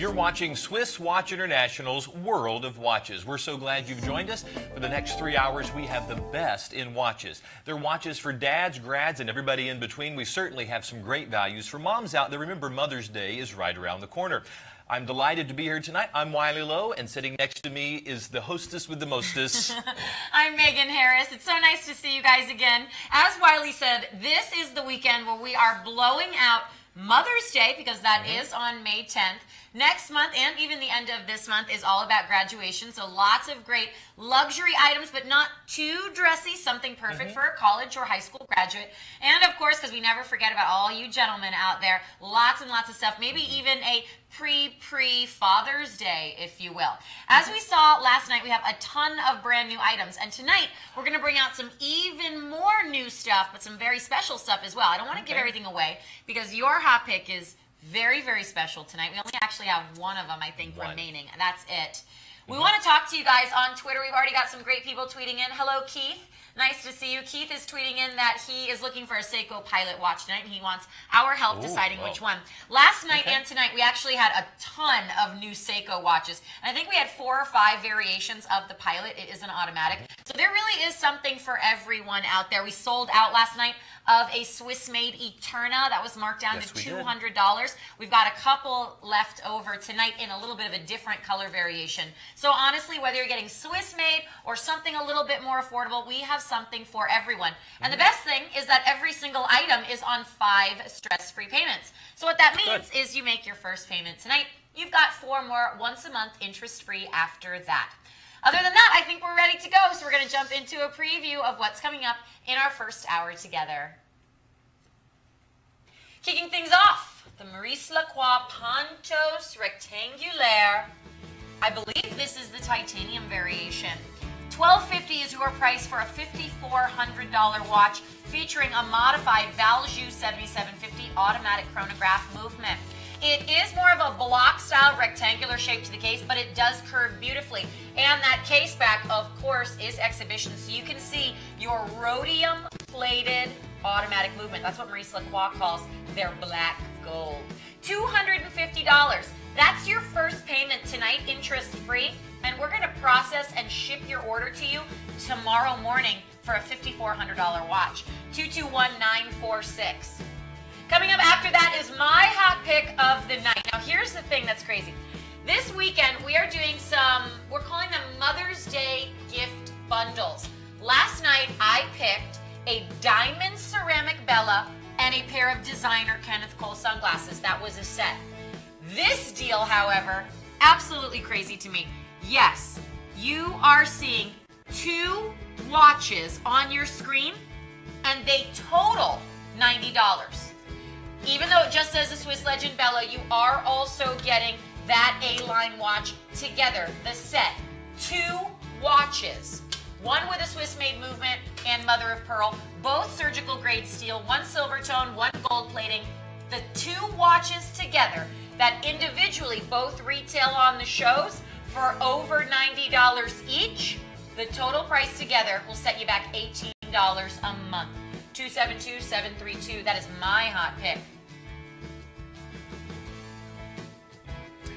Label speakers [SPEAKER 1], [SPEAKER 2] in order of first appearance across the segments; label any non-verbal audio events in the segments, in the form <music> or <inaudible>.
[SPEAKER 1] You're watching Swiss Watch International's World of Watches. We're so glad you've joined us. For the next three hours, we have the best in watches. They're watches for dads, grads, and everybody in between. We certainly have some great values for moms out there. Remember, Mother's Day is right around the corner. I'm delighted to be here tonight. I'm Wiley Lowe, and sitting next to me is the hostess with the mostest. <laughs>
[SPEAKER 2] I'm Megan Harris. It's so nice to see you guys again. As Wiley said, this is the weekend where we are blowing out Mother's Day because that
[SPEAKER 1] Mm-hmm.
[SPEAKER 2] is on May 10th. Next month and even the end of this month is all about graduation. So lots of great luxury items, but not too dressy. Something perfect
[SPEAKER 1] Mm-hmm.
[SPEAKER 2] for a college or high school graduate. And of course, because we never forget about all you gentlemen out there, lots and lots of stuff. Maybe even a pre pre Father's Day, if you will. As we saw last night, we have a ton of brand new items, and tonight we're going to bring out some even more new stuff, but some very special stuff as well. I don't want to give everything away because your hot pick is very very special tonight. We only actually have one of them, I think,
[SPEAKER 1] One.
[SPEAKER 2] remaining, and that's it. We mm-hmm. want to talk to you guys on Twitter. We've already got some great people tweeting in. Hello, Keith. Nice to see you. Keith is tweeting in that he is looking for a Seiko Pilot watch tonight, and he wants our help
[SPEAKER 1] Ooh,
[SPEAKER 2] deciding which one. Last night
[SPEAKER 1] Okay.
[SPEAKER 2] and tonight, we actually had a ton of new Seiko watches. And I think we had four or five variations of the Pilot. It is an automatic. Mm-hmm. So there really is something for everyone out there. We sold out last night of a Swiss-made Eterna that was marked down
[SPEAKER 1] Yes,
[SPEAKER 2] to two hundred dollars. We've got a couple left over tonight in a little bit of a different color variation. So honestly, whether you're getting Swiss made or something a little bit more affordable, we have something for everyone. And the
[SPEAKER 1] Mm-hmm.
[SPEAKER 2] best thing is that every single item is on five stress-free payments. So what that means
[SPEAKER 1] Good.
[SPEAKER 2] is you make your first payment tonight. You've got four more once a month interest-free after that. Other than that, I think we're ready to go. So we're going to jump into a preview of what's coming up in our first hour together. Kicking things off, the Maurice Lacroix Pontos Rectangulaire. I believe this is the titanium variation. 1250 is your price for a $5,400 watch featuring a modified Valjoux 7750 automatic chronograph movement. It is more of a block style rectangular shape to the case, but it does curve beautifully. And that case back, of course, is exhibition, so you can see your rhodium plated automatic movement. That's what Maurice Lacroix calls their black gold. $250. That's your first payment tonight, interest free. And we're going to process and ship your order to you tomorrow morning for a $5,400 watch. 221946. Coming up after that is my hot pick of the night. Now, here's the thing that's crazy. This weekend, we are doing some, we're calling them Mother's Day gift bundles. Last night, I picked a diamond ceramic Bella and a pair of designer Kenneth Cole sunglasses. That was a set. This deal, however, absolutely crazy to me. Yes, you are seeing two watches on your screen and they total $90. Even though it just says the Swiss Legend Bella, you are also getting that A-line watch together, the set. Two watches. One with a Swiss made movement and mother of pearl, both surgical grade steel, one silver tone, one gold plating. The two watches together that individually both retail on the shows for over $90 each. The total price together will set you back $18 a month. 272-732. That is my hot pick.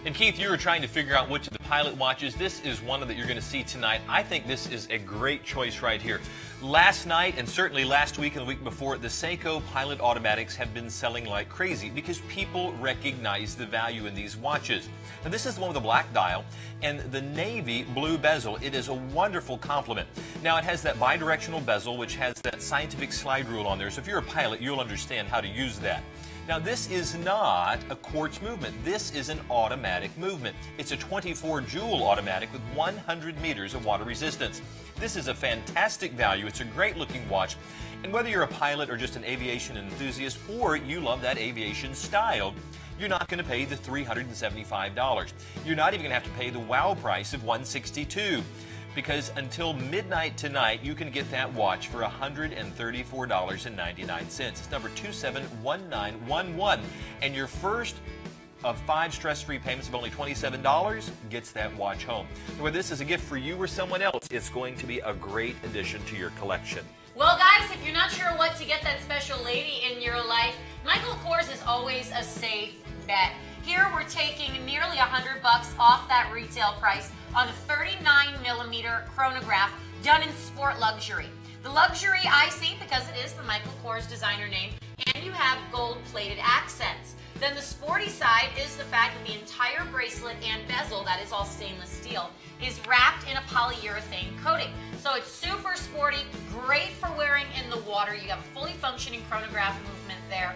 [SPEAKER 1] And Keith, you were trying to figure out which of the pilot watches. This is one that you're going to see tonight. I think this is a great choice right here. Last night, and certainly last week and the week before, the Seiko Pilot Automatics have been selling like crazy because people recognize the value in these watches. Now, this is the one with the black dial and the navy blue bezel. It is a wonderful complement. Now, it has that bidirectional bezel, which has that scientific slide rule on there. So if you're a pilot, you'll understand how to use that. Now, this is not a quartz movement. This is an automatic movement. It's a 24 jewel automatic with 100 meters of water resistance. This is a fantastic value. It's a great looking watch. And whether you're a pilot or just an aviation enthusiast or you love that aviation style, you're not going to pay the $375. You're not even going to have to pay the wow price of 162 because until midnight tonight, you can get that watch for $134.99. It's number 271911. And your first of five stress-free payments of only $27 gets that watch home. Whether this is a gift for you or someone else, it's going to be a great addition to your collection.
[SPEAKER 2] Well, guys, if you're not sure what to get that special lady in your life, Michael Kors is always a safe bet. Here we're taking nearly 100 bucks off that retail price on a 39 millimeter chronograph done in sport luxury. The luxury I see because it is the Michael Kors designer name, and you have gold plated accents. Then the sporty side is the fact that the entire bracelet and bezel, that is all stainless steel, is wrapped in a polyurethane coating. So it's super sporty, great for wearing in the water. You have a fully functioning chronograph movement there.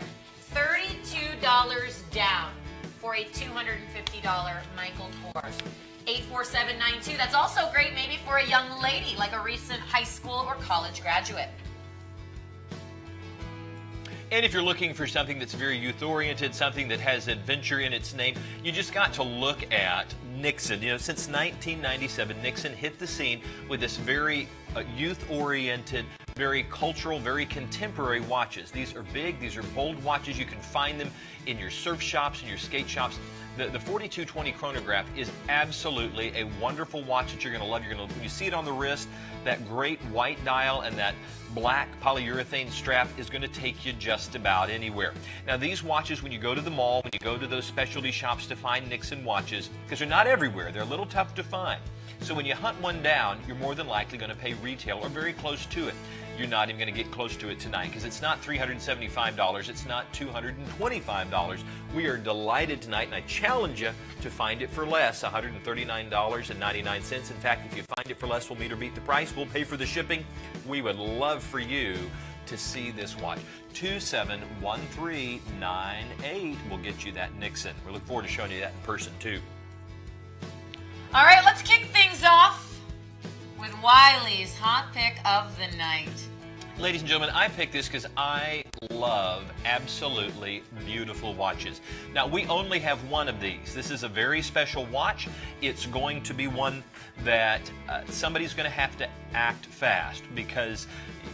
[SPEAKER 2] $32 down for a $250 Michael Kors. 84792. That's also great maybe for a young lady like a recent high school or college graduate.
[SPEAKER 1] And if you're looking for something that's very youth oriented, something that has adventure in its name, you just got to look at Nixon. You know, since 1997, Nixon hit the scene with this very uh, youth oriented, very cultural, very contemporary watches. These are big, these are bold watches. You can find them in your surf shops and your skate shops. The, the 4220 chronograph is absolutely a wonderful watch that you're going to love. You're going to you see it on the wrist, that great white dial and that black polyurethane strap is going to take you just about anywhere. Now these watches, when you go to the mall, when you go to those specialty shops to find Nixon watches, because they're not everywhere, they're a little tough to find. So when you hunt one down, you're more than likely going to pay retail or very close to it you're not even going to get close to it tonight because it's not $375, it's not $225. We are delighted tonight, and I challenge you to find it for less $139.99. In fact, if you find it for less, we'll meet or beat the price. We'll pay for the shipping. We would love for you to see this watch. 271398 will get you that Nixon. We look forward to showing you that in person, too.
[SPEAKER 2] All right, let's kick things off with Wiley's hot pick of the night.
[SPEAKER 1] Ladies and gentlemen, I picked this because I love absolutely beautiful watches. Now, we only have one of these. This is a very special watch. It's going to be one that uh, somebody's going to have to act fast because,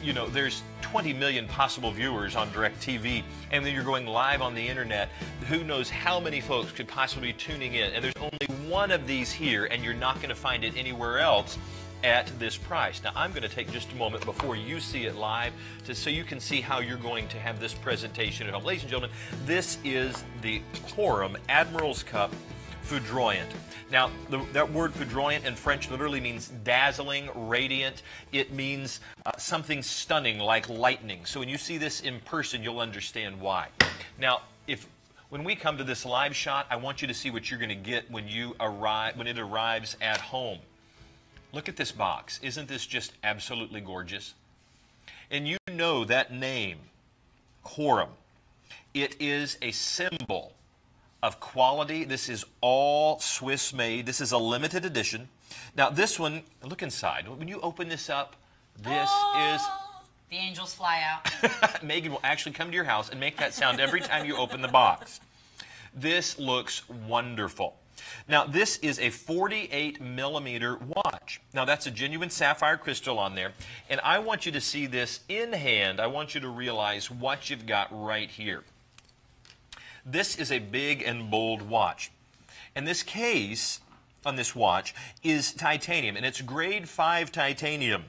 [SPEAKER 1] you know, there's 20 million possible viewers on DirecTV, and then you're going live on the internet. Who knows how many folks could possibly be tuning in? And there's only one of these here, and you're not going to find it anywhere else at this price. Now I'm going to take just a moment before you see it live to, so you can see how you're going to have this presentation at home. Ladies and gentlemen, this is the Corum Admiral's Cup foudroyant. Now, the, that word foudroyant in French literally means dazzling, radiant. It means uh, something stunning like lightning. So when you see this in person, you'll understand why. Now, if when we come to this live shot, I want you to see what you're going to get when you arrive when it arrives at home. Look at this box. Isn't this just absolutely gorgeous? And you know that name, Corum. It is a symbol of quality. This is all Swiss made. This is a limited edition. Now, this one, look inside. When you open this up, this oh, is.
[SPEAKER 2] Ah, the angels fly out. <laughs>
[SPEAKER 1] Megan will actually come to your house and make that sound every time you open the box. This looks wonderful. Now, this is a 48 millimeter watch. Now, that's a genuine sapphire crystal on there. And I want you to see this in hand. I want you to realize what you've got right here. This is a big and bold watch. And this case on this watch is titanium, and it's grade 5 titanium.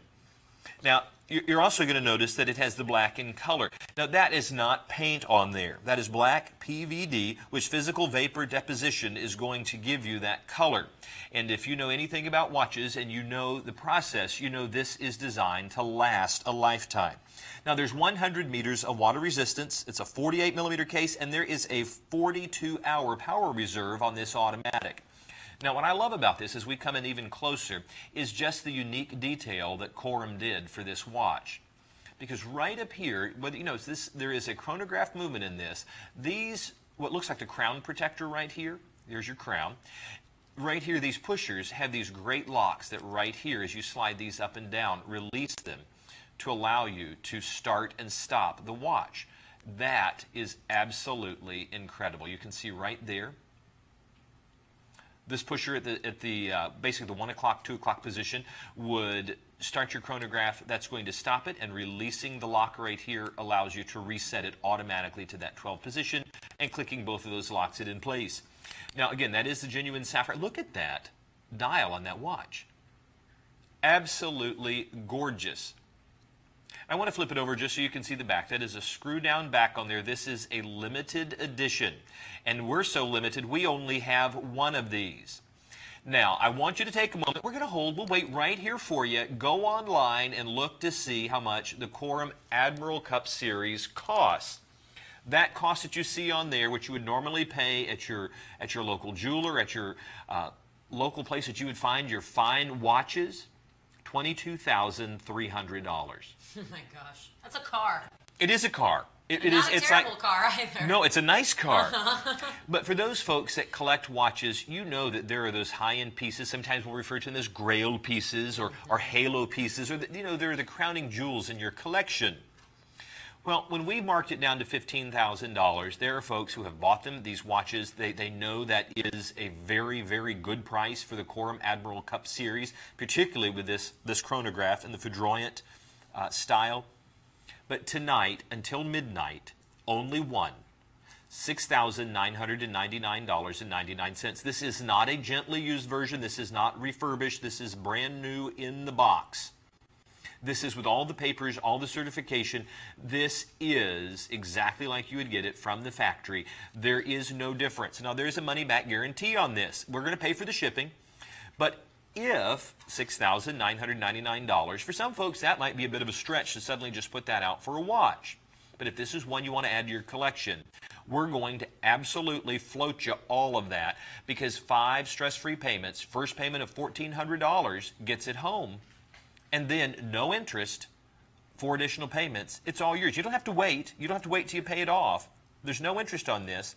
[SPEAKER 1] Now, you're also going to notice that it has the black in color. Now that is not paint on there. That is black PVD, which physical vapor deposition is going to give you that color. And if you know anything about watches and you know the process, you know this is designed to last a lifetime. Now there's 100 meters of water resistance. It's a 48 millimeter case and there is a 42 hour power reserve on this automatic. Now, what I love about this as we come in even closer is just the unique detail that Corum did for this watch. Because right up here, but you know, this, there is a chronograph movement in this. These, what looks like the crown protector right here, there's your crown. Right here, these pushers have these great locks that right here, as you slide these up and down, release them to allow you to start and stop the watch. That is absolutely incredible. You can see right there this pusher at the, at the uh, basically the 1 o'clock, 2 o'clock position would start your chronograph. That's going to stop it, and releasing the lock right here allows you to reset it automatically to that 12 position, and clicking both of those locks it in place. Now, again, that is the genuine sapphire. Look at that dial on that watch. Absolutely gorgeous. I want to flip it over just so you can see the back. That is a screw down back on there. This is a limited edition. And we're so limited, we only have one of these. Now, I want you to take a moment. We're going to hold. We'll wait right here for you. Go online and look to see how much the Corum Admiral Cup Series costs. That cost that you see on there, which you would normally pay at your at your local jeweler, at your uh, local place that you would find your fine watches, twenty-two thousand three hundred dollars. <laughs>
[SPEAKER 2] Oh my gosh, that's a car.
[SPEAKER 1] It is a car. It,
[SPEAKER 2] Not
[SPEAKER 1] it is.
[SPEAKER 2] a
[SPEAKER 1] It's
[SPEAKER 2] terrible
[SPEAKER 1] like
[SPEAKER 2] car either.
[SPEAKER 1] no, it's a nice car. Uh-huh. <laughs> but for those folks that collect watches, you know that there are those high-end pieces. Sometimes we'll refer to them as grail pieces or, or halo pieces, or the, you know, they're the crowning jewels in your collection. Well, when we marked it down to $15,000, there are folks who have bought them, these watches. They, they know that is a very, very good price for the Corum Admiral Cup Series, particularly with this, this chronograph and the Foudroyant uh, style. But tonight, until midnight, only one. $6,999.99. This is not a gently used version. This is not refurbished. This is brand new in the box. This is with all the papers, all the certification. This is exactly like you would get it from the factory. There is no difference. Now, there's a money back guarantee on this. We're going to pay for the shipping, but if $6,999, for some folks, that might be a bit of a stretch to suddenly just put that out for a watch. But if this is one you want to add to your collection, we're going to absolutely float you all of that because five stress free payments, first payment of $1,400 gets it home and then no interest for additional payments. It's all yours. You don't have to wait. You don't have to wait till you pay it off. There's no interest on this.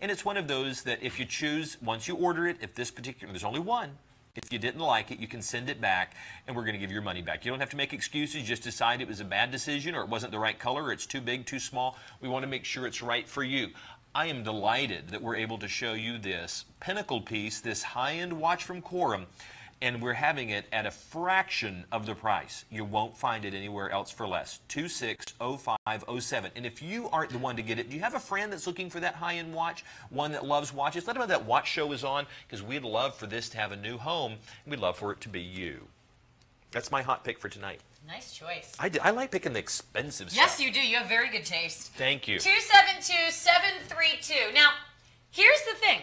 [SPEAKER 1] And it's one of those that if you choose, once you order it, if this particular, there's only one. If you didn't like it, you can send it back and we're going to give your money back. You don't have to make excuses. Just decide it was a bad decision or it wasn't the right color or it's too big, too small. We want to make sure it's right for you. I am delighted that we're able to show you this pinnacle piece, this high-end watch from Corum and we're having it at a fraction of the price. You won't find it anywhere else for less. 260507. And if you aren't the one to get it, do you have a friend that's looking for that high-end watch, one that loves watches? Let them know that watch show is on because we'd love for this to have a new home. And we'd love for it to be you. That's my hot pick for tonight.
[SPEAKER 2] Nice choice.
[SPEAKER 1] I, I like picking the expensive
[SPEAKER 2] Yes,
[SPEAKER 1] stuff.
[SPEAKER 2] Yes, you do. You have very good taste.
[SPEAKER 1] Thank you.
[SPEAKER 2] 272-732. Now, here's the thing.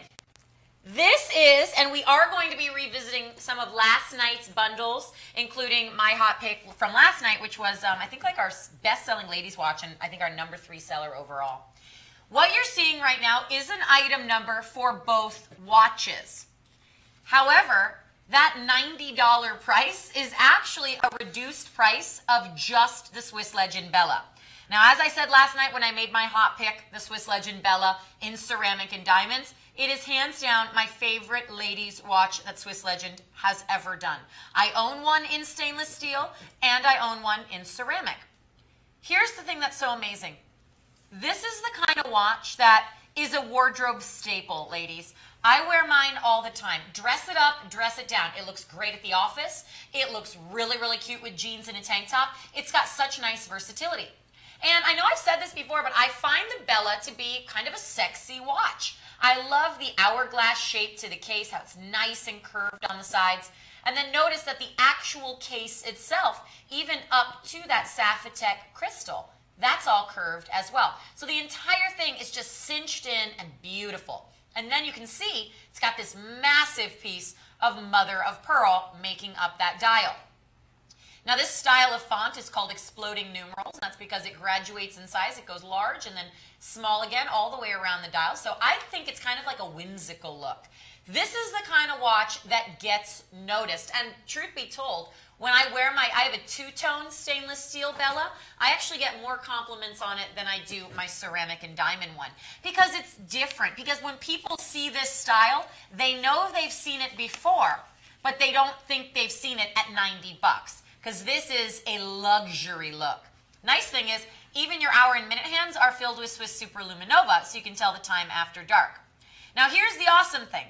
[SPEAKER 2] This is, and we are going to be revisiting some of last night's bundles, including my hot pick from last night, which was, um, I think, like our best-selling ladies watch, and I think our number three seller overall. What you're seeing right now is an item number for both watches. However, that $90 price is actually a reduced price of just the Swiss Legend Bella. Now, as I said last night when I made my hot pick, the Swiss Legend Bella in ceramic and diamonds, it is hands down my favorite ladies watch that Swiss Legend has ever done. I own one in stainless steel and I own one in ceramic. Here's the thing that's so amazing. This is the kind of watch that is a wardrobe staple, ladies. I wear mine all the time. Dress it up, dress it down. It looks great at the office. It looks really, really cute with jeans and a tank top. It's got such nice versatility. And I know I've said this before, but I find the Bella to be kind of a sexy watch. I love the hourglass shape to the case, how it's nice and curved on the sides. And then notice that the actual case itself, even up to that Sapphitech crystal, that's all curved as well. So the entire thing is just cinched in and beautiful. And then you can see it's got this massive piece of mother of pearl making up that dial. Now this style of font is called exploding numerals, and that's because it graduates in size. It goes large and then small again all the way around the dial. So I think it's kind of like a whimsical look. This is the kind of watch that gets noticed. And truth be told, when I wear my, I have a two-tone stainless steel Bella, I actually get more compliments on it than I do my ceramic and diamond one. Because it's different. Because when people see this style, they know they've seen it before, but they don't think they've seen it at 90 bucks because this is a luxury look. Nice thing is, even your hour and minute hands are filled with Swiss Superluminova, so you can tell the time after dark. Now here's the awesome thing.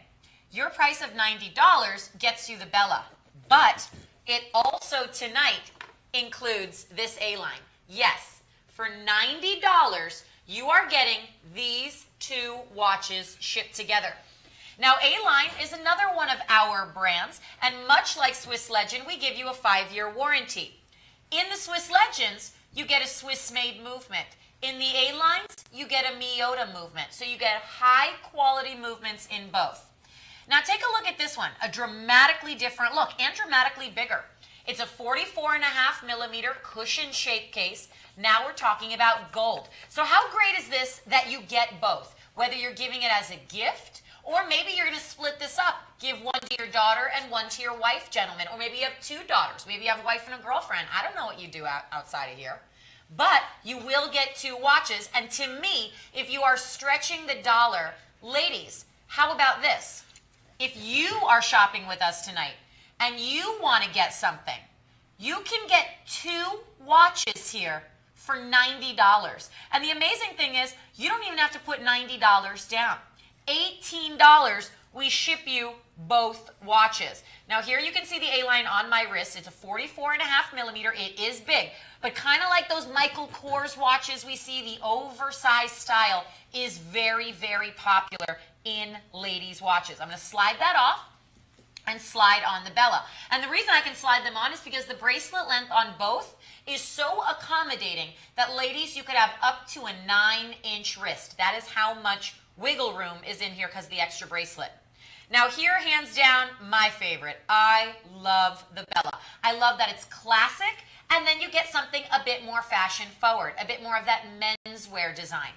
[SPEAKER 2] Your price of $90 gets you the Bella, but it also tonight includes this A-line. Yes, for $90, you are getting these two watches shipped together. Now, A-Line is another one of our brands, and much like Swiss Legend, we give you a five-year warranty. In the Swiss Legends, you get a Swiss made movement. In the A lines, you get a Miyota movement. So you get high quality movements in both. Now take a look at this one, a dramatically different look and dramatically bigger. It's a 44 and a half millimeter cushion shape case. Now we're talking about gold. So how great is this that you get both? Whether you're giving it as a gift or maybe you're going to split this up. Give one to your daughter and one to your wife, gentlemen. Or maybe you have two daughters. Maybe you have a wife and a girlfriend. I don't know what you do out, outside of here. But you will get two watches. And to me, if you are stretching the dollar, ladies, how about this? If you are shopping with us tonight and you want to get something, you can get two watches here for $90. And the amazing thing is, you don't even have to put $90 down. $18, we ship you both watches. Now here you can see the A-line on my wrist. It's a 44 and a half millimeter. It is big, but kind of like those Michael Kors watches we see, the oversized style is very, very popular in ladies' watches. I'm going to slide that off and slide on the Bella. And the reason I can slide them on is because the bracelet length on both is so accommodating that ladies, you could have up to a nine inch wrist. That is how much wiggle room is in here because the extra bracelet. Now here, hands down, my favorite. I love the Bella. I love that it's classic, and then you get something a bit more fashion forward, a bit more of that menswear design.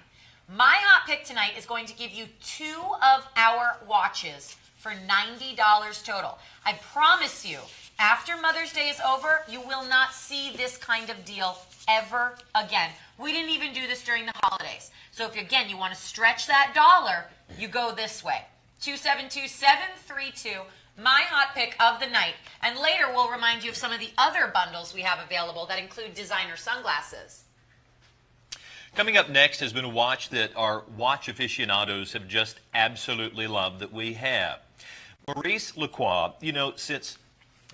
[SPEAKER 2] My hot pick tonight is going to give you two of our watches for $90 total. I promise you, after Mother's Day is over, you will not see this kind of deal ever again. We didn't even do this during the holidays. So if, again, you want to stretch that dollar, you go this way. 272-732, my hot pick of the night. And later we'll remind you of some of the other bundles we have available that include designer sunglasses.
[SPEAKER 1] Coming up next has been a watch that our watch aficionados have just absolutely loved that we have. Maurice Lacroix, you know, since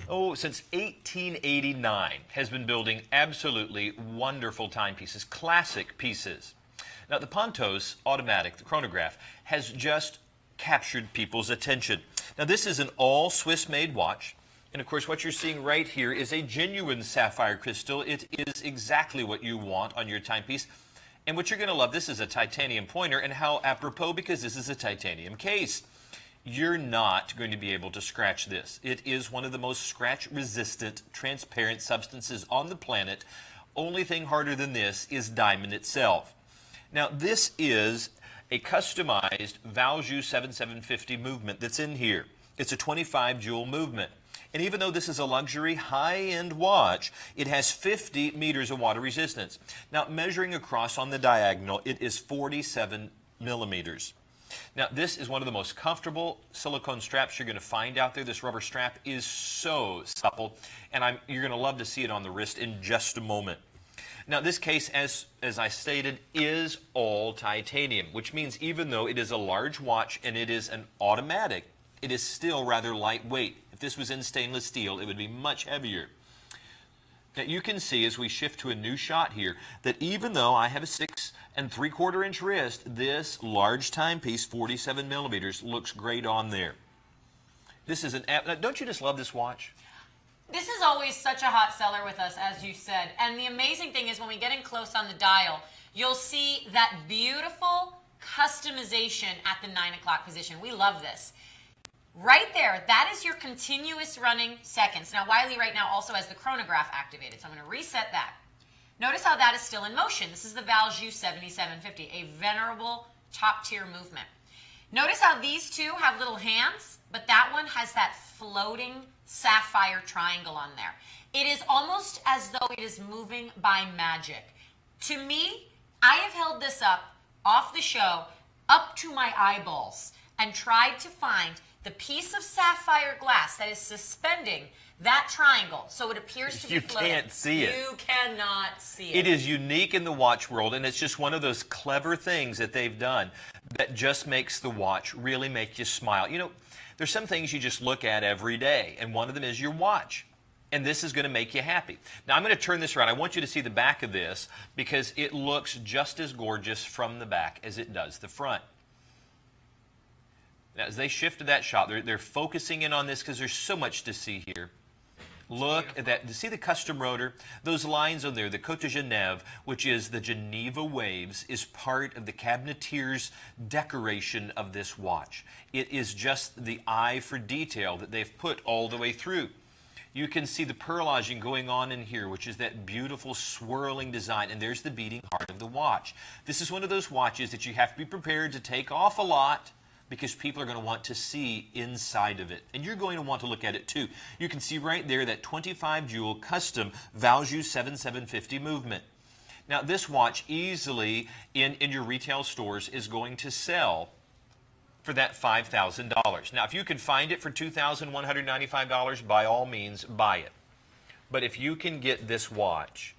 [SPEAKER 1] oh, since 1889 has been building absolutely wonderful timepieces, classic pieces. Now, the Pontos automatic, the chronograph, has just captured people's attention. Now, this is an all Swiss made watch. And of course, what you're seeing right here is a genuine sapphire crystal. It is exactly what you want on your timepiece. And what you're going to love, this is a titanium pointer, and how apropos because this is a titanium case. You're not going to be able to scratch this. It is one of the most scratch resistant, transparent substances on the planet. Only thing harder than this is diamond itself. Now, this is a customized Valjoux 7750 movement that's in here. It's a 25 jewel movement. And even though this is a luxury high-end watch, it has 50 meters of water resistance. Now, measuring across on the diagonal, it is 47 millimeters. Now, this is one of the most comfortable silicone straps you're going to find out there. This rubber strap is so supple, and I'm, you're going to love to see it on the wrist in just a moment. Now, this case, as, as I stated, is all titanium, which means even though it is a large watch and it is an automatic, it is still rather lightweight. If this was in stainless steel, it would be much heavier. Now, you can see as we shift to a new shot here that even though I have a six and three quarter inch wrist, this large timepiece, 47 millimeters, looks great on there. This is an, don't you just love this watch?
[SPEAKER 2] This is always such a hot seller with us, as you said. And the amazing thing is when we get in close on the dial, you'll see that beautiful customization at the 9 o'clock position. We love this. Right there, that is your continuous running seconds. Now, Wiley right now also has the chronograph activated, so I'm going to reset that. Notice how that is still in motion. This is the Valjoux 7750, a venerable top-tier movement. Notice how these two have little hands, but that one has that floating sapphire triangle on there. It is almost as though it is moving by magic. To me, I have held this up off the show up to my eyeballs and tried to find the piece of sapphire glass that is suspending that triangle so it appears to be
[SPEAKER 1] you
[SPEAKER 2] floating.
[SPEAKER 1] You can't see it
[SPEAKER 2] you cannot see it
[SPEAKER 1] it is unique in the watch world and it's just one of those clever things that they've done that just makes the watch really make you smile you know there's some things you just look at every day, and one of them is your watch. And this is going to make you happy. Now, I'm going to turn this around. I want you to see the back of this because it looks just as gorgeous from the back as it does the front. Now, as they shift to that shot, they're, they're focusing in on this because there's so much to see here. Look at that. See the custom rotor? Those lines on there, the Cote de Genève, which is the Geneva waves, is part of the cabinotier's decoration of this watch. It is just the eye for detail that they've put all the way through. You can see the perlaging going on in here, which is that beautiful swirling design. And there's the beating heart of the watch. This is one of those watches that you have to be prepared to take off a lot because people are going to want to see inside of it. And you're going to want to look at it too. You can see right there that 25 jewel custom Valjoux 7750 movement. Now this watch easily in, in your retail stores is going to sell for that $5,000. Now if you can find it for $2,195, by all means buy it. But if you can get this watch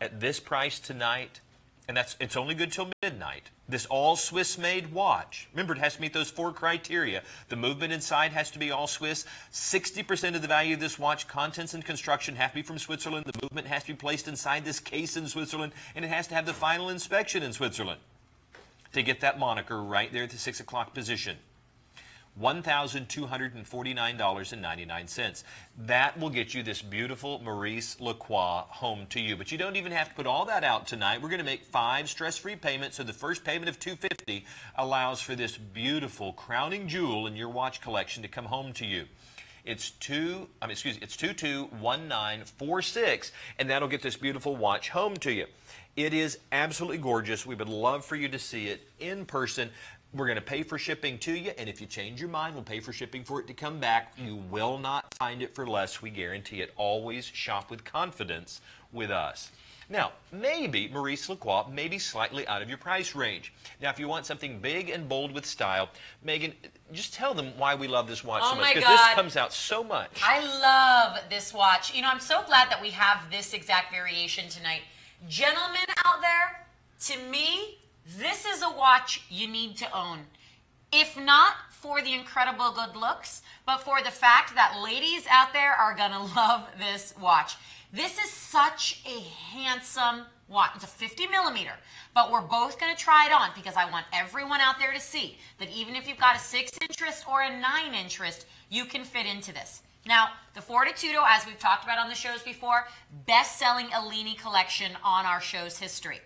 [SPEAKER 1] at this price tonight, and that's it's only good till midnight. This all Swiss made watch. Remember, it has to meet those four criteria. The movement inside has to be all Swiss. 60% of the value of this watch, contents and construction, have to be from Switzerland. The movement has to be placed inside this case in Switzerland, and it has to have the final inspection in Switzerland to get that moniker right there at the 6 o'clock position. $1,249.99. That will get you this beautiful Maurice Lacroix home to you. But you don't even have to put all that out tonight. We're going to make five stress-free payments. So the first payment of 250 allows for this beautiful crowning jewel in your watch collection to come home to you. It's two, I mean, excuse me, it's 221946, and that'll get this beautiful watch home to you. It is absolutely gorgeous. We would love for you to see it in person. We're going to pay for shipping to you, and if you change your mind, we'll pay for shipping for it to come back. You will not find it for less. We guarantee it. Always shop with confidence with us. Now, maybe Maurice Lacroix may be slightly out of your price range. Now, if you want something big and bold with style, Megan, just tell them why we love this watch
[SPEAKER 2] oh
[SPEAKER 1] so much.
[SPEAKER 2] Because
[SPEAKER 1] this comes out so much.
[SPEAKER 2] I love this watch. You know, I'm so glad that we have this exact variation tonight. Gentlemen out there, to me, this is a watch you need to own. If not for the incredible good looks, but for the fact that ladies out there are to <laughs> love this watch. This is such a handsome watch. It's a 50 millimeter, but we're both to try it on because I want everyone out there to see that even if you've got a six inch wrist or a nine inch wrist, you can fit into this. Now, the Fortitudo, as we've talked about on the shows before, best selling Elini collection on our show's history.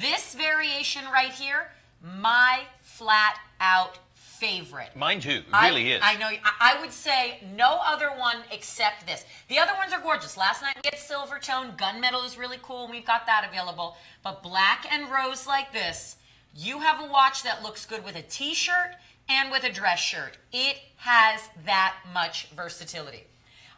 [SPEAKER 2] This variation right here, my flat out favorite.
[SPEAKER 1] Mine too. It
[SPEAKER 2] I,
[SPEAKER 1] really is.
[SPEAKER 2] I know. I, I would say no other one except this. The other ones are gorgeous. Last night we had silver tone. Gunmetal is really cool. We've got that available. But black and rose like this, you have a watch that looks good with a t-shirt and with a dress shirt. It has that much versatility.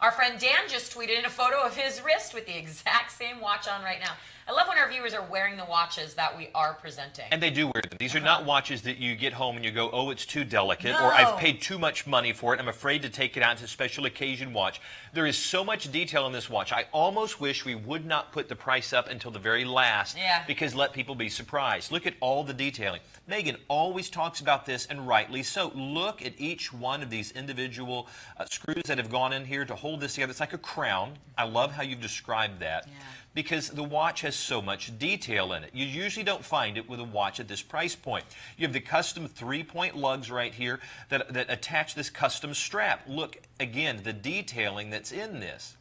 [SPEAKER 2] Our friend Dan just tweeted in a photo of his wrist with the exact same watch on right now. I love when our viewers are wearing the watches that we are presenting.
[SPEAKER 1] And they do wear them. These are not watches that you get home and you go, oh, it's too delicate,
[SPEAKER 2] No.
[SPEAKER 1] or I've paid too much money for it. I'm afraid to take it out to a special occasion watch. There is so much detail in this watch. I almost wish we would not put the price up until the very last
[SPEAKER 2] Yeah.
[SPEAKER 1] because let people be surprised. Look at all the detailing. Megan always talks about this, and rightly so. Look at each one of these individual uh, screws that have gone in here to hold this together. It's like a crown. I love how you've described that
[SPEAKER 2] Yeah.
[SPEAKER 1] Because the watch has so much detail in it. You usually don't find it with a watch at this price point. You have the custom three-point lugs right here that, that attach this custom strap. Look, again, the detailing that's in this.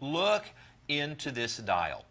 [SPEAKER 1] Look into this dial.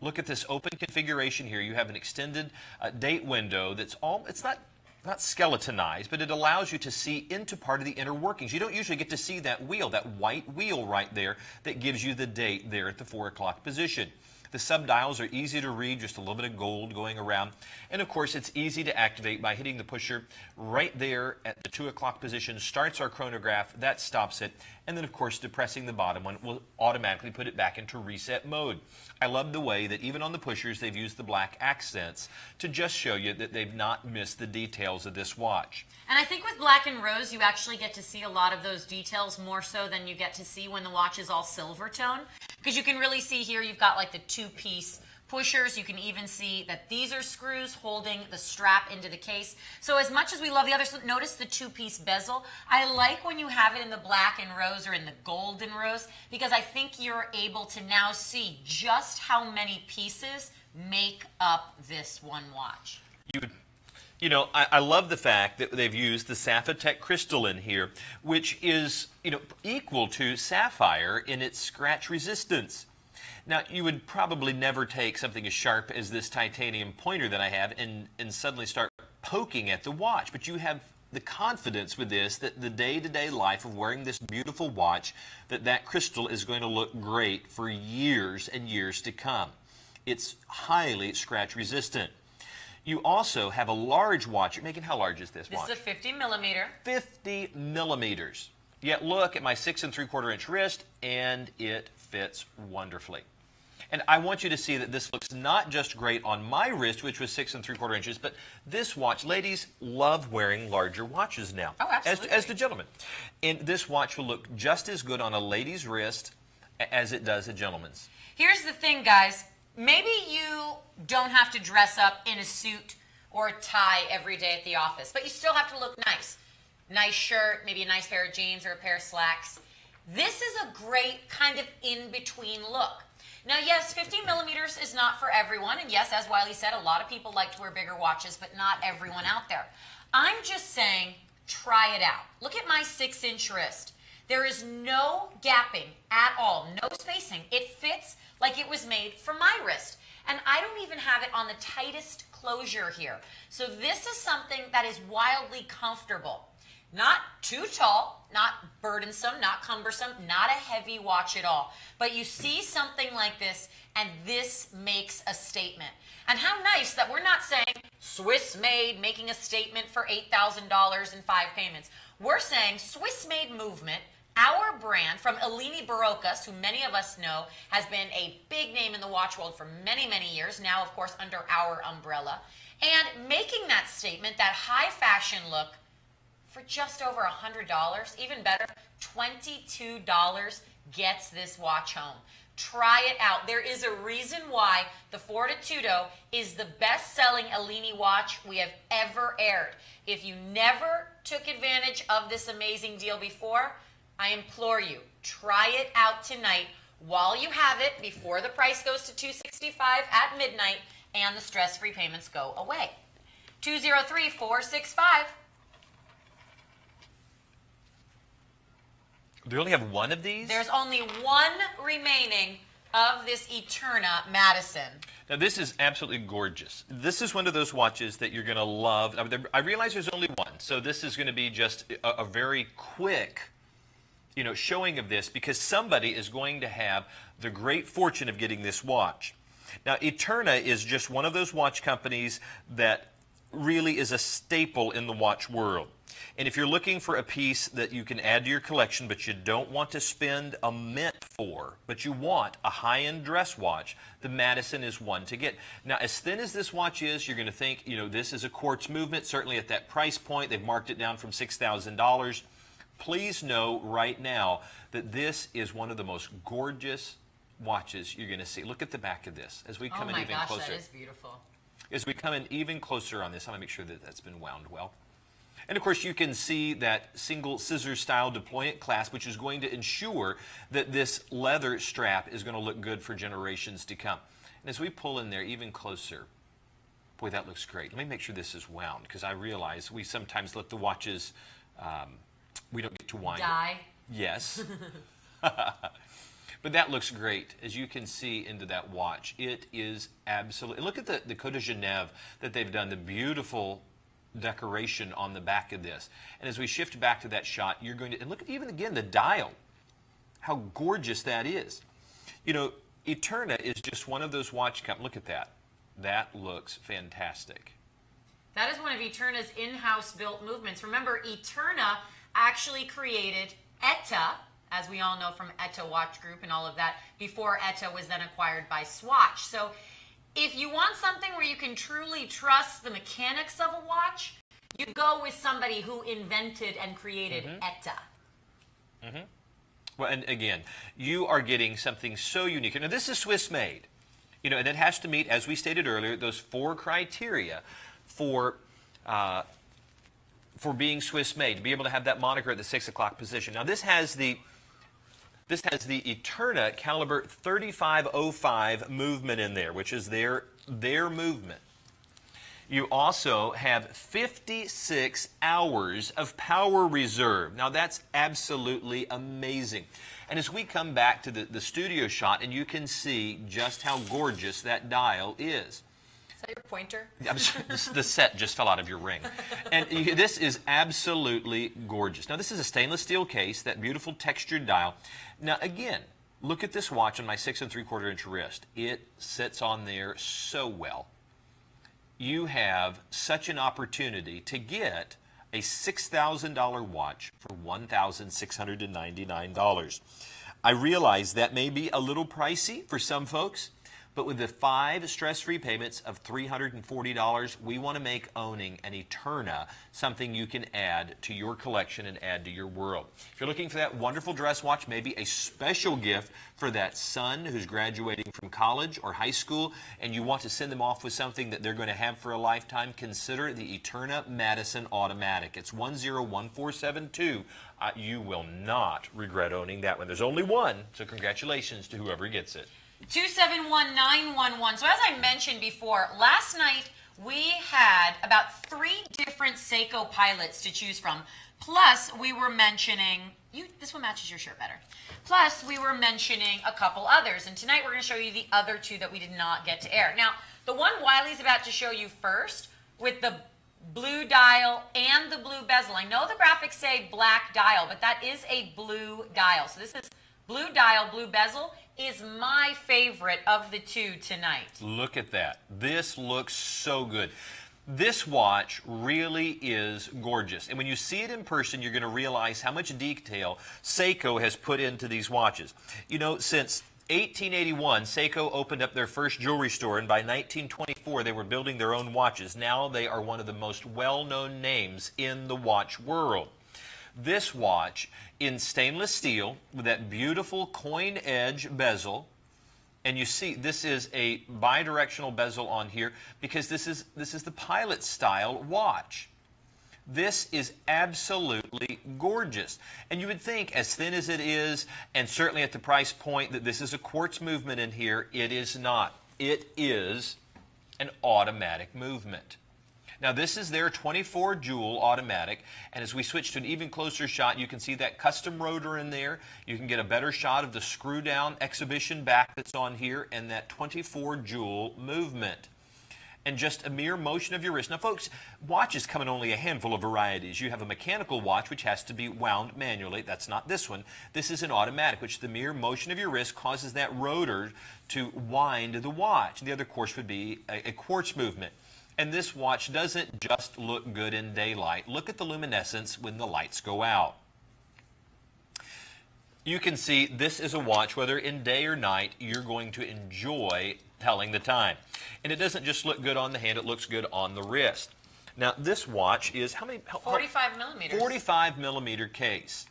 [SPEAKER 1] Look at this open configuration here. You have an extended uh, date window that's all, it's not not skeletonized, but it allows you to see into part of the inner workings. You don't usually get to see that wheel, that white wheel right there that gives you the date there at the 4 o'clock position. The subdials are easy to read, just a little bit of gold going around. And of course, it's easy to activate by hitting the pusher right there at the 2 o'clock position, starts our chronograph, that stops it. And then, of course, depressing the bottom one will automatically put it back into reset mode. I love the way that even on the pushers, they've used the black accents to just show you that they've not missed the details of this watch.
[SPEAKER 2] And I think with black and rose, you actually get to see a lot of those details more so than you get to see when the watch is all silver tone. Because you can really see here, you've got like the two piece pushers. You can even see that these are screws holding the strap into the case. So as much as we love the others, notice the two piece bezel. I like when you have it in the black and rose or in the golden rose because I think you're able to now see just how many pieces make up this one watch.
[SPEAKER 1] You You know, I, I, love the fact that they've used the Sapphitech crystal in here, which is, you know, equal to sapphire in its scratch resistance. Now, you would probably never take something as sharp as this titanium pointer that I have and, and suddenly start poking at the watch, but you have the confidence with this that the day-to-day -day life of wearing this beautiful watch, that that crystal is going to look great for years and years to come. It's highly scratch resistant. You also have a large watch. Megan, how large is this,
[SPEAKER 2] this
[SPEAKER 1] watch?
[SPEAKER 2] This is a 50 millimeter.
[SPEAKER 1] 50 millimeters. Yet look at my six and three quarter inch wrist, and it fits wonderfully. And I want you to see that this looks not just great on my wrist, which was six and three quarter inches, but this watch, ladies love wearing larger watches now.
[SPEAKER 2] Oh, absolutely.
[SPEAKER 1] As, as the gentlemen. And this watch will look just as good on a lady's wrist as it does a gentleman's.
[SPEAKER 2] Here's the thing, guys. Maybe you don't have to dress up in a suit or a tie every day at the office, but you still have to look nice. Nice shirt, maybe a nice pair of jeans or a pair of slacks. This is a great kind of in-between look. Now, yes, 15 millimeters is not for everyone, and yes, as Wiley said, a lot of people like to wear bigger watches, but not everyone out there. I'm just saying, try it out. Look at my six-inch wrist. There is no gapping at all, no spacing. It fits like it was made for my wrist. And I don't even have it on the tightest closure here. So this is something that is wildly comfortable. Not too tall, not burdensome, not cumbersome, not a heavy watch at all. But you see something like this, and this makes a statement. And how nice that we're not saying Swiss made, making a statement for $8,000 in five payments. We're saying Swiss made movement our brand from Elini Barokas, who many of us know has been a big name in the watch world for many, many years, now, of course, under our umbrella, and making that statement, that high fashion look, for just over $100, even better, $22 gets this watch home. Try it out. There is a reason why the Fortitudo is the best selling Elini watch we have ever aired. If you never took advantage of this amazing deal before, I implore you, try it out tonight while you have it before the price goes to 265 at midnight and the stress-free payments go away. 203-465.
[SPEAKER 1] Do you only have one of these?
[SPEAKER 2] There's only one remaining of this Eterna Madison.
[SPEAKER 1] Now, this is absolutely gorgeous. This is one of those watches that you're going to love. I realize there's only one, so this is going to be just a, a very quick you know, showing of this because somebody is going to have the great fortune of getting this watch. Now, Eterna is just one of those watch companies that really is a staple in the watch world. And if you're looking for a piece that you can add to your collection, but you don't want to spend a mint for, but you want a high-end dress watch, the Madison is one to get. Now, as thin as this watch is, you're going to think, you know, this is a quartz movement. Certainly at that price point, they've marked it down from $6,000 please know right now that this is one of the most gorgeous watches you're going to see. Look at the back of this as we come
[SPEAKER 2] oh
[SPEAKER 1] in even
[SPEAKER 2] gosh,
[SPEAKER 1] closer.
[SPEAKER 2] that is beautiful.
[SPEAKER 1] As we come in even closer on this, I'm going to make sure that that's been wound well. And of course, you can see that single scissor style deployant clasp, which is going to ensure that this leather strap is going to look good for generations to come. And as we pull in there even closer, boy, that looks great. Let me make sure this is wound because I realize we sometimes let the watches um, we don't get to wind
[SPEAKER 2] Die.
[SPEAKER 1] Yes. <laughs> <laughs> but that looks great, as you can see into that watch. It is absolutely. Look at the, the Côte de Genève that they've done, the beautiful decoration on the back of this. And as we shift back to that shot, you're going to, and look at even again the dial, how gorgeous that is. You know, Eterna is just one of those watch companies. Look at that. That looks fantastic.
[SPEAKER 2] That is one of Eterna's in-house built movements. Remember, Eterna actually created ETA, as we all know from ETA Watch Group and all of that, before ETA was then acquired by Swatch. So if you want something where you can truly trust the mechanics of a watch, you go with somebody who invented and created mm-hmm. ETA.
[SPEAKER 1] Mm-hmm. Well, and again, you are getting something so unique. And this is Swiss made. You know, and it has to meet, as we stated earlier, those four criteria for uh, for being Swiss made, to be able to have that moniker at the 6 o'clock position. Now, this has the this has the Eterna caliber 3505 movement in there, which is their, their movement. You also have 56 hours of power reserve. Now that's absolutely amazing. And as we come back to the, the studio shot, and you can see just how gorgeous that dial is.
[SPEAKER 2] Is that your pointer?
[SPEAKER 1] the set just fell out of your ring. And this is absolutely gorgeous. Now, this is a stainless steel case, that beautiful textured dial. Now, again, look at this watch on my six and three quarter inch wrist. It sits on there so well. You have such an opportunity to get a $6,000 watch for $1,699. I realize that may be a little pricey for some folks. But with the five stress-free payments of $340, we want to make owning an Eterna something you can add to your collection and add to your world. If you're looking for that wonderful dress watch, maybe a special gift for that son who's graduating from college or high school, and you want to send them off with something that they're going to have for a lifetime, consider the Eterna Madison Automatic. It's 101472. Uh, you will not regret owning that one. There's only one, so congratulations to whoever gets it.
[SPEAKER 2] 271911. So as I mentioned before, last night we had about three different Seiko pilots to choose from. Plus, we were mentioning you. This one matches your shirt better. Plus, we were mentioning a couple others, and tonight we're going to show you the other two that we did not get to air. Now, the one Wiley's about to show you first with the blue dial and the blue bezel. I know the graphics say black dial, but that is a blue dial. So this is blue dial, blue bezel is my favorite of the two tonight.
[SPEAKER 1] Look at that. This looks so good. This watch really is gorgeous. And when you see it in person, you're going to realize how much detail Seiko has put into these watches. You know, since 1881, Seiko opened up their first jewelry store, and by 1924, they were building their own watches. Now they are one of the most well-known names in the watch world. This watch in stainless steel with that beautiful coin edge bezel. And you see, this is a bidirectional bezel on here because this is, this is the pilot style watch. This is absolutely gorgeous. And you would think, as thin as it is, and certainly at the price point, that this is a quartz movement in here. It is not. It is an automatic movement. Now this is their 24 jewel automatic and as we switch to an even closer shot you can see that custom rotor in there. You can get a better shot of the screw down exhibition back that's on here and that 24 jewel movement and just a mere motion of your wrist. Now, folks, watches come in only a handful of varieties. You have a mechanical watch, which has to be wound manually. That's not this one. This is an automatic, which the mere motion of your wrist causes that rotor to wind the watch. The other course would be a, a quartz movement. And this watch doesn't just look good in daylight. Look at the luminescence when the lights go out. You can see this is a watch, whether in day or night, you're going to enjoy telling the time. And it doesn't just look good on the hand, it looks good on the wrist. Now, this watch is how many?
[SPEAKER 2] 45 millimeters.
[SPEAKER 1] 45 millimeter case.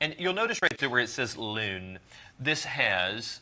[SPEAKER 1] And you'll notice right there where it says Lune, this has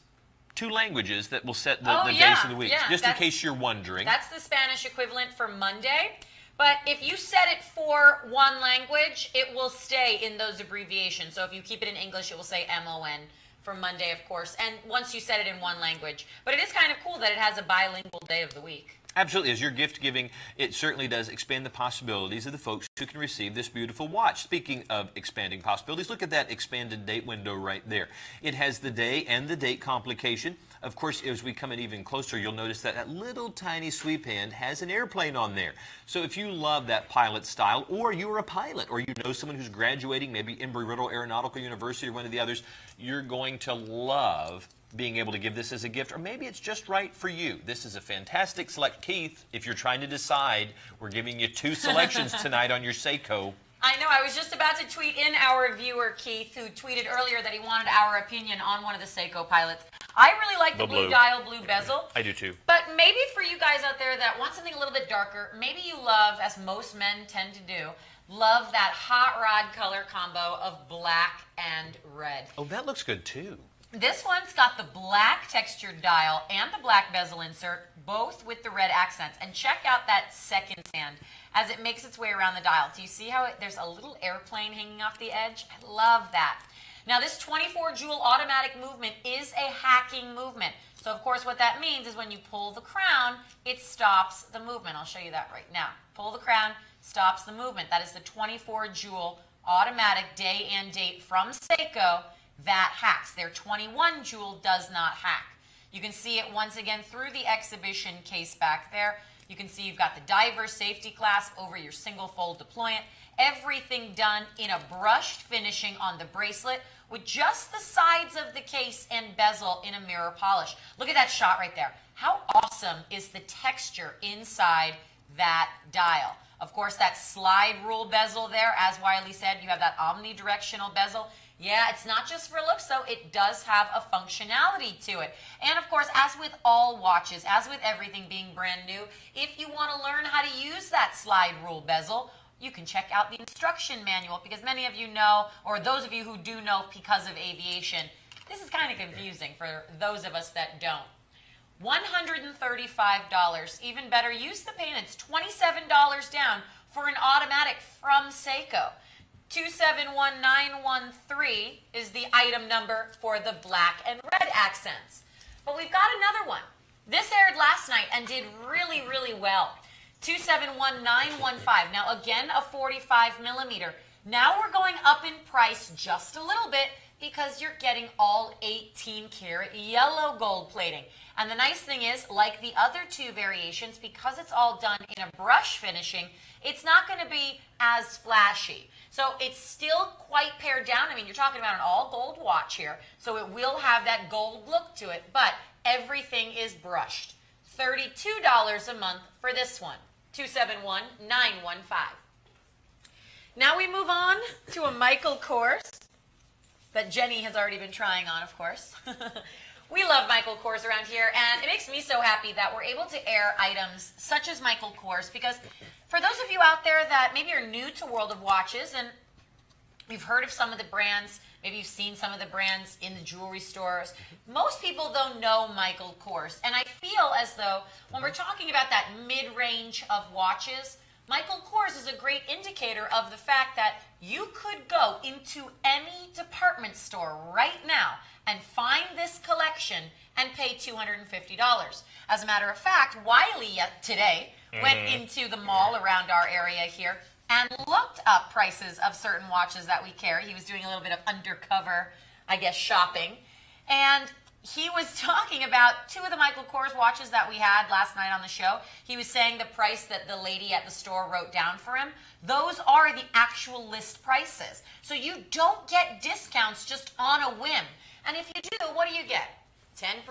[SPEAKER 1] two languages that will set the,
[SPEAKER 2] oh,
[SPEAKER 1] the
[SPEAKER 2] yeah,
[SPEAKER 1] days of the week,
[SPEAKER 2] yeah,
[SPEAKER 1] just in case you're wondering.
[SPEAKER 2] That's the Spanish equivalent for Monday. But if you set it for one language, it will stay in those abbreviations. So if you keep it in English, it will say MON for Monday, of course. And once you set it in one language. But it is kind of cool that it has a bilingual day of the week.
[SPEAKER 1] Absolutely. As your gift giving, it certainly does expand the possibilities of the folks who can receive this beautiful watch. Speaking of expanding possibilities, look at that expanded date window right there. It has the day and the date complication. Of course, as we come in even closer, you'll notice that that little tiny sweep hand has an airplane on there. So if you love that pilot style, or you're a pilot, or you know someone who's graduating, maybe Embry-Riddle Aeronautical University or one of the others, you're going to love being able to give this as a gift, or maybe it's just right for you. This is a fantastic select. Keith, if you're trying to decide, we're giving you two <laughs> selections tonight on your Seiko.
[SPEAKER 2] I know. I was just about to tweet in our viewer, Keith, who tweeted earlier that he wanted our opinion on one of the Seiko pilots. I really like the, the blue. blue dial, blue bezel.
[SPEAKER 1] I do too.
[SPEAKER 2] But maybe for you guys out there that want something a little bit darker, maybe you love, as most men tend to do, love that hot rod color combo of black and red.
[SPEAKER 1] Oh, that looks good too.
[SPEAKER 2] This one's got the black textured dial and the black bezel insert, both with the red accents. And check out that second sand as it makes its way around the dial. Do you see how it, there's a little airplane hanging off the edge? I love that. Now this 24 jewel automatic movement is a hacking movement. So of course what that means is when you pull the crown, it stops the movement. I'll show you that right now. Pull the crown, stops the movement. That is the 24 jewel automatic day and date from Seiko that hacks. Their 21 jewel does not hack. You can see it once again through the exhibition case back there. You can see you've got the diver safety clasp over your single fold deployant. Everything done in a brushed finishing on the bracelet with just the sides of the case and bezel in a mirror polish. Look at that shot right there. How awesome is the texture inside that dial? Of course, that slide rule bezel there, as Wiley said, you have that omnidirectional bezel. Yeah, it's not just for looks though, it does have a functionality to it. And of course, as with all watches, as with everything being brand new, if you want to learn how to use that slide rule bezel, you can check out the instruction manual because many of you know, or those of you who do know because of aviation, this is kind of confusing for those of us that don't. $135. Even better, use the payments. $27 down for an automatic from Seiko. 271913 is the item number for the black and red accents. But we've got another one. This aired last night and did really, really well. 271915. Now, again, a 45 millimeter. Now we're going up in price just a little bit because you're getting all 18 karat yellow gold plating. And the nice thing is, like the other two variations, because it's all done in a brush finishing, it's not going to be as flashy. So it's still quite pared down. I mean, you're talking about an all gold watch here, so it will have that gold look to it, but everything is brushed. $32 a month for this one. 271 915. Now we move on to a Michael Kors that Jenny has already been trying on, of course. <laughs> we love Michael Kors around here, and it makes me so happy that we're able to air items such as Michael Kors because for those of you out there that maybe are new to World of Watches and you've heard of some of the brands, maybe you've seen some of the brands in the jewelry stores. Most people don't know Michael Kors, and I feel as though when we're talking about that mid-range of watches, Michael Kors is a great indicator of the fact that you could go into any department store right now and find this collection and pay $250. As a matter of fact, Wiley today mm-hmm. went into the mall around our area here and looked up prices of certain watches that we carry. He was doing a little bit of undercover, I guess, shopping. And he was <laughs> talking about two of the Michael Kors watches that we had last night on the show. He was saying the price that the lady at the store wrote down for him. Those are the actual list prices. So you don't get discounts just on a whim. And if you do, what do you get? 10%,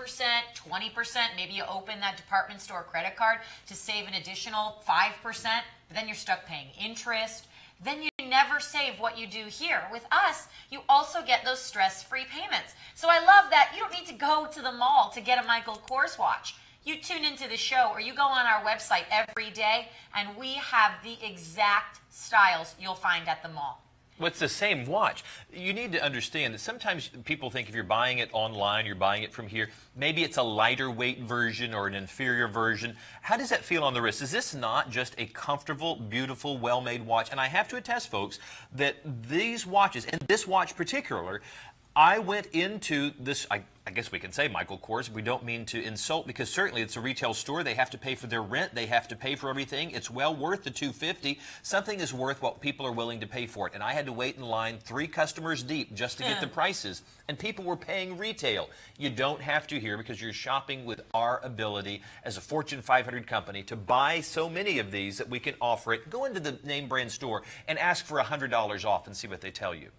[SPEAKER 2] 20%, maybe you open that department store credit card to save an additional 5%, but then you're stuck paying interest, then you never save what you do here. With us, you also get those stress-free payments. So I love that you don't need to go to the mall to get a Michael Kors watch. You tune into the show or you go on our website every day and we have the exact styles you'll find at the mall.
[SPEAKER 1] It's the same watch. You need to understand that sometimes people think if you're buying it online, you're buying it from here, maybe it's a lighter weight version or an inferior version. How does that feel on the wrist? Is this not just a comfortable, beautiful, well-made watch? And I have to attest, folks, that these watches, and this watch particular, I went into this, I, I, guess we can say Michael Kors. We don't mean to insult because certainly it's a retail store. They have to pay for their rent. They have to pay for everything. It's well worth the 250. Something is worth what people are willing to pay for it. And I had to wait in line three customers deep just to get the hmm. prices. And people were paying retail. You don't have to here because you're shopping with our ability as a Fortune 500 company to buy so many of these that we can offer it. Go into the name brand store and ask for $100 off and see what they tell you.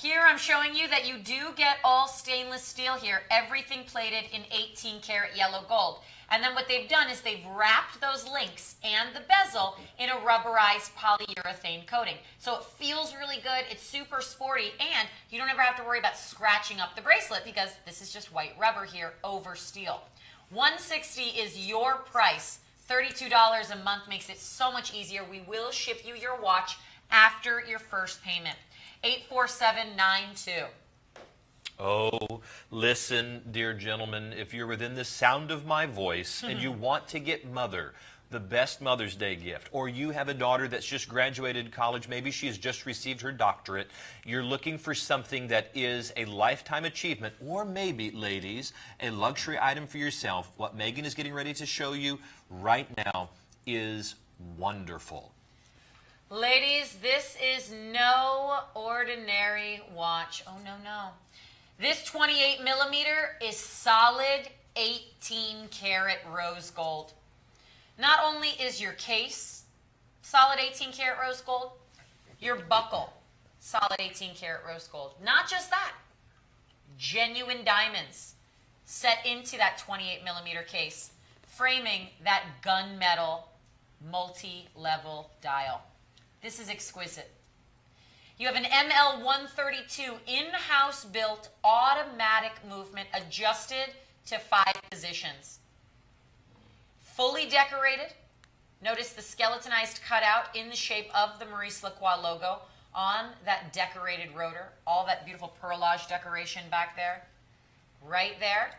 [SPEAKER 2] Here I'm showing you that you do get all stainless steel here, everything plated in 18 karat yellow gold. And then what they've done is they've wrapped those links and the bezel in a rubberized polyurethane coating. So it feels really good, it's super sporty, and you don't ever have to worry about scratching up the bracelet because this is just white rubber here over steel. 160 is your price. $32 a month makes it so much easier. We will ship you your watch after your first payment. 84792.
[SPEAKER 1] Oh, listen, dear gentlemen, if you're within the sound of my voice and you hmm. want to get mother, the best Mother's Day gift, or you have a daughter that's just graduated college, maybe she has just received her doctorate, you're looking for something that is a lifetime achievement, or maybe, ladies, a luxury item for yourself, what Megan is getting ready to show you right now is wonderful.
[SPEAKER 2] Ladies, this is no ordinary watch. Oh, no, no. This 28 millimeter is solid 18 karat rose gold. Not only is your case solid 18 karat rose gold, your buckle solid 18 karat rose gold. Not just that, genuine diamonds set into that 28 millimeter case, framing that gunmetal multi-level dial. This is exquisite. You have an ML132 in-house built automatic movement adjusted to five positions. Fully decorated. Notice the skeletonized cutout in the shape of the Maurice Lacroix logo on that decorated rotor. All that beautiful perlage decoration back there. Right there.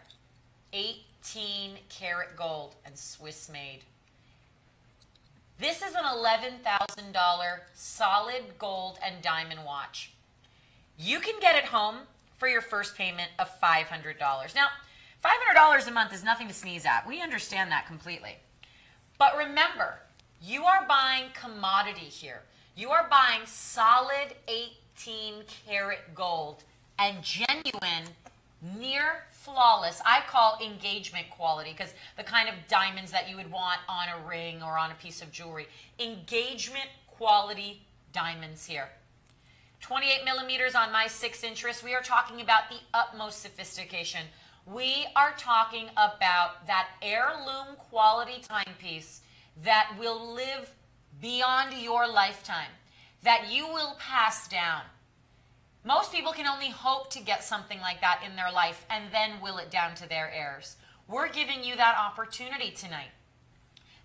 [SPEAKER 2] 18 karat gold and Swiss made. This is an $11,000 solid gold and diamond watch. You can get it home for your first payment of $500. Now, $500 a month is nothing to sneeze at. We understand that completely. But remember, you are buying commodity here. You are buying solid 18 karat gold and genuine, near flawless, I call engagement quality because the kind of diamonds that you would want on a ring or on a piece of jewelry. Engagement quality diamonds here. 28 millimeters on my six inch wrist. We are talking about the utmost sophistication. We are talking about that heirloom quality timepiece that will live beyond your lifetime, that you will pass down. Most people can only hope to get something like that in their life and then will it down to their heirs. We're giving you that opportunity tonight.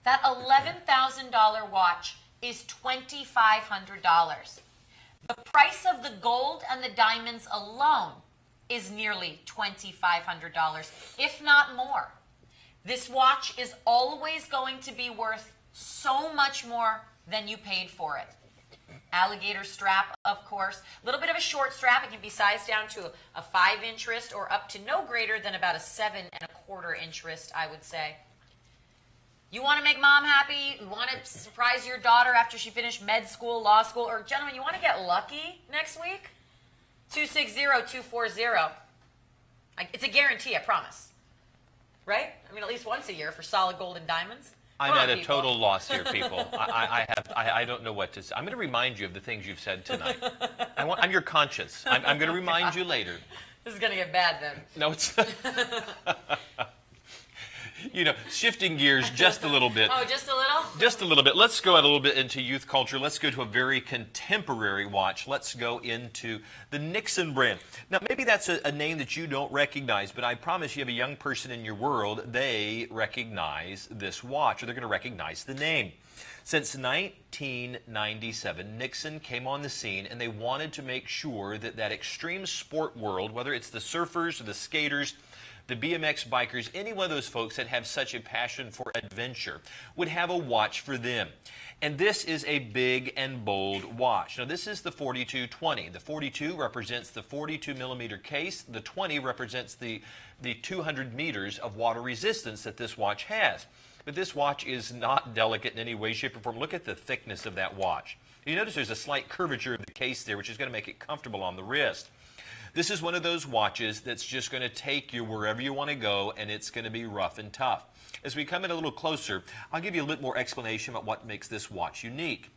[SPEAKER 2] That $11,000 watch is $2,500. The price of the gold and the diamonds alone is nearly $2,500, if not more. This watch is always going to be worth so much more than you paid for it. Alligator strap, of course. A little bit of a short strap. It can be sized down to a five inch wrist or up to no greater than about a seven and a quarter inch wrist, I would say. You want to make mom happy? You want to surprise your daughter after she finished med school, law school, or gentlemen, you want to get lucky next week? 260-240. It's a guarantee, I promise. Right? I mean, at least once a year for solid gold and diamonds.
[SPEAKER 1] I'm at a people. total loss here, people. <laughs> I, I, have, I, I, don't know what to say. I'm going to remind you of the things you've said tonight. I want, I'm your conscience. I'm, I'm going <laughs> to remind you later.
[SPEAKER 2] This is going to get bad then.
[SPEAKER 1] No, it's. <laughs> <laughs> you know, shifting gears just a little bit. <laughs>
[SPEAKER 2] Oh, just a little?
[SPEAKER 1] Just a little bit. Let's go out a little bit into youth culture. Let's go to a very contemporary watch. Let's go into the Nixon brand. Now, maybe that's a, a name that you don't recognize, but I promise you have a young person in your world, they recognize this watch, or they're going to recognize the name. Since 1997, Nixon came on the scene and they wanted to make sure that that extreme sport world, whether it's the surfers or the skaters, the BMX bikers, any one of those folks that have such a passion for adventure would have a watch for them. And this is a big and bold watch. Now, this is the 4220. The 42 represents the 42 millimeter case. The 20 represents the, the 200 meters of water resistance that this watch has. But this watch is not delicate in any way, shape, or form. Look at the thickness of that watch. You notice there's a slight curvature of the case there, which is going to make it comfortable on the wrist. This is one of those watches that's just going to take you wherever you want to go, and it's going to be rough and tough. As we come in a little closer, I'll give you a little more explanation about what makes this watch unique.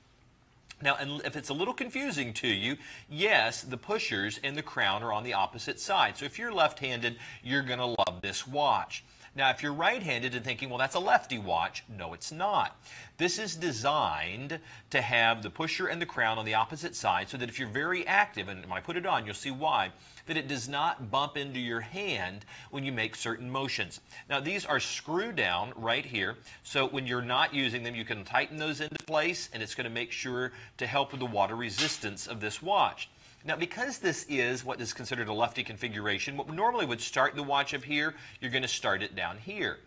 [SPEAKER 1] Now, and if it's a little confusing to you, yes, the pushers and the crown are on the opposite side. So if you're left-handed, you're going to love this watch. Now, if you're right-handed and thinking, well, that's a lefty watch, no, it's not. This is designed to have the pusher and the crown on the opposite side so that if you're very active, and when I put it on, you'll see why, that it does not bump into your hand when you make certain motions. Now, these are screw down right here, so when you're not using them, you can tighten those into place, and it's going to make sure to help with the water resistance of this watch. Now, because this is what is considered a lefty configuration, what normally would start the watch up here, you're going to start it down here.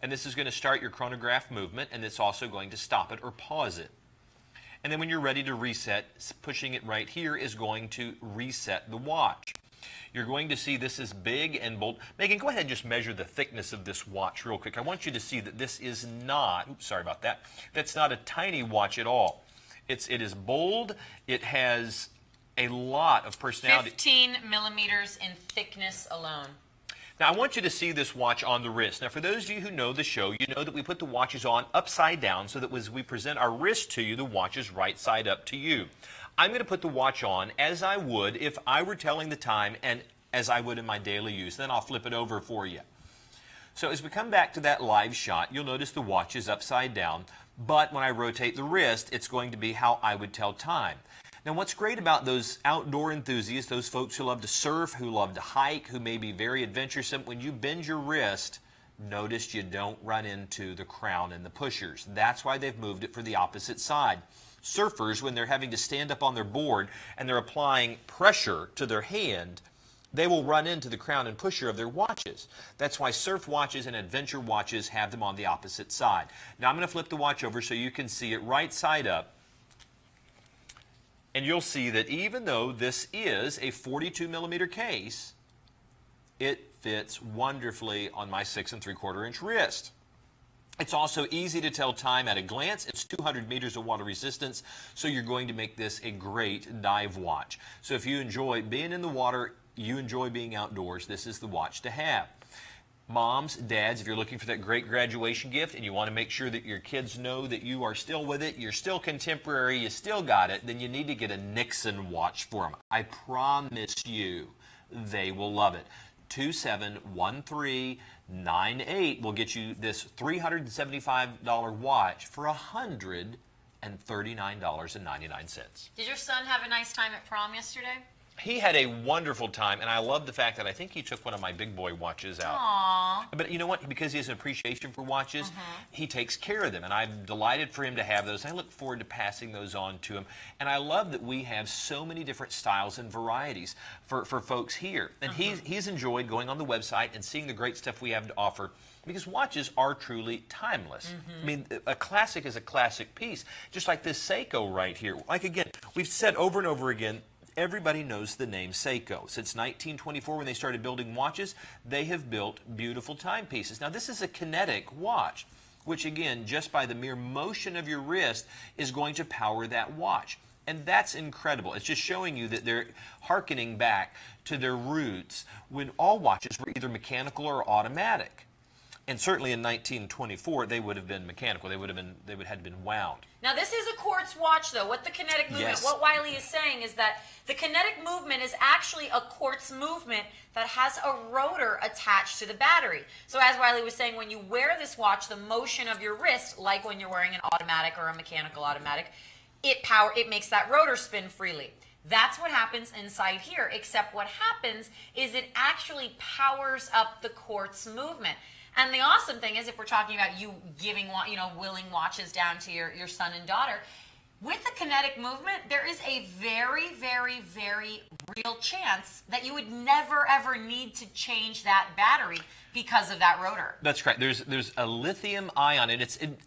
[SPEAKER 1] And this is going to start your chronograph movement, and it's also going to stop it or pause it. And then when you're ready to reset, pushing it right here is going to reset the watch. You're going to see this is big and bold. Megan, go ahead and just measure the thickness of this watch real quick. I want you to see that this is not, oops, sorry about that, that's not a tiny watch at all. It's, it is bold. It has a lot of personality.
[SPEAKER 2] 15 millimeters in thickness alone.
[SPEAKER 1] Now, I want you to see this watch on the wrist. Now, for those of you who know the show, you know that we put the watches on upside down so that as we present our wrist to you, the watch is right side up to you. I'm going to put the watch on as I would if I were telling the time and as I would in my daily use. Then I'll flip it over for you. So as we come back to that live shot, you'll notice the watch is upside down, but when I rotate the wrist, it's going to be how I would tell time. Now, what's great about those outdoor enthusiasts, those folks who love to surf, who love to hike, who may be very adventuresome, when you bend your wrist, notice you don't run into the crown and the pushers. That's why they've moved it for the opposite side. Surfers, when they're having to stand up on their board and they're applying pressure to their hand, they will run into the crown and pusher of their watches. That's why surf watches and adventure watches have them on the opposite side. Now I'm going to flip the watch over so you can see it right side up. And you'll see that even though this is a 42 millimeter case, it fits wonderfully on my six and three quarter inch wrist. It's also easy to tell time at a glance. It's 200 meters of water resistance, so you're going to make this a great dive watch. So if you enjoy being in the water, you enjoy being outdoors, this is the watch to have. Moms, dads, if you're looking for that great graduation gift and you want to make sure that your kids know that you are still with it, you're still contemporary, you still got it, then you need to get a Nixon watch for them. I promise you they will love it. 271398 will get you this $375 watch for $139.99.
[SPEAKER 2] Did your son have a nice time at prom yesterday?
[SPEAKER 1] He had a wonderful time, and I love the fact that I think he took one of my big boy watches out.
[SPEAKER 2] Aww.
[SPEAKER 1] But you know what? Because he has an appreciation for watches, uh -huh. he takes care of them, and I'm delighted for him to have those. I look forward to passing those on to him, and I love that we have so many different styles and varieties for, for folks here. And uh -huh. he's, he's enjoyed going on the website and seeing the great stuff we have to offer because watches are truly timeless. Mm -hmm. I mean, a classic is a classic piece, just like this Seiko right here. Like again, we've said over and over again, everybody knows the name Seiko. Since 1924, when they started building watches, they have built beautiful timepieces. Now, this is a kinetic watch, which again, just by the mere motion of your wrist, is going to power that watch. And that's incredible. It's just showing you that they're hearkening back to their roots when all watches were either mechanical or automatic and certainly in 1924 they would have been mechanical. They would have been they would have been wound.
[SPEAKER 2] Now this is a quartz watch though. What the kinetic movement, yes. what Wiley is saying is that the kinetic movement is actually a quartz movement that has a rotor attached to the battery. So as Wiley was saying, when you wear this watch, the motion of your wrist, like when you're wearing an automatic or a mechanical automatic, it power it makes that rotor spin freely. That's what happens inside here, except what happens is it actually powers up the quartz movement. And the awesome thing is, if we're talking about you giving, you know, willing watches down to your, your son and daughter, with the kinetic movement, there is a very, very, very real chance that you would never ever need to change that battery because of that rotor.
[SPEAKER 1] That's correct. There's there's a lithium ion, and it's it,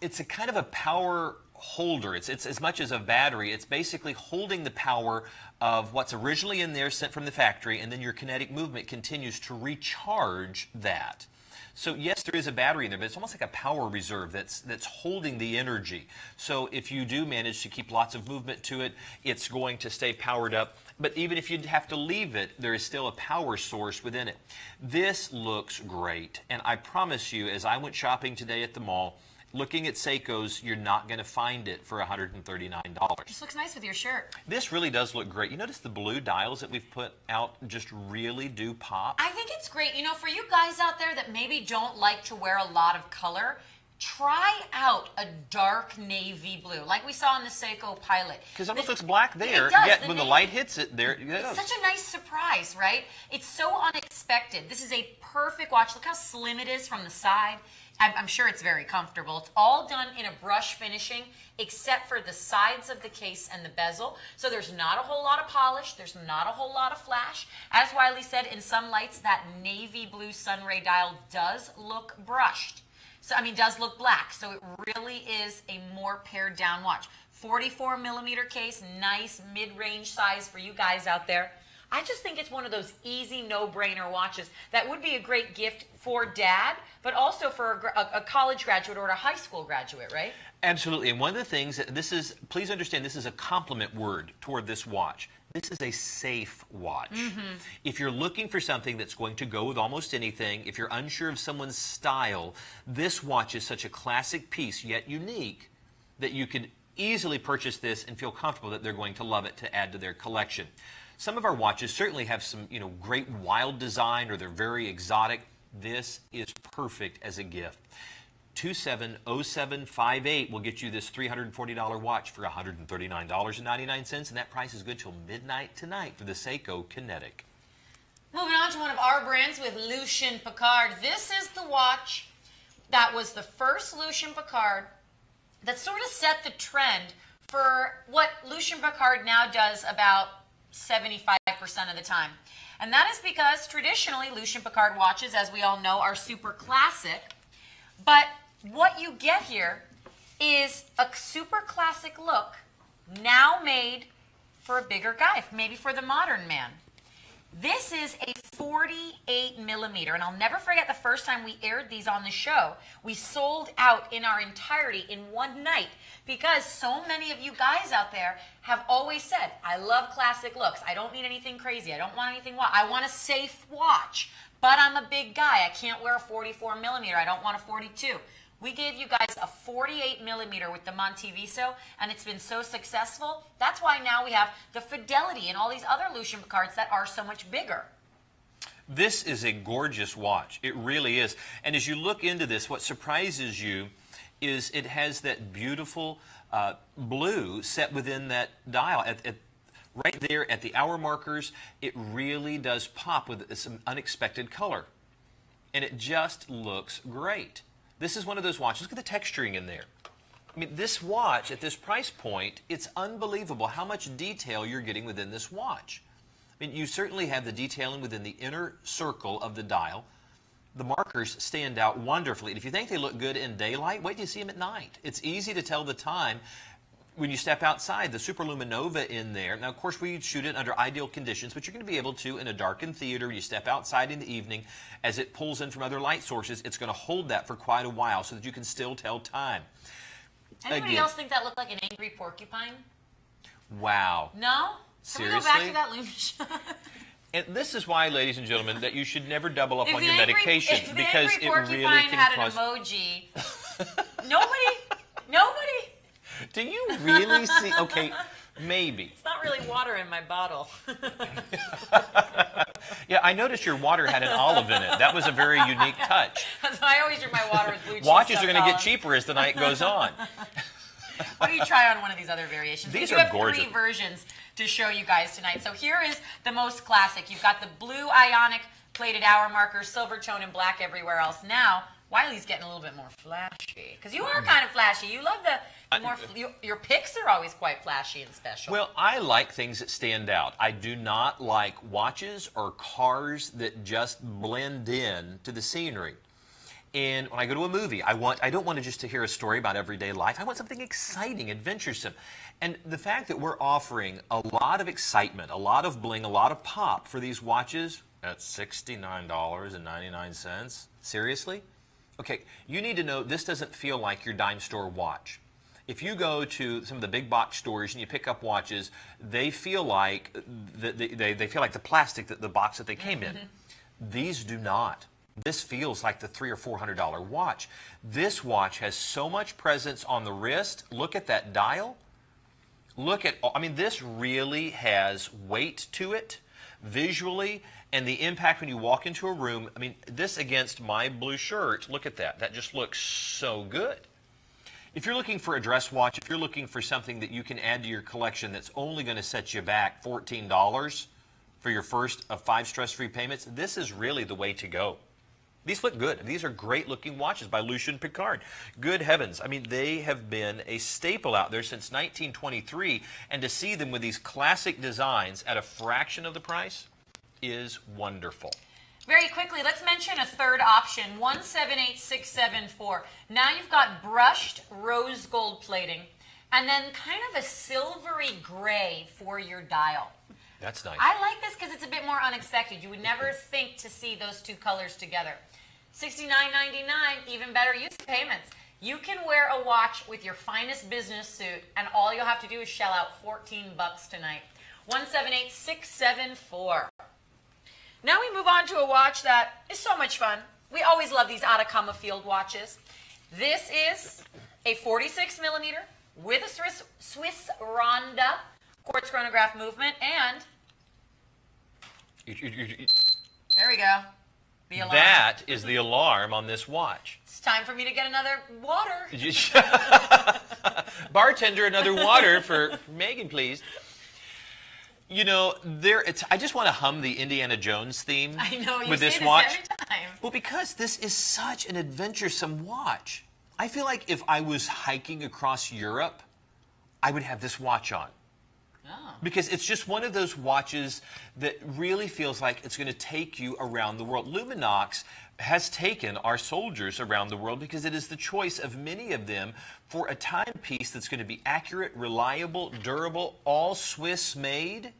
[SPEAKER 1] it's a kind of a power holder. It's it's as much as a battery. It's basically holding the power of what's originally in there sent from the factory, and then your kinetic movement continues to recharge that. So yes, there is a battery in there, but it's almost like a power reserve that's that's holding the energy. So if you do manage to keep lots of movement to it, it's going to stay powered up. But even if you have to leave it, there is still a power source within it. This looks great, and I promise you, as I went shopping today at the mall, looking at Seiko's, you're not going to find it for $139.
[SPEAKER 2] This looks nice with your shirt.
[SPEAKER 1] This really does look great. You notice the blue dials that we've put out just really do pop?
[SPEAKER 2] I think it's great. You know, for you guys out there that maybe don't like to wear a lot of color, try out a dark navy blue, like we saw in the Seiko Pilot.
[SPEAKER 1] Because it almost looks black there, yet the when the light hits it, there it
[SPEAKER 2] It's such a nice surprise, right? It's so unexpected. This is a perfect watch. Look how slim it is from the side. I'm, sure it's very comfortable. It's all done in a brush finishing, except for the sides of the case and the bezel. So there's not a whole lot of polish. There's not a whole lot of flash. As Wiley said, in some lights, that navy blue sunray dial does look brushed. So I mean, does look black. So it really is a more pared down watch. 44 millimeter case, nice mid-range size for you guys out there. I just think it's one of those easy, no-brainer watches that would be a great gift for dad, but also for a, a, college graduate or a high school graduate, right?
[SPEAKER 1] Absolutely. And one of the things, that this is, please understand, this is a compliment word toward this watch. This is a safe watch. Mm-hmm. If you're looking for something that's going to go with almost anything, if you're unsure of someone's style, this watch is such a classic piece, yet unique, that you can easily purchase this and feel comfortable that they're going to love it to add to their collection. Some of our watches certainly have some, you know, great wild design or they're very exotic. This is perfect as a gift. 270758 will get you this $340 watch for $139.99, and that price is good till midnight tonight for the Seiko Kinetic.
[SPEAKER 2] Moving on to one of our brands with Lucien Piccard. This is the watch that was the first Lucien Piccard that sort of set the trend for what Lucien Piccard now does about 75% of the time. And that is because traditionally Lucien Piccard watches, as we all know, are super classic. But what you get here is a super classic look now made for a bigger guy, maybe for the modern man. This is a 48 millimeter, and I'll never forget the first time we aired these on the show. We sold out in our entirety in one night because so many of you guys out there have always said, I love classic looks. I don't need anything crazy. I don't want anything wild. I want a safe watch, but I'm a big guy. I can't wear a 44 millimeter. I don't want a 42. We gave you guys a 48 millimeter with the Monteviso, and it's been so successful. That's why now we have the Fidelity and all these other Lucien cards that are so much bigger.
[SPEAKER 1] This is a gorgeous watch. It really is. And as you look into this, what surprises you is it has that beautiful uh, blue set within that dial. At, at, right there at the hour markers, it really does pop with some unexpected color. And it just looks great. This is one of those watches. Look at the texturing in there. I mean, this watch at this price point, it's unbelievable how much detail you're getting within this watch. I mean, you certainly have the detailing within the inner circle of the dial. The markers stand out wonderfully. And if you think they look good in daylight, wait till you see them at night. It's easy to tell the time when you step outside, the Superluminova in there. Now, of course, we shoot it under ideal conditions, but you're going to be able to in a darkened theater. You step outside in the evening, as it pulls in from other light sources, it's going to hold that for quite a while so that you can still tell time.
[SPEAKER 2] Anybody Again, else think that looked like an angry porcupine?
[SPEAKER 1] Wow.
[SPEAKER 2] No?
[SPEAKER 1] Seriously?
[SPEAKER 2] Can we go back to that loom shot?
[SPEAKER 1] And this is why, ladies and gentlemen, that you should never double up
[SPEAKER 2] if
[SPEAKER 1] on your
[SPEAKER 2] angry,
[SPEAKER 1] medication because
[SPEAKER 2] it
[SPEAKER 1] really can
[SPEAKER 2] had
[SPEAKER 1] cause.
[SPEAKER 2] an emoji. nobody, nobody
[SPEAKER 1] do you really see? Okay, maybe.
[SPEAKER 2] It's not really water in my bottle. <laughs>
[SPEAKER 1] yeah, I noticed your water had an olive in it. That was a very unique touch. <laughs>
[SPEAKER 2] I always drink my water with blue cheese.
[SPEAKER 1] Watches are going to get cheaper as the night goes on. <laughs>
[SPEAKER 2] Why don't you try on one of these other variations?
[SPEAKER 1] These
[SPEAKER 2] we
[SPEAKER 1] are
[SPEAKER 2] have
[SPEAKER 1] gorgeous.
[SPEAKER 2] three versions to show you guys tonight. So here is the most classic. You've got the blue ionic plated hour marker, silver tone, and black everywhere else. Now, Wiley's getting a little bit more flashy because you are mm-hmm. kind of flashy. You love the more, you, your picks are always quite flashy and special.
[SPEAKER 1] Well, I like things that stand out. I do not like watches or cars that just blend in to the scenery. And when I go to a movie, I want I don't want to just to hear a story about everyday life. I want something exciting, adventuresome. And the fact that we're offering a lot of excitement, a lot of bling, a lot of pop for these watches at $69.99. Seriously? Okay, you need to know this doesn't feel like your dime store watch if you go to some of the big box stores and you pick up watches, they feel like the, they, they feel like the plastic that the box that they came in. Mm-hmm. These do not. This feels like the three or four hundred dollar watch. This watch has so much presence on the wrist. Look at that dial. Look at, I mean, this really has weight to it visually and the impact when you walk into a room. I mean, this against my blue shirt, look at that. That just looks so good. If you're looking for a dress watch, if you're looking for something that you can add to your collection that's only going to set you back $14 for your first of five stress-free payments, this is really the way to go. These look good. These are great looking watches by Lucien Piccard. Good heavens. I mean, they have been a staple out there since 1923, and to see them with these classic designs at a fraction of the price is wonderful.
[SPEAKER 2] Very quickly, let's mention a third option 178674. Now you've got brushed rose gold plating and then kind of a silvery gray for your dial.
[SPEAKER 1] That's nice.
[SPEAKER 2] I like this because it's a bit more unexpected. You would never think to see those two colors together. $69.99, even better use of payments. You can wear a watch with your finest business suit, and all you'll have to do is shell out 14 bucks tonight. 178674. Now we move on to a watch that is so much fun. We always love these Atacama field watches. This is a 46 millimeter with a Swiss, Swiss Ronda quartz chronograph movement, and there we go. The alarm.
[SPEAKER 1] that is the alarm on this watch.
[SPEAKER 2] It's time for me to get another water. <laughs>
[SPEAKER 1] Bartender, another water for Megan, please. You know, there. It's. I just want to hum the Indiana Jones theme
[SPEAKER 2] I know you
[SPEAKER 1] with
[SPEAKER 2] say
[SPEAKER 1] this
[SPEAKER 2] this
[SPEAKER 1] watch.
[SPEAKER 2] every time.
[SPEAKER 1] Well, because this is such an adventuresome watch. I feel like if I was hiking across Europe, I would have this watch on. Because it's just one of those watches that really feels like it's going to take you around the world. Luminox has taken our soldiers around the world because it is the choice of many of them for a timepiece that's going to be accurate, reliable, durable, all Swiss made.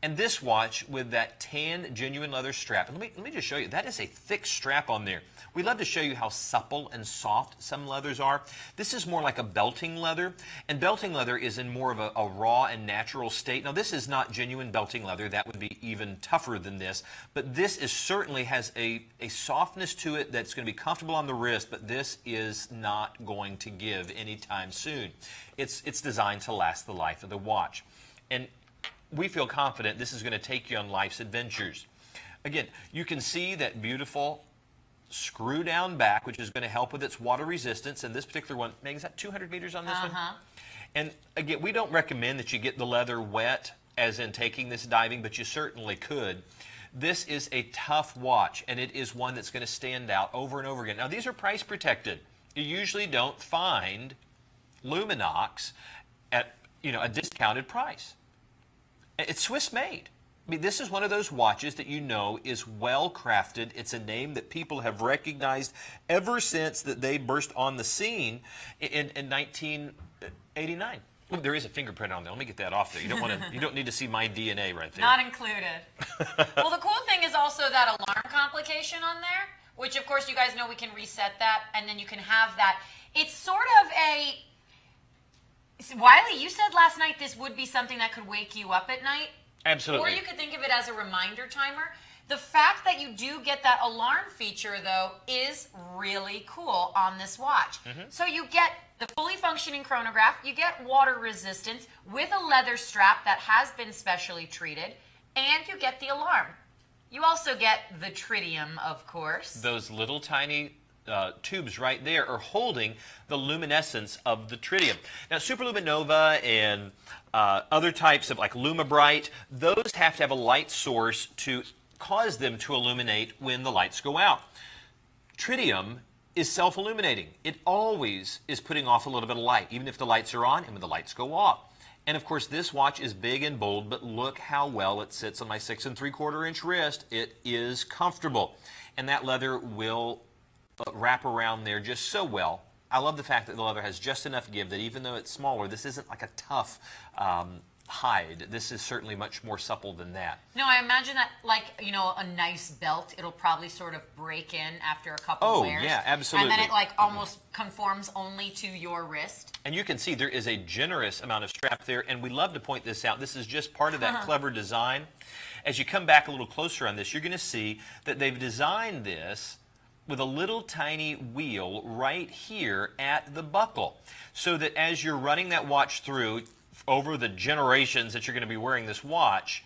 [SPEAKER 1] And this watch with that tan genuine leather strap. And let me let me just show you. That is a thick strap on there. We love to show you how supple and soft some leathers are. This is more like a belting leather, and belting leather is in more of a, a raw and natural state. Now this is not genuine belting leather. That would be even tougher than this. But this is certainly has a, a softness to it that's going to be comfortable on the wrist, but this is not going to give anytime soon. It's it's designed to last the life of the watch. And we feel confident this is going to take you on life's adventures. Again, you can see that beautiful screw down back, which is going to help with its water resistance. And this particular one, Meg, is that 200 meters on this one?
[SPEAKER 2] Uh-huh.
[SPEAKER 1] And again, we don't recommend that you get the leather wet, as in taking this diving, but you certainly could. This is a tough watch, and it is one that's going to stand out over and over again. Now, these are price protected. You usually don't find Luminox at you know a discounted price. It's Swiss made. I mean, this is one of those watches that you know is well crafted. It's a name that people have recognized ever since that they burst on the scene in, in 1989. Look, there is a fingerprint on there. Let me get that off there. You don't want to. <laughs> You don't need to see my DNA right there.
[SPEAKER 2] Not included. well, the cool thing is also that alarm complication on there, which of course you guys know we can reset that, and then you can have that. It's sort of a. Wiley, you said last night this would be something that could wake you up at night.
[SPEAKER 1] Absolutely.
[SPEAKER 2] Or you could think of it as a reminder timer. The fact that you do get that alarm feature, though, is really cool on this watch.
[SPEAKER 1] Mm-hmm.
[SPEAKER 2] So you get the fully functioning chronograph, you get water resistance with a leather strap that has been specially treated, and you get the alarm. You also get the tritium, of course.
[SPEAKER 1] Those little tiny uh, tubes right there are holding the luminescence of the tritium. Now, Superluminova and uh, other types of like LumiBrite, those have to have a light source to cause them to illuminate when the lights go out. Tritium is self-illuminating. It always is putting off a little bit of light, even if the lights are on and when the lights go off. And of course, this watch is big and bold, but look how well it sits on my six and three quarter inch wrist. It is comfortable. And that leather will wrap around there just so well. I love the fact that the leather has just enough give that even though it's smaller, this isn't like a tough um, hide. This is certainly much more supple than that.
[SPEAKER 2] No, I imagine that like you know a nice belt, it'll probably sort of break in after a couple
[SPEAKER 1] Oh,
[SPEAKER 2] wears.
[SPEAKER 1] yeah, absolutely.
[SPEAKER 2] And then it like almost conforms only to your wrist.
[SPEAKER 1] And you can see there is a generous amount of strap there, and we love to point this out. This is just part of that clever design. As you come back a little closer on this, you're going to see that they've designed this with a little tiny wheel right here at the buckle. So that as you're running that watch through over the generations that you're going to be wearing this watch,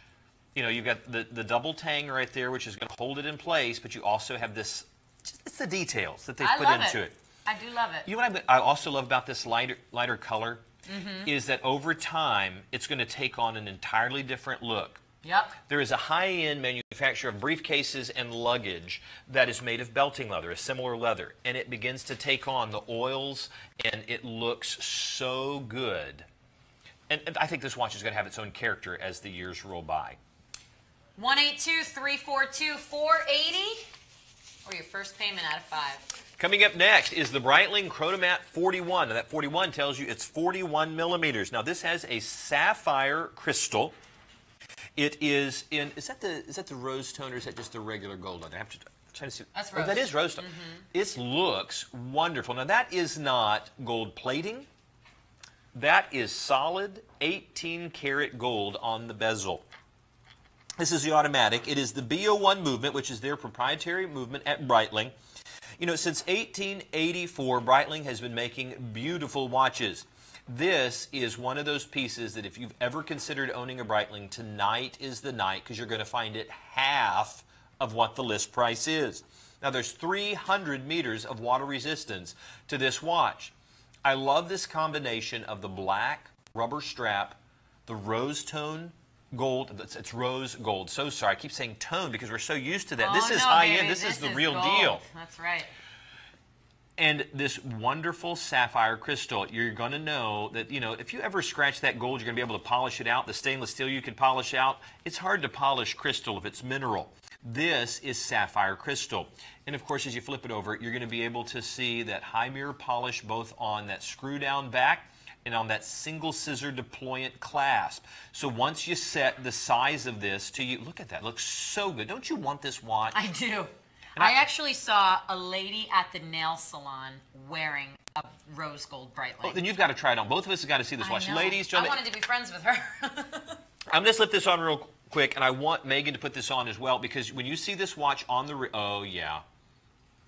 [SPEAKER 1] you know, you've got the, the double tang right there, which is going to hold it in place, but you also have this, it's the details that they've
[SPEAKER 2] I
[SPEAKER 1] put into
[SPEAKER 2] it.
[SPEAKER 1] it.
[SPEAKER 2] I do love it.
[SPEAKER 1] You know what I, I also love about this lighter lighter color
[SPEAKER 2] Mm-hmm.
[SPEAKER 1] is that over time it's going to take on an entirely different look.
[SPEAKER 2] Yep.
[SPEAKER 1] There is a high-end manufacturer of briefcases and luggage that is made of belting leather, a similar leather, and it begins to take on the oils, and it looks so good. And, and I think this watch is going to have its own character as the years roll by.
[SPEAKER 2] 182 342 480 or your first payment out of five.
[SPEAKER 1] Coming up next is the Breitling Chronomat 41. Now that 41 tells you it's 41 millimeters. Now this has a sapphire crystal. It is in. Is that the is that the rose tone or is that just the regular gold? I have to I'm trying to see.
[SPEAKER 2] That's
[SPEAKER 1] Oh,
[SPEAKER 2] rose.
[SPEAKER 1] that is rose tone. Mm-hmm. It looks wonderful. Now that is not gold plating. That is solid 18 karat gold on the bezel. This is the automatic. It is the B01 movement, which is their proprietary movement at Breitling. You know, since 1884, Breitling has been making beautiful watches. This is one of those pieces that if you've ever considered owning a Breitling, tonight is the night because you're going to find it half of what the list price is. Now, there's 300 meters of water resistance to this watch. I love this combination of the black rubber strap, the rose tone gold. It's, it's rose gold. So sorry, I keep saying tone because we're so used to that. this
[SPEAKER 2] Oh,
[SPEAKER 1] is
[SPEAKER 2] no,
[SPEAKER 1] high
[SPEAKER 2] baby,
[SPEAKER 1] end. This, is the real
[SPEAKER 2] gold.
[SPEAKER 1] deal.
[SPEAKER 2] That's right.
[SPEAKER 1] And this wonderful sapphire crystal, you're going to know that, you know, if you ever scratch that gold, you're going to be able to polish it out. The stainless steel you can polish out. It's hard to polish crystal if it's mineral. This is sapphire crystal. And of course, as you flip it over, you're going to be able to see that high mirror polish both on that screw down back and on that single scissor deployant clasp. So once you set the size of this to you, look at that, looks so good. Don't you want this watch?
[SPEAKER 2] I do. I, actually saw a lady at the nail salon wearing a rose gold Breitling.
[SPEAKER 1] Oh, then you've got to try it on. Both of us have got to see this
[SPEAKER 2] I
[SPEAKER 1] watch.
[SPEAKER 2] know.
[SPEAKER 1] Ladies,
[SPEAKER 2] I wanted to be friends with her. <laughs>
[SPEAKER 1] I'm going to slip this on real quick, and I want Megan to put this on as well because when you see this watch on the. Oh, yeah.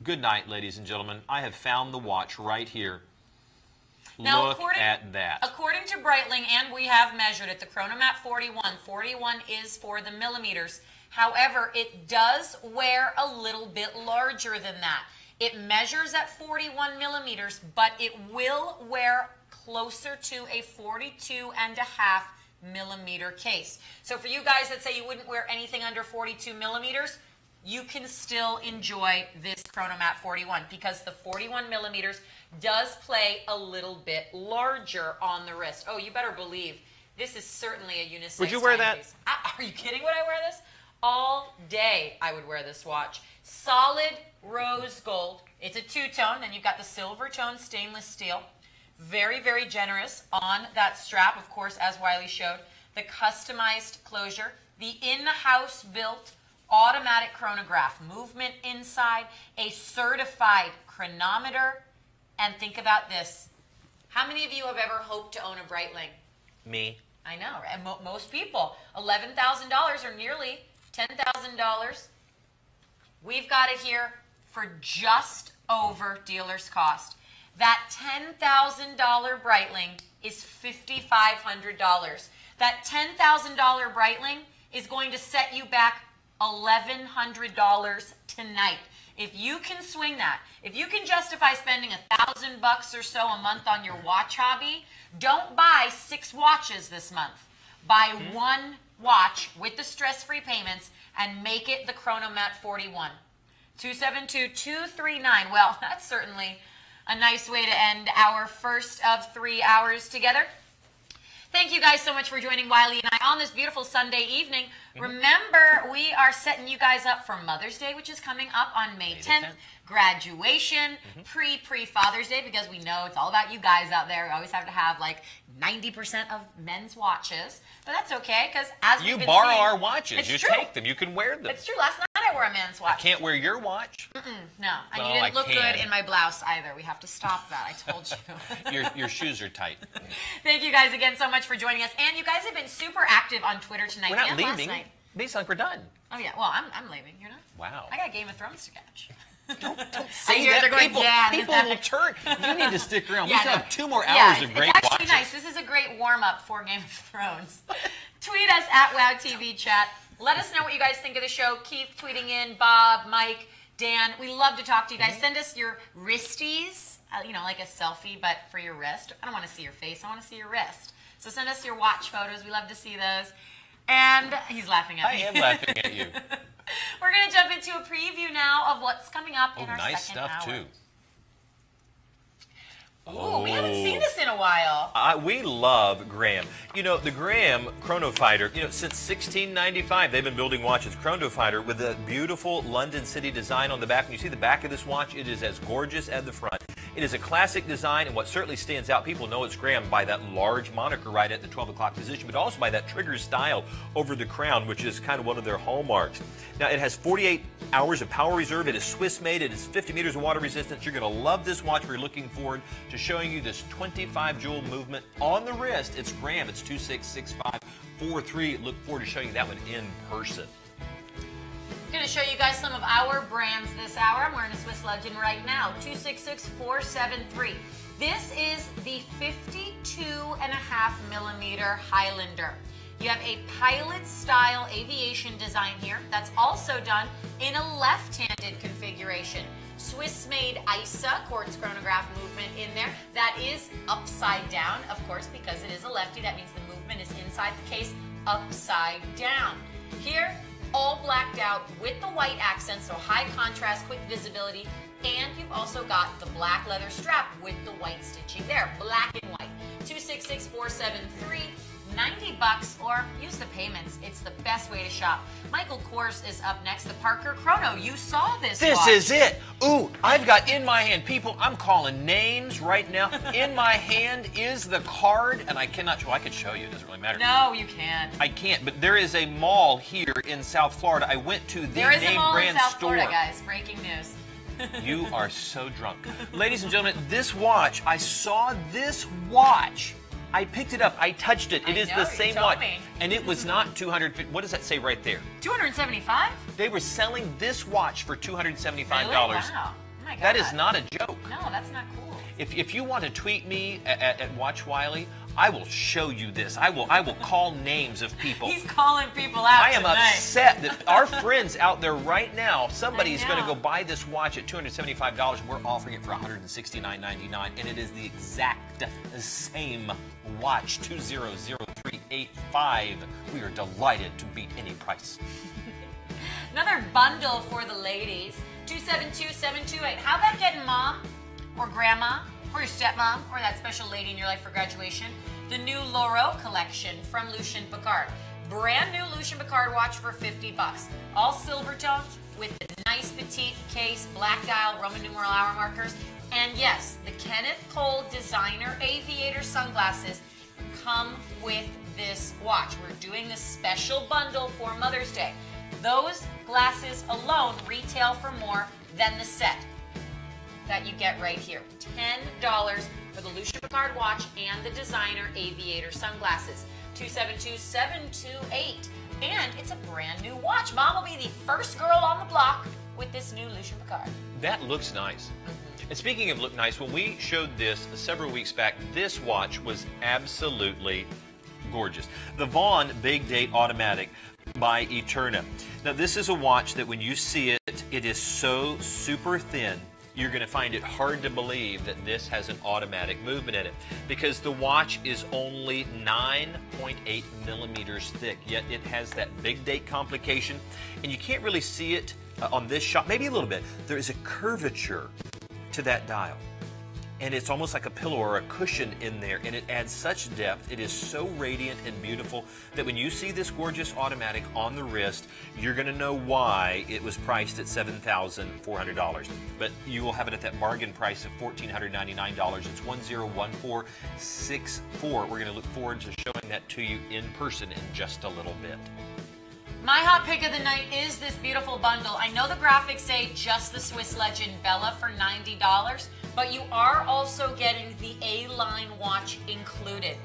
[SPEAKER 1] Good night, ladies and gentlemen. I have found the watch right here.
[SPEAKER 2] Now,
[SPEAKER 1] Look
[SPEAKER 2] according-
[SPEAKER 1] at that.
[SPEAKER 2] According to Breitling, and we have measured it, the Chronomat 41, 41 is for the millimeters. However, it does wear a little bit larger than that. It measures at 41 millimeters, but it will wear closer to a 42 and a half millimeter case. So for you guys that say you wouldn't wear anything under 42 millimeters, you can still enjoy this Chronomat 41 because the 41 millimeters does play a little bit larger on the wrist. Oh, you better believe this is certainly a unisex.
[SPEAKER 1] Would you wear that?
[SPEAKER 2] timepiece. Ah, Are you kidding? Would I wear this? All day I would wear this watch. Solid rose gold. It's a two-tone, then you've got the silver tone stainless steel. Very, very generous on that strap, of course, as Wiley showed. The customized closure, the in-house built automatic chronograph, movement inside, a certified chronometer, and think about this. How many of you have ever hoped to own a Breitling?
[SPEAKER 1] Me.
[SPEAKER 2] I know, right? Mo- most people. $11,000 or nearly $10,000. We've got it here for just over dealer's cost. That $10,000 Breitling is $5,500. That $10,000 Breitling is going to set you back $1,100 tonight. If you can swing that, if you can justify spending a thousand bucks or so a month on your watch hobby, don't buy six watches this month. Buy hmm? one watch with the stress-free payments and make it the Chronomat 41. 272-239. Well, <laughs> that's certainly a nice way to end our first of three hours together. Thank you guys so much for joining Wiley and I on this beautiful Sunday evening. Mm-hmm. Remember, we are setting you guys up for Mother's Day, which is coming up on May
[SPEAKER 1] May the
[SPEAKER 2] 10th.
[SPEAKER 1] 10th.
[SPEAKER 2] Graduation, mm-hmm. pre pre Father's Day, because we know it's all about you guys out there. We always have to have like 90% of men's watches, but that's okay because as
[SPEAKER 1] You borrow
[SPEAKER 2] seeing-
[SPEAKER 1] our watches. You
[SPEAKER 2] true.
[SPEAKER 1] take them. You can wear them.
[SPEAKER 2] It's true. Last night I wore a man's watch.
[SPEAKER 1] I Can't wear your watch.
[SPEAKER 2] No, and
[SPEAKER 1] No,
[SPEAKER 2] you didn't
[SPEAKER 1] I
[SPEAKER 2] look
[SPEAKER 1] can.
[SPEAKER 2] good in my blouse either. We have to stop that. I told you. <laughs>
[SPEAKER 1] Your your shoes are tight. <laughs>
[SPEAKER 2] Thank you guys again so much for joining us. And you guys have been super active on Twitter tonight
[SPEAKER 1] We're not leaving. Based like we're done.
[SPEAKER 2] Oh yeah, well I'm, I'm leaving. You're not.
[SPEAKER 1] Wow.
[SPEAKER 2] I got Game of Thrones to catch.
[SPEAKER 1] Don't <laughs>
[SPEAKER 2] I hear they're going,
[SPEAKER 1] people,
[SPEAKER 2] yeah.
[SPEAKER 1] people will turn. You need to stick around. <laughs> we still
[SPEAKER 2] no.
[SPEAKER 1] have two more hours
[SPEAKER 2] it's-
[SPEAKER 1] of great
[SPEAKER 2] It's actually
[SPEAKER 1] watches.
[SPEAKER 2] nice. This is a great warm up for Game of Thrones. <laughs> Tweet us at Wow TV Chat. Let us know what you guys think of the show. Keith tweeting in, Bob, Mike, Dan. We love to talk to you guys. Send us your wristies, uh, you know, like a selfie, but for your wrist. I don't want to see your face. I want to see your wrist. So send us your watch photos. We love to see those. And he's laughing at
[SPEAKER 1] I
[SPEAKER 2] me.
[SPEAKER 1] am laughing at you. <laughs>
[SPEAKER 2] We're going to jump into a preview now of what's coming up
[SPEAKER 1] Oh,
[SPEAKER 2] in our
[SPEAKER 1] nice
[SPEAKER 2] second
[SPEAKER 1] stuff
[SPEAKER 2] hour. Ooh, we haven't seen this in a while.
[SPEAKER 1] We love Graham. You know, the Graham Chrono Fighter, you know, since 1695, they've been building watches. Chrono Fighter with a beautiful London City design on the back. When you see the back of this watch, it is as gorgeous as the front. It is a classic design, and what certainly stands out, people know it's Graham by that large moniker right at the 12 o'clock position, but also by that trigger style over the crown, which is kind of one of their hallmarks. Now, it has 48 hours of power reserve. It is Swiss made. It is 50 meters of water resistance. You're going to love this watch. We're looking forward to showing you this 25 jewel movement on the wrist. It's Graham. It's 266543. Look forward to showing you that one in person.
[SPEAKER 2] I'm going to show you guys some of our brands this hour. I'm wearing a Swiss Legend right now, 266473. This is the 52 and a half millimeter Highlander. You have a pilot style aviation design here that's also done in a left-handed configuration. Swiss made ISA quartz chronograph movement in there. That is upside down, of course, because it is a lefty. That means the movement is inside the case upside down. Here, all blacked out with the white accents, so high contrast, quick visibility, and you've also got the black leather strap with the white stitching there, black and white. 266473 90 bucks or use the payments. It's the best way to shop. Michael Kors is up next. The Parker Chrono. You saw this.
[SPEAKER 1] This
[SPEAKER 2] watch.
[SPEAKER 1] is it. Ooh, I've got in my hand, people, I'm calling names right now. <laughs> In my hand is the card, and I cannot show. I could show you. It doesn't really matter.
[SPEAKER 2] No, you can't.
[SPEAKER 1] I can't, but there is a mall here in South Florida. I went to the
[SPEAKER 2] There is a
[SPEAKER 1] name
[SPEAKER 2] mall
[SPEAKER 1] brand
[SPEAKER 2] in South
[SPEAKER 1] store.
[SPEAKER 2] Florida, guys. Breaking news. <laughs>
[SPEAKER 1] You are so drunk. Ladies and gentlemen, this watch, I saw this watch. I picked it up. I touched it. It
[SPEAKER 2] I
[SPEAKER 1] is
[SPEAKER 2] know,
[SPEAKER 1] the same watch.
[SPEAKER 2] me.
[SPEAKER 1] And it was not 250. What does that say right there?
[SPEAKER 2] 275?
[SPEAKER 1] They were selling this watch for $275.
[SPEAKER 2] Really? Wow. Oh my God.
[SPEAKER 1] That is not a joke.
[SPEAKER 2] No, that's not cool.
[SPEAKER 1] If, if you want to tweet me at, at, at Watch Wiley, I will show you this. I will I will call names of people.
[SPEAKER 2] He's calling people out
[SPEAKER 1] I am
[SPEAKER 2] tonight.
[SPEAKER 1] upset that our friends out there right now, somebody's going to go buy this watch at $275 and we're offering it for $169.99 and it is the exact same watch, 200385. We are delighted to beat any price. <laughs>
[SPEAKER 2] Another bundle for the ladies. 272728. How about getting mom or grandma or your stepmom or that special lady in your life for graduation? The new Loro collection from Lucien Piccard. Brand new Lucien Piccard watch for 50 bucks. All silver tone with the nice petite case, black dial, Roman numeral hour markers. And yes, the Kenneth Cole designer aviator sunglasses come with this watch. We're doing a special bundle for Mother's Day. Those glasses alone retail for more than the set that you get right here. $10 for the Lucia Piccard watch and the designer aviator sunglasses. 272728. And it's a brand new watch. Mom will be the first girl on the block with this new Lucia Piccard.
[SPEAKER 1] That looks nice. Mm-hmm. And speaking of look nice, when we showed this several weeks back, this watch was absolutely gorgeous. The Vaughan Big Date Automatic by Eterna. Now, this is a watch that when you see it, it is so super thin. You're going to find it hard to believe that this has an automatic movement in it because the watch is only 9.8 millimeters thick, yet it has that big date complication, and you can't really see it uh, on this shot, maybe a little bit. There is a curvature to that dial. And it's almost like a pillow or a cushion in there, and it adds such depth. It is so radiant and beautiful that when you see this gorgeous automatic on the wrist, you're going to know why it was priced at $7,400. But you will have it at that bargain price of $1,499. It's 101464. We're going to look forward to showing that to you in person in just a little bit.
[SPEAKER 2] My hot pick of the night is this beautiful bundle. I know the graphics say just the Swiss Legend Bella for $90, but you are also getting the A-line watch included.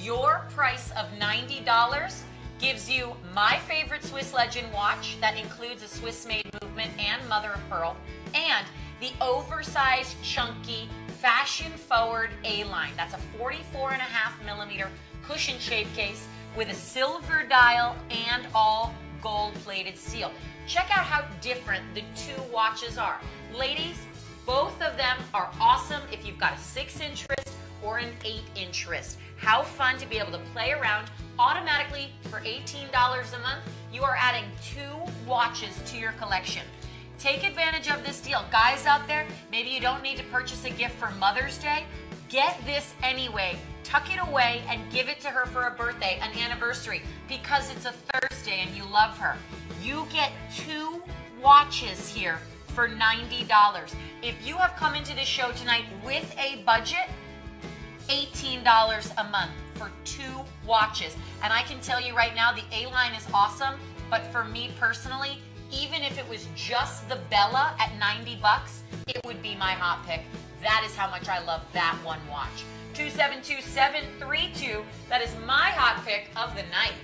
[SPEAKER 2] Your price of $90 gives you my favorite Swiss Legend watch that includes a Swiss-made movement and mother of pearl, and the oversized, chunky, fashion-forward A-line. That's a 44 and a half millimeter cushion shape case with a silver dial and all gold plated steel. Check out how different the two watches are. Ladies, both of them are awesome if you've got a six inch wrist or an eight inch wrist. How fun to be able to play around automatically for $18 a month. You are adding two watches to your collection. Take advantage of this deal. Guys out there, maybe you don't need to purchase a gift for Mother's Day. Get this anyway. Tuck it away and give it to her for a birthday, an anniversary, because it's a Thursday and you love her. You get two watches here for $90. If you have come into this show tonight with a budget, $18 a month for two watches. And I can tell you right now, the A line is awesome, but for me personally, even if it was just the Bella at 90 bucks, it would be my hot pick. That is how much I love that one watch. 272732, that is my hot pick of the night.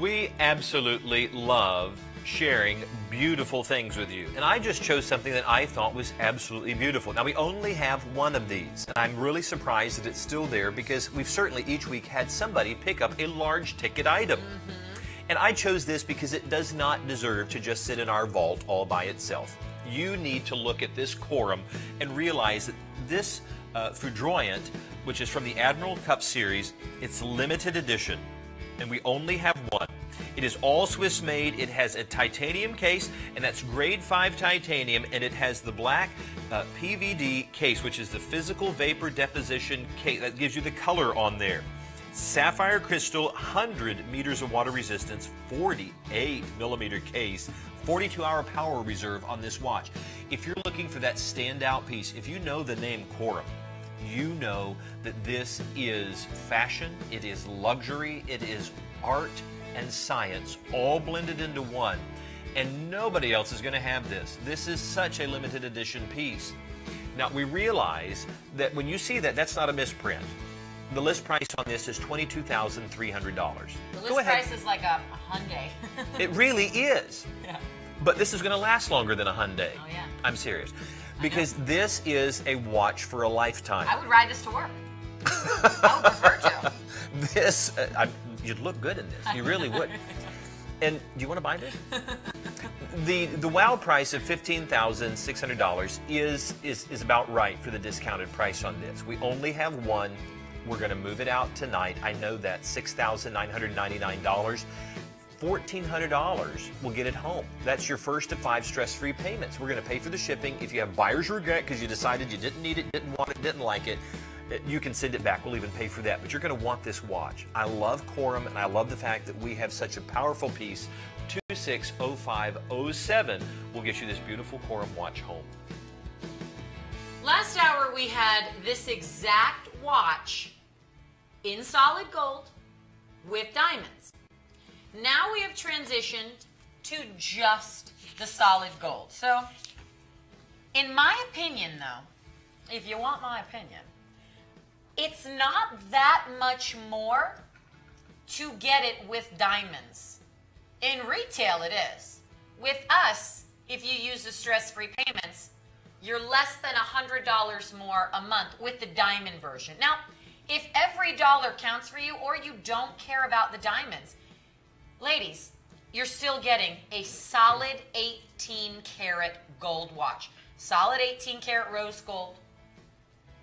[SPEAKER 1] We absolutely love sharing beautiful things with you. And I just chose something that I thought was absolutely beautiful. Now, we only have one of these, and I'm really surprised that it's still there because we've certainly each week had somebody pick up a large ticket item. Mm-hmm. And I chose this because it does not deserve to just sit in our vault all by itself. You need to look at this Corum and realize that this uh, Foudroyant, which is from the Admiral Cup series, it's limited edition, and we only have one. It is all Swiss made. It has a titanium case, and that's grade 5 titanium, and it has the black uh, PVD case, which is the physical vapor deposition case that gives you the color on there. Sapphire crystal, 100 meters of water resistance, 48 millimeter case, 42 hour power reserve on this watch. If you're looking for that standout piece, if you know the name Corum, you know that this is fashion, it is luxury, it is art, and science all blended into one. And nobody else is going to have this. This is such a limited edition piece. Now, we realize that when you see that, that's not a misprint. The list price on this is $22,300.
[SPEAKER 2] The list price is like a, a Hyundai. <laughs>
[SPEAKER 1] it really is.
[SPEAKER 2] Yeah.
[SPEAKER 1] But this is going to last longer than a Hyundai.
[SPEAKER 2] Oh, yeah.
[SPEAKER 1] I'm serious. Because this is a watch for a lifetime.
[SPEAKER 2] I would ride this to work. I would prefer to. <laughs>
[SPEAKER 1] this, uh, I, you'd look good in this. You really would. <laughs> And do you want to buy this? the the wow price of fifteen thousand six hundred dollars is is is about right for the discounted price on this. We only have one. We're going to move it out tonight. I know that six thousand nine hundred ninety nine dollars. $1,400 will get it home. That's your first of five stress-free payments. We're going to pay for the shipping. If you have buyer's regret because you decided you didn't need it, didn't want it, didn't like it, eh, you can send it back. We'll even pay for that. But you're going to want this watch. I love Corum, and I love the fact that we have such a powerful piece. 260507 will get you this beautiful Corum watch home.
[SPEAKER 2] Last hour, we had this exact watch in solid gold with diamonds. Now we have transitioned to just the solid gold. So, in my opinion, though, if you want my opinion, it's not that much more to get it with diamonds. In retail, it is. With us, if you use the stress free payments, you're less than $100 more a month with the diamond version. Now, if every dollar counts for you or you don't care about the diamonds, ladies, you're still getting a solid 18 karat gold watch. Solid 18 karat rose gold,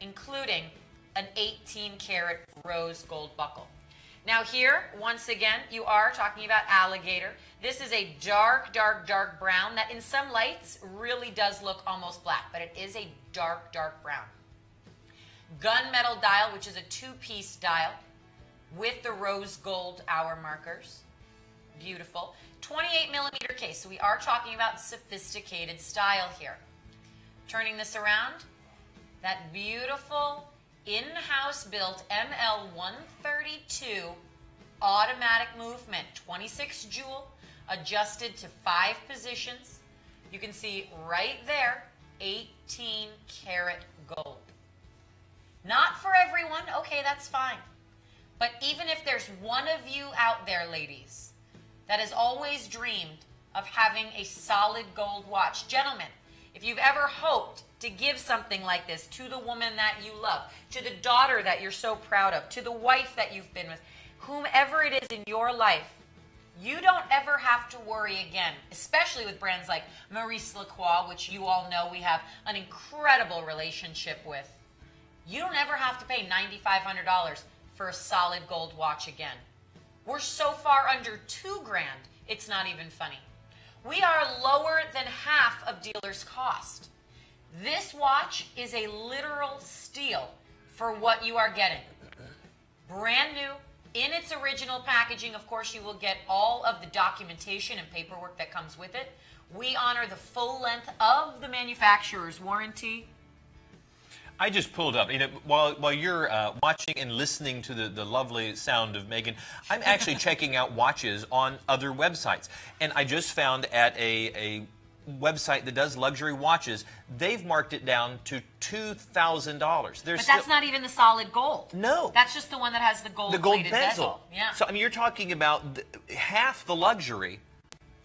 [SPEAKER 2] including an 18 karat rose gold buckle. Now here, once again, you are talking about alligator. This is a dark, dark, dark brown that in some lights really does look almost black, but it is a dark, dark brown. Gunmetal dial, which is a two-piece dial with the rose gold hour markers. Beautiful. 28 millimeter case, so we are talking about sophisticated style here. Turning this around, that beautiful in-house built ML132 automatic movement, 26 jewel, adjusted to five positions. You can see right there, 18 karat gold. Not for everyone, okay, that's fine. But even if there's one of you out there, ladies, that has always dreamed of having a solid gold watch, gentlemen, if you've ever hoped to give something like this to the woman that you love, to the daughter that you're so proud of, to the wife that you've been with, whomever it is in your life, you don't ever have to worry again, especially with brands like Maurice Lacroix, which you all know we have an incredible relationship with. You don't ever have to pay $9,500 for a solid gold watch again. We're so far under two grand, it's not even funny. We are lower than half of dealers' cost. This watch is a literal steal for what you are getting. Brand new, in its original packaging. Of course, you will get all of the documentation and paperwork that comes with it. We honor the full length of the manufacturer's warranty.
[SPEAKER 1] I just pulled up. You know, while while you're uh, watching and listening to the, the lovely sound of Megan, I'm actually <laughs> checking out watches on other websites, and I just found at a a website that does luxury watches, they've marked it down to two thousand dollars.
[SPEAKER 2] But that's not even the solid gold.
[SPEAKER 1] No.
[SPEAKER 2] That's just the one that has the gold
[SPEAKER 1] the gold
[SPEAKER 2] plated
[SPEAKER 1] bezel.
[SPEAKER 2] Yeah.
[SPEAKER 1] So I mean, you're talking about half the luxury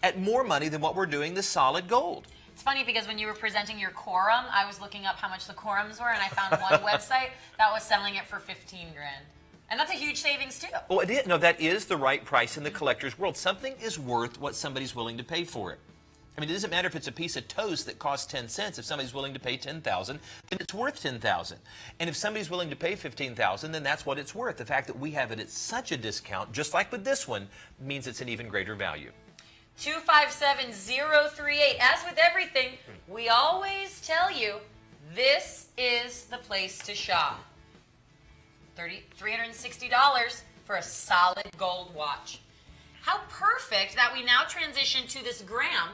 [SPEAKER 1] at more money than what we're doing the solid gold.
[SPEAKER 2] It's funny because when you were presenting your Corum, I was looking up how much the Corums were, and I found one <laughs> website that was selling it for 15 grand. And that's a huge savings too.
[SPEAKER 1] Well, it is, no, that is the right price in the collector's world. Something is worth what somebody's willing to pay for it. I mean, it doesn't matter if it's a piece of toast that costs 10 cents. If somebody's willing to pay 10,000, then it's worth 10,000. And if somebody's willing to pay 15,000, then that's what it's worth. The fact that we have it at such a discount, just like with this one, means it's an even greater value.
[SPEAKER 2] 257038. As with everything, we always tell you this is the place to shop. 30, $360 for a solid gold watch. How perfect that we now transition to this Graham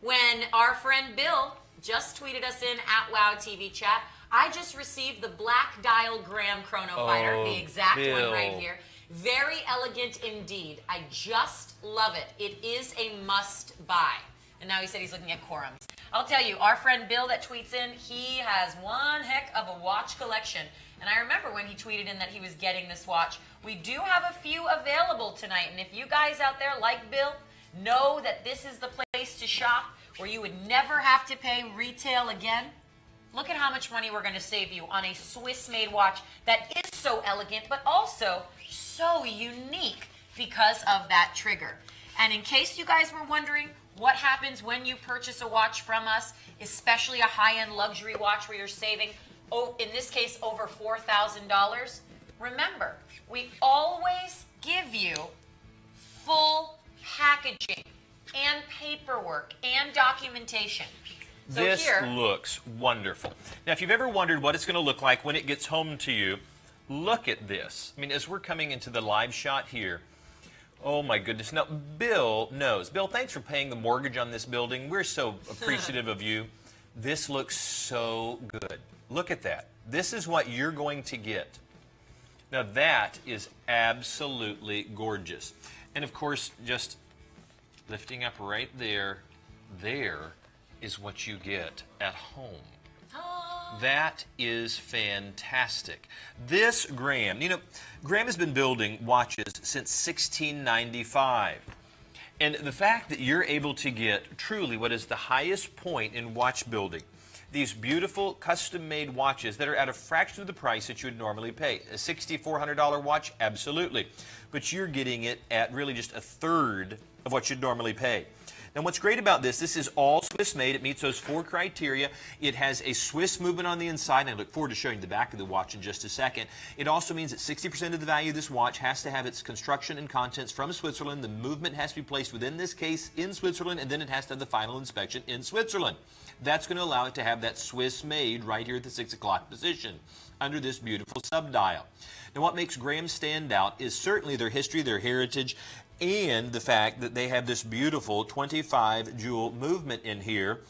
[SPEAKER 2] when our friend Bill just tweeted us in at Wow TV chat. I just received the Black Dial Graham Chrono Fighter,
[SPEAKER 1] Oh,
[SPEAKER 2] the exact
[SPEAKER 1] Bill.
[SPEAKER 2] one right here. Very elegant indeed. I just love it. It is a must buy. And now he said he's looking at Corums. I'll tell you, our friend Bill that tweets in, he has one heck of a watch collection. And I remember when he tweeted in that he was getting this watch. We do have a few available tonight. And if you guys out there like Bill, know that this is the place to shop where you would never have to pay retail again. Look at how much money we're going to save you on a Swiss made watch that is so elegant, but also so unique because of that trigger. And in case you guys were wondering what happens when you purchase a watch from us, especially a high end luxury watch where you're saving, oh, in this case, over $4,000, remember, we always give you full packaging and paperwork and documentation. So
[SPEAKER 1] this
[SPEAKER 2] here,
[SPEAKER 1] looks wonderful. Now, if you've ever wondered what it's going to look like when it gets home to you, look at this. I mean, as we're coming into the live shot here, oh my goodness. Now, Bill knows. Bill, thanks for paying the mortgage on this building. We're so <laughs> appreciative of you. This looks so good. Look at that. This is what you're going to get. Now, that is absolutely gorgeous. And of course, just lifting up right there, there is what you get at home. That is fantastic. This Graham, you know, Graham has been building watches since 1695. And the fact that you're able to get truly what is the highest point in watch building, these beautiful custom made watches that are at a fraction of the price that you would normally pay. A $6,400 watch, absolutely. But you're getting it at really just a third of what you'd normally pay. Now, what's great about this, this is all Swiss made. It meets those four criteria. It has a Swiss movement on the inside, and I look forward to showing you the back of the watch in just a second. It also means that 60% of the value of this watch has to have its construction and contents from Switzerland. The movement has to be placed within this case in Switzerland, and then it has to have the final inspection in Switzerland. That's going to allow it to have that Swiss made right here at the 6 o'clock position under this beautiful subdial. Now, what makes Graham stand out is certainly their history, their heritage, and the fact that they have this beautiful 25 jewel movement in here.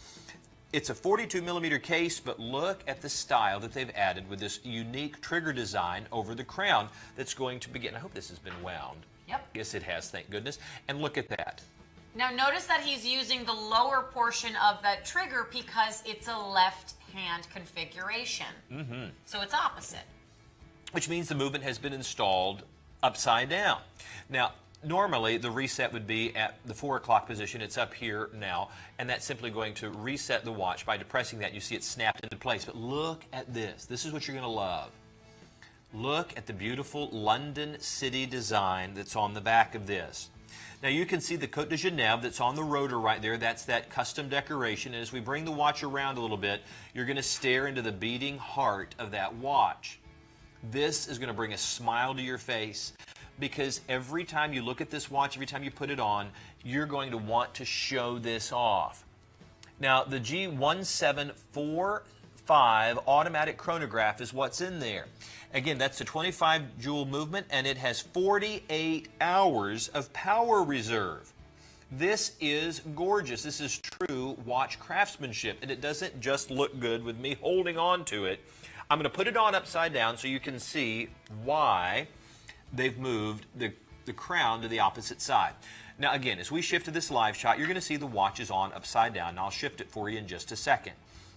[SPEAKER 1] It's a 42 millimeter case, but look at the style that they've added with this unique trigger design over the crown that's going to begin. I hope this has been wound.
[SPEAKER 2] Yep.
[SPEAKER 1] Yes, it has, thank goodness. And look at that.
[SPEAKER 2] Now notice that he's using the lower portion of that trigger because it's a left hand configuration. Mm-hmm. So it's opposite.
[SPEAKER 1] which means the movement has been installed upside down. Now, normally the reset would be at the 4 o'clock position. It's up here now, and that's simply going to reset the watch. By depressing that, you see it snapped into place. But look at this. This is what you're going to love. Look at the beautiful London City design that's on the back of this. Now you can see the Cote de Genève that's on the rotor right there. That's that custom decoration. And as we bring the watch around a little bit, you're going to stare into the beating heart of that watch. This is going to bring a smile to your face because every time you look at this watch, every time you put it on, you're going to want to show this off. Now, the G1745 automatic chronograph is what's in there. Again, that's a 25 jewel movement and it has 48 hours of power reserve. This is gorgeous. This is true watch craftsmanship and it doesn't just look good with me holding on to it. I'm going to put it on upside down so you can see why they've moved the, the crown to the opposite side. Now again, as we shift to this live shot, you're going to see the watch is on upside down and I'll shift it for you in just a second.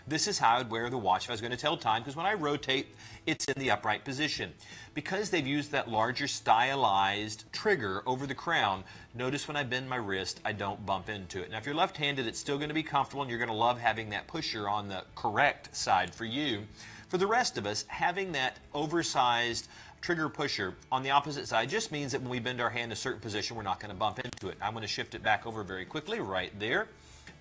[SPEAKER 1] This is how I'd wear the watch if I was going to tell time because when I rotate, it's in the upright position. Because they've used that larger stylized trigger over the crown, notice when I bend my wrist, I don't bump into it. Now, if you're left-handed, it's still going to be comfortable and you're going to love having that pusher on the correct side for you. For the rest of us, having that oversized trigger pusher on the opposite side just means that when we bend our hand a certain position, we're not going to bump into it. I'm going to shift it back over very quickly right there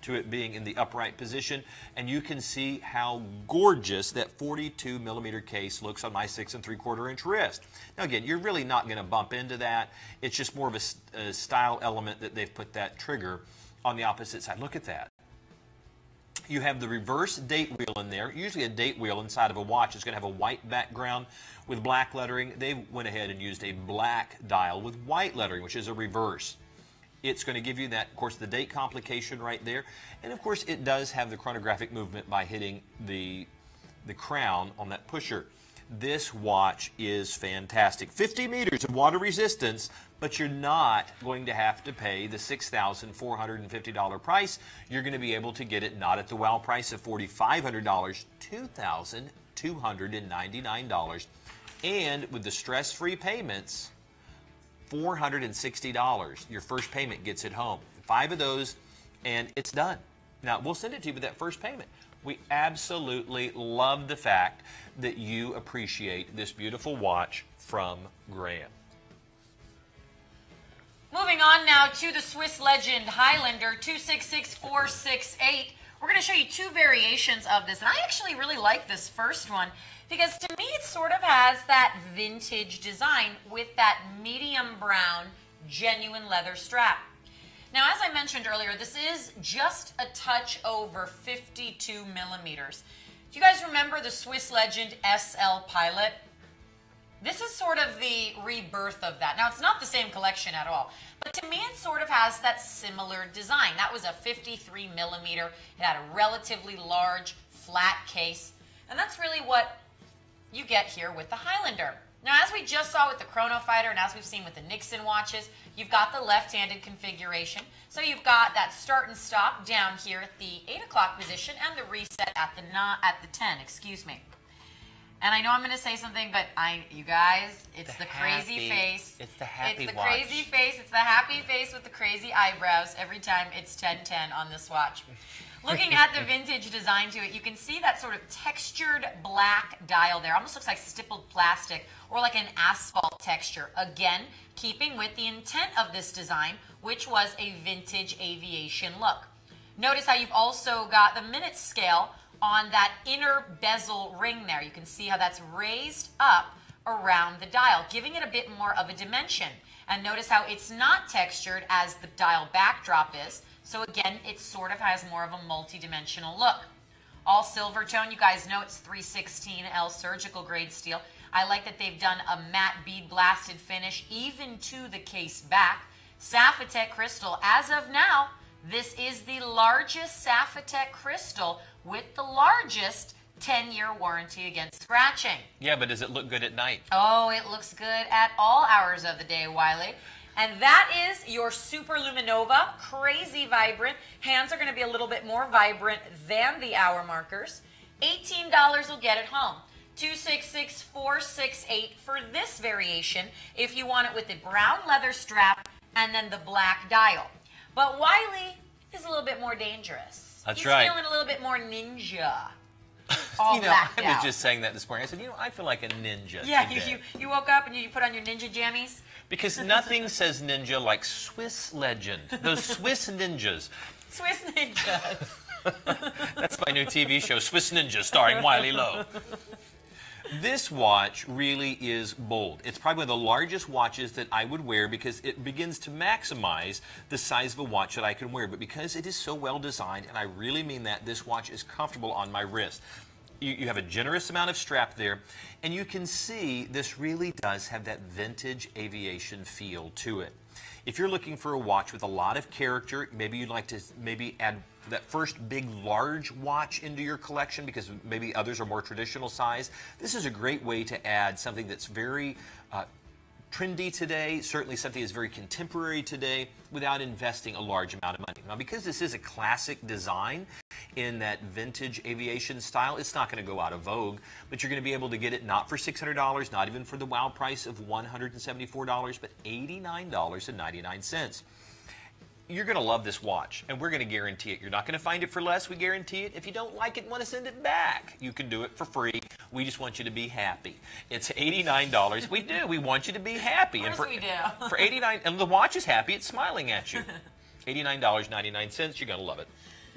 [SPEAKER 1] to it being in the upright position. And you can see how gorgeous that 42 millimeter case looks on my six and three quarter inch wrist. Now again, you're really not going to bump into that. It's just more of a, a style element that they've put that trigger on the opposite side. Look at that. You have the reverse date wheel in there. Usually a date wheel inside of a watch is going to have a white background with black lettering. They went ahead and used a black dial with white lettering, which is a reverse. It's going to give you that, of course, the date complication right there. And of course, it does have the chronographic movement by hitting the, the crown on that pusher. This watch is fantastic. 50 meters of water resistance, but you're not going to have to pay the $6,450 price. You're going to be able to get it not at the wow price of $4,500, $2,299. And with the stress-free payments, $460. Your first payment gets it home. Five of those, and it's done. Now, we'll send it to you with that first payment. We absolutely love the fact that you appreciate this beautiful watch from Graham.
[SPEAKER 2] Moving on now to the Swiss legend Highlander 266468. We're going to show you two variations of this, and I actually really like this first one because to me it sort of has that vintage design with that medium brown genuine leather strap. Now, as I mentioned earlier, this is just a touch over 52 millimeters. Do you guys remember the Swiss Legend SL Pilot? This is sort of the rebirth of that. Now, it's not the same collection at all, but to me, it sort of has that similar design. That was a 53 millimeter. It had a relatively large, flat case, and that's really what you get here with the Highlander. Now, as we just saw with the Chrono Fighter and as we've seen with the Nixon watches, you've got the left-handed configuration. So you've got that start and stop down here at the 8 o'clock position and the reset at the, not, at the 10, excuse me. And I know I'm going to say something, but I, you guys, it's the, the crazy
[SPEAKER 1] happy,
[SPEAKER 2] face.
[SPEAKER 1] It's the happy
[SPEAKER 2] It's the
[SPEAKER 1] watch.
[SPEAKER 2] crazy face. It's the happy face with the crazy eyebrows every time it's 1010 on this watch. Looking at the vintage design to it, you can see that sort of textured black dial there. Almost looks like stippled plastic or like an asphalt texture. Again, keeping with the intent of this design, which was a vintage aviation look. Notice how you've also got the minute scale on that inner bezel ring there. You can see how that's raised up around the dial, giving it a bit more of a dimension. And notice how it's not textured as the dial backdrop is. So again, it sort of has more of a multi-dimensional look. All silver tone, you guys know it's 316L surgical grade steel. I like that they've done a matte bead blasted finish even to the case back. Sapphitech crystal, as of now, this is the largest Sapphitech crystal with the largest 10-year warranty against scratching.
[SPEAKER 1] Yeah, but does it look good at night?
[SPEAKER 2] Oh, it looks good at all hours of the day, Wiley. And that is your Super Luminova, crazy vibrant. Hands are going to be a little bit more vibrant than the hour markers. $18 will get it home. 266468 for this variation if you want it with the brown leather strap and then the black dial. But Wiley is a little bit more dangerous.
[SPEAKER 1] That's
[SPEAKER 2] He's
[SPEAKER 1] right.
[SPEAKER 2] feeling a little bit more ninja. <laughs> All
[SPEAKER 1] you know, I was
[SPEAKER 2] out.
[SPEAKER 1] just saying that this morning. I said, you know, I feel like a ninja
[SPEAKER 2] Yeah, you, you woke up and you put on your ninja jammies.
[SPEAKER 1] Because nothing says ninja like Swiss legend. Those Swiss ninjas.
[SPEAKER 2] Swiss ninjas. <laughs>
[SPEAKER 1] That's my new TV show, Swiss Ninja, starring Wiley Lowe. This watch really is bold. It's probably one of the largest watches that I would wear because it begins to maximize the size of a watch that I can wear. But because it is so well designed, and I really mean that, this watch is comfortable on my wrist. You, you have a generous amount of strap there, and you can see this really does have that vintage aviation feel to it. If you're looking for a watch with a lot of character, maybe you'd like to maybe add that first big large watch into your collection because maybe others are more traditional size. This is a great way to add something that's very uh, trendy today, certainly something that's very contemporary today, without investing a large amount of money. Now, because this is a classic design in that vintage aviation style, it's not going to go out of vogue, but you're going to be able to get it not for $600, not even for the wow price of $174, but $89.99 you're going to love this watch, and we're going to guarantee it. You're not going to find it for less. We guarantee it. If you don't like it and want to send it back, you can do it for free. We just want you to be happy. It's $89. we do. We want you to be happy.
[SPEAKER 2] and for, we
[SPEAKER 1] do. <laughs> for 89 and the watch is happy. It's smiling at you. <laughs> $89.99. You're going to love it.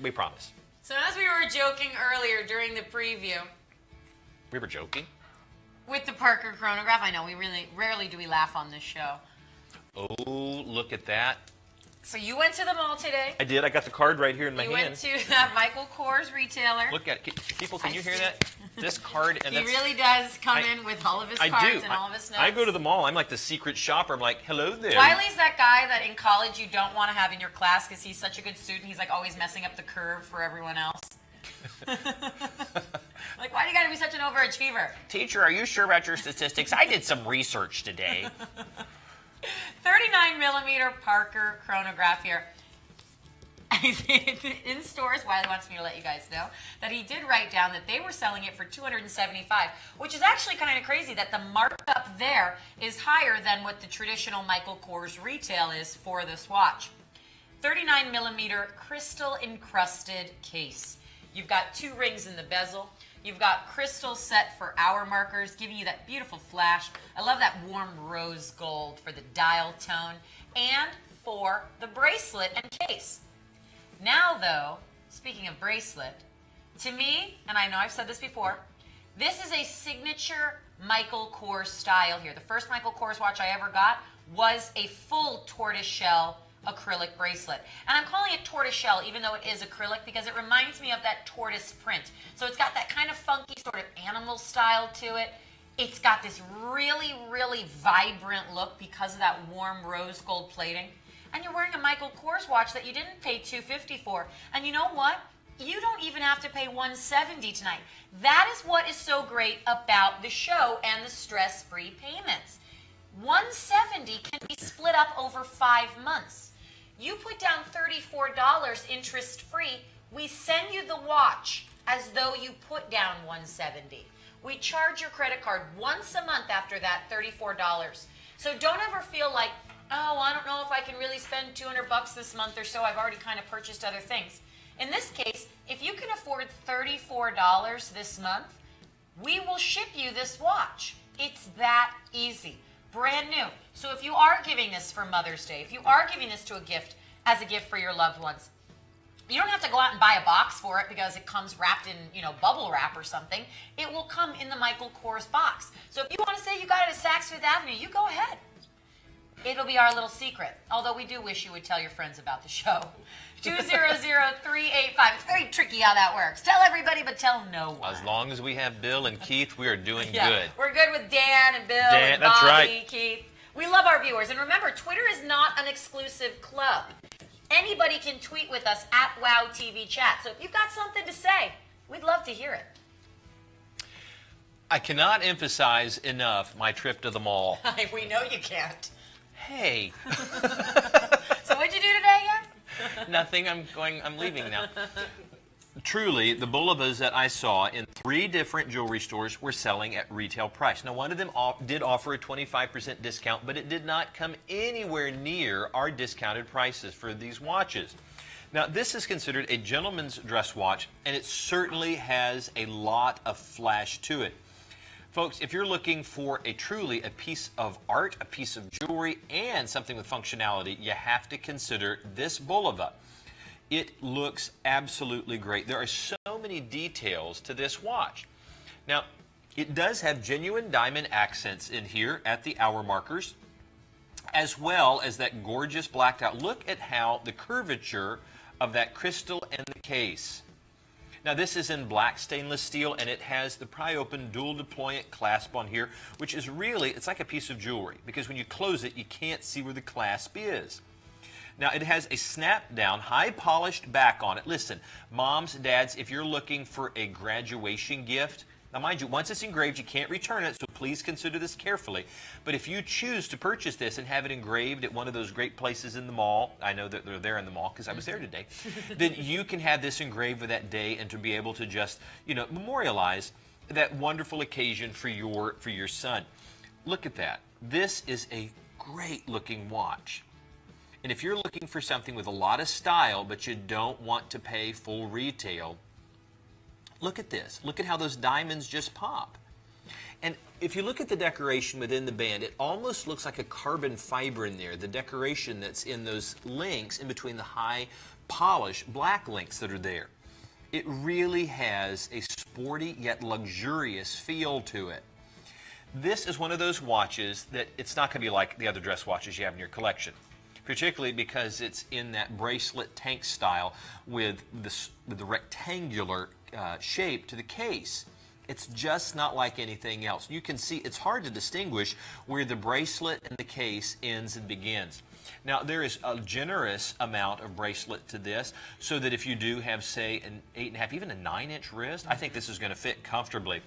[SPEAKER 1] We promise.
[SPEAKER 2] So as we were joking earlier during the preview,
[SPEAKER 1] we were joking
[SPEAKER 2] with the Parker chronograph. I know we really rarely do we laugh on this show.
[SPEAKER 1] Oh, look at that.
[SPEAKER 2] So you went to the mall today.
[SPEAKER 1] I did. I got the card right here in my
[SPEAKER 2] you
[SPEAKER 1] hand.
[SPEAKER 2] You went to that <laughs> Michael Kors retailer.
[SPEAKER 1] Look at it. People, can I you hear that? This card.
[SPEAKER 2] And he really does come I, in with all of his I cards do. and all of his notes.
[SPEAKER 1] I go to the mall. I'm like the secret shopper. I'm like, hello there.
[SPEAKER 2] Wiley's that guy that in college you don't want to have in your class because he's such a good student. He's like always messing up the curve for everyone else. <laughs> <laughs> like, why do you got to be such an overachiever?
[SPEAKER 1] Teacher, are you sure about your statistics? I did some research today. <laughs>
[SPEAKER 2] 39 millimeter Parker chronograph here. In stores, Wiley wants me to let you guys know that he did write down that they were selling it for 275, which is actually kind of crazy that the markup there is higher than what the traditional Michael Kors retail is for this watch. 39 millimeter crystal encrusted case. You've got two rings in the bezel. You've got crystal set for hour markers, giving you that beautiful flash. I love that warm rose gold for the dial tone and for the bracelet and case. Now, though, speaking of bracelet, to me, and I know I've said this before, this is a signature Michael Kors style here. The first Michael Kors watch I ever got was a full tortoise shell acrylic bracelet. And I'm calling it tortoise shell even though it is acrylic because it reminds me of that tortoise print. So it's got that kind of funky sort of animal style to it. It's got this really, really vibrant look because of that warm rose gold plating. And you're wearing a Michael Kors watch that you didn't pay 250 for. And you know what? You don't even have to pay 170 tonight. That is what is so great about the show and the stress-free payments. 170 can be split up over five months. You put down $34 interest free. We send you the watch as though you put down 170. We charge your credit card once a month after that $34. So don't ever feel like, oh, I don't know if I can really spend 200 bucks this month or so. I've already kind of purchased other things. In this case, if you can afford $34 this month, we will ship you this watch. It's that easy brand new. So if you are giving this for Mother's Day, if you are giving this to a gift as a gift for your loved ones, you don't have to go out and buy a box for it because it comes wrapped in, you know, bubble wrap or something. It will come in the Michael Kors box. So if you want to say you got it at Saks Fifth Avenue, you go ahead. It'll be our little secret. Although we do wish you would tell your friends about the show. <laughs> 200385. It's very tricky how that works. Tell everybody, but tell no one.
[SPEAKER 1] As long as we have Bill and Keith, we are doing yeah, good.
[SPEAKER 2] We're good with Dan and Bill Dan, and Bobby, that's right. Keith. We love our viewers. And remember, Twitter is not an exclusive club. Anybody can tweet with us at WOW TV Chat. So if you've got something to say, we'd love to hear it.
[SPEAKER 1] I cannot emphasize enough my trip to the mall. <laughs>
[SPEAKER 2] we know you can't.
[SPEAKER 1] Hey. <laughs>
[SPEAKER 2] so what'd you do today again?
[SPEAKER 1] Nothing. I'm going. I'm leaving now. <laughs> Truly, the Bulovas that I saw in three different jewelry stores were selling at retail price. Now, one of them off, did offer a 25% discount, but it did not come anywhere near our discounted prices for these watches. Now, this is considered a gentleman's dress watch, and it certainly has a lot of flash to it. Folks, if you're looking for a truly a piece of art, a piece of jewelry, and something with functionality, you have to consider this Bulova. It looks absolutely great. There are so many details to this watch. Now, it does have genuine diamond accents in here at the hour markers, as well as that gorgeous blacked out. Look at how the curvature of that crystal and the case Now this is in black stainless steel and it has the pry open dual deployment clasp on here, which is really, it's like a piece of jewelry because when you close it, you can't see where the clasp is. Now it has a snap down, high polished back on it. Listen, moms, dads, if you're looking for a graduation gift, now, mind you, once it's engraved, you can't return it, so please consider this carefully. But if you choose to purchase this and have it engraved at one of those great places in the mall, I know that they're there in the mall because I was there mm-hmm. today, <laughs> then you can have this engraved for that day and to be able to just, you know, memorialize that wonderful occasion for your for your son. Look at that. This is a great looking watch. And if you're looking for something with a lot of style, but you don't want to pay full retail, Look at this. Look at how those diamonds just pop. And if you look at the decoration within the band, it almost looks like a carbon fiber in there, the decoration that's in those links in between the high polish black links that are there. It really has a sporty yet luxurious feel to it. This is one of those watches that it's not going to be like the other dress watches you have in your collection particularly because it's in that bracelet tank style with, this, with the rectangular uh, shape to the case. It's just not like anything else. You can see it's hard to distinguish where the bracelet and the case ends and begins. Now, there is a generous amount of bracelet to this, so that if you do have, say, an 8.5, even a 9-inch wrist, I think this is going to fit comfortably.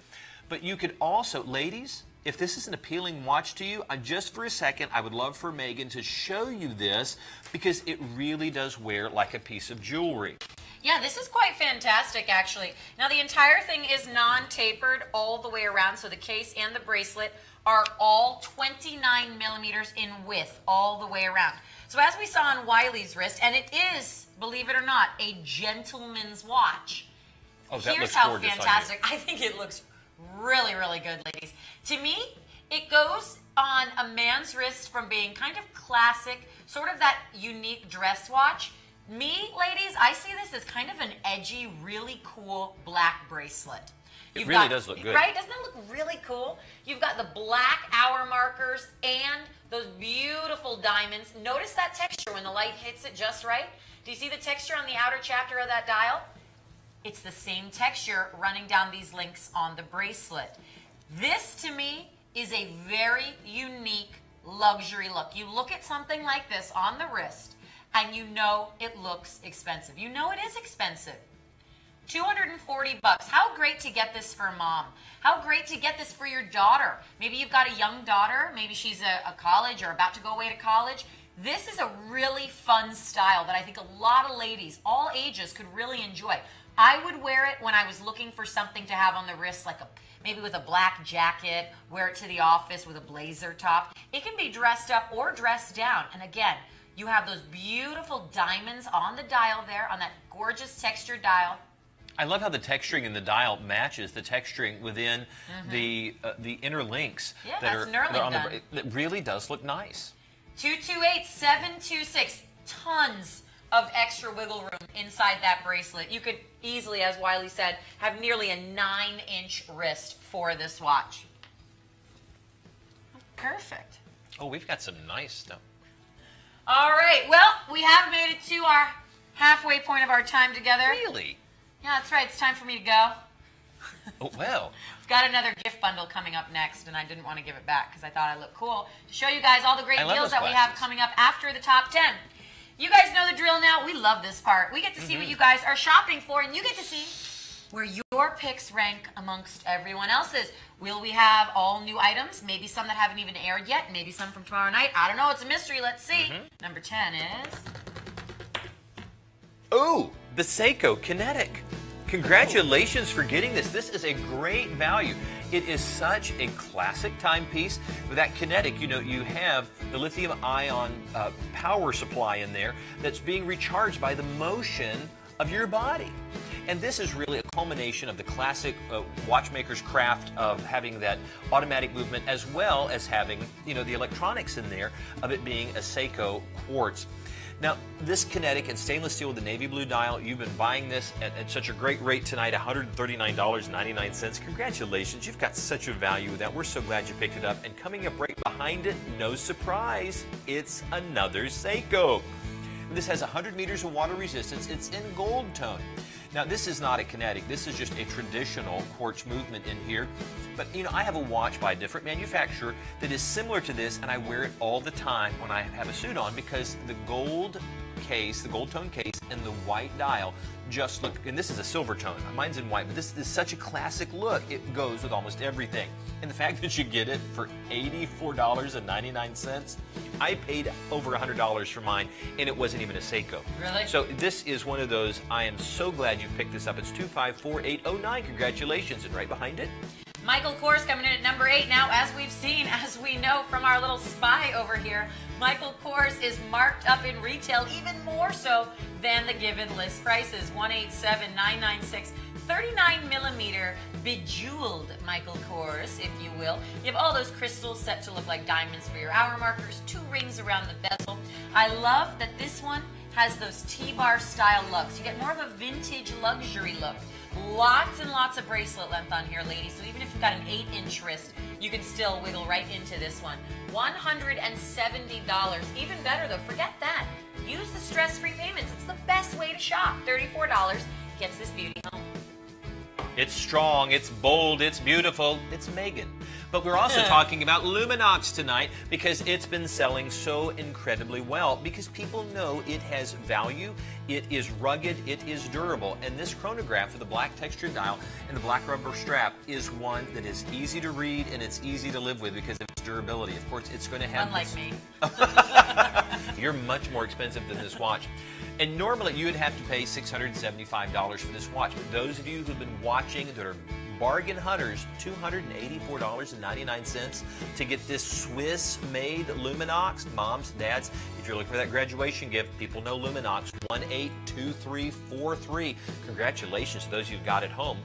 [SPEAKER 1] But you could also, ladies, if this is an appealing watch to you, uh, just for a second, I would love for Megan to show you this because it really does wear like a piece of jewelry.
[SPEAKER 2] Yeah, this is quite fantastic, actually. Now, the entire thing is non-tapered all the way around, so the case and the bracelet are all 29 millimeters in width all the way around. So as we saw on Wiley's wrist, and it is, believe it or not, a gentleman's watch.
[SPEAKER 1] Oh, that
[SPEAKER 2] Here's
[SPEAKER 1] looks
[SPEAKER 2] how
[SPEAKER 1] gorgeous
[SPEAKER 2] fantastic. <laughs> I think it looks really, really good, ladies. To me, it goes on a man's wrist from being kind of classic, sort of that unique dress watch, me, ladies, I see this as kind of an edgy, really cool black bracelet.
[SPEAKER 1] It You've really got, does look good.
[SPEAKER 2] Right? Doesn't it look really cool? You've got the black hour markers and those beautiful diamonds. Notice that texture when the light hits it just right. Do you see the texture on the outer chapter of that dial? It's the same texture running down these links on the bracelet. This, to me, is a very unique luxury look. You look at something like this on the wrist, and you know it looks expensive. You know it is expensive. 240 bucks. How great to get this for mom. How great to get this for your daughter. Maybe you've got a young daughter. Maybe she's a, a, college or about to go away to college. This is a really fun style that I think a lot of ladies, all ages, could really enjoy. I would wear it when I was looking for something to have on the wrist, like a maybe with a black jacket, wear it to the office with a blazer top. It can be dressed up or dressed down. And again, you have those beautiful diamonds on the dial there, on that gorgeous textured dial.
[SPEAKER 1] I love how the texturing in the dial matches the texturing within mm-hmm. the uh, the inner links
[SPEAKER 2] yeah,
[SPEAKER 1] that
[SPEAKER 2] are
[SPEAKER 1] that
[SPEAKER 2] on
[SPEAKER 1] done. the. It really does look nice.
[SPEAKER 2] Two two eight seven two six. Tons of extra wiggle room inside that bracelet. You could easily, as Wiley said, have nearly a nine inch wrist for this watch. Perfect.
[SPEAKER 1] Oh, we've got some nice stuff.
[SPEAKER 2] All right. Well, we have made it to our halfway point of our time together.
[SPEAKER 1] Really?
[SPEAKER 2] Yeah, that's right. It's time for me to go. <laughs>
[SPEAKER 1] oh, well.
[SPEAKER 2] We've got another gift bundle coming up next, and I didn't want to give it back because I thought I looked cool to show you guys all the great deals that we have coming up after the top 10. You guys know the drill now. We love this part. We get to see mm-hmm. what you guys are shopping for, and you get to see where your picks rank amongst everyone else's. Will we have all new items? Maybe some that haven't even aired yet. Maybe some from tomorrow night. I don't know. It's a mystery. Let's see. Mm-hmm. Number 10 is.
[SPEAKER 1] Ooh, the Seiko Kinetic. Congratulations for getting this. This is a great value. It is such a classic timepiece. With that kinetic, you know, you have the lithium ion uh, power supply in there that's being recharged by the motion of your body. And this is really a culmination of the classic uh, watchmaker's craft of having that automatic movement as well as having, you know, the electronics in there of it being a Seiko quartz. Now, this kinetic and stainless steel with the navy blue dial, you've been buying this at, at such a great rate tonight, $139.99. Congratulations, you've got such a value that. We're so glad you picked it up. And coming up right behind it, no surprise, it's another Seiko. This has 100 meters of water resistance. It's in gold tone. Now, this is not a kinetic. This is just a traditional quartz movement in here. But, you know, I have a watch by a different manufacturer that is similar to this, and I wear it all the time when I have a suit on because the gold case, the gold tone case, and the white dial just look, and this is a silver tone. Mine's in white, but this is such a classic look. It goes with almost everything. And the fact <laughs> that you get it for $84.99, I paid over $100 for mine, and it wasn't even a Seiko.
[SPEAKER 2] Really?
[SPEAKER 1] So this is one of those, I am so glad you picked this up. It's 254809. Congratulations. And right behind it,
[SPEAKER 2] Michael Kors coming in at number eight. Now, as we've seen, <laughs> as we know from our little spy over here, Michael Kors is marked up in retail even more so than the given list prices. 187996 39 millimeter bejeweled Michael Kors, if you will. You have all those crystals set to look like diamonds for your hour markers, two rings around the bezel. I love that this one has those T-bar style looks. You get more of a vintage luxury look. Lots and lots of bracelet length on here, ladies. So even if you've got an 8 inch wrist, you can still wiggle right into this one. $170. Even better though, forget that. Use the stress free payments. It's the best way to shop. $34 gets this beauty home.
[SPEAKER 1] It's strong, it's bold, it's beautiful, it's Megan. But we're also talking about Luminox tonight because it's been selling so incredibly well because people know it has value, it is rugged, it is durable. And this chronograph with the black textured dial and the black rubber strap is one that is easy to read and it's easy to live with because of its durability. Of course, it's going to have
[SPEAKER 2] Unlike me. <laughs>
[SPEAKER 1] You're much more expensive than this watch. And normally you would have to pay $675 for this watch. But those of you who've been watching that are bargain hunters, $284.99 to get this Swiss made Luminox. Moms, dads, if you're looking for that graduation gift, people know Luminox 182343. Congratulations to those you've got at home.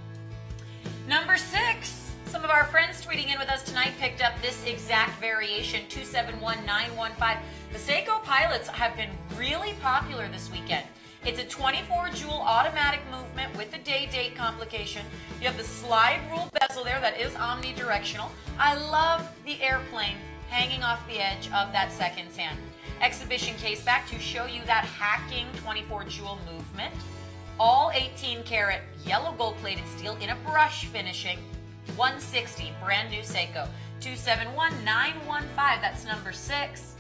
[SPEAKER 2] Number six. Some of our friends tweeting in with us tonight picked up this exact variation, 271915. The Seiko Pilots have been really popular this weekend. It's a 24 jewel automatic movement with the day date complication. You have the slide rule bezel there that is omnidirectional. I love the airplane hanging off the edge of that second hand. Exhibition case back to show you that hacking 24 jewel movement. All 18 karat yellow gold plated steel in a brush finishing. 160 brand new Seiko. 271915, that's number six.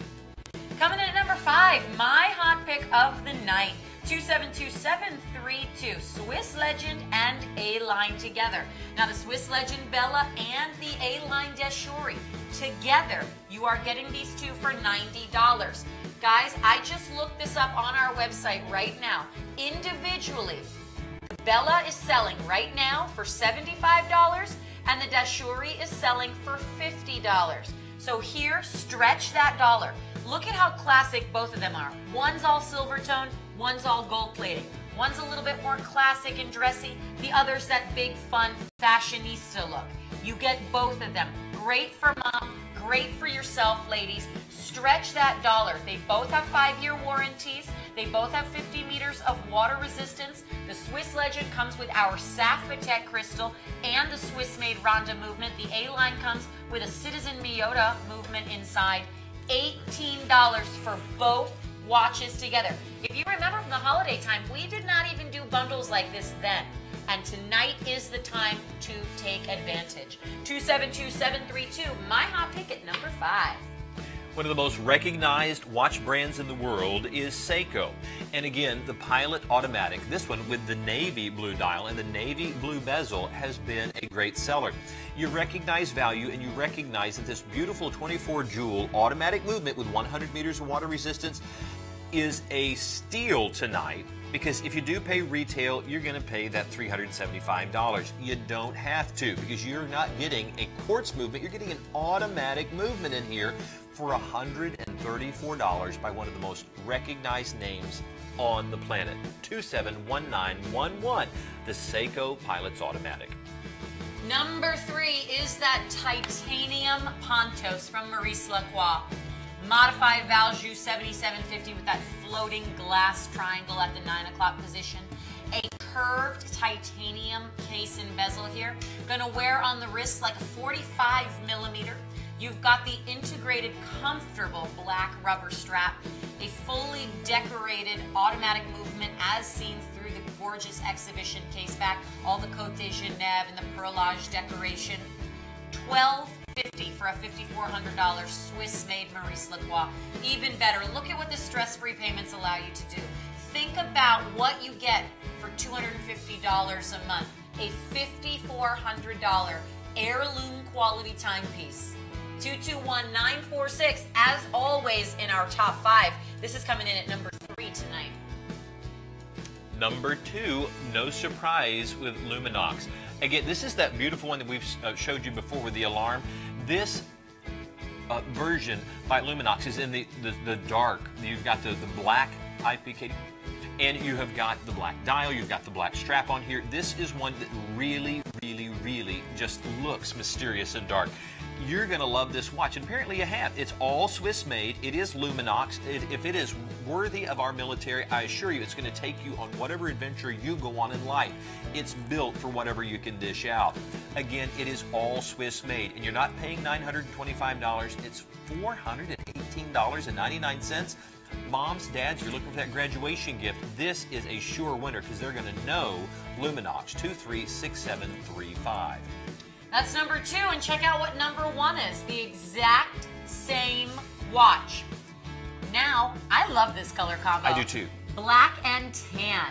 [SPEAKER 2] Coming in at number five, my hot pick of the night. 272732, Swiss Legend and A-Line together. Now the Swiss Legend Bella and the A-Line Dashuri together, you are getting these two for $90. Guys, I just looked this up on our website right now. Individually, Bella is selling right now for $75 and the Dashuri is selling for $50. So here, stretch that dollar. Look at how classic both of them are. One's all silver tone, one's all gold plated. One's a little bit more classic and dressy, the other's that big fun fashionista look. You get both of them. Great for mom, great for yourself, ladies. Stretch that dollar. They both have five-year warranties. They both have 50 meters of water resistance. The Swiss Legend comes with our Sapphitech crystal and the Swiss-made Ronda movement. The A-line comes with a Citizen Miyota movement inside. $18 for both watches together. If you remember from the holiday time, we did not even do bundles like this then. And tonight is the time to take advantage. 272732, my hot pick at number five.
[SPEAKER 1] One of the most recognized watch brands in the world is Seiko. And again, the Pilot Automatic, this one with the navy blue dial and the navy blue bezel, has been a great seller. You recognize value and you recognize that this beautiful 24 jewel automatic movement with 100 meters of water resistance is a steal tonight because if you do pay retail, you're going to pay that $375. You don't have to because you're not getting a quartz movement, you're getting an automatic movement in here for $134 by one of the most recognized names on the planet. 271911, the Seiko Pilot's Automatic.
[SPEAKER 2] Number three is that titanium Pontos from Maurice Lacroix. Modified Valjoux 7750 with that floating glass triangle at the 9 o'clock position. A curved titanium case and bezel here. Gonna wear on the wrist like a 45 millimeter. You've got the integrated, comfortable black rubber strap, a fully decorated automatic movement as seen through the gorgeous exhibition case back, all the Cote de Genève and the perlage decoration. Twelve fifty for a $5,400 Swiss-made Maurice Lacroix. Even better, look at what the stress-free payments allow you to do. Think about what you get for $250 a month. A $5,400 heirloom quality timepiece. 221-946, as always in our top five. This is coming in at number three tonight.
[SPEAKER 1] Number two, no surprise with Luminox. Again, this is that beautiful one that we've uh, showed you before with the alarm. This uh, version by Luminox is in the, the, the dark. You've got the, the black IPK and you have got the black dial, you've got the black strap on here. This is one that really, really, really just looks mysterious and dark. You're going to love this watch, and apparently you have. It's all Swiss made. It is Luminox. It, if it is worthy of our military, I assure you it's going to take you on whatever adventure you go on in life. It's built for whatever you can dish out. Again, it is all Swiss made, and you're not paying $925. It's $418.99. Moms, dads, you're looking for that graduation gift. This is a sure winner because they're going to know Luminox 236735.
[SPEAKER 2] That's number two, and check out what number one is. The exact same watch. Now, I love this color combo.
[SPEAKER 1] I do too.
[SPEAKER 2] Black and tan.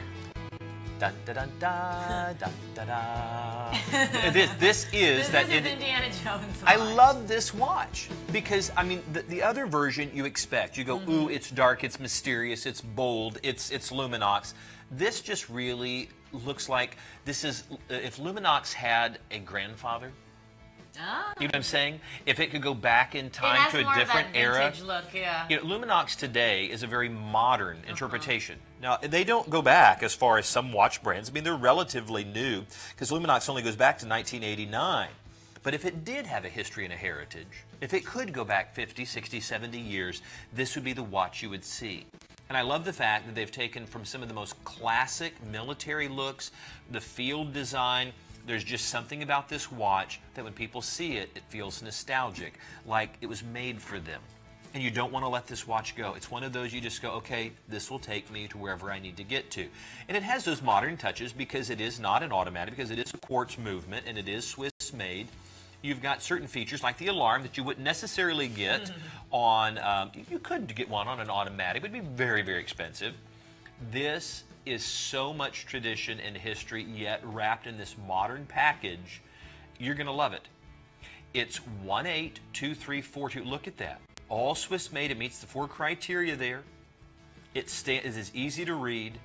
[SPEAKER 1] Dun, dun, dun, dun, <laughs> dun, dun, dun. <laughs> this, this is
[SPEAKER 2] This
[SPEAKER 1] that.
[SPEAKER 2] is
[SPEAKER 1] it-
[SPEAKER 2] Indiana Jones. Watch.
[SPEAKER 1] I love this watch because I mean the, the other version you expect. You go,
[SPEAKER 2] Mm-hmm.
[SPEAKER 1] ooh, it's dark, it's mysterious, it's bold, it's it's Luminox. This just really looks like this is if Luminox had a grandfather.
[SPEAKER 2] Ah.
[SPEAKER 1] You know what I'm saying? If it could go back in time to a different era.
[SPEAKER 2] look, yeah.
[SPEAKER 1] You know, Luminox today is a very modern
[SPEAKER 2] Uh-huh.
[SPEAKER 1] interpretation. Now, they don't go back as far as some watch brands. I mean, they're relatively new because Luminox only goes back to 1989. But if it did have a history and a heritage, if it could go back 50, 60, 70 years, this would be the watch you would see. And I love the fact that they've taken from some of the most classic military looks, the field design. There's just something about this watch that when people see it, it feels nostalgic, like it was made for them and you don't want to let this watch go. It's one of those you just go, okay, this will take me to wherever I need to get to. And it has those modern touches because it is not an automatic, because it is a quartz movement and it is Swiss made. You've got certain features like the alarm that you wouldn't necessarily get <laughs> on, um, you could get one on an automatic, it'd be very, very expensive. This is so much tradition and history, yet wrapped in this modern package. You're going to love it. It's 182342. Look at that. All Swiss made. It meets the four criteria there. It is as easy to read.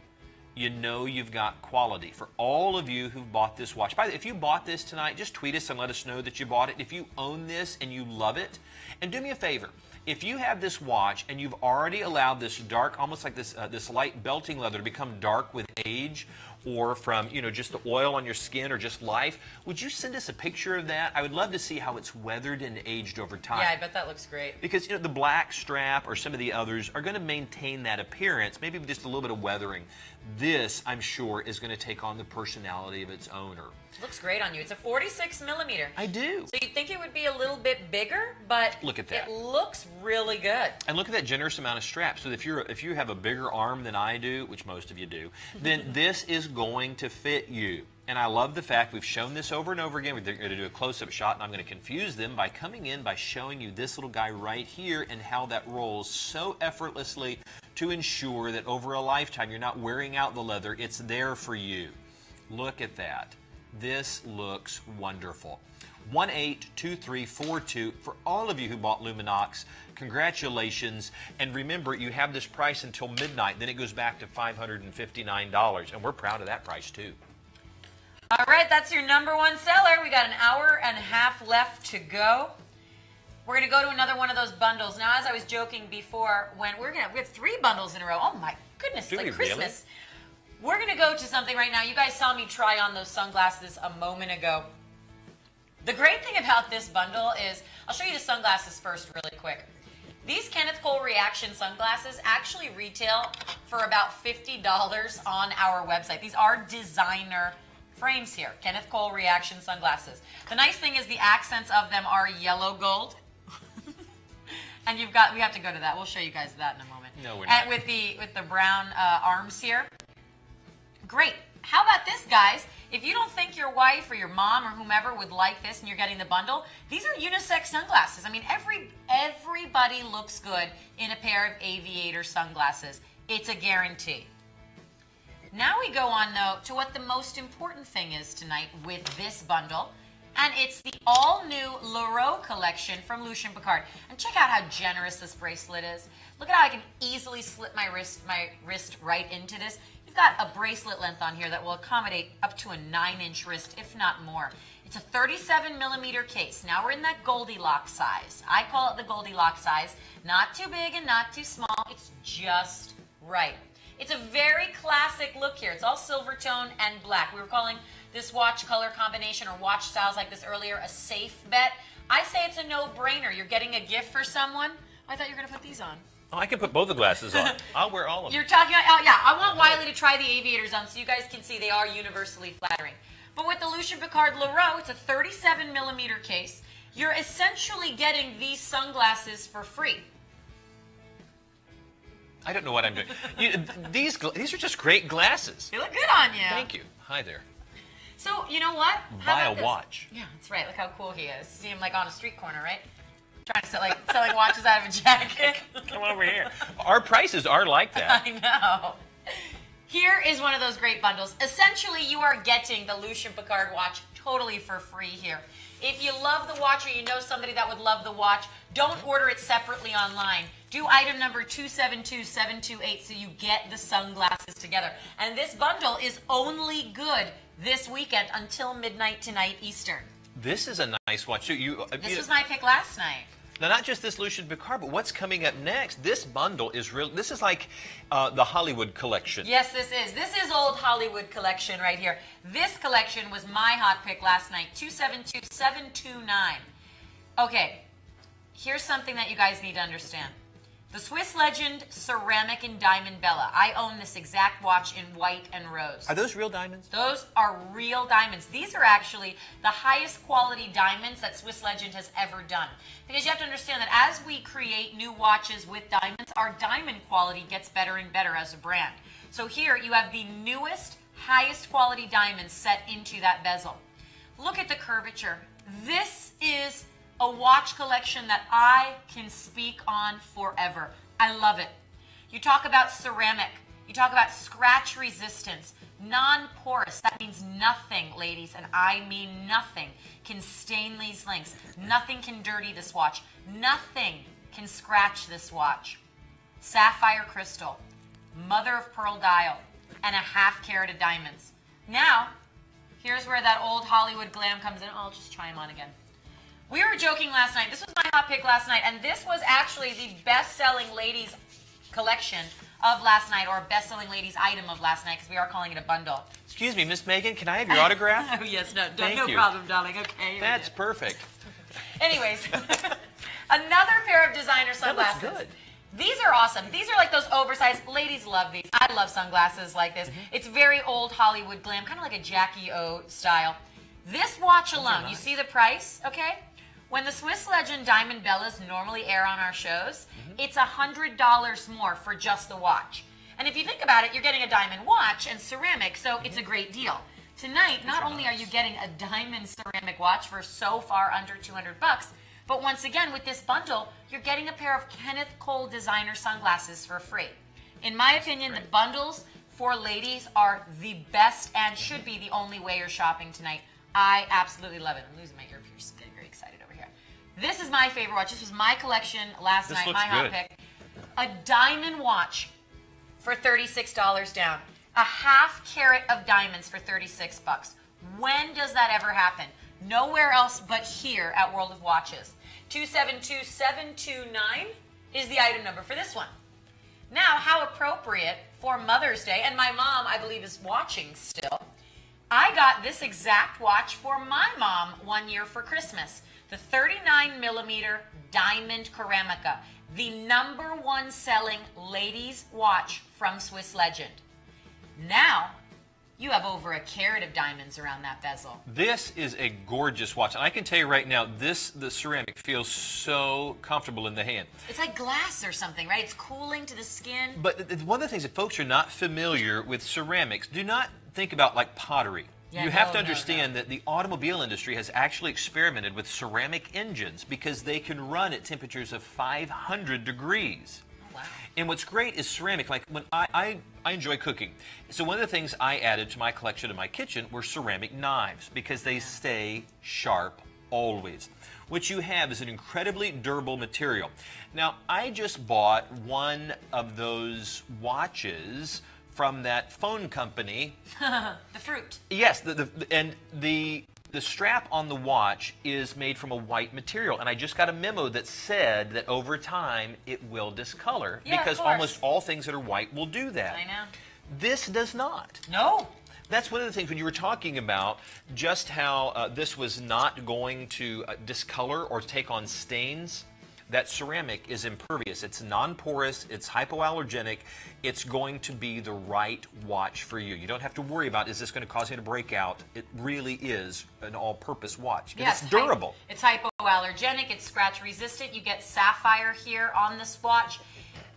[SPEAKER 1] You know you've got quality. For all of you who've bought this watch, by the way, if you bought this tonight, just tweet us and let us know that you bought it. If you own this and you love it, and do me a favor, if you have this watch and you've already allowed this dark, almost like this uh, this light belting leather to become dark with age, or from you know just the oil on your skin or just life, would you send us a picture of that? I would love to see how it's weathered and aged over time.
[SPEAKER 2] Yeah, I bet that looks great.
[SPEAKER 1] Because you know the black strap or some of the others are going to maintain that appearance, maybe with just a little bit of weathering. This, I'm sure, is going to take on the personality of its owner.
[SPEAKER 2] Looks great on you. It's a 46 millimeter.
[SPEAKER 1] I do.
[SPEAKER 2] So you'd think it would be a little bit bigger, but
[SPEAKER 1] Look at that.
[SPEAKER 2] It looks really good.
[SPEAKER 1] And look at that generous amount of strap. So if you're if you have a bigger arm than I do, which most of you do, then <laughs> this is going to fit you. And I love the fact we've shown this over and over again. We're going to do a close-up shot, and I'm going to confuse them by coming in by showing you this little guy right here and how that rolls so effortlessly to ensure that over a lifetime you're not wearing out the leather. It's there for you. Look at that. This looks wonderful. 182342 for all of you who bought Luminox. Congratulations. And remember, you have this price until midnight. Then it goes back to $559. And we're proud of that price too.
[SPEAKER 2] All right, that's your number one seller. We got an hour and a half left to go. We're gonna go to another one of those bundles. Now, as I was joking before, when we're gonna we have three bundles in a row. Oh my goodness,
[SPEAKER 1] Do
[SPEAKER 2] like
[SPEAKER 1] we really?
[SPEAKER 2] Christmas. We're gonna go to something right now. You guys saw me try on those sunglasses a moment ago. The great thing about this bundle is, I'll show you the sunglasses first really quick. These Kenneth Cole Reaction sunglasses actually retail for about $50 on our website. These are designer frames here, Kenneth Cole Reaction sunglasses. The nice thing is the accents of them are yellow gold. <laughs> and you've got we have to go to that. We'll show you guys that in a moment.
[SPEAKER 1] No, we're
[SPEAKER 2] And
[SPEAKER 1] not.
[SPEAKER 2] with the with the brown uh, arms here. Great. How about this, guys? If you don't think your wife or your mom or whomever would like this and you're getting the bundle, these are unisex sunglasses. I mean, every everybody looks good in a pair of aviator sunglasses. It's a guarantee. Now we go on though to what the most important thing is tonight with this bundle. And it's the all new Leroux collection from Lucien Piccard. And check out how generous this bracelet is. Look at how I can easily slip my wrist my wrist right into this. You've got a bracelet length on here that will accommodate up to a nine inch wrist, if not more. It's a 37 millimeter case. Now we're in that Goldilocks size. I call it the Goldilocks size. Not too big and not too small. It's just right. It's a very classic look here. It's all silver tone and black. We were calling this watch color combination or watch styles like this earlier a safe bet. I say it's a no-brainer. You're getting a gift for someone. I thought you were going to put these on.
[SPEAKER 1] Oh, I can put both the glasses on. <laughs> I'll wear all of them.
[SPEAKER 2] You're talking about, oh yeah, I want Wiley to try the aviators on so you guys can see they are universally flattering. But with the Lucien Piccard Leroux, it's a 37 millimeter case. You're essentially getting these sunglasses for free.
[SPEAKER 1] I don't know what I'm doing. <laughs> You, these these are just great glasses.
[SPEAKER 2] They look good on you.
[SPEAKER 1] Thank you. Hi there.
[SPEAKER 2] So you know what? How
[SPEAKER 1] Buy a
[SPEAKER 2] this?
[SPEAKER 1] watch.
[SPEAKER 2] Yeah, that's right. Look how cool he is. See him like on a street corner, right? Trying to sell like selling watches out of a jacket. <laughs>
[SPEAKER 1] Come over here. Our prices are like that. <laughs>
[SPEAKER 2] I know. Here is one of those great bundles. Essentially, you are getting the Lucien Piccard watch totally for free here. If you love the watch or you know somebody that would love the watch, don't order it separately online. Do item number 272728 so you get the sunglasses together. And this bundle is only good this weekend until midnight tonight Eastern.
[SPEAKER 1] This is a nice watch too. You, uh,
[SPEAKER 2] This
[SPEAKER 1] you-
[SPEAKER 2] was my pick last night.
[SPEAKER 1] now not just this Lucien Piccard, but what's coming up next? This bundle is real. This is like uh, the Hollywood collection.
[SPEAKER 2] Yes, this is. This is old Hollywood collection right here. This collection was my hot pick last night, 272729. Okay, here's something that you guys need to understand. The Swiss Legend Ceramic and Diamond Bella. I own this exact watch in white and rose.
[SPEAKER 1] Are those real diamonds?
[SPEAKER 2] Those are real diamonds. These are actually the highest quality diamonds that Swiss Legend has ever done. Because you have to understand that as we create new watches with diamonds, our diamond quality gets better and better as a brand. So here you have the newest, highest quality diamonds set into that bezel. Look at the curvature. This is a watch collection that I can speak on forever. I love it. You talk about ceramic. You talk about scratch resistance, non porous. That means nothing, ladies, and I mean nothing can stain these links. Nothing can dirty this watch. Nothing can scratch this watch. Sapphire crystal, mother of pearl dial, and a half carat of diamonds. Now, here's where that old Hollywood glam comes in. I'll just try them on again. We were joking last night. This was my hot pick last night, and this was actually the best-selling ladies collection of last night, or best-selling ladies item of last night, because we are calling it a bundle.
[SPEAKER 1] Excuse me, Miss Megan, can I have your autograph? <laughs>
[SPEAKER 2] Oh yes, no,
[SPEAKER 1] Thank
[SPEAKER 2] no
[SPEAKER 1] you.
[SPEAKER 2] problem, darling. Okay.
[SPEAKER 1] That's perfect.
[SPEAKER 2] Anyways, <laughs> another pair of designer
[SPEAKER 1] That looks
[SPEAKER 2] sunglasses.
[SPEAKER 1] good.
[SPEAKER 2] These are awesome. These are like those oversized. Ladies love these. I love sunglasses like this.
[SPEAKER 1] Mm-hmm.
[SPEAKER 2] It's very old Hollywood glam, kind of like a Jackie O style. This watch alone, you see the price, okay? When the Swiss Legend Diamond Bellas normally air on our shows,
[SPEAKER 1] Mm-hmm.
[SPEAKER 2] it's a hundred dollars more for just the watch. And if you think about it, you're getting a diamond watch and ceramic, so it's a
[SPEAKER 1] Mm-hmm.
[SPEAKER 2] great deal. Tonight, not only are you getting a diamond ceramic watch for so far under 200 bucks, but once again with this bundle, you're getting a pair of Kenneth Cole designer sunglasses for free. In my opinion, the bundles for ladies are the best and should be the only way you're shopping tonight. I absolutely love it. I'm losing my ear Getting This is my favorite watch. This was my collection last
[SPEAKER 1] This
[SPEAKER 2] night. My hot
[SPEAKER 1] good.
[SPEAKER 2] pick. A diamond watch for $36 down. A half carat of diamonds for 36 bucks. When does that ever happen? Nowhere else but here at World of Watches. 272729 is the item number for this one. Now, how appropriate for Mother's Day, and my mom, I believe, is watching still. I got this exact watch for my mom one year for Christmas. The 39 millimeter Diamond Ceramica, the number one selling ladies' watch from Swiss Legend. Now, You have over a carat of diamonds around that bezel.
[SPEAKER 1] This is a gorgeous watch, and I can tell you right now, this the ceramic feels so comfortable in the hand.
[SPEAKER 2] It's like glass or something, right? It's cooling to the skin.
[SPEAKER 1] But one of the things that folks are not familiar with ceramics, do not think about like pottery.
[SPEAKER 2] Yeah,
[SPEAKER 1] you have
[SPEAKER 2] no,
[SPEAKER 1] to
[SPEAKER 2] no,
[SPEAKER 1] understand that the automobile industry has actually experimented with ceramic engines because they can run at temperatures of 500 degrees.
[SPEAKER 2] Wow.
[SPEAKER 1] And what's great is ceramic. Like when I, I, I enjoy cooking, so one of the things I added to my collection in my kitchen were ceramic knives because they stay sharp always. What you have is an incredibly durable material. Now I just bought one of those watches from that phone company <laughs>
[SPEAKER 2] The fruit.
[SPEAKER 1] Yes, the, the, and the the strap on the watch is made from a white material, and I just got a memo that said that over time it will discolor
[SPEAKER 2] Yeah,
[SPEAKER 1] because almost all things that are white will do that.
[SPEAKER 2] I know.
[SPEAKER 1] This does not.
[SPEAKER 2] No.
[SPEAKER 1] That's one of the things when you were talking about just how uh, this was not going to uh, discolor or take on stains. That ceramic is impervious. It's non-porous. It's hypoallergenic. It's going to be the right watch for you. You don't have to worry about is this going to cause me to break out. It really is an all-purpose watch.
[SPEAKER 2] Yeah,
[SPEAKER 1] it's durable.
[SPEAKER 2] it's hypoallergenic. It's scratch resistant. You get sapphire here on this watch.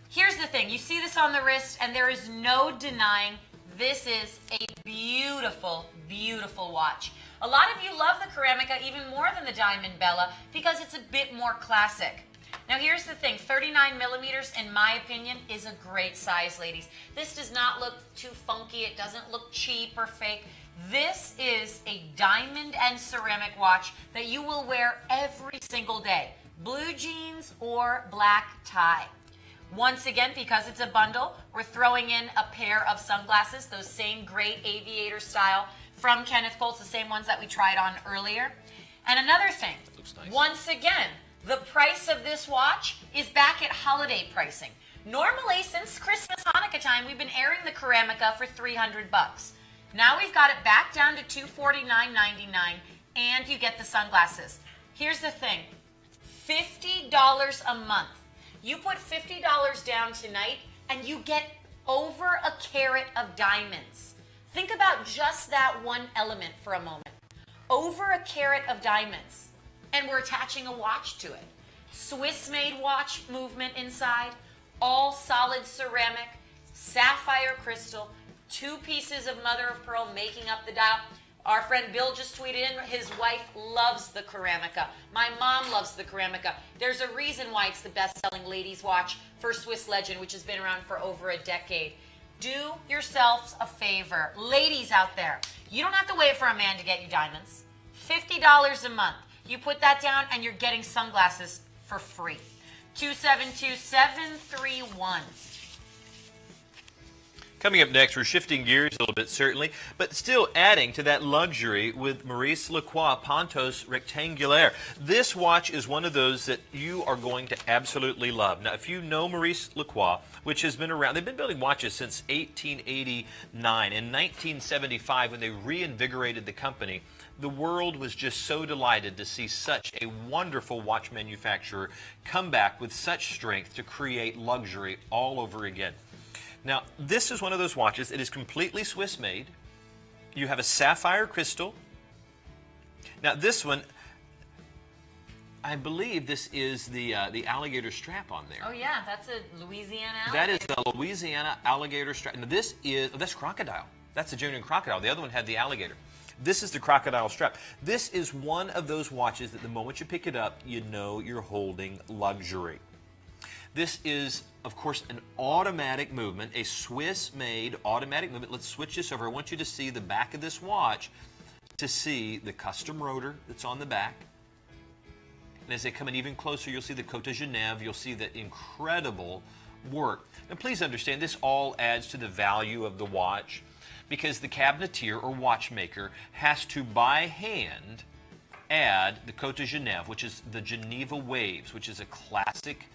[SPEAKER 2] Here's the thing. You see this on the wrist, and there is no denying this is a beautiful, beautiful watch. A lot of you love the Ceramica even more than the Diamond Bella because it's a bit more classic. Now here's the thing, 39 millimeters, in my opinion, is a great size, ladies. This does not look too funky. It doesn't look cheap or fake. This is a diamond and ceramic watch that you will wear every single day. Blue jeans or black tie. Once again, because it's a bundle, we're throwing in a pair of sunglasses, those same great aviator style from Kenneth Cole's, the same ones that we tried on earlier. And another thing,
[SPEAKER 1] Looks nice.
[SPEAKER 2] once again, the price of this watch is back at holiday pricing. Normally, since Christmas Hanukkah time, we've been airing the Ceramica for 300 bucks. Now we've got it back down to 249.99 and you get the sunglasses. Here's the thing. $50 a month. You put $50 down tonight and you get over a carat of diamonds. Think about just that one element for a moment. Over a carat of diamonds. And we're attaching a watch to it. Swiss made watch movement inside, all solid ceramic, sapphire crystal, two pieces of mother of pearl making up the dial. Our friend Bill just tweeted in his wife loves the Ceramica. My mom loves the Ceramica. There's a reason why it's the best selling ladies' watch for Swiss Legend, which has been around for over a decade. Do yourselves a favor. Ladies out there, you don't have to wait for a man to get you diamonds. $50 a month. You put that down and you're getting sunglasses for free. 272 731.
[SPEAKER 1] Coming up next, we're shifting gears a little bit, certainly, but still adding to that luxury with Maurice Lacroix Pontos Rectangulaire. This watch is one of those that you are going to absolutely love. Now, if you know Maurice Lacroix, which has been around, they've been building watches since 1889. In 1975, when they reinvigorated the company, the world was just so delighted to see such a wonderful watch manufacturer come back with such strength to create luxury all over again. Now, this is one of those watches. It is completely Swiss made. You have a sapphire crystal. Now, this one, I believe this is the uh, the alligator strap on there.
[SPEAKER 2] Oh, yeah, that's a Louisiana.
[SPEAKER 1] That is the Louisiana alligator strap. Now, this is oh, that's crocodile. That's the genuine crocodile. The other one had the alligator. This is the crocodile strap. This is one of those watches that the moment you pick it up, you know you're holding luxury. This is, of course, an automatic movement, a Swiss-made automatic movement. Let's switch this over. I want you to see the back of this watch to see the custom rotor that's on the back. And as they come in even closer, you'll see the Cote de Genève. You'll see the incredible work. And please understand, this all adds to the value of the watch because the cabinotier or watchmaker has to, by hand, add the Cote de Genève, which is the Geneva Waves, which is a classic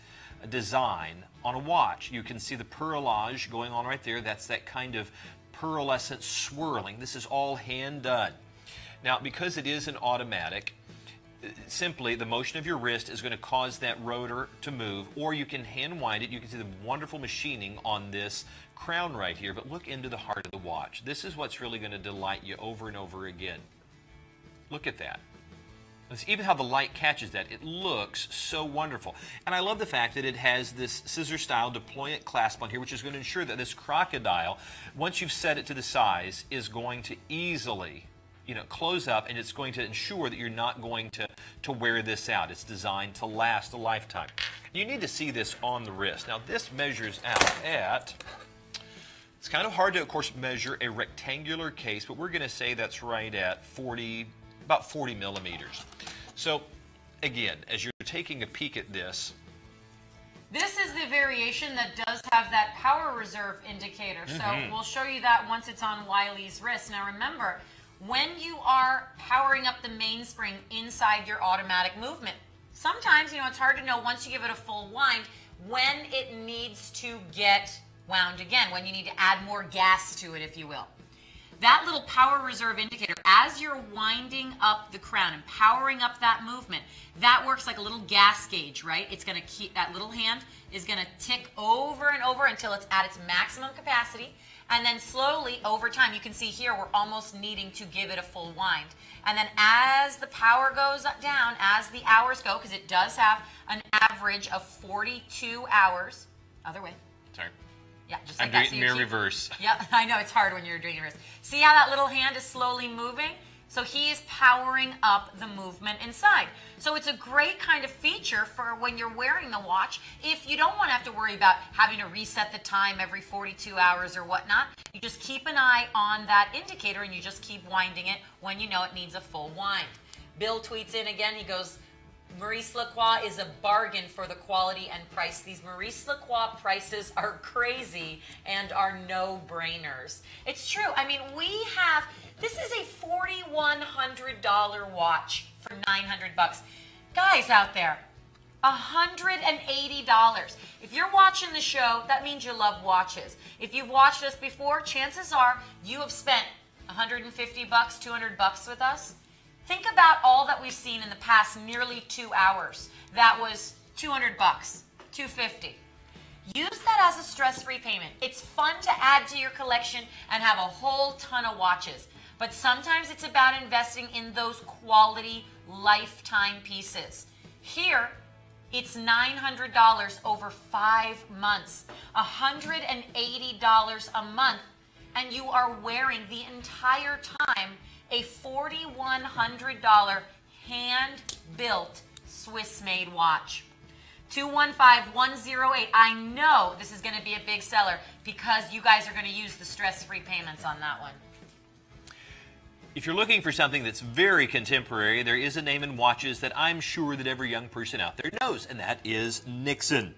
[SPEAKER 1] design on a watch. You can see the perlage going on right there. That's that kind of pearlescent swirling. This is all hand done. Now, because it is an automatic, simply the motion of your wrist is going to cause that rotor to move, or you can hand wind it. You can see the wonderful machining on this crown right here, but look into the heart of the watch. This is what's really going to delight you over and over again. Look at that. It's even how the light catches that, it looks so wonderful. And I love the fact that it has this scissor style deployant clasp on here, which is going to ensure that this crocodile, once you've set it to the size, is going to easily you know, close up and it's going to ensure that you're not going to, to wear this out. It's designed to last a lifetime. You need to see this on the wrist. Now this measures out at, it's kind of hard to, of course, measure a rectangular case, but we're going to say that's right at 40, about 40 millimeters. So again, as you're taking a peek at this,
[SPEAKER 2] this is the variation that does have that power reserve indicator. Mm -hmm. So mm-hmm. we'll show you that once it's on Wiley's wrist. Now remember, when you are powering up the mainspring inside your automatic movement. Sometimes, you know, it's hard to know once you give it a full wind when it needs to get wound again, when you need to add more gas to it, if you will. That little power reserve indicator, as you're winding up the crown and powering up that movement, that works like a little gas gauge, right? It's going to keep, that little hand is going to tick over and over until it's at its maximum capacity. And then slowly over time, you can see here we're almost needing to give it a full wind. And then as the power goes down, as the hours go, because it does have an average of 42 hours. Other way.
[SPEAKER 1] Sorry.
[SPEAKER 2] Yeah, just
[SPEAKER 1] like
[SPEAKER 2] I'm
[SPEAKER 1] that. doing so reverse. <laughs>
[SPEAKER 2] Yep, <laughs> I know it's hard when you're doing reverse. See how that little hand is slowly moving? So he is powering up the movement inside. So it's a great kind of feature for when you're wearing the watch. If you don't want to have to worry about having to reset the time every 42 hours or whatnot, you just keep an eye on that indicator and you just keep winding it when you know it needs a full wind. Bill tweets in again, he goes, Maurice Lacroix is a bargain for the quality and price. These Maurice Lacroix prices are crazy and are no brainers. It's true. I mean, we have this is a $4,100 watch for 900 bucks. Guys out there, $180. If you're watching the show, that means you love watches. If you've watched us before, chances are you have spent 150 bucks, 200 bucks with us. Think about all that we've seen in the past nearly 2 hours. That was 200 bucks, 250. Use that as a stress-free payment. It's fun to add to your collection and have a whole ton of watches. But sometimes it's about investing in those quality lifetime pieces. Here, it's $900 over five months, $180 a month, and you are wearing the entire time a $4,100 hand-built Swiss-made watch. 215-108. I know this is going to be a big seller because you guys are going to use the stress-free payments on that one.
[SPEAKER 1] If you're looking for something that's very contemporary, there is a name in watches that I'm sure that every young person out there knows, and that is Nixon.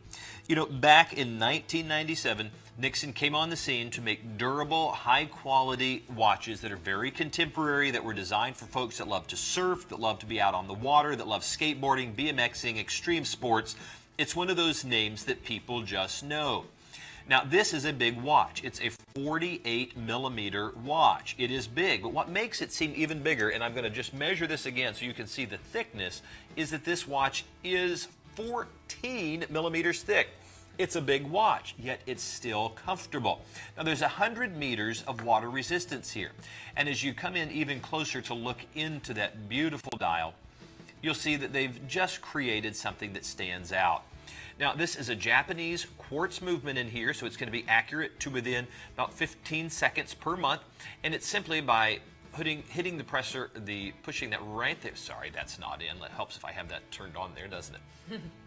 [SPEAKER 1] You know, back in 1997, Nixon came on the scene to make durable, high quality watches that are very contemporary, that were designed for folks that love to surf, that love to be out on the water, that love skateboarding, BMXing, extreme sports. It's one of those names that people just know. Now, this is a big watch. It's a 48 millimeter watch. It is big, but what makes it seem even bigger, and I'm going to just measure this again so you can see the thickness, is that this watch is 14 millimeters thick. It's a big watch, yet it's still comfortable. Now there's 100 meters of water resistance here. And as you come in even closer to look into that beautiful dial, you'll see that they've just created something that stands out. Now, this is a Japanese quartz movement in here, so it's going to be accurate to within about 15 seconds per month, and it's simply by hitting, hitting the presser, the pushing that right there. Sorry, that's not in. It helps if I have that turned on there, doesn't it? <laughs>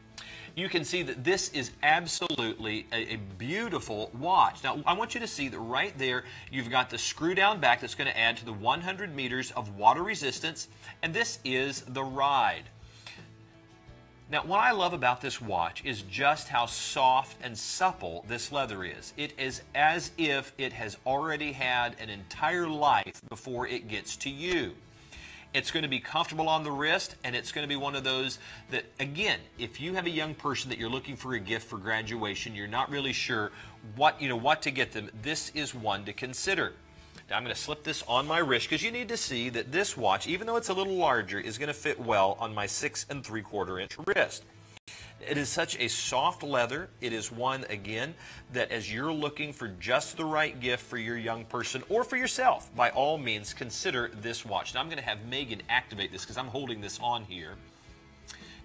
[SPEAKER 1] you can see that this is absolutely a, a, beautiful watch. Now, I want you to see that right there, you've got the screw down back that's going to add to the 100 meters of water resistance, and this is the ride. Now, what I love about this watch is just how soft and supple this leather is. It is as if it has already had an entire life before it gets to you. It's going to be comfortable on the wrist, and it's going to be one of those that, again, if you have a young person that you're looking for a gift for graduation, you're not really sure what, you know, what to get them, this is one to consider. Now I'm going to slip this on my wrist because you need to see that this watch, even though it's a little larger, is going to fit well on my six and three quarter inch wrist. It is such a soft leather. It is one, again, that as you're looking for just the right gift for your young person or for yourself, by all means, consider this watch. Now, I'm going to have Megan activate this because I'm holding this on here.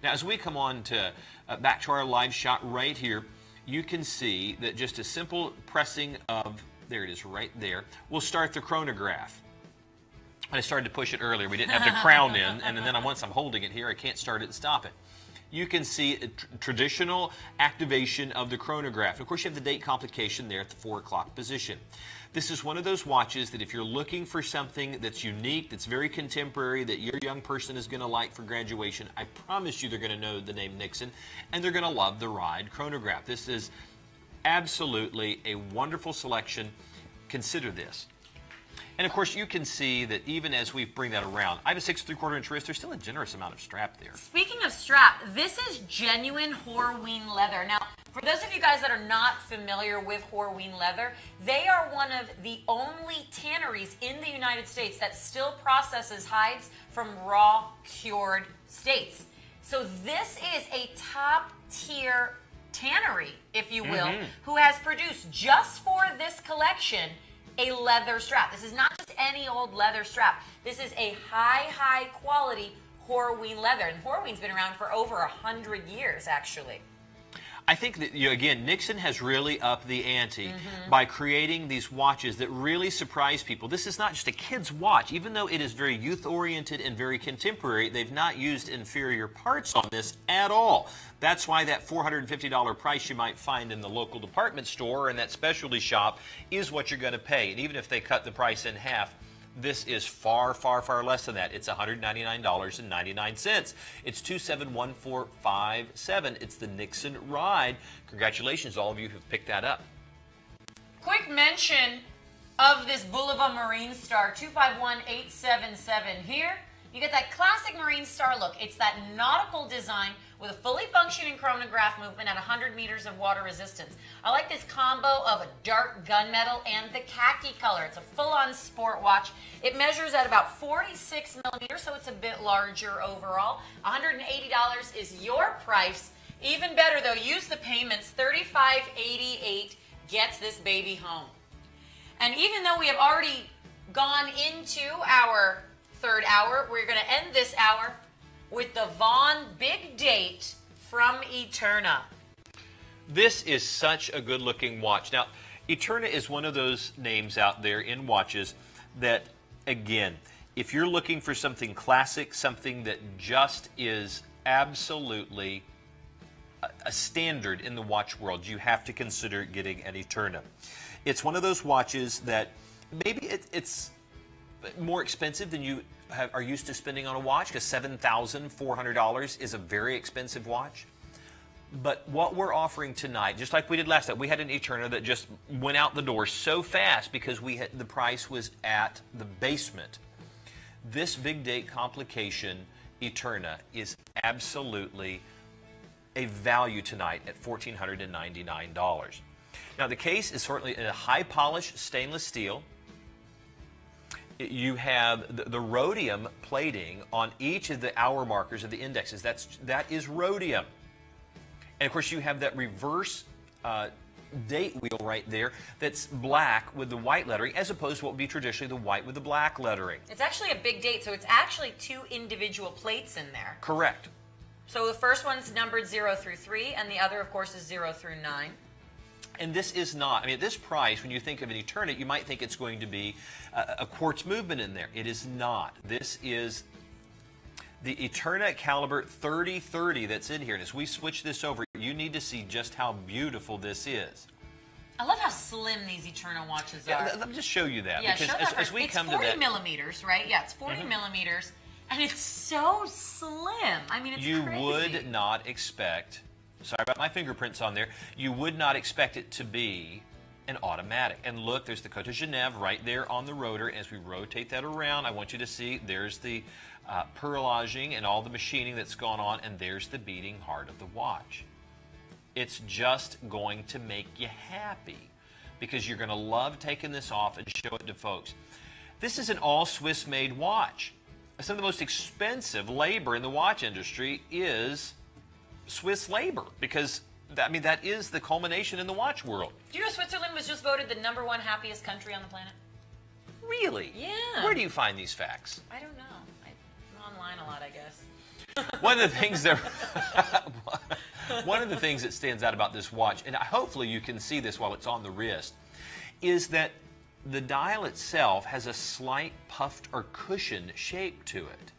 [SPEAKER 1] Now, as we come on to uh, back to our live shot right here, you can see that just a simple pressing of, there it is right there, will start the chronograph. I started to push it earlier. We didn't have the crown in, and then once I'm holding it here, I can't start it and stop it you can see a tr traditional activation of the chronograph. Of course, you have the date complication there at the 4 o'clock position. This is one of those watches that if you're looking for something that's unique, that's very contemporary, that your young person is going to like for graduation, I promise you they're going to know the name Nixon, and they're going to love the ride chronograph. This is absolutely a wonderful selection. Consider this. And of course, you can see that even as we bring that around, I have a six three quarter inch wrist. There's still a generous amount of strap there.
[SPEAKER 2] Speaking of strap, this is genuine Horween leather. Now, for those of you guys that are not familiar with Horween leather, they are one of the only tanneries in the United States that still processes hides from raw cured states. So this is a top tier tannery, if you will, mm -hmm. who has produced just for this collection a leather strap. This is not just any old leather strap. This is a high, high quality Horween leather. And Horween's been around for over a hundred years, actually.
[SPEAKER 1] I think that, you again, Nixon has really upped the ante mm -hmm. by creating these watches that really surprise people. This is not just a kid's watch. Even though it is very youth-oriented and very contemporary, they've not used inferior parts on this at all. That's why that $450 price you might find in the local department store or in that specialty shop is what you're going to pay. And even if they cut the price in half, this is far, far, far less than that. It's $199.99. It's 271457. It's the Nixon Ride. Congratulations, all of you who've picked that up.
[SPEAKER 2] Quick mention of this Bulova Marine Star 251877 here. You get that classic Marine Star look. It's that nautical design with a fully functioning chronograph movement at 100 meters of water resistance. I like this combo of a dark gunmetal and the khaki color. It's a full-on sport watch. It measures at about 46 millimeters, so it's a bit larger overall. $180 is your price. Even better though, use the payments. $35.88 gets this baby home. And even though we have already gone into our third hour. We're going to end this hour with the Vaughan Big Date from Eterna.
[SPEAKER 1] This is such a good looking watch. Now, Eterna is one of those names out there in watches that, again, if you're looking for something classic, something that just is absolutely a standard in the watch world, you have to consider getting an Eterna. It's one of those watches that maybe it, it's more expensive than you have, are used to spending on a watch because $7,400 is a very expensive watch. But what we're offering tonight, just like we did last night, we had an Eterna that just went out the door so fast because we had, the price was at the basement. This big date complication Eterna is absolutely a value tonight at $1,499. Now the case is certainly a high polished stainless steel you have the, the, rhodium plating on each of the hour markers of the indexes. That's that is rhodium, and of course you have that reverse uh, date wheel right there that's black with the white lettering, as opposed to what would be traditionally the white with the black lettering.
[SPEAKER 2] It's actually a big date, so it's actually two individual plates in there.
[SPEAKER 1] Correct.
[SPEAKER 2] So the first one's numbered zero through three, and the other, of course, is zero through nine.
[SPEAKER 1] And this is not, I mean, at this price, when you think of an Eternit, you might think it's going to be a, a quartz movement in there. It is not. This is the Eterna caliber 3030 that's in here. And as we switch this over, you need to see just how beautiful this is.
[SPEAKER 2] I love how slim these Eterna watches
[SPEAKER 1] yeah, are. Let me just show you that.
[SPEAKER 2] Yeah, because show as, that as we it's come 40 to that, millimeters, right? Yeah, it's 40 mm -hmm. millimeters. And it's so slim. I mean, it's
[SPEAKER 1] You
[SPEAKER 2] crazy.
[SPEAKER 1] would not expect sorry about my fingerprints on there, you would not expect it to be an automatic. And look, there's the Cote de Genève right there on the rotor. As we rotate that around, I want you to see there's the uh, perlaging and all the machining that's gone on, and there's the beating heart of the watch. It's just going to make you happy. because you're going to love taking this off and show it to folks. This is an all Swiss made watch. Some of the most expensive labor in the watch industry is Swiss labor because I mean that is the culmination in the watch world.
[SPEAKER 2] Do you know Switzerland was just voted the number one happiest country on the planet?
[SPEAKER 1] Really?
[SPEAKER 2] Yeah.
[SPEAKER 1] Where do you find these facts?
[SPEAKER 2] I don't know. I'm online a lot, I guess. <laughs>
[SPEAKER 1] One of the things that <laughs> one of the things that stands out about this watch, and hopefully you can see this while it's on the wrist, is that the dial itself has a slight puffed or cushioned shape to it.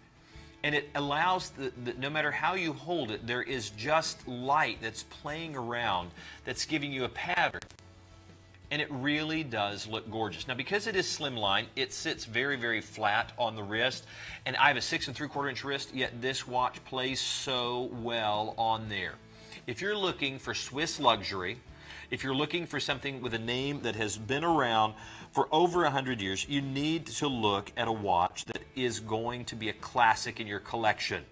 [SPEAKER 1] And it allows, the, no matter how you hold it, there is just light that's playing around that's giving you a pattern. And it really does look gorgeous. Now, because it is slimline, it sits very, very flat on the wrist. And I have a six and three quarter inch wrist, yet this watch plays so well on there. If you're looking for Swiss luxury, if you're looking for something with a name that has been around for over 100 years, you need to look at a watch that is going to be a classic in your collection.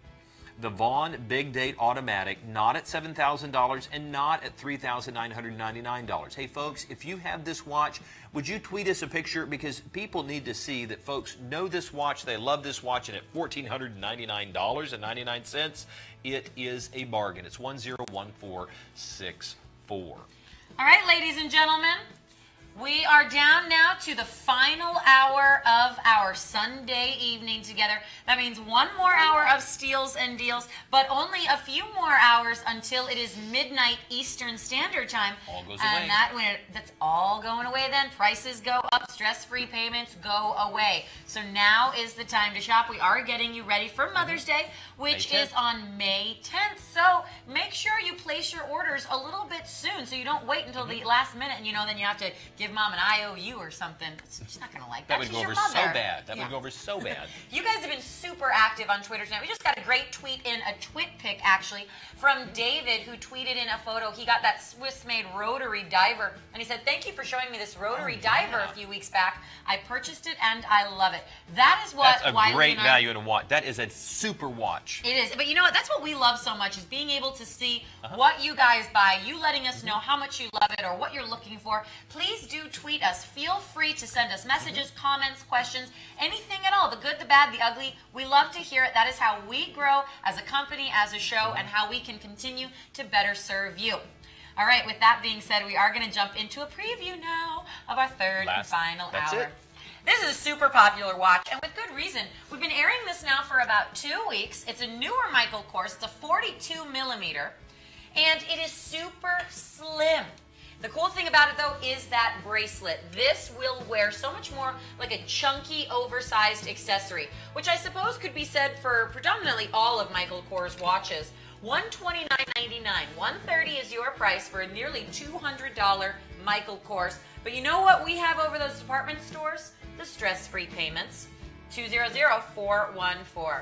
[SPEAKER 1] The Vaughan Big Date Automatic, not at $7,000 and not at $3,999. Hey, folks, if you have this watch, would you tweet us a picture? Because people need to see that folks know this watch, they love this watch, and at $1,499.99, it is a bargain. It's 101464.
[SPEAKER 2] All right, ladies and gentlemen, we are down now to the final hour of our Sunday evening together. That means one more hour of steals and deals, but only a few more hours until it is midnight Eastern Standard Time.
[SPEAKER 1] All goes
[SPEAKER 2] and
[SPEAKER 1] away.
[SPEAKER 2] that when it, that's all going away then. Prices go up, stress-free payments go away. So now is the time to shop. We are getting you ready for Mother's Day, which is on May 10th. So make sure you place your orders a little bit soon so you don't wait until
[SPEAKER 1] Mm-hmm.
[SPEAKER 2] the last minute and you know then you have to give mom an IOU or something. She's not going to like that.
[SPEAKER 1] That would
[SPEAKER 2] She's
[SPEAKER 1] go over so bad. That
[SPEAKER 2] Yeah.
[SPEAKER 1] would go over so bad.
[SPEAKER 2] You guys have been super active on Twitter tonight. We just got a great tweet in, a twit pic actually, from David who tweeted in a photo. He got that Swiss made rotary diver and he said, Thank you for showing me this rotary
[SPEAKER 1] Oh,
[SPEAKER 2] diver
[SPEAKER 1] yeah.
[SPEAKER 2] a few weeks back. I purchased it and I love it. That is what
[SPEAKER 1] That's a great
[SPEAKER 2] I-
[SPEAKER 1] value in a watch. That is a super watch.
[SPEAKER 2] it is. But you know what? That's what we love so much is being able to see
[SPEAKER 1] Uh-huh.
[SPEAKER 2] what you guys buy, you letting us know how much you love it or what you're looking for. Please do tweet us. Feel free to send us messages,
[SPEAKER 1] Mm-hmm.
[SPEAKER 2] comments, questions, anything at all. The good, the bad, the ugly. We love to hear it. That is how we grow as a company, as a show, and how we can continue to better serve you. All right, with that being said, we are going to jump into a preview now of our third
[SPEAKER 1] Last-
[SPEAKER 2] and final
[SPEAKER 1] that's
[SPEAKER 2] hour.
[SPEAKER 1] it.
[SPEAKER 2] This is a super popular watch, and with good reason. We've been airing this now for about two weeks. It's a newer Michael Kors. It's a 42 millimeter, and it is super slim. The cool thing about it, though, is that bracelet. This will wear so much more like a chunky, oversized accessory, which I suppose could be said for predominantly all of Michael Kors watches. $129.99. 130 is your price for a nearly $200 Michael Kors. But you know what we have over those department stores? The stress-free payments. 200-414.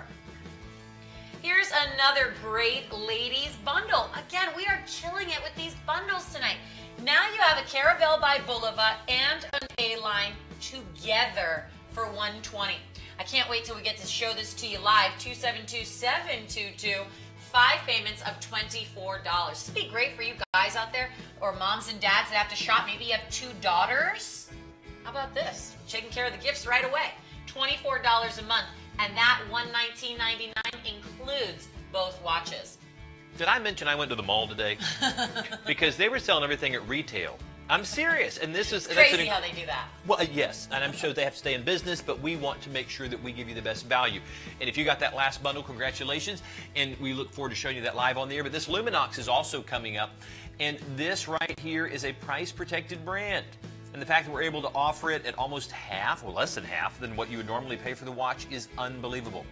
[SPEAKER 2] Here's another great ladies bundle. Again, we are killing it with these bundles tonight. Now you have a Caravelle by Bulova and an A-line together for 120. I can't wait till we get to show this to you live. 272-722. Five payments of $24. This would be great for you guys out there or moms and dads that have to shop. Maybe you have two daughters. How about this? Taking care of the gifts right away. $24 a month. And that $119.99 includes both watches.
[SPEAKER 1] Did I mention I went to the mall today? <laughs> because they were selling everything at retail. I'm serious, and this is that's
[SPEAKER 2] Crazy
[SPEAKER 1] an-
[SPEAKER 2] how they do that.
[SPEAKER 1] Well, uh, yes, and I'm sure they have to stay in business, but we want to make sure that we give you the best value. And if you got that last bundle, congratulations, and we look forward to showing you that live on the air. But this Luminox is also coming up, and this right here is a price-protected brand. And the fact that we're able to offer it at almost half, or less than half, than what you would normally pay for the watch is unbelievable.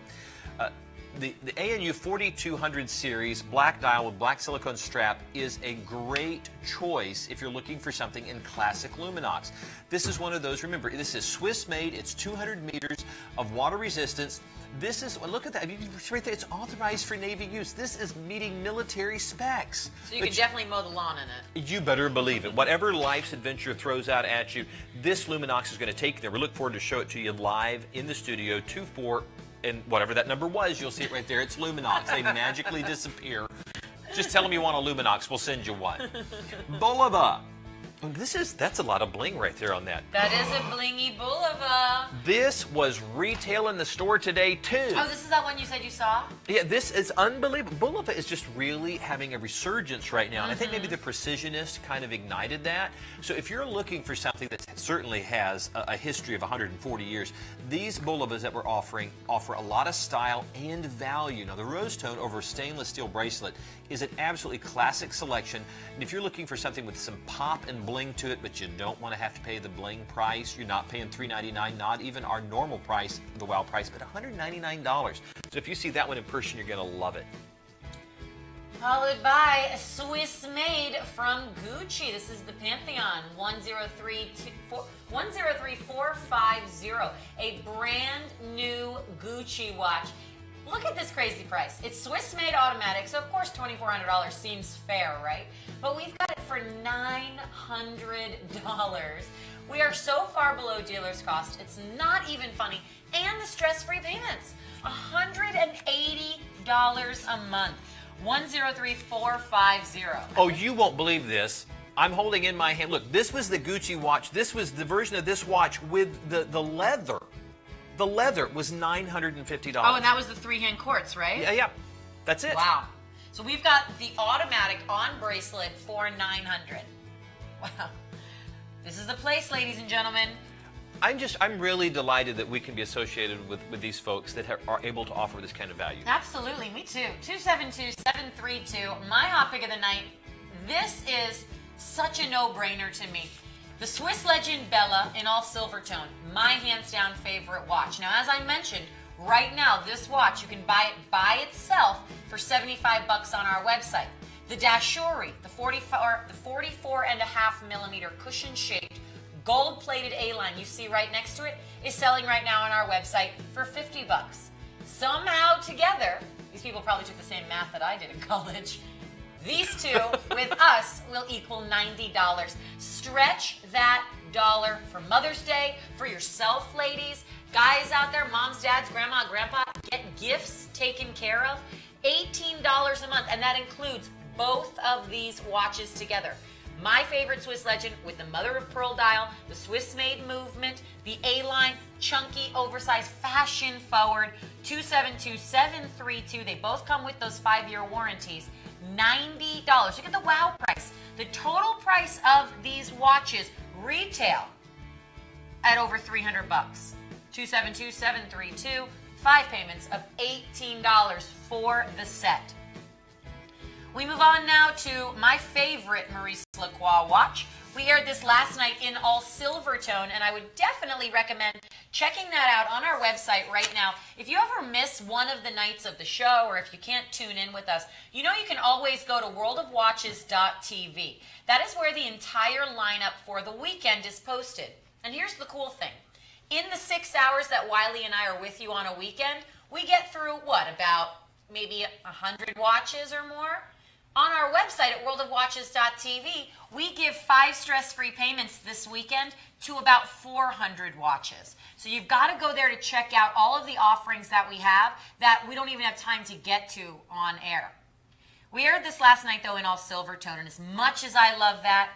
[SPEAKER 1] Uh, the, the ANU 4200 series black dial with black silicone strap is a great choice if you're looking for something in classic Luminox. This is one of those, remember, this is Swiss made, it's 200 meters of water resistance. This is, look at that, right there, it's authorized for Navy use. This is meeting military specs.
[SPEAKER 2] So you
[SPEAKER 1] But
[SPEAKER 2] can definitely mow the lawn in it.
[SPEAKER 1] you better believe it. Whatever life's adventure throws out at you, this Luminox is going to take you there. We look forward to show it to you live in the studio, 2 4, and whatever that number was, you'll see it right there. It's Luminox. They magically disappear. Just tell them you want a Luminox, we'll send you one. <laughs> Bulova. This is that's a lot of bling right there on that.
[SPEAKER 2] That is a blingy bulova.
[SPEAKER 1] This was retail in the store today too.
[SPEAKER 2] Oh, this is that one you said you saw?
[SPEAKER 1] Yeah, this is unbelievable. Bulova is just really having a resurgence right now. And I think maybe mm-hmm. the precisionist kind of ignited that. So if you're looking for something that certainly has a, a history of 140 years, these Bulovas that we're offering offer a lot of style and value. Now, the rose tone over stainless steel bracelet is an absolutely classic selection. And if you're looking for something with some pop and bling to it, but you don't want to have to pay the bling price, you're not paying $3.99, not even our normal price, the wow price, but $199. So if you see that one in person, you're going to love it.
[SPEAKER 2] Followed by Swiss made from Gucci. This is the Pantheon 103450. A brand new Gucci watch. Look at this crazy price. It's Swiss made automatic, so of course $2,400 seems fair, right? But we've got it for $900. We are so far below dealer's cost, it's not even funny. And the stress free payments $180 a month. 103450.
[SPEAKER 1] Oh, you won't believe this. I'm holding in my hand. Look, this was the Gucci watch. This was the version of this watch with the, the leather. The leather was $950.
[SPEAKER 2] Oh, and that was the three hand quartz, right?
[SPEAKER 1] Yeah, yeah. That's it.
[SPEAKER 2] Wow. So we've got the automatic on bracelet for 900. Wow. This is the place, ladies and gentlemen.
[SPEAKER 1] I'm just, I'm really delighted that we can be associated with, with these folks that are, are able to offer this kind of value.
[SPEAKER 2] Absolutely, me too. 272-732, my hot pick of the night. This is such a no-brainer to me. The Swiss legend Bella in all silver tone, my hands down favorite watch. Now, as I mentioned, right now, this watch, you can buy it by itself for 75 bucks on our website. The Dashuri, the 44, the 44 and a half millimeter cushion shaped gold plated A-line you see right next to it is selling right now on our website for 50 bucks. Somehow together, these people probably took the same math that I did in <laughs> college. These two with us will equal $90. Stretch that dollar for Mother's Day, for yourself, ladies. Guys out there, moms, dads, grandma, grandpa, get gifts taken care of. $18 a month, and that includes both of these watches together. My favorite Swiss legend with the mother of pearl dial, the Swiss made movement, the A line, chunky, oversized, fashion forward, 272732. They both come with those five year warranties. $90. Look at the wow price. The total price of these watches retail at over 300 bucks. 272732, five payments of $18 for the set. We move on now to my favorite Maurice Lacroix watch. We aired this last night in all silver tone, and I would definitely recommend checking that out on our website right now. If you ever miss one of the nights of the show, or if you can't tune in with us, you know you can always go to worldofwatches.tv. That is where the entire lineup for the weekend is posted. And here's the cool thing. In the six hours that Wiley and I are with you on a weekend, we get through, what, about maybe 100 watches or more? On our website at worldofwatches.tv, we give five stress-free payments this weekend to about 400 watches. So you've got to go there to check out all of the offerings that we have that we don't even have time to get to on air. We aired this last night, though, in all silver tone, and as much as I love that,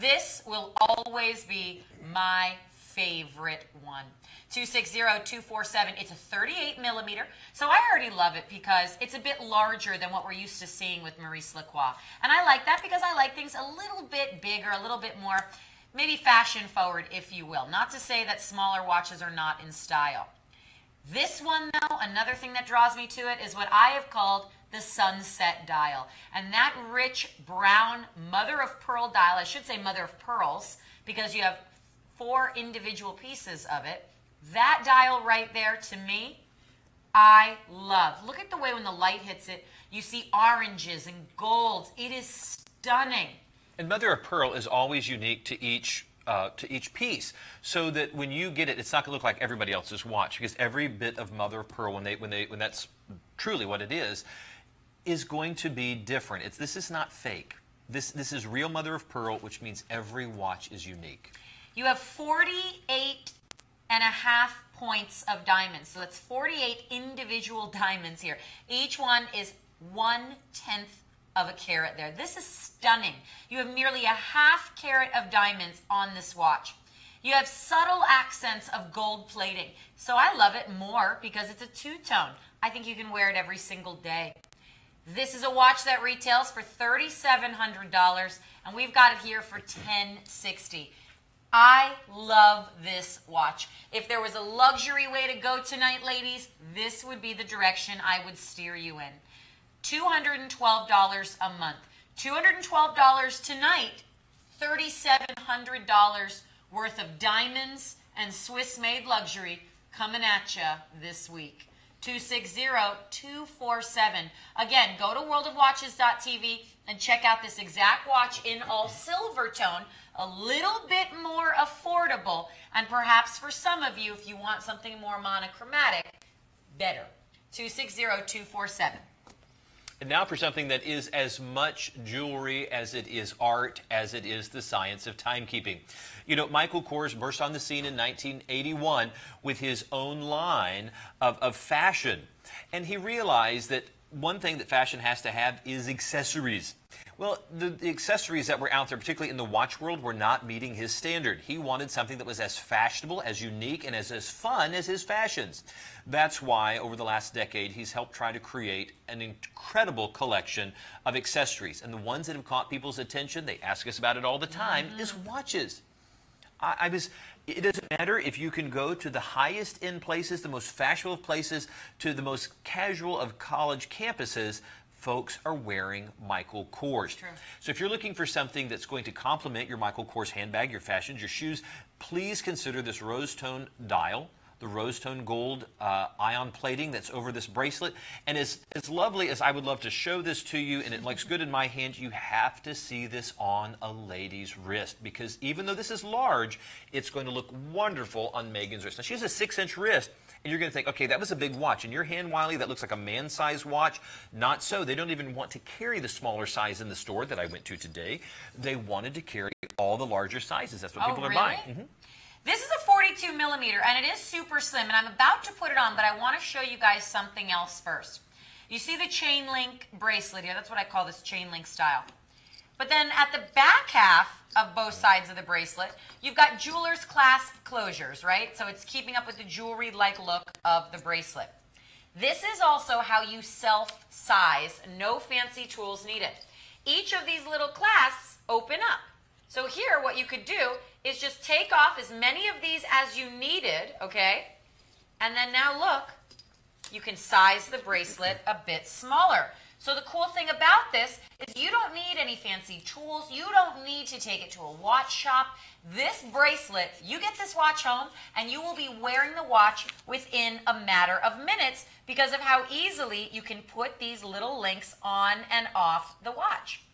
[SPEAKER 2] this will always be my favorite one. 260247. It's a 38 millimeter. So I already love it because it's a bit larger than what we're used to seeing with Maurice Lacroix. And I like that because I like things a little bit bigger, a little bit more, maybe fashion forward, if you will. Not to say that smaller watches are not in style. This one, though, another thing that draws me to it is what I have called the sunset dial. And that rich brown mother of pearl dial, I should say mother of pearls, because you have four individual pieces of it. That dial right there, to me, I love. Look at the way when the light hits it, you see oranges and golds. It is stunning.
[SPEAKER 1] And mother of pearl is always unique to each uh, to each piece, so that when you get it, it's not going to look like everybody else's watch because every bit of mother of pearl, when they when they when that's truly what it is, is going to be different. It's this is not fake. This this is real mother of pearl, which means every watch is unique.
[SPEAKER 2] You have 48 and a half points of diamonds. So that's 48 individual diamonds here. Each one is one tenth of a carat there. This is stunning. You have nearly a half carat of diamonds on this watch. You have subtle accents of gold plating. So I love it more because it's a two-tone. I think you can wear it every single day. This is a watch that retails for $3,700 and we've got it here for $1,060. I love this watch. If there was a luxury way to go tonight, ladies, this would be the direction I would steer you in. $212 a month. $212 tonight, $3,700 worth of diamonds and Swiss made luxury coming at you this week. 260-247. Again, go to worldofwatches.tv and check out this exact watch in all silver tone, a little bit more affordable, and perhaps for some of you, if you want something more monochromatic, better. 260-247.
[SPEAKER 1] And now for something that is as much jewelry as it is art, as it is the science of timekeeping. You know, Michael Kors burst on the scene in 1981 with his own line of, of fashion. And he realized that one thing that fashion has to have is accessories. Well, the, the, accessories that were out there, particularly in the watch world, were not meeting his standard. He wanted something that was as fashionable, as unique, and as, as fun as his fashions. That's why, over the last decade, he's helped try to create an incredible collection of accessories. And the ones that have caught people's attention, they ask us about it all the time, mm. is watches. I, I was it doesn't matter if you can go to the highest end places, the most fashionable places, to the most casual of college campuses folks are wearing Michael Kors.
[SPEAKER 2] True.
[SPEAKER 1] So if you're looking for something that's going to complement your Michael Kors handbag, your fashions, your shoes, please consider this rose tone dial the rose tone gold uh, ion plating that's over this bracelet. And as, as lovely as I would love to show this to you, and it looks good in my hand, you have to see this on a lady's wrist because even though this is large, it's going to look wonderful on Megan's wrist. Now, she has a six inch wrist. And you're going to think, okay, that was a big watch. In your hand, Wiley, that looks like a man-sized watch. Not so. They don't even want to carry the smaller size in the store that I went to today. They wanted to carry all the larger sizes. That's what
[SPEAKER 2] oh,
[SPEAKER 1] people
[SPEAKER 2] really?
[SPEAKER 1] are buying. Mm -hmm.
[SPEAKER 2] This is a 42 millimeter, and it is super slim, and I'm about to put it on, but I want to show you guys something else first. You see the chain link bracelet here? That's what I call this chain link style. But then at the back half of both sides of the bracelet, you've got jeweler's clasp closures, right? So it's keeping up with the jewelry-like look of the bracelet. This is also how you self-size, no fancy tools needed. Each of these little clasps open up. So here, what you could do is just take off as many of these as you needed, okay? And then now look, you can size the bracelet a bit smaller. So the cool thing about this is you don't need any fancy tools. You don't need to take it to a watch shop. This bracelet, you get this watch home and you will be wearing the watch within a matter of minutes because of how easily you can put these little links on and off the watch.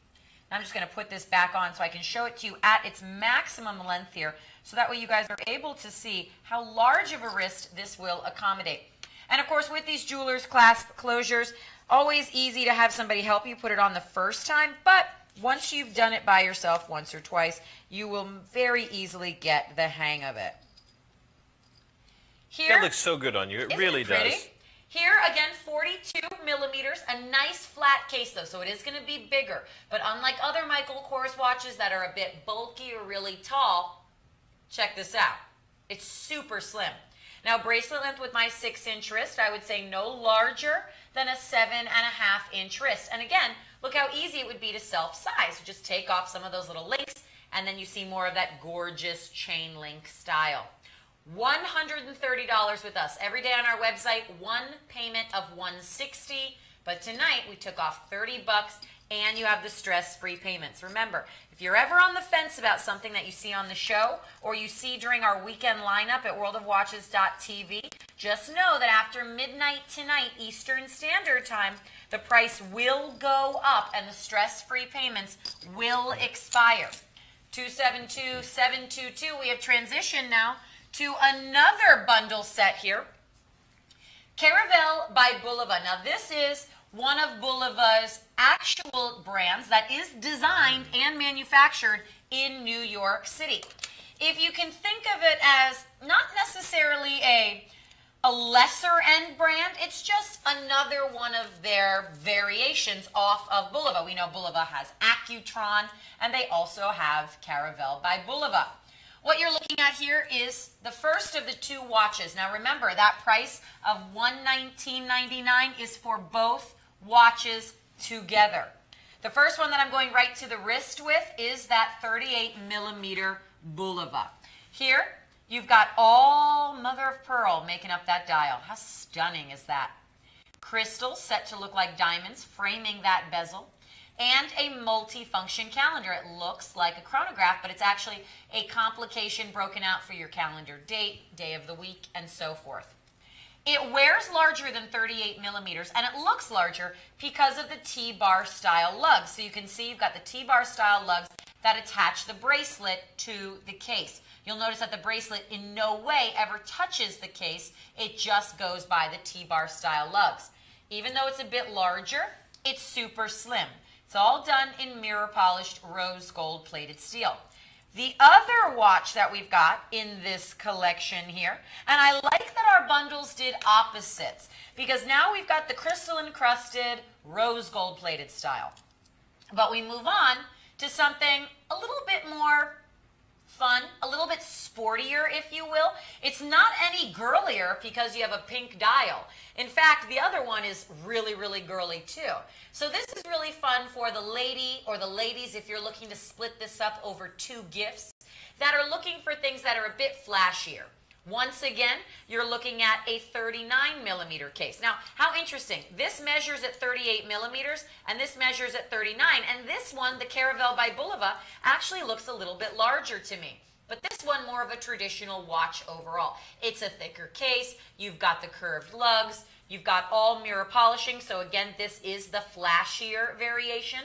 [SPEAKER 2] I'm just going to put this back on so I can show it to you at its maximum length here. So that way you guys are able to see how large of a wrist this will accommodate. And of course, with these jeweler's clasp closures, always easy to have somebody help you put it on the first time. But once you've done it by yourself once or twice, you will very easily get the hang of it.
[SPEAKER 1] Here, that looks so good on you. It really
[SPEAKER 2] it
[SPEAKER 1] does.
[SPEAKER 2] Here, again, 42 millimeters, a nice flat case though, so it is going to be bigger. But unlike other Michael Kors watches that are a bit bulky or really tall, check this out. It's super slim. Now, bracelet length with my six inch wrist, I would say no larger than a seven and a half inch wrist. And again, look how easy it would be to self size. Just take off some of those little links, and then you see more of that gorgeous chain link style. $130 with us. Every day on our website one payment of 160 but tonight we took off 30 bucks and you have the stress-free payments. Remember if you're ever on the fence about something that you see on the show or you see during our weekend lineup at worldofwatches.tv just know that after midnight tonight eastern standard time the price will go up and the stress-free payments will expire. 272-722 we have transition now to another bundle set here. Caravelle by Bulova. Now this is one of Bulova's actual brands that is designed and manufactured in New York City. If you can think of it as not necessarily a a lesser end brand. It's just another one of their variations off of Bulova. We know Bulova has Accutron, and they also have Caravelle by Bulova. What you're looking at here is the first of the two watches. Now remember, that price of $119.99 is for both watches together. The first one that I'm going right to the wrist with is that 38 millimeter Bulova. Here, you've got all mother of pearl making up that dial. How stunning is that? Crystals set to look like diamonds framing that bezel and a multi-function calendar. It looks like a chronograph, but it's actually a complication broken out for your calendar date, day of the week, and so forth. It wears larger than 38 millimeters, and it looks larger because of the T-bar style lugs. So you can see you've got the T-bar style lugs that attach the bracelet to the case. You'll notice that the bracelet in no way ever touches the case. It just goes by the T-bar style lugs. Even though it's a bit larger, it's super slim. It's all done in mirror polished rose gold plated steel. The other watch that we've got in this collection here, and I like that our bundles did opposites because now we've got the crystal encrusted rose gold plated style. But we move on to something a little bit more fun, a little bit sportier, if you will. It's not any girlier because you have a pink dial. In fact, the other one is really, really girly too. So this is really fun for the lady or the ladies if you're looking to split this up over two gifts that are looking for things that are a bit flashier. Once again, you're looking at a 39 millimeter case. Now, how interesting. This measures at 38 millimeters and this measures at 39. And this one, the Caravelle by Bulova, actually looks a little bit larger to me. But this one, more of a traditional watch overall. It's a thicker case. You've got the curved lugs. You've got all mirror polishing. So again, this is the flashier variation.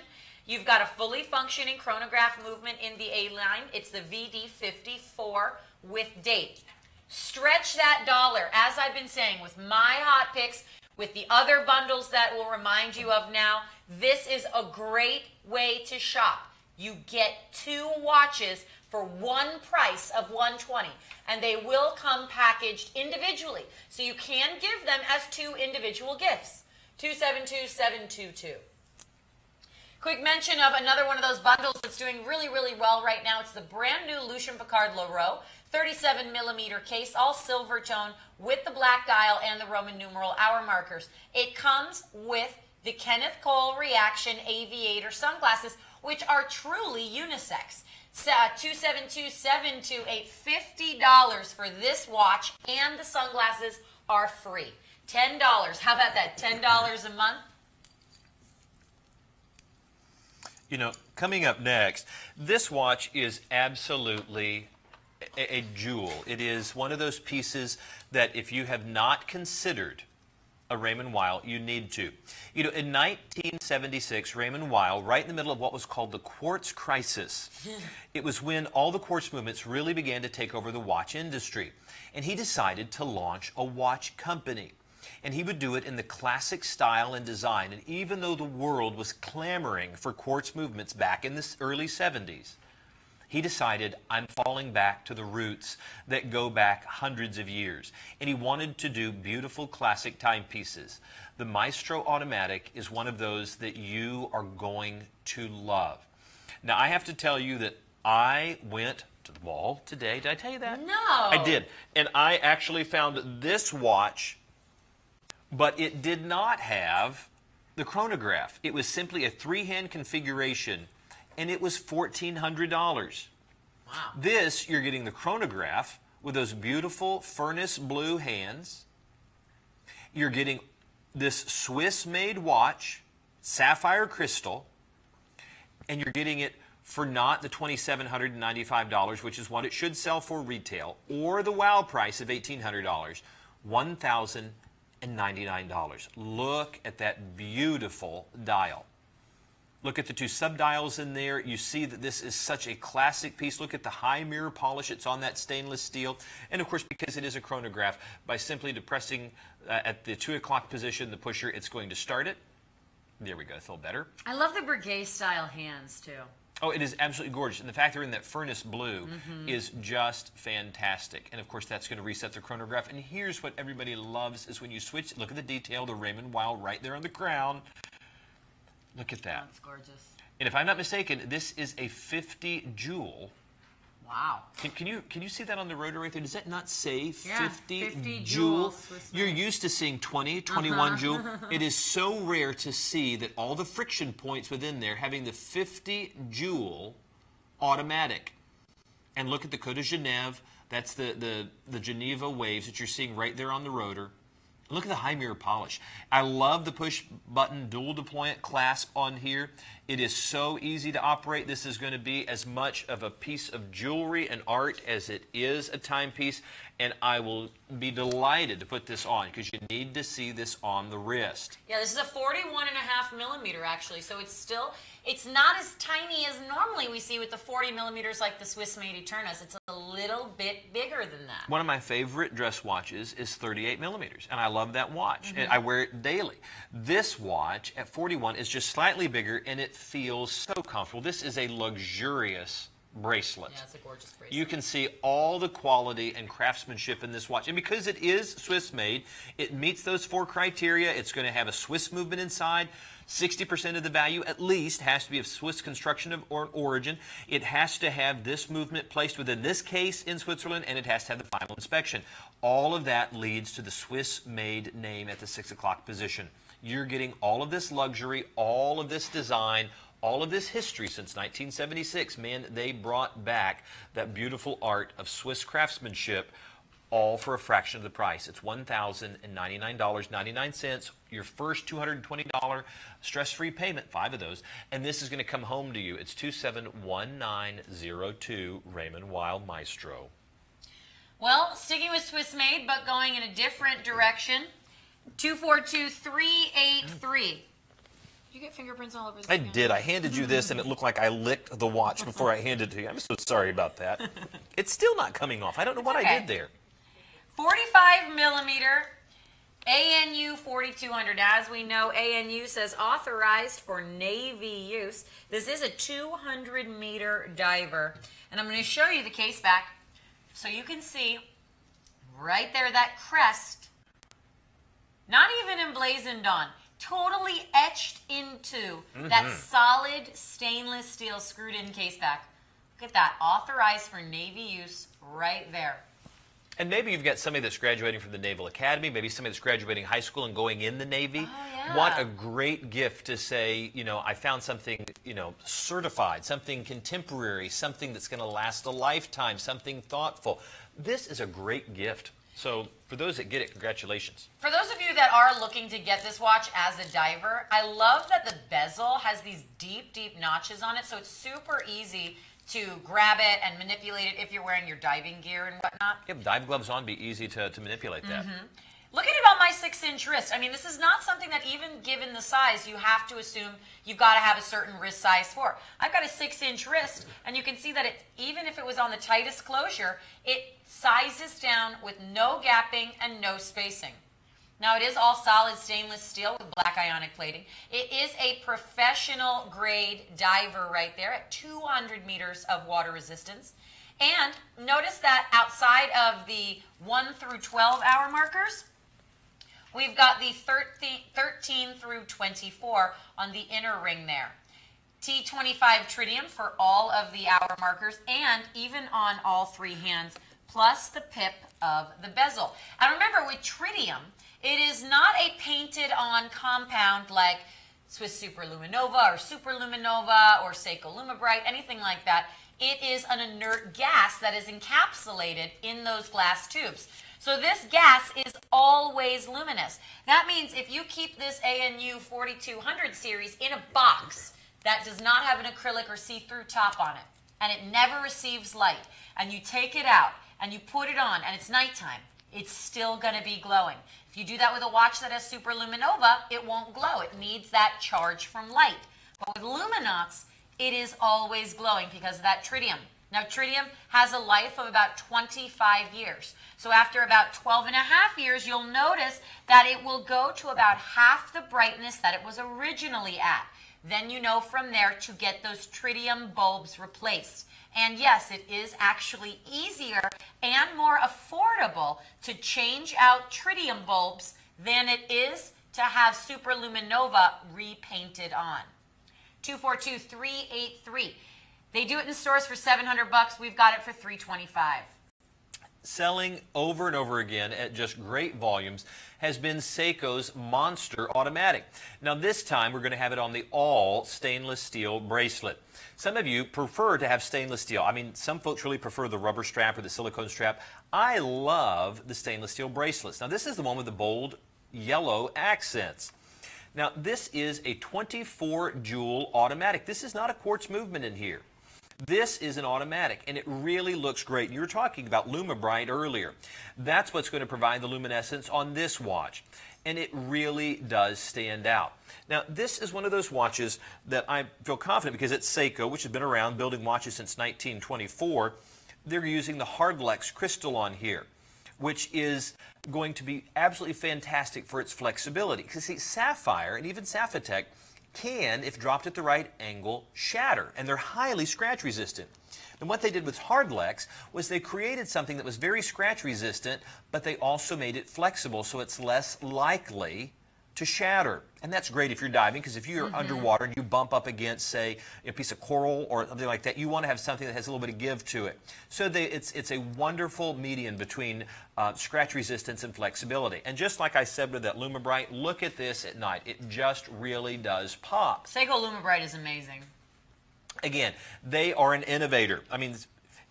[SPEAKER 2] You've got a fully functioning chronograph movement in the A line. It's the VD54 with date. Stretch that dollar, as I've been saying, with my hot picks, with the other bundles that will remind you of now. This is a great way to shop. You get two watches for one price of 120 and they will come packaged individually. So you can give them as two individual gifts. 272722. Quick mention of another one of those bundles that's doing really, really well right now. It's the brand new Lucien Piccard Loro 37 millimeter case, all silver tone with the black dial and the Roman numeral hour markers. It comes with the Kenneth Cole Reaction Aviator sunglasses, which are truly unisex. Uh, 272728 $50 for this watch and the sunglasses are free. $10. How about that? $10 a month?
[SPEAKER 1] You know, coming up next, this watch is absolutely a, a, jewel. It is one of those pieces that if you have not considered a Raymond Weil, you need to. You know, in 1976, Raymond Weil, right in the middle of what was called the quartz crisis, <laughs> it was when all the quartz movements really began to take over the watch industry. And he decided to launch a watch company. And he would do it in the classic style and design. And even though the world was clamoring for quartz movements back in the early 70s, he decided, I'm falling back to the roots that go back hundreds of years. And he wanted to do beautiful classic timepieces. The Maestro Automatic is one of those that you are going to love. Now, I have to tell you that I went to the mall today. Did I tell you that?
[SPEAKER 2] No.
[SPEAKER 1] I did. And I actually found this watch, but it did not have the chronograph. It was simply a three hand configuration and it was $1,400.
[SPEAKER 2] Wow.
[SPEAKER 1] This, you're getting the chronograph with those beautiful furnace blue hands. You're getting this Swiss made watch, sapphire crystal, and you're getting it for not the $2,795, which is what it should sell for retail, or the wow price of $1,800, $1,099. Look at that beautiful dial. Look at the two subdials in there. You see that this is such a classic piece. Look at the high mirror polish. It's on that stainless steel. And of course, because it is a chronograph, by simply depressing uh, at the 2 o'clock position, the pusher, it's going to start it. There we go. Feel better.
[SPEAKER 2] I love the Breguet style hands, too.
[SPEAKER 1] Oh, it is absolutely gorgeous. And the fact they're in that furnace blue is just fantastic. And of course, that's going to reset the chronograph. And here's what everybody loves is when you switch, look at the detail, the Raymond Weil right there on the crown. Look at that.
[SPEAKER 2] That's gorgeous.
[SPEAKER 1] And if I'm not mistaken, this is a 50 jewel.
[SPEAKER 2] Wow.
[SPEAKER 1] Can, can you can you see that on the rotor right there? Does that not say 50,
[SPEAKER 2] Yeah,
[SPEAKER 1] 50,
[SPEAKER 2] 50
[SPEAKER 1] jewel?
[SPEAKER 2] jewel
[SPEAKER 1] You're used to seeing 20, 21 jewel. <laughs> It is so rare to see that all the friction points within there having the 50 jewel automatic. And look at the Côte de Genève. That's the, the, the Geneva waves that you're seeing right there on the rotor. Look at the high mirror polish. I love the push button dual deployment clasp on here. It is so easy to operate. This is going to be as much of a piece of jewelry and art as it is a timepiece. And I will be delighted to put this on because you need to see this on the wrist.
[SPEAKER 2] Yeah, this is a 41 and a half millimeter actually, so it's still, it's not as tiny as normally we see with the 40 millimeters like the Swiss made Eternas. It's a little bit bigger than that.
[SPEAKER 1] One of my favorite dress watches is 38 millimeters, and I love that watch.
[SPEAKER 2] Mm-hmm.
[SPEAKER 1] And I wear it daily. This watch at 41 is just slightly bigger, and it feels so comfortable. This is a luxurious bracelet.
[SPEAKER 2] Yeah, it's a gorgeous bracelet.
[SPEAKER 1] You can see all the quality and craftsmanship in this watch. And because it is Swiss made, it meets those four criteria. It's going to have a Swiss movement inside. 60% of the value at least has to be of Swiss construction of or origin. It has to have this movement placed within this case in Switzerland, and it has to have the final inspection. All of that leads to the Swiss made name at the 6 o'clock position. You're getting all of this luxury, all of this design, all of this history since 1976, man, they brought back that beautiful art of Swiss craftsmanship all for a fraction of the price. It's $1,099.99. Your first $220 stress-free payment, five of those, and this is going to come home to you. It's 271902 Raymond Weil Maestro.
[SPEAKER 2] Well, sticking with Swiss made, but going in a different direction. 242383. Did you get fingerprints all over the
[SPEAKER 1] I did. I handed you this, and it looked like I licked the watch before I handed it to you. I'm so sorry about that. <laughs> It's still not coming off. I don't know what I did there.
[SPEAKER 2] 45 millimeter ANU 4200. As we know, ANU says authorized for Navy use. This is a 200 meter diver. And I'm going to show you the case back so you can see right there that crest, not even emblazoned on, totally etched into mm-hmm. that solid stainless steel screwed in case back. Look at that. Authorized for Navy use right there.
[SPEAKER 1] And maybe you've got somebody that's graduating from the Naval Academy, maybe somebody that's graduating high school and going in the Navy.
[SPEAKER 2] Oh, yeah.
[SPEAKER 1] What a great gift to say, you know, I found something, you know, certified, something contemporary, something that's going to last a lifetime, something thoughtful. This is a great gift. So, for those that get it, congratulations.
[SPEAKER 2] For those of you that are looking to get this watch as a diver, I love that the bezel has these deep, deep notches on it, so it's super easy to grab it and manipulate it if you're wearing your diving gear and whatnot.
[SPEAKER 1] If dive gloves on, be easy to, to manipulate that. Mm-hmm.
[SPEAKER 2] Look at it on my six inch wrist. I mean, this is not something that even given the size, you have to assume you've got to have a certain wrist size for. I've got a six inch wrist, and you can see that it, even if it was on the tightest closure, it sizes down with no gapping and no spacing. Now, it is all solid stainless steel with black ionic plating. It is a professional grade diver right there at 200 meters of water resistance. And notice that outside of the 1 through 12 hour markers, we've got the 13, 13 through 24 on the inner ring there. T25 tritium for all of the hour markers and even on all three hands, plus the pip of the bezel. And remember, with tritium, it is not a painted on compound like Swiss Superluminova or Superluminova or Seiko LumiBrite, anything like that. It is an inert gas that is encapsulated in those glass tubes. So this gas is always luminous. That means if you keep this ANU 4200 series in a box that does not have an acrylic or see-through top on it, and it never receives light, and you take it out and you put it on and it's nighttime, it's still going to be glowing. If you do that with a watch that has superluminova, it won't glow. It needs that charge from light. But with Luminox, it is always glowing because of that tritium. Now, tritium has a life of about 25 years. So after about 12 and a half years, you'll notice that it will go to about half the brightness that it was originally at. then you know from there to get those tritium bulbs replaced. And yes, it is actually easier and more affordable to change out tritium bulbs than it is to have Superluminova repainted on. 242-383. They do it in stores for 700 bucks. We've got it for 325
[SPEAKER 1] selling over and over again at just great volumes has been Seiko's Monster Automatic. Now this time we're going to have it on the all stainless steel bracelet. Some of you prefer to have stainless steel. I mean, some folks really prefer the rubber strap or the silicone strap. I love the stainless steel bracelets. Now this is the one with the bold yellow accents. Now this is a 24 jewel automatic. This is not a quartz movement in here. This is an automatic, and it really looks great. You were talking about LumiBrite earlier. That's what's going to provide the luminescence on this watch, and it really does stand out. Now, this is one of those watches that I feel confident because it's Seiko, which has been around building watches since 1924. They're using the Hardlex crystal on here which is going to be absolutely fantastic for its flexibility. Because see, Sapphire and even Sapphitech can, if dropped at the right angle, shatter, and they're highly scratch resistant. And what they did with Hardlex was they created something that was very scratch resistant, but they also made it flexible so it's less likely to shatter. And that's great if you're diving because if you're mm -hmm. underwater and you bump up against, say, a piece of coral or something like that, you want to have something that has a little bit of give to it. So they, it's, it's a wonderful median between uh, scratch resistance and flexibility. And just like I said with that LumiBrite, look at this at night. It just really does pop.
[SPEAKER 2] Seiko LumiBrite is amazing.
[SPEAKER 1] Again, they are an innovator. I mean,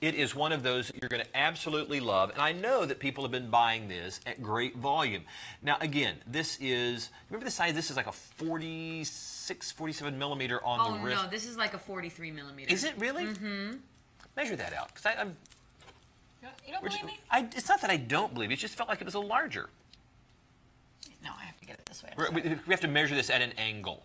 [SPEAKER 1] it is one of those that you're going to absolutely love. And I know that people have been buying this at great volume. Now, again, this is, remember the size? This is like a 46, 47 millimeter on
[SPEAKER 2] oh,
[SPEAKER 1] the wrist.
[SPEAKER 2] Oh, no, this is like a 43 millimeter.
[SPEAKER 1] Is it really?
[SPEAKER 2] Mm-hmm.
[SPEAKER 1] Measure that out. Because I'm.
[SPEAKER 2] You don't believe me?
[SPEAKER 1] I, it's not that I don't believe it. It just felt like it was a larger.
[SPEAKER 2] No, I have to get it this way.
[SPEAKER 1] We, we have to measure this at an angle.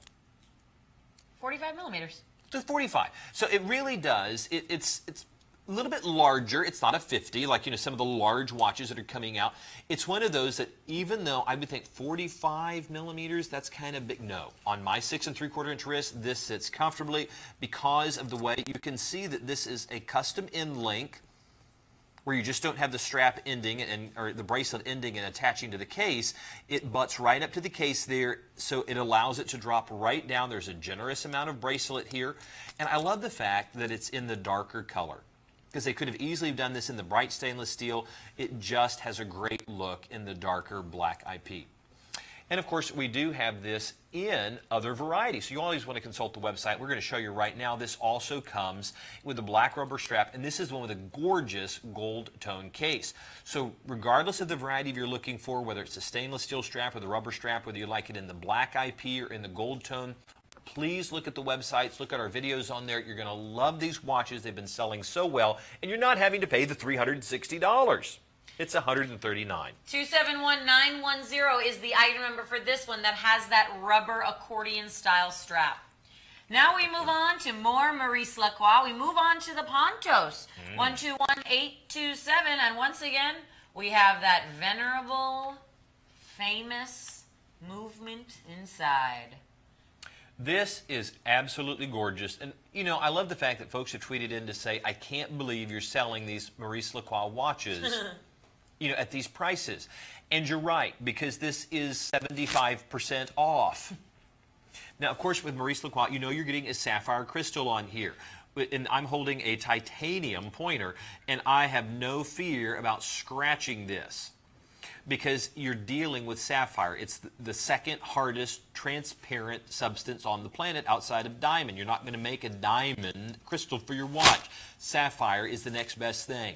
[SPEAKER 2] 45 millimeters.
[SPEAKER 1] To 45. So it really does. It, it's it's a little bit larger. It's not a 50 like you know some of the large watches that are coming out. It's one of those that even though I would think 45 millimeters, that's kind of big. No, on my six and three quarter inch wrist, this sits comfortably because of the way you can see that this is a custom end link where you just don't have the strap ending and or the bracelet ending and attaching to the case. It butts right up to the case there, so it allows it to drop right down. There's a generous amount of bracelet here, and I love the fact that it's in the darker color because they could have easily done this in the bright stainless steel. It just has a great look in the darker black IP. And of course, we do have this in other varieties. So you always want to consult the website. We're going to show you right now. This also comes with a black rubber strap, and this is one with a gorgeous gold tone case. So regardless of the variety you're looking for, whether it's a stainless steel strap or the rubber strap, whether you like it in the black IP or in the gold tone, please look at the websites, look at our videos on there. You're going to love these watches. They've been selling so well, and you're not having to pay the $360. It's 139.
[SPEAKER 2] 271910 is the item number for this one that has that rubber accordion style strap. Now we move on to more Maurice Lacroix. We move on to the Pontos. Mm. 121827. And once again, we have that venerable, famous movement inside.
[SPEAKER 1] This is absolutely gorgeous. And, you know, I love the fact that folks have tweeted in to say, I can't believe you're selling these Maurice Lacroix watches, <laughs> you know, at these prices. And you're right, because this is 75% off. Now, of course, with Maurice Lacroix, you know you're getting a sapphire crystal on here. And I'm holding a titanium pointer, and I have no fear about scratching this because you're dealing with sapphire. It's the second hardest transparent substance on the planet outside of diamond. You're not going to make a diamond crystal for your watch. Sapphire is the next best thing.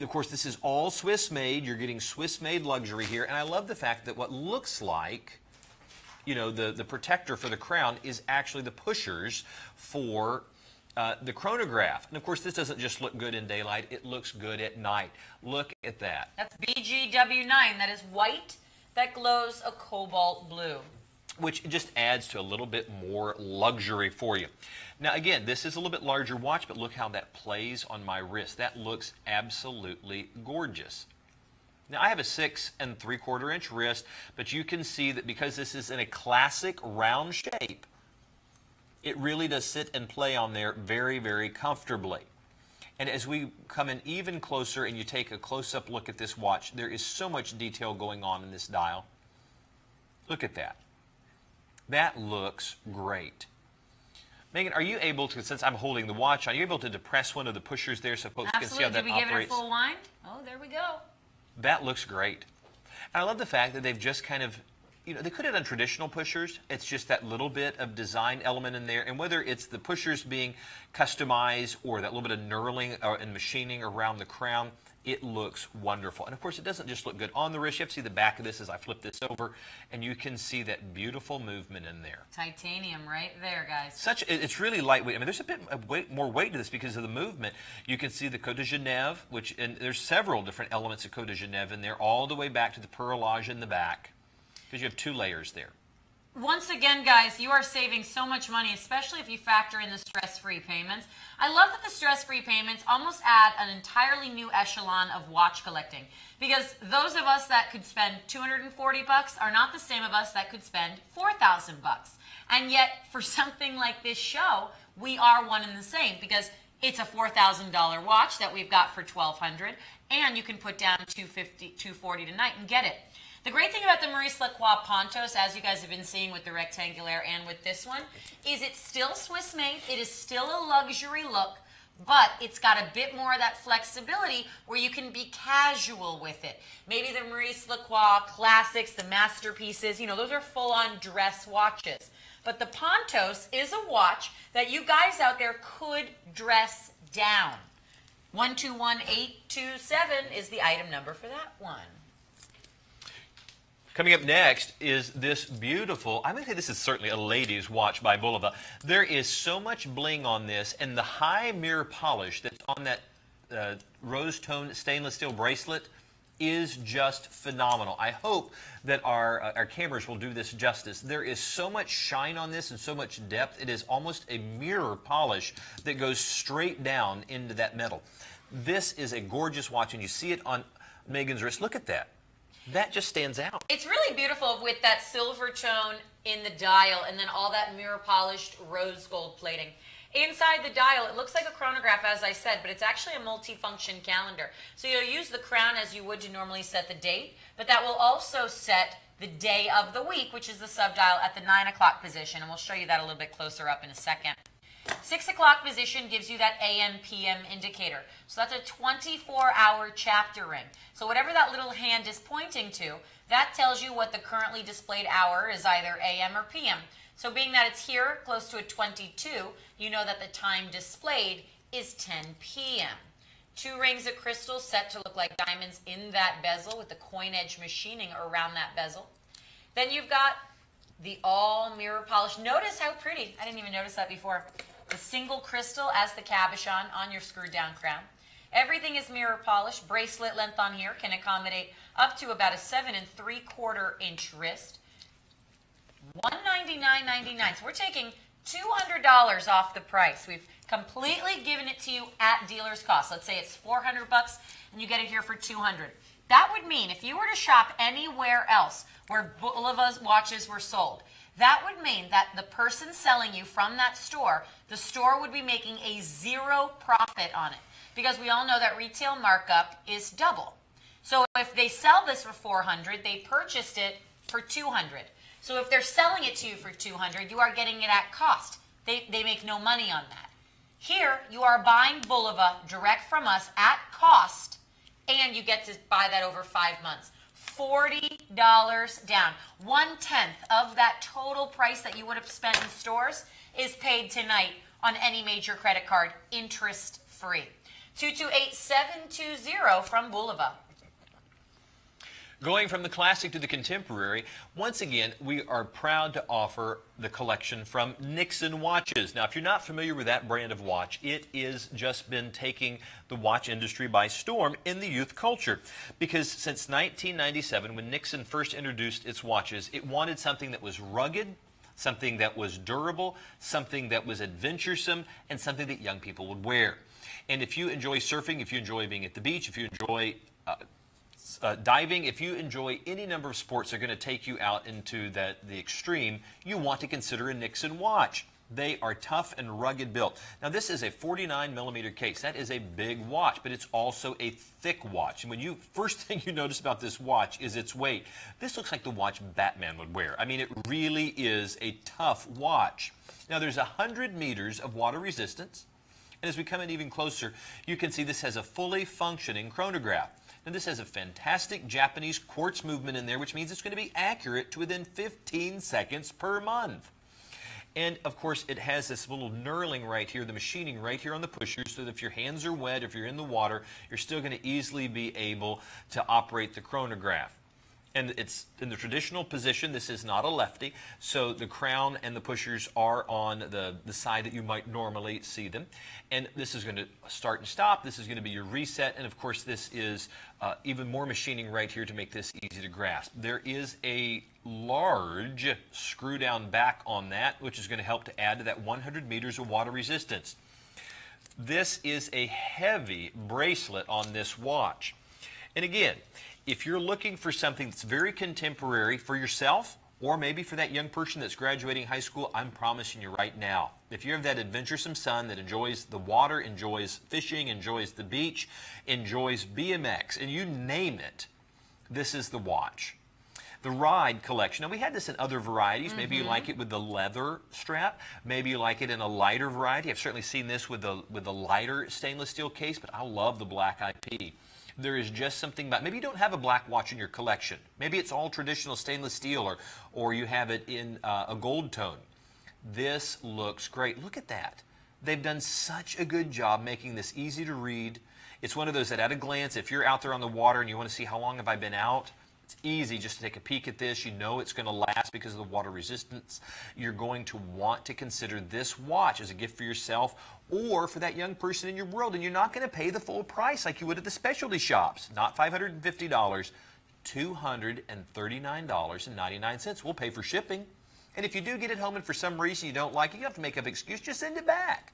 [SPEAKER 1] Of course, this is all Swiss made. You're getting Swiss made luxury here. And I love the fact that what looks like, you know, the, the protector for the crown is actually the pushers for uh, the chronograph. And of course, this doesn't just look good in daylight, it looks good at night. Look at that.
[SPEAKER 2] That's BGW9. That is white that glows a cobalt blue.
[SPEAKER 1] Which just adds to a little bit more luxury for you. Now, again, this is a little bit larger watch, but look how that plays on my wrist. That looks absolutely gorgeous. Now, I have a six and three quarter inch wrist, but you can see that because this is in a classic round shape, It really does sit and play on there very, very comfortably. And as we come in even closer and you take a close-up look at this watch, there is so much detail going on in this dial. Look at that. That looks great. Megan, are you able to, since I'm holding the watch, are you able to depress one of the pushers there so folks
[SPEAKER 2] Absolutely.
[SPEAKER 1] can see how that operates? Absolutely.
[SPEAKER 2] Did we give it a full wind? Oh, there we go.
[SPEAKER 1] That looks great. And I love the fact that they've just kind of, you know, they could have done traditional pushers. It's just that little bit of design element in there. And whether it's the pushers being customized or that little bit of knurling or, and machining around the crown, it looks wonderful. And of course, it doesn't just look good on the wrist. You have to see the back of this as I flip this over, and you can see that beautiful movement in there.
[SPEAKER 2] Titanium right there, guys.
[SPEAKER 1] Such it's really lightweight. I mean, there's a bit of weight, more weight to this because of the movement. You can see the Côte de Genève, which and there's several different elements of Côte de Genève in there, all the way back to the perlage in the back, because you have two layers there.
[SPEAKER 2] Once again, guys, you are saving so much money, especially if you factor in the stress-free payments. I love that the stress-free payments almost add an entirely new echelon of watch collecting because those of us that could spend 240 bucks are not the same of us that could spend 4,000 bucks. And yet, for <laughs> something like this show, we are one and the same because it's a $4,000 watch that we've got for 1200 and you can put down 250 240 tonight and get it. The great thing about the Maurice Lacroix Pontos, as you guys have been seeing with the Rectangulaire and with this one, is it's still Swiss made. It is still a luxury look, but it's got a bit more of that flexibility where you can be casual with it. Maybe the Maurice Lacroix classics, the masterpieces, you know, those are full on dress watches. But the Pontos is a watch that you guys out there could dress down. 121827 is the item number for that one.
[SPEAKER 1] Coming up next is this beautiful, I'm going to say this is certainly a lady's watch by Bulova. There is so much bling on this, and the high mirror polish that's on that uh, rose tone stainless steel bracelet is just phenomenal. I hope that our, uh, our cameras will do this justice. There is so much shine on this and so much depth. It is almost a mirror polish that goes straight down into that metal. This is a gorgeous watch, and you see it on Megan's wrist. Look at that. That just stands out.
[SPEAKER 2] It's really beautiful with that silver tone in the dial and then all that mirror polished rose gold plating. Inside the dial, it looks like a chronograph, as I said, but it's actually a multifunction calendar. So you'll use the crown as you would to normally set the date, but that will also set the day of the week, which is the subdial at the 9 o'clock position, and we'll show you that a little bit closer up in a second. Six o'clock position gives you that AM PM indicator. So that's a 24 hour chapter ring. So whatever that little hand is pointing to, that tells you what the currently displayed hour is either AM or PM. So being that it's here close to a 22, you know that the time displayed is 10 PM. Two rings of crystal set to look like diamonds in that bezel with the coin edge machining around that bezel. Then you've got the all mirror polish. Notice how pretty. I didn't even notice that before. The single crystal as the cabochon on your screwed down crown. Everything is mirror polished. Bracelet length on here can accommodate up to about a seven and three quarter inch wrist. $199.99. So we're taking $200 off the price. We've completely given it to you at dealer's cost. Let's say it's 400 bucks and you get it here for 200. That would mean if you were to shop anywhere else where Bulova's watches were sold, that would mean that the person selling you from that store, the store would be making a zero profit on it. Because we all know that retail markup is double. So if they sell this for 400, they purchased it for 200. So if they're selling it to you for 200, you are getting it at cost. They, they make no money on that. Here, you are buying Bulova direct from us at cost, and you get to buy that over five months. $40 down. One tenth of that total price that you would have spent in stores is paid tonight on any major credit card, interest free. 228720 from Bulova.
[SPEAKER 1] Going from the classic to the contemporary, once again, we are proud to offer the collection from Nixon Watches. Now, if you're not familiar with that brand of watch, it is just been taking the watch industry by storm in the youth culture. Because since 1997, when Nixon first introduced its watches, it wanted something that was rugged, something that was durable, something that was adventuresome, and something that young people would wear. And if you enjoy surfing, if you enjoy being at the beach, if you enjoy uh, uh, diving, if you enjoy any number of sports that are going to take you out into that, the extreme, you want to consider a Nixon watch. They are tough and rugged built. Now this is a 49 millimeter case. That is a big watch, but it's also a thick watch. And when you first <laughs> thing you notice about this watch is its weight. This looks like the watch Batman would wear. I mean, it really is a tough watch. Now there's 100 meters of water resistance. And as we come in even closer, you can see this has a fully functioning chronograph. And this has a fantastic Japanese quartz movement in there, which means it's going to be accurate to within 15 seconds per month. And of course, it has this little knurling right here, the machining right here on the pushers, so that if your hands are wet, if you're in the water, you're still going to easily be able to operate the chronograph and it's in the traditional position. This is not a lefty, so the crown and the pushers are on the, the side that you might normally see them. And this is going to start and stop. This is going to be your reset, and of course, this is uh, even more machining right here to make this easy to grasp. There is a large screw down back on that, which is going to help to add to that 100 meters of water resistance. This is a heavy bracelet on this watch. And again, if you're looking for something that's very contemporary for yourself, or maybe for that young person that's graduating high school, I'm promising you right now, if you have that adventuresome son that enjoys the water, enjoys fishing, enjoys the beach, enjoys BMX, and you name it, this is the watch. The Ride collection. Now, we had this in other varieties. Maybe mm -hmm. you like it with the leather strap. Maybe you like it in a lighter variety. I've certainly seen this with the, with the lighter stainless steel case, but I love the black IP there is just something about maybe you don't have a black watch in your collection. Maybe it's all traditional stainless steel or, or you have it in uh, a gold tone. This looks great. Look at that. They've done such a good job making this easy to read. It's one of those that at a glance, if you're out there on the water and you want to see how long have I been out, it's easy just to take a peek at this. You know it's going to last because of the water resistance. You're going to want to consider this watch as a gift for yourself or for that young person in your world. And you're not going to pay the full price like you would at the specialty shops. Not $550, $239.99. We'll pay for shipping. And if you do get it home and for some reason you don't like it, you have to make up an excuse, just send it back.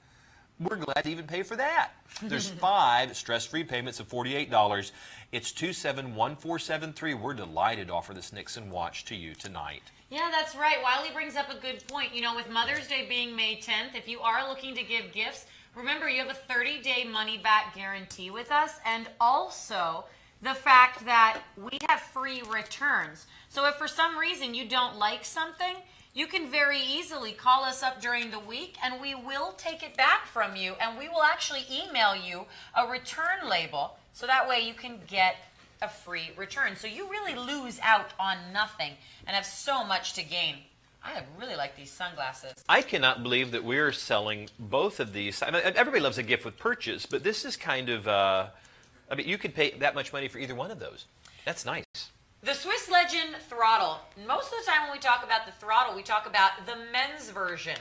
[SPEAKER 1] We're glad to even pay for that. There's <laughs> five stress-free payments of $48. It's 271473. We're delighted to offer this Nixon watch to you tonight.
[SPEAKER 2] Yeah, that's right. Wiley brings up a good point. You know, with Mother's Day being May 10th, if you are looking to give gifts, remember you have a 30-day money-back guarantee with us, and also the fact that we have free returns. So if for some reason you don't like something, you can very easily call us up during the week and we will take it back from you and we will actually email you a return label so that way you can get a free return. So you really lose out on nothing and have so much to gain. I really like these sunglasses.
[SPEAKER 1] I cannot believe that we're selling both of these. I mean, everybody loves a gift with purchase, but this is kind of, uh, I mean, you could pay that much money for either one of those. That's nice.
[SPEAKER 2] The Swiss Legend throttle. Most of the time when we talk about the throttle, we talk about the men's version.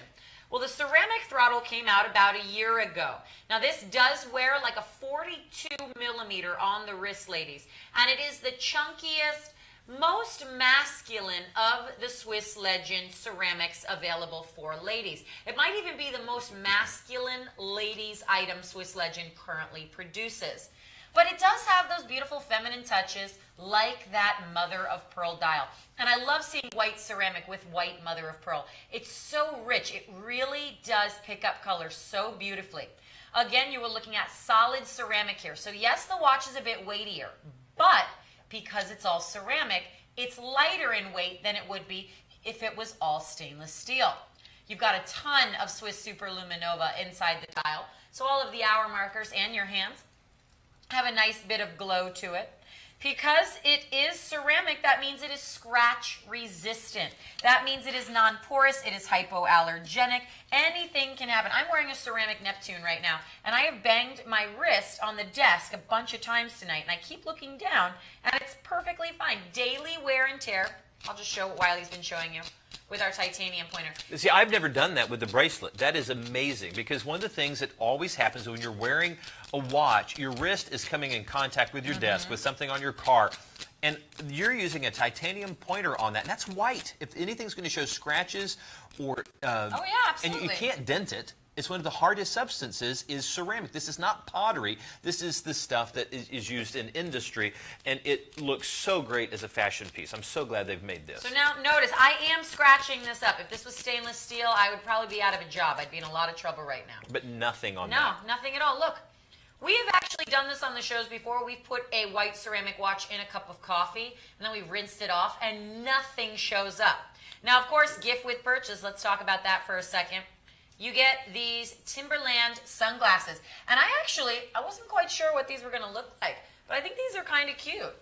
[SPEAKER 2] Well, the ceramic throttle came out about a year ago. Now, this does wear like a 42 millimeter on the wrist, ladies. And it is the chunkiest, most masculine of the Swiss Legend ceramics available for ladies. It might even be the most masculine ladies item Swiss Legend currently produces. But it does have those beautiful feminine touches like that mother of pearl dial. And I love seeing white ceramic with white mother of pearl. It's so rich. It really does pick up color so beautifully. Again, you were looking at solid ceramic here. So yes, the watch is a bit weightier, but because it's all ceramic, it's lighter in weight than it would be if it was all stainless steel. You've got a ton of Swiss Super Luminova inside the dial. So all of the hour markers and your hands have a nice bit of glow to it. Because it is ceramic, that means it is scratch resistant. That means it is non-porous, it is hypoallergenic. Anything can happen. I'm wearing a ceramic Neptune right now, and I have banged my wrist on the desk a bunch of times tonight, and I keep looking down, and it's perfectly fine. Daily wear and tear. I'll just show what Wiley's been showing you with our titanium pointer.
[SPEAKER 1] See, I've never done that with the bracelet. That is amazing because one of the things that always happens when you're wearing a watch, your wrist is coming in contact with your mm -hmm. desk, with something on your car, and you're using a titanium pointer on that, and that's white. If anything's going to show scratches or...
[SPEAKER 2] Uh, oh, yeah, absolutely.
[SPEAKER 1] And you, you can't dent it. It's one of the hardest substances is ceramic. This is not pottery. This is the stuff that is, is, used in industry, and it looks so great as a fashion piece. I'm so glad they've made this.
[SPEAKER 2] So now notice, I am scratching this up. If this was stainless steel, I would probably be out of a job. I'd be in a lot of trouble right now.
[SPEAKER 1] But nothing on
[SPEAKER 2] no,
[SPEAKER 1] that.
[SPEAKER 2] No, nothing at all. Look, we have actually done this on the shows before. We've put a white ceramic watch in a cup of coffee, and then we rinsed it off, and nothing shows up. Now, of course, gift with purchase. Let's talk about that for a second you get these Timberland sunglasses. And I actually, I wasn't quite sure what these were going to look like, but I think these are kind of cute.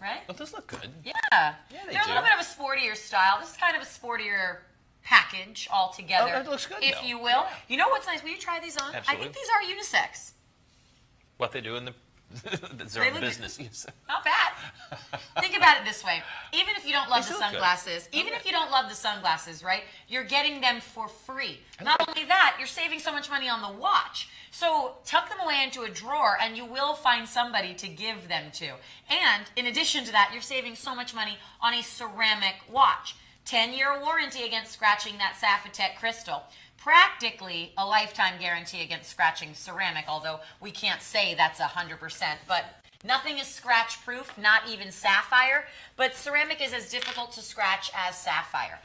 [SPEAKER 2] Right?
[SPEAKER 1] Well, those look good.
[SPEAKER 2] Yeah.
[SPEAKER 1] Yeah, they
[SPEAKER 2] They're
[SPEAKER 1] do.
[SPEAKER 2] a little bit of a sportier style. This is kind of a sportier package altogether.
[SPEAKER 1] Oh, that looks good,
[SPEAKER 2] If
[SPEAKER 1] though.
[SPEAKER 2] you will. You know what's nice? Will you try these on?
[SPEAKER 1] Absolutely.
[SPEAKER 2] I think these are unisex.
[SPEAKER 1] What they do in the <laughs> that's their own business. Yes. <laughs>
[SPEAKER 2] Not bad. Think about it this way. Even if you don't love
[SPEAKER 1] They
[SPEAKER 2] the
[SPEAKER 1] look good.
[SPEAKER 2] sunglasses, even if you don't love the sunglasses, right? You're getting them for free. Not only that, you're saving so much money on the watch. So tuck them away into a drawer and you will find somebody to give them to. And in addition to that, you're saving so much money on a ceramic watch. 10 year warranty against scratching that Safetec crystal. Practically a lifetime guarantee against scratching ceramic, although we can't say that's 100%. But nothing is scratch proof, not even sapphire. But ceramic is as difficult to scratch as sapphire.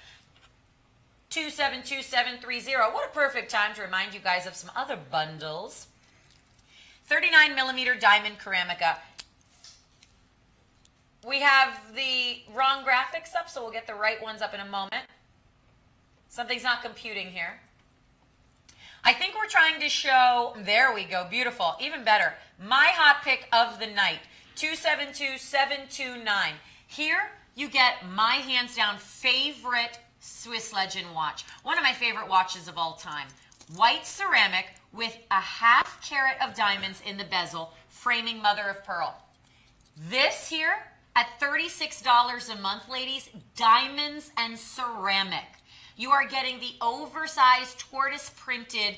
[SPEAKER 2] 272730. What a perfect time to remind you guys of some other bundles. 39 millimeter diamond ceramica. We have the wrong graphics up, so we'll get the right ones up in a moment. Something's not computing here. I think we're trying to show, there we go, beautiful, even better. My hot pick of the night, 272729. Here you get my hands down favorite Swiss Legend watch. One of my favorite watches of all time. White ceramic with a half carat of diamonds in the bezel, framing mother of pearl. This here at $36 a month, ladies, diamonds and ceramic. You are getting the oversized tortoise printed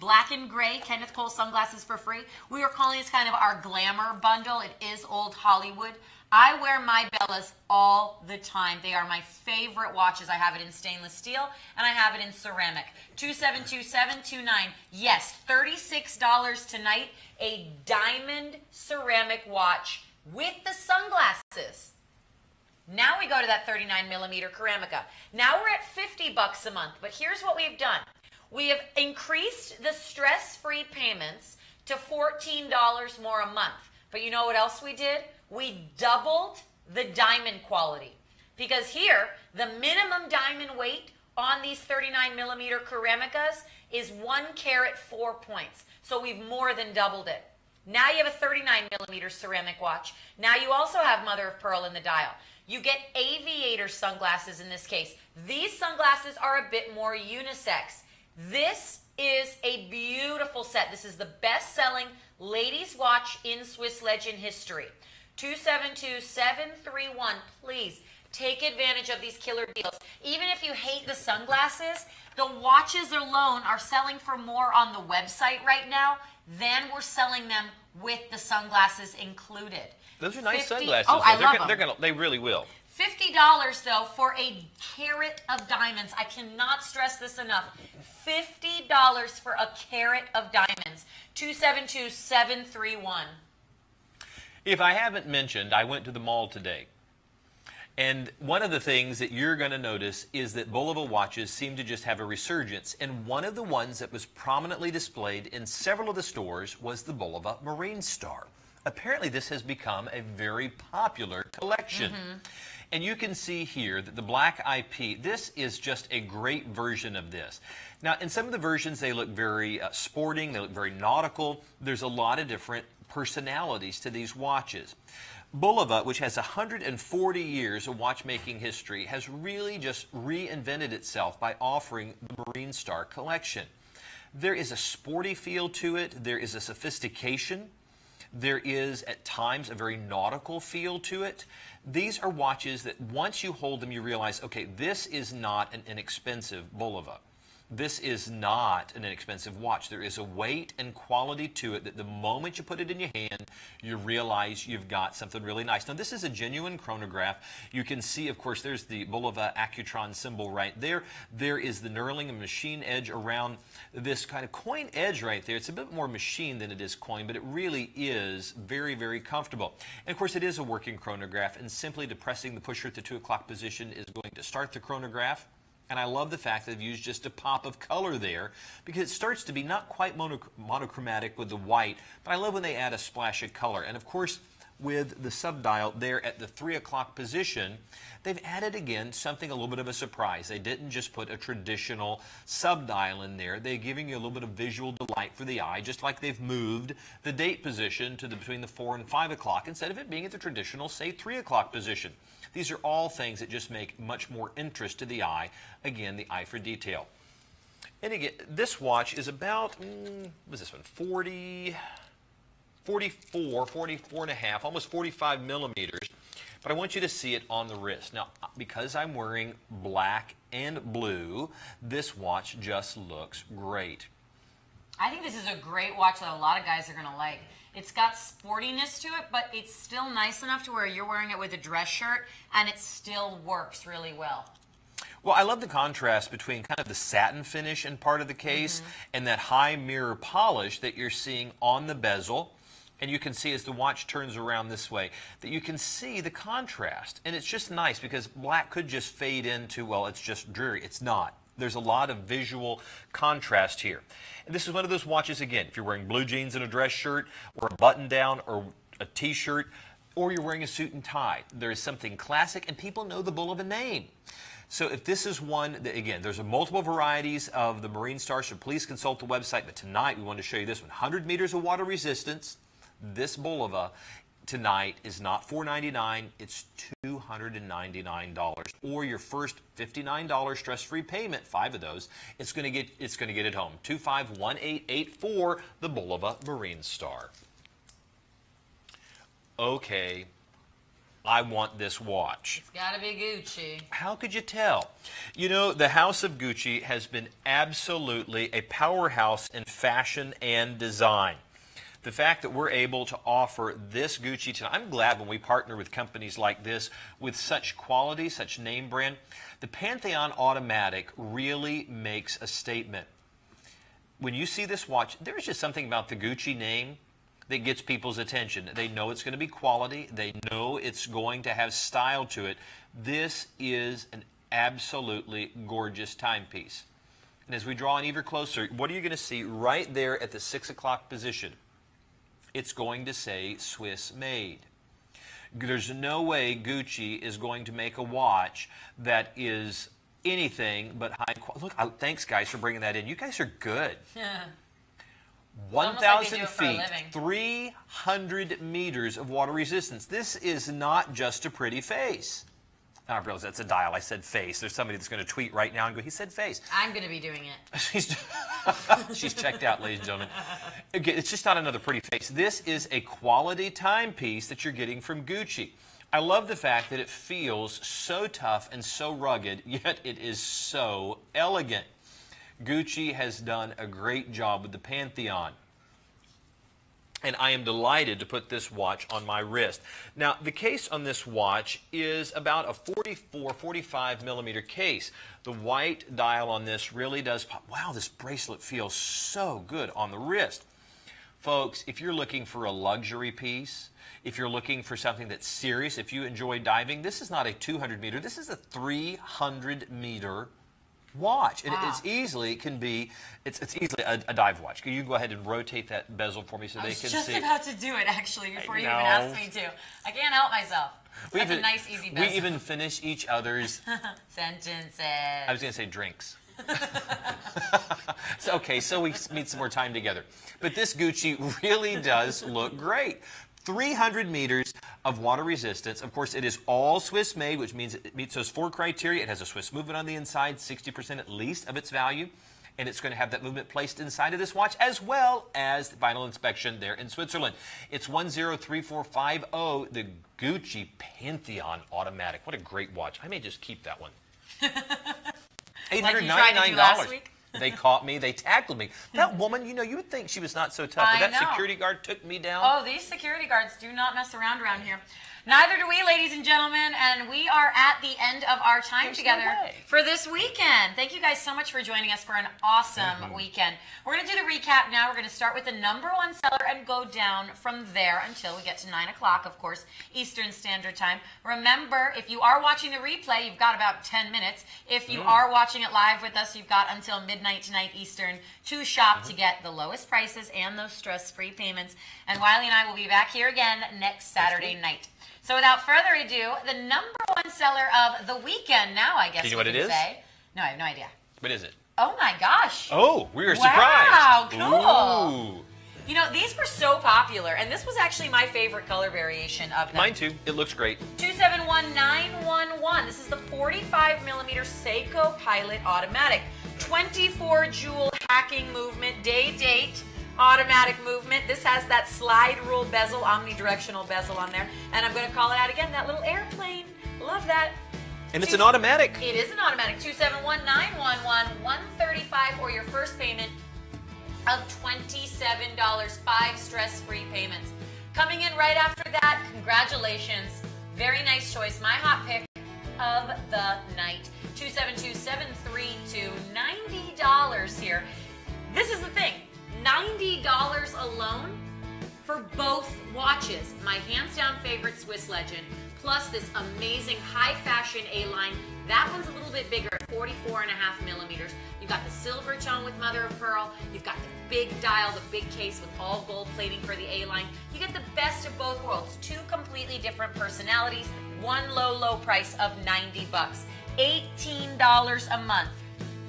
[SPEAKER 2] black and gray Kenneth Cole sunglasses for free. We are calling this kind of our glamour bundle. It is old Hollywood. I wear my Bellas all the time. They are my favorite watches. I have it in stainless steel and I have it in ceramic. 272729. Yes, $36 tonight. A diamond ceramic watch with the sunglasses. Now we go to that 39 millimeter Ceramica. Now we're at 50 bucks a month, but here's what we've done. We have increased the stress-free payments to $14 more a month. But you know what else we did? We doubled the diamond quality. Because here, the minimum diamond weight on these 39 millimeter Ceramicas is one carat four points. So we've more than doubled it. Now you have a 39 millimeter ceramic watch. Now you also have mother of pearl in the dial. You get aviator sunglasses in this case. These sunglasses are a bit more unisex. This is a beautiful set. This is the best selling ladies' watch in Swiss Legend history. 272731. Please take advantage of these killer deals. Even if you hate the sunglasses, the watches alone are selling for more on the website right now than we're selling them with the sunglasses included.
[SPEAKER 1] Those are nice
[SPEAKER 2] 50
[SPEAKER 1] sunglasses.
[SPEAKER 2] Oh,
[SPEAKER 1] though.
[SPEAKER 2] I
[SPEAKER 1] they're
[SPEAKER 2] love
[SPEAKER 1] gonna,
[SPEAKER 2] them.
[SPEAKER 1] they're gonna, they really will.
[SPEAKER 2] Fifty dollars though for a carat of diamonds. I cannot stress this enough. Fifty dollars for a carat of diamonds. Two seven two seven three one.
[SPEAKER 1] If I haven't mentioned, I went to the mall today. And one of the things that you're going to notice is that Bulova watches seem to just have a resurgence. And one of the ones that was prominently displayed in several of the stores was the Bulova Marine Star. Apparently, this has become a very popular collection. And you can see here that the black IP, this is just a great version of this. Now, in some of the versions, they look very uh, sporting, they look very nautical. There's a lot of different personalities to these watches. Bulova, which has 140 years of watchmaking history, has really just reinvented itself by offering the Marine Star collection. There is a sporty feel to it, there is a sophistication, there is at times a very nautical feel to it. These are watches that once you hold them, you realize, okay, this is not an inexpensive Bulova. This is not an inexpensive watch. There is a weight and quality to it that the moment you put it in your hand, you realize you've got something really nice. Now, this is a genuine chronograph. You can see, of course, there's the Bulova Accutron symbol right there. There is the knurling and machine edge around this kind of coin edge right there. It's a bit more machine than it is coin, but it really is very, very comfortable. And, of course, it is a working chronograph, and simply depressing the pusher at the 2 o'clock position is going to start the chronograph. And I love the fact that they've used just a pop of color there because it starts to be not quite monochromatic with the white, but I love when they add a splash of color. And of course, with the subdial there at the 3 o'clock position, they've added again something a little bit of a surprise. They didn't just put a traditional subdial in there. They're giving you a little bit of visual delight for the eye, just like they've moved the date position to the, between the 4 and 5 o'clock instead of it being at the traditional, say, 3 o'clock position. These are all things that just make much more interest to the eye. Again, the eye for detail. And again, this watch is about, mm, this one, 40, 44, 44 and a half, almost 45 millimeters. But I want you to see it on the wrist. Now, because I'm wearing black and blue, this watch just looks great.
[SPEAKER 2] I think this is a great watch that a lot of guys are going to like. It's got sportiness to it, but it's still nice enough to where you're wearing it with a dress shirt and it still works really well.
[SPEAKER 1] Well, I love the contrast between kind of the satin finish in part of the case mm -hmm. and that high mirror polish that you're seeing on the bezel. And you can see as the watch turns around this way that you can see the contrast. And it's just nice because black could just fade into, well, it's just dreary. It's not. There's a lot of visual contrast here. And this is one of those watches, again, if you're wearing blue jeans and a dress shirt, or a button down, or a t shirt, or you're wearing a suit and tie. There is something classic, and people know the Bulova name. So if this is one, that, again, there's a multiple varieties of the Marine Star, so please consult the website. But tonight, we want to show you this one. 100 meters of water resistance. This Bulova tonight is not 499, it's $299. Or your first $59 stress-free payment, five of those, it's going to get it's going to get it home. 251884, the Bulova Marine Star. Okay, I want this watch.
[SPEAKER 2] It's got to be Gucci.
[SPEAKER 1] How could you tell? You know, the House of Gucci has been absolutely a powerhouse in fashion and design the fact that we're able to offer this Gucci tonight, I'm glad when we partner with companies like this with such quality, such name brand. The Pantheon Automatic really makes a statement. When you see this watch, there's just something about the Gucci name that gets people's attention. They know it's going to be quality. They know it's going to have style to it. This is an absolutely gorgeous timepiece. And as we draw in even closer, what are you going to see right there at the 6 o'clock position? It's going to say Swiss made. There's no way Gucci is going to make a watch that is anything but high quality. Look, I, thanks guys for bringing that in. You guys are good. <laughs> 1,000 like feet, 300 meters of water resistance. This is not just a pretty face. I realize that's a dial. I said face. There's somebody that's going to tweet right now and go, he said face.
[SPEAKER 2] I'm going to be doing it. <laughs>
[SPEAKER 1] she's, <laughs> she's checked out, ladies and gentlemen. Okay, it's just not another pretty face. This is a quality timepiece that you're getting from Gucci. I love the fact that it feels so tough and so rugged, <laughs> yet it is so elegant. Gucci has done a great job with the Pantheon and I am delighted to put this watch on my wrist. Now, the case on this watch is about a 44, 45 millimeter case. The white dial on this really does pop. Wow, this bracelet feels so good on the wrist. Folks, if you're looking for a luxury piece, if you're looking for something that's serious, if you enjoy diving, this is not a 200 meter, this is a 300 meter watch. And it's ah. easily, it can be, it's, it's easily a, a, dive watch. Can you go ahead and rotate that bezel for me so
[SPEAKER 2] I
[SPEAKER 1] they can
[SPEAKER 2] see? I was
[SPEAKER 1] just
[SPEAKER 2] about to do it, actually, before you even asked me to. I can't help myself. We even, a nice, easy
[SPEAKER 1] bezel. We even finish each other's <laughs>
[SPEAKER 2] sentences.
[SPEAKER 1] I was going to say drinks. <laughs> so, okay, so we need some more time together. But this Gucci really does look great. 300 meters of water resistance. Of course, it is all Swiss made, which means it meets those four criteria. It has a Swiss movement on the inside, 60% at least of its value. And it's going to have that movement placed inside of this watch as well as the final inspection there in Switzerland. It's 103450, the Gucci Pantheon Automatic. What a great watch. I may just keep that one. $899.
[SPEAKER 2] Like
[SPEAKER 1] They caught me. They tackled me. That woman, you know, you would think she was not so tough,
[SPEAKER 2] I
[SPEAKER 1] but that
[SPEAKER 2] know.
[SPEAKER 1] security guard took me down.
[SPEAKER 2] Oh, these security guards do not mess around around here. Neither do we, ladies and gentlemen, and we are at the end of our time
[SPEAKER 1] There's
[SPEAKER 2] together
[SPEAKER 1] way.
[SPEAKER 2] for this weekend. Thank you guys so much for joining us for an awesome
[SPEAKER 1] Mm-hmm.
[SPEAKER 2] weekend. We're going to do the recap now. We're going to start with the number one seller and go down from there until we get to 9 o'clock, of course, Eastern Standard Time. Remember, if you are watching the replay, you've got about 10 minutes. If
[SPEAKER 1] Mm.
[SPEAKER 2] you are watching it live with us, you've got until midnight tonight Eastern to shop
[SPEAKER 1] Mm-hmm.
[SPEAKER 2] to get the lowest prices and those stress-free payments. And Wiley and I will be back here again next Saturday night. So without further ado, the number one seller of the weekend now, I guess
[SPEAKER 1] Do you know what it is?
[SPEAKER 2] say. No, I have no idea.
[SPEAKER 1] What is it?
[SPEAKER 2] Oh my gosh.
[SPEAKER 1] Oh, we were
[SPEAKER 2] Wow,
[SPEAKER 1] surprised.
[SPEAKER 2] cool.
[SPEAKER 1] Ooh.
[SPEAKER 2] You know, these were so popular, and this was actually my favorite color variation of them.
[SPEAKER 1] Mine too. It looks great.
[SPEAKER 2] 271911. This is the 45 millimeter Seiko Pilot Automatic. 24 jewel hacking movement, day date automatic movement. This has that slide rule bezel, omnidirectional bezel on there. And I'm going to call it out again, that little airplane. Love that.
[SPEAKER 1] And it's an automatic.
[SPEAKER 2] It is an automatic 271911 135 or your first payment of $27, five stress-free payments. Coming in right after that, congratulations. Very nice choice. My hot pick of the night. 272-732, $90 here. This is the thing. $90 alone for both watches. My hands down favorite Swiss Legend, plus this amazing high fashion A line. That one's a little bit bigger at 44 and a half millimeters. You've got the silver tone with mother of pearl. You've got the big dial, the big case with all gold plating for the A line. You get the best of both worlds. Two completely different personalities. One low, low price of 90 bucks. $18 a month.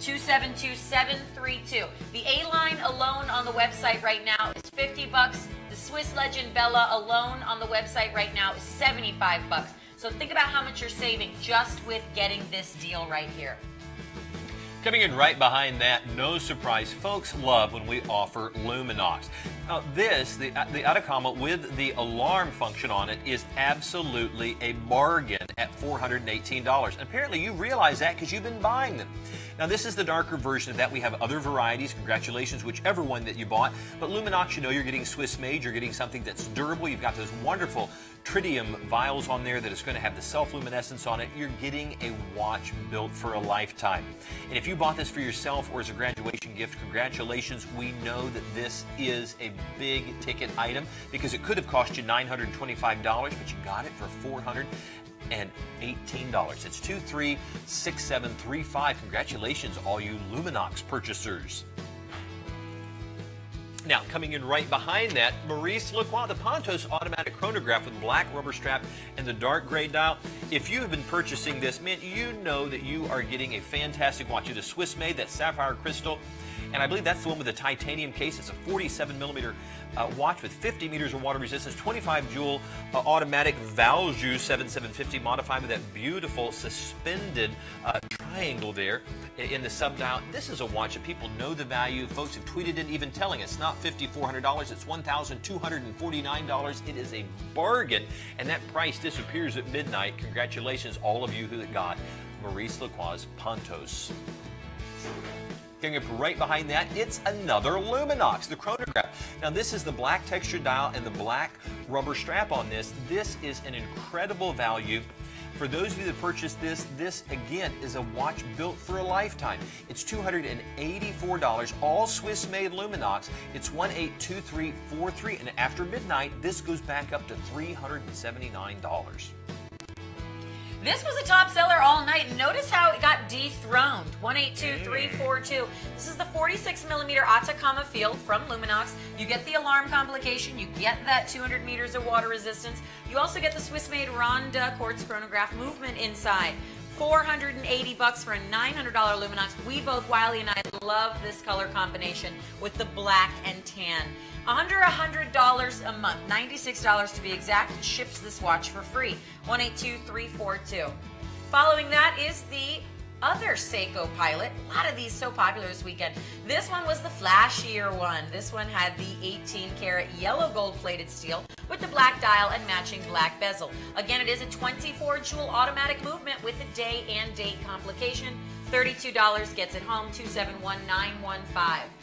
[SPEAKER 2] 272732. The A line alone on the website right now is 50 bucks. The Swiss Legend Bella alone on the website right now is 75 bucks. So think about how much you're saving just with getting this deal right here.
[SPEAKER 1] Coming in right behind that, no surprise, folks love when we offer Luminox. Now, this, the, uh, the Atacama with the alarm function on it, is absolutely a bargain at $418. Apparently, you realize that because you've been buying them. Now, this is the darker version of that. We have other varieties. Congratulations, whichever one that you bought. But Luminox, you know you're getting Swiss made. You're getting something that's durable. You've got those wonderful tritium vials on there that is going to have the self-luminescence on it. You're getting a watch built for a lifetime. And if you bought this for yourself or as a graduation gift, congratulations. We know that this is a big ticket item because it could have cost you $925, but you got it for $418. It's 236735. Congratulations, all you Luminox purchasers. Now, coming in right behind that, Maurice Lacroix, the Pontos automatic chronograph with black rubber strap and the dark gray dial. If you have been purchasing this, man, you know that you are getting a fantastic watch. It is Swiss made, that sapphire crystal, and I believe that's the one with the titanium case. It's a 47 millimeter uh, watch with 50 meters of water resistance, 25 jewel uh, automatic Valjoux 7750 modified with that beautiful suspended uh, triangle there in the sub dial. This is a watch that people know the value. Folks have tweeted it, even telling us not $5,400, it's $1,249. It is a bargain, and that price disappears at midnight. Congratulations, all of you who got Maurice Lacroix's Pontos. Getting up right behind that, it's another Luminox, the chronograph. Now this is the black textured dial and the black rubber strap on this. This is an incredible value. For those of you that purchased this, this again is a watch built for a lifetime. It's $284, all Swiss made Luminox. It's 182343, and after midnight, this goes back up to $379.
[SPEAKER 2] This was a top seller all night. Notice how it got dethroned. 182342. Mm. This is the 46 millimeter Atacama Field from Luminox. You get the alarm complication. You get that 200 meters of water resistance. You also get the Swiss made Ronda quartz chronograph movement inside. 480 bucks for a $900 Luminox. We both, Wiley and I, love this color combination with the black and tan. Under $100 a month, $96 to be exact, ships this watch for free. 182342. Following that is the other Seiko Pilot. A lot of these so popular this weekend. This one was the flashier one. This one had the 18 karat yellow gold plated steel with the black dial and matching black bezel. Again, it is a 24 jewel automatic movement with the day and date complication. $32 gets it home, 271915.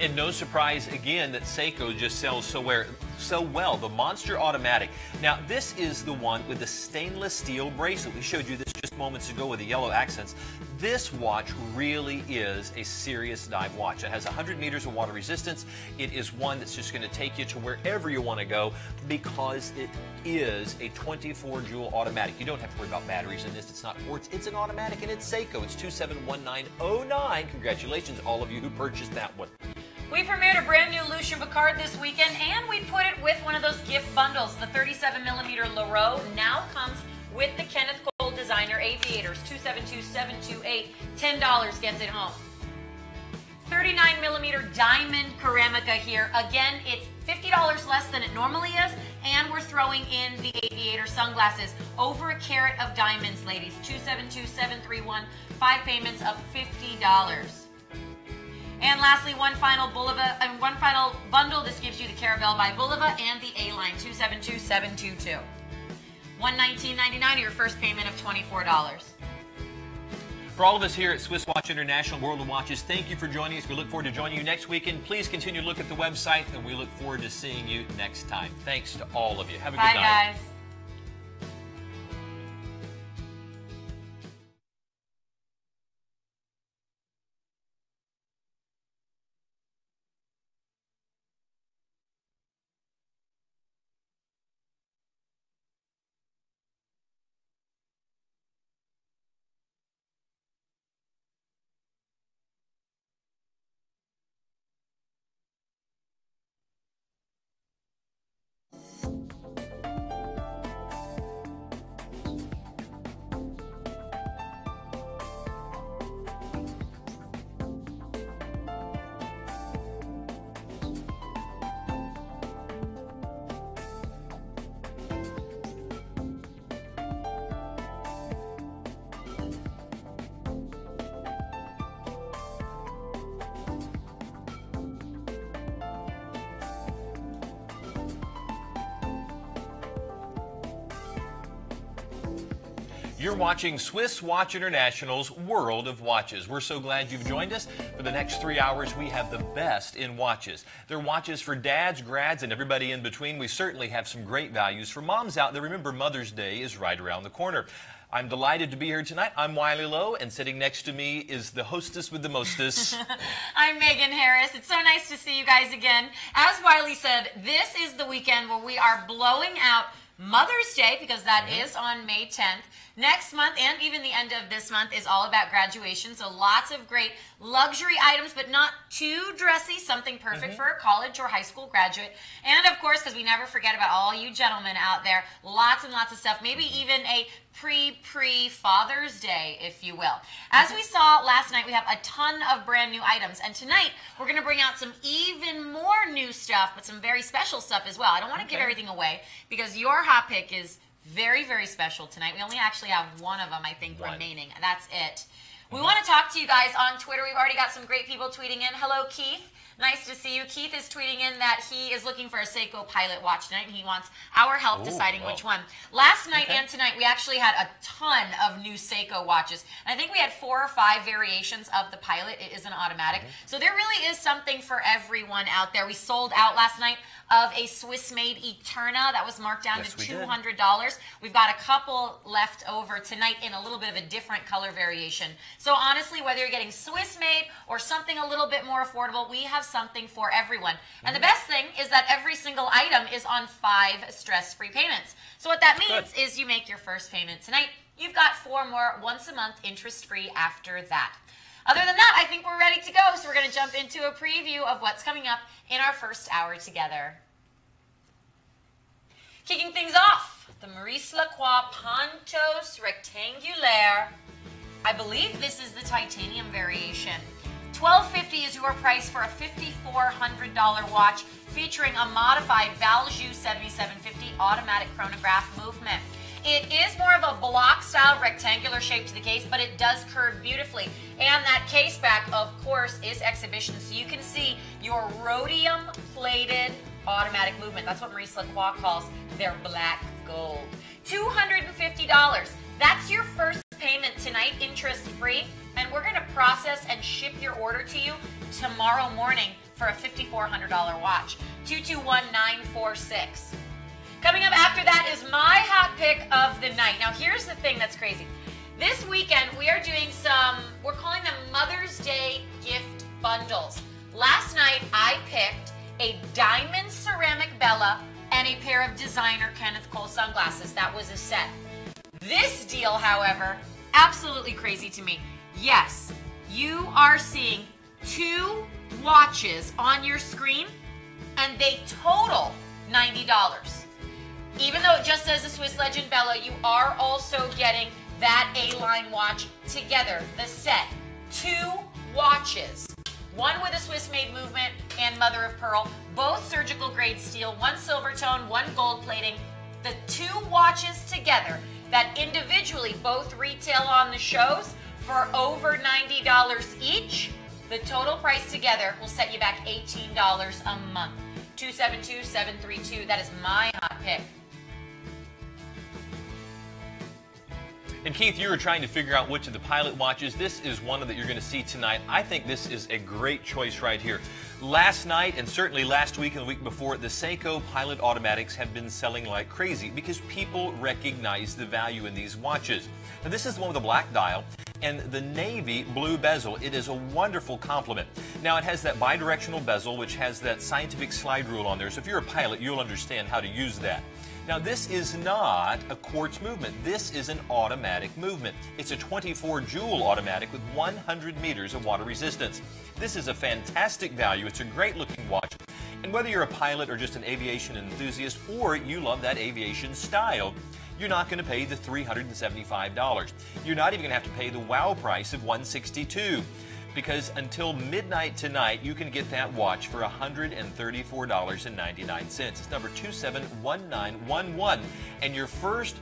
[SPEAKER 1] And no surprise again that Seiko just sells so well, so well. The Monster Automatic. Now, this is the one with the stainless steel bracelet. We showed you this just moments ago with the yellow accents. This watch really is a serious dive watch. It has 100 meters of water resistance. It is one that's just going to take you to wherever you want to go because it is a 24 jewel automatic. You don't have to worry about batteries in this. It's not quartz. It's an automatic and it's Seiko. It's 271909. Congratulations, all of you who purchased that one.
[SPEAKER 2] We premiered a brand new Lucien Piccard this weekend, and we put it with one of those gift bundles. The 37 millimeter Laro now comes with the Kenneth Cole Designer Aviators. 272728, $10 gets it home. 39 millimeter diamond Ceramica here. Again, it's $50 less than it normally is, and we're throwing in the aviator sunglasses. Over a carat of diamonds, ladies. 272731, five payments of $50. And lastly, one final Bulova and one final bundle. This gives you the Caravelle by Bulova and the A-Line 272722. $119.99 your first payment of $24.
[SPEAKER 1] For all of us here at Swiss Watch International World of Watches, thank you for joining us. We look forward to joining you next weekend. Please continue to look at the website, and we look forward to seeing you next time. Thanks to all of you. Have a
[SPEAKER 2] Bye,
[SPEAKER 1] good night.
[SPEAKER 2] guys.
[SPEAKER 1] You're watching Swiss Watch International's World of Watches. We're so glad you've joined us. For the next three hours, we have the best in watches. They're watches for dads, grads, and everybody in between. We certainly have some great values for moms out there. Remember, Mother's Day is right around the corner. I'm delighted to be here tonight. I'm Wiley Lowe, and sitting next to me is the hostess with the mostest. <laughs>
[SPEAKER 2] I'm Megan Harris. It's so nice to see you guys again. As Wiley said, this is the weekend where we are blowing out Mother's Day because that mm-hmm. is on May 10th. Next month and even the end of this month is all about graduation. So lots of great luxury items, but not too dressy. Something perfect mm-hmm. for a college or high school graduate. And of course, because we never forget about all you gentlemen out there, lots and lots of stuff. Maybe mm-hmm. even a pre pre Father's Day, if you will. Mm-hmm. As we saw last night, we have a ton of brand new items. And tonight, we're going to bring out some even more new stuff, but some very special stuff as well. I don't want to give everything away because your hot pick is very, very special tonight. We only actually have one of them, I think, remaining. That's it. We mm-hmm. want to talk to you guys on Twitter. We've already got some great people tweeting in. Hello, Keith. Nice to see you. Keith is tweeting in that he is looking for a Seiko Pilot watch tonight, and he wants our help
[SPEAKER 1] Ooh,
[SPEAKER 2] deciding
[SPEAKER 1] wow.
[SPEAKER 2] which one. Last night
[SPEAKER 1] Okay.
[SPEAKER 2] and tonight, we actually had a ton of new Seiko watches. And I think we had four or five variations of the Pilot. It is an automatic.
[SPEAKER 1] Mm-hmm.
[SPEAKER 2] So there really is something for everyone out there. We sold out last night of a Swiss-made Eterna that was marked down
[SPEAKER 1] Yes,
[SPEAKER 2] to
[SPEAKER 1] we
[SPEAKER 2] two
[SPEAKER 1] did.
[SPEAKER 2] hundred dollars. We've got a couple left over tonight in a little bit of a different color variation. So honestly, whether you're getting Swiss-made or something a little bit more affordable, we have something for everyone. And the
[SPEAKER 1] Mm-hmm.
[SPEAKER 2] best thing is that every single item is on five stress-free payments. So what that means is you make your first payment tonight. You've got four more once a month interest-free after that. Other than that, I think we're ready to go. So we're going to jump into a preview of what's coming up in our first hour together. Kicking things off, the Maurice Lacroix Pontos Rectangulaire. I believe this is the titanium variation. 1250 is your price for a $5,400 watch featuring a modified Valjoux 7750 automatic chronograph movement. It is more of a block style rectangular shape to the case, but it does curve beautifully. And that case back, of course, is exhibition, so you can see your rhodium plated automatic movement. That's what Maurice Lacroix calls their black gold. $250. That's your first payment tonight, interest free, and we're going to process and ship your order to you tomorrow morning for a $5,400 watch. 221946. Coming up after that is my hot pick of the night. Now, here's the thing that's crazy. This weekend, we are doing some, we're calling them Mother's Day gift bundles. Last night, I picked a diamond ceramic Bella and a pair of designer Kenneth Cole sunglasses. That was a set. This deal, however, absolutely crazy to me. Yes, you are seeing two watches on your screen and they total $90. Even though it just says the Swiss Legend Bella, you are also getting that A-line watch together, the set. Two watches. One with a Swiss made movement and mother of pearl, both surgical grade steel, one silver tone, one gold plating. The two watches together that individually both retail on the shows for over $90 each. The total price together will set you back $18 a month. 272-732, that is my hot pick.
[SPEAKER 1] And Keith, you were trying to figure out which of the pilot watches. This is one that you're going to see tonight. I think this is a great choice right here. Last night, and certainly last week and the week before, the Seiko Pilot Automatics have been selling like crazy because people recognize the value in these watches. Now, this is the one with the black dial and the navy blue bezel. It is a wonderful complement. Now, it has that bidirectional bezel, which has that scientific slide rule on there. So if you're a pilot, you'll understand how to use that. Now, this is not a quartz movement. This is an automatic movement. It's a 24 jewel automatic with 100 meters of water resistance. This is a fantastic value. It's a great looking watch. And whether you're a pilot or just an aviation enthusiast or you love that aviation style, you're not going to pay the $375. You're not even going to have to pay the wow price of 162 because until midnight tonight, you can get that watch for $134.99. It's number 271911. And your first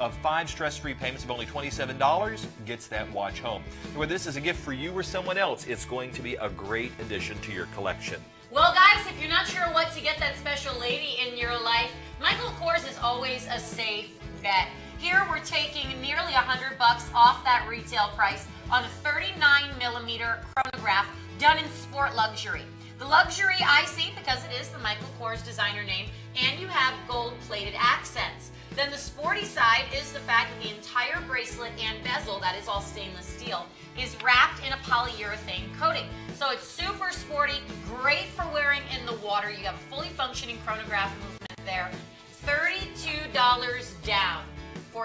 [SPEAKER 1] of five stress-free payments of only $27 gets that watch home. Whether this is a gift for you or someone else, it's going to be a great addition to your collection.
[SPEAKER 2] Well, guys, if you're not sure what to get that special lady in your life, Michael Kors is always a safe bet. Here we're taking nearly 100 bucks off that retail price on a 39 millimeter chronograph done in sport luxury. The luxury I see because it is the Michael Kors designer name and you have gold plated accents. Then the sporty side is the fact that the entire bracelet and bezel, that is all stainless steel, is wrapped in a polyurethane coating. So it's super sporty, great for wearing in the water. You have a fully functioning chronograph movement there.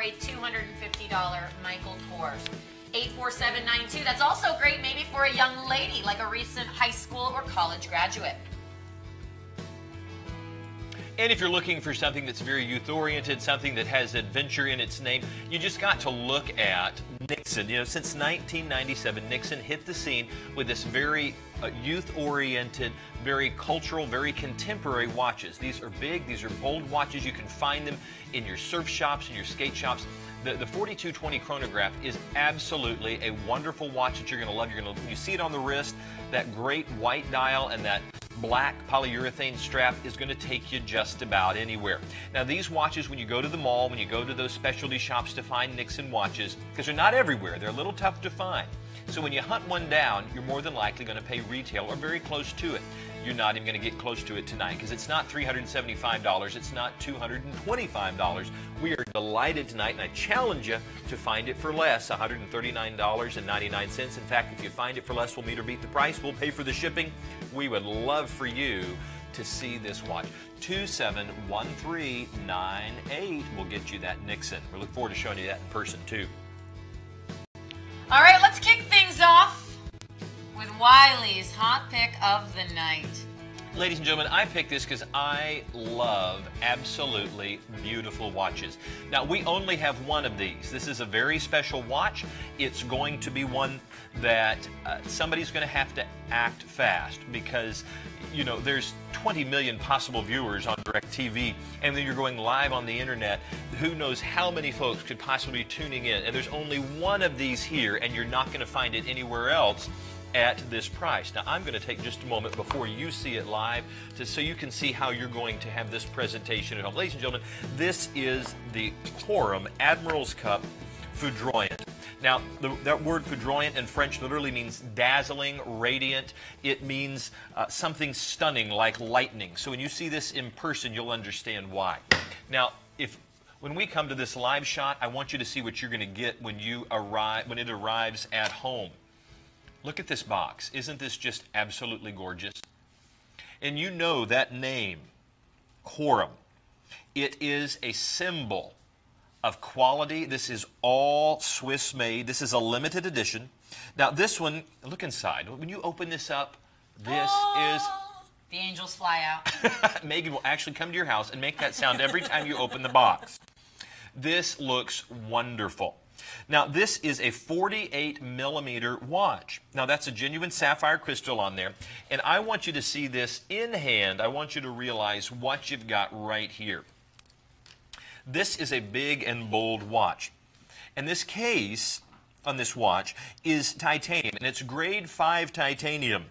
[SPEAKER 2] $32 down for a $250 Michael Kors. 84792. That's also great maybe for a young lady like a recent high school or college graduate.
[SPEAKER 1] And if you're looking for something that's very youth oriented, something that has adventure in its name, you just got to look at Nixon. You know, since 1997, Nixon hit the scene with this very uh, youth oriented, very cultural, very contemporary watches. These are big, these are bold watches. You can find them in your surf shops, in your skate shops. The, the 4220 chronograph is absolutely a wonderful watch that you're going to love. You're going to you see it on the wrist, that great white dial and that black polyurethane strap is going to take you just about anywhere. Now these watches, when you go to the mall, when you go to those specialty shops to find Nixon watches, because they're not everywhere, they're a little tough to find. So when you hunt one down, you're more than likely going to pay retail or very close to it. You're not even going to get close to it tonight because it's not $375, it's not $225. We are delighted tonight, and I challenge you to find it for less, $139.99. In fact, if you find it for less, we'll meet or beat the price. We'll pay for the shipping. We would love for you to see this watch. 271398 will get you that Nixon. We look forward to showing you that in person, too.
[SPEAKER 2] All right, let's kick things off with Wiley's hot pick of the night.
[SPEAKER 1] Ladies and gentlemen, I picked this because I love absolutely beautiful watches. Now, we only have one of these. This is a very special watch. It's going to be one that uh, somebody's going to have to act fast because, you know, there's 20 million possible viewers on DirecTV, and then you're going live on the internet. Who knows how many folks could possibly be tuning in? And there's only one of these here, and you're not going to find it anywhere else at this price. Now I'm going to take just a moment before you see it live to, so you can see how you're going to have this presentation at home. Ladies and gentlemen, this is the Corum Admiral's Cup Foudroyant. Now, the, that word foudroyant in French literally means dazzling, radiant. It means uh, something stunning like lightning. So when you see this in person, you'll understand why. Now, if when we come to this live shot, I want you to see what you're going to get when you arrive when it arrives at home. Look at this box. Isn't this just absolutely gorgeous? And you know that name, Corum. It is a symbol of quality. This is all Swiss made. This is a limited edition. Now, this one, look inside. When you open this up, this
[SPEAKER 2] oh, The angels fly
[SPEAKER 1] out. <laughs> Megan will actually come to your house and make that sound every time you open the box. This looks wonderful. Now, this is a 48 millimeter watch. Now, that's a genuine sapphire crystal on there. And I want you to see this in hand. I want you to realize what you've got right here. This is a big and bold watch. And this case on this watch is titanium, and it's grade 5 titanium.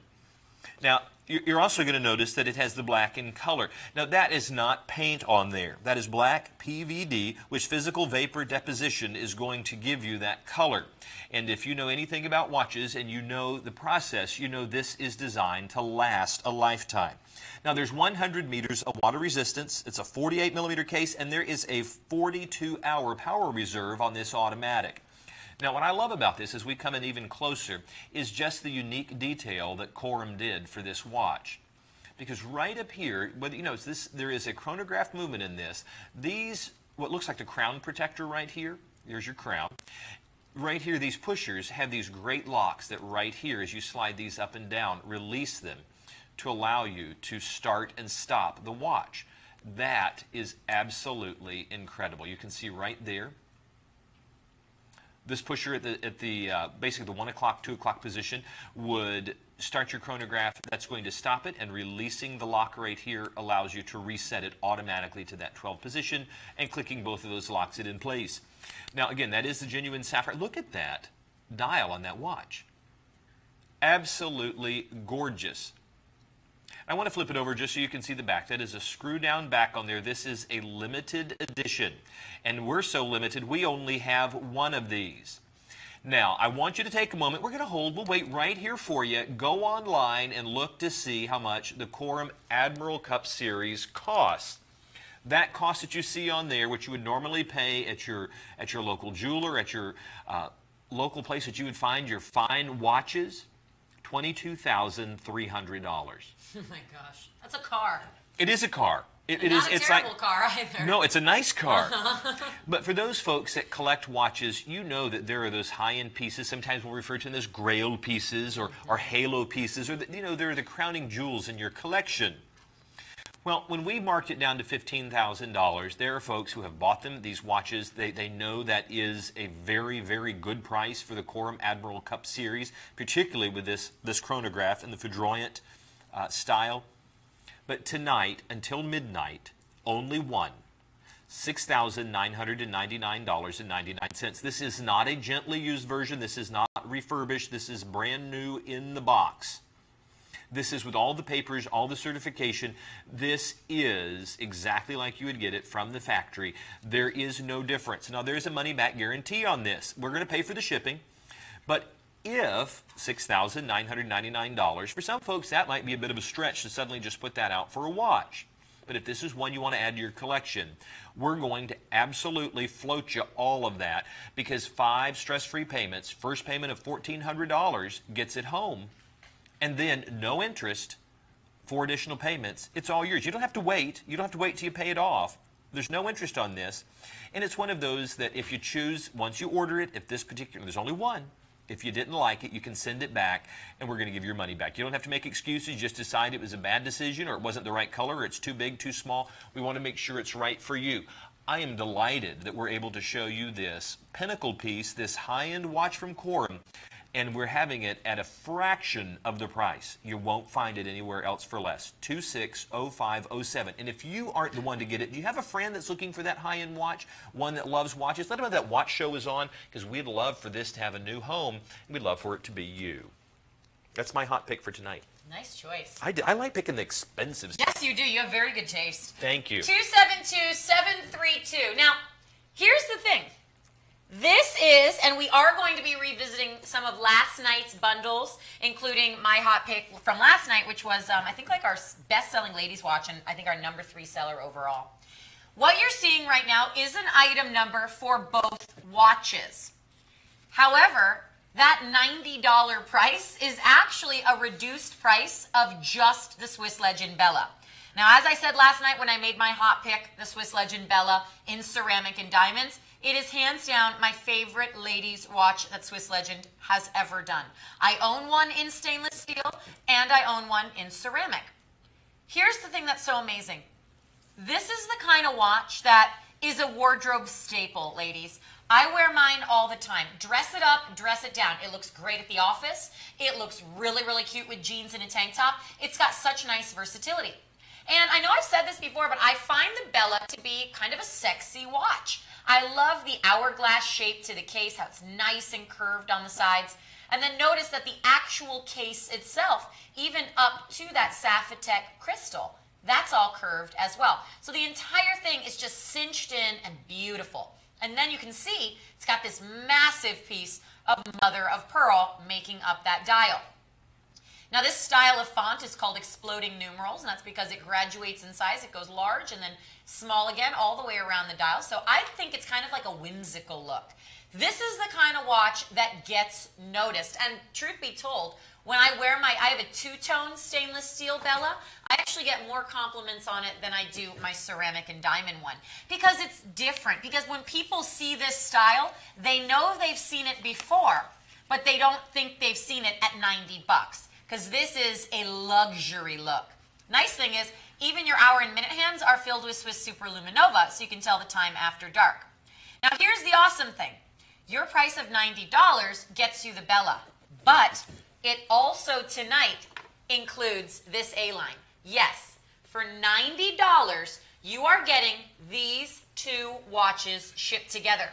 [SPEAKER 1] Now, you're also going to notice that it has the black in color. Now, that is not paint on there. That is black PVD, which physical vapor deposition is going to give you that color. And if you know anything about watches and you know the process, you know this is designed to last a lifetime. Now, there's 100 meters of water resistance. It's a 48 millimeter case, and there is a 42 hour power reserve on this automatic. Now, what I love about this as we come in even closer is just the unique detail that Corum did for this watch. Because right up here, whether you know, this, there is a chronograph movement in this. These, what looks like the crown protector right here, here's your crown. Right here, these pushers have these great locks that right here, as you slide these up and down, release them to allow you to start and stop the watch. That is absolutely incredible. You can see right there this pusher at the, at the uh, basically the 1 o'clock, 2 o'clock position would start your chronograph. That's going to stop it, and releasing the lock right here allows you to reset it automatically to that 12 position, and clicking both of those locks it in place. Now, again, that is the genuine sapphire. Look at that dial on that watch. Absolutely gorgeous. I want to flip it over just so you can see the back. That is a screw down back on there. This is a limited edition. And we're so limited, we only have one of these. Now, I want you to take a moment. We're going to hold. We'll wait right here for you. Go online and look to see how much the Corum Admiral Cup Series costs. That cost that you see on there, which you would normally pay at your at your local jeweler, at your uh, local place that you would find your fine watches, $22,300. <laughs>
[SPEAKER 2] Oh my gosh. That's a car.
[SPEAKER 1] It is a car. It,
[SPEAKER 2] it
[SPEAKER 1] is.
[SPEAKER 2] it's terrible like, car either.
[SPEAKER 1] No, it's a nice car. Uh-huh. <laughs> but for those folks that collect watches, you know that there are those high-end pieces. Sometimes we'll refer to them as grail pieces or, or halo pieces, or the, you know, they're the crowning jewels in your collection. Well, when we marked it down to $15,000, there are folks who have bought them, these watches. They, they know that is a very, very good price for the Corum Admiral Cup Series, particularly with this, this chronograph and the foudroyant uh, style. But tonight, until midnight, only one. $6,999.99. This is not a gently used version. This is not refurbished. This is brand new in the box. This is with all the papers, all the certification. This is exactly like you would get it from the factory. There is no difference. Now, there's a money back guarantee on this. We're going to pay for the shipping, but if $6,999, for some folks that might be a bit of a stretch to suddenly just put that out for a watch. But if this is one you want to add to your collection, we're going to absolutely float you all of that because five stress-free payments, first payment of $1,400 gets it home and then no interest for additional payments. It's all yours. You don't have to wait. You don't have to wait till you pay it off. There's no interest on this. And it's one of those that if you choose, once you order it, if this particular, there's only one. If you didn't like it, you can send it back and we're going to give your money back. You don't have to make excuses. Just decide it was a bad decision or it wasn't the right color or it's too big, too small. We want to make sure it's right for you. I am delighted that we're able to show you this pinnacle piece, this high-end watch from Corum and we're having it at a fraction of the price. You won't find it anywhere else for less. 260507. And if you aren't the one to get it, do you have a friend that's looking for that high-end watch, one that loves watches? Let them know that watch show is on because we'd love for this to have a new home. And we'd love for it to be you. That's my hot pick for tonight.
[SPEAKER 2] Nice choice.
[SPEAKER 1] I, I like picking the expensive
[SPEAKER 2] stuff. Yes, you do. You have very good taste.
[SPEAKER 1] Thank you.
[SPEAKER 2] 272-732. Now, here's the thing. This is, and we are going to be revisiting some of last night's bundles, including my hot pick from last night, which was, um, I think, like our best-selling ladies watch, and I think our number three seller overall. What you're seeing right now is an item number for both watches. However, that $90 price is actually a reduced price of just the Swiss Legend Bella. Now, as I said last night when I made my hot pick, the Swiss Legend Bella in ceramic and diamonds, it is hands down my favorite ladies watch that Swiss Legend has ever done. I own one in stainless steel and I own one in ceramic. Here's the thing that's so amazing. This is the kind of watch that is a wardrobe staple, ladies. I wear mine all the time. Dress it up, dress it down. It looks great at the office. It looks really, really cute with jeans and a tank top. It's got such nice versatility. And I know I've said this before, but I find the Bella to be kind of a sexy watch. I love the hourglass shape to the case, how it's nice and curved on the sides. And then notice that the actual case itself, even up to that Sapphitech crystal, that's all curved as well. So the entire thing is just cinched in and beautiful. And then you can see it's got this massive piece of mother of pearl making up that dial. Now this style of font is called exploding numerals, and that's because it graduates in size. It goes large and then small again all the way around the dial. So I think it's kind of like a whimsical look. This is the kind of watch that gets noticed. And truth be told, when I wear my, I have a two-tone stainless steel Bella, I actually get more compliments on it than I do my ceramic and diamond one. Because it's different. Because when people see this style, they know they've seen it before, but they don't think they've seen it at 90 bucks because this is a luxury look. Nice thing is, even your hour and minute hands are filled with Swiss Superluminova, so you can tell the time after dark. Now here's the awesome thing. Your price of $90 gets you the Bella, but it also tonight includes this A-line. Yes, for $90, you are getting these two watches shipped together.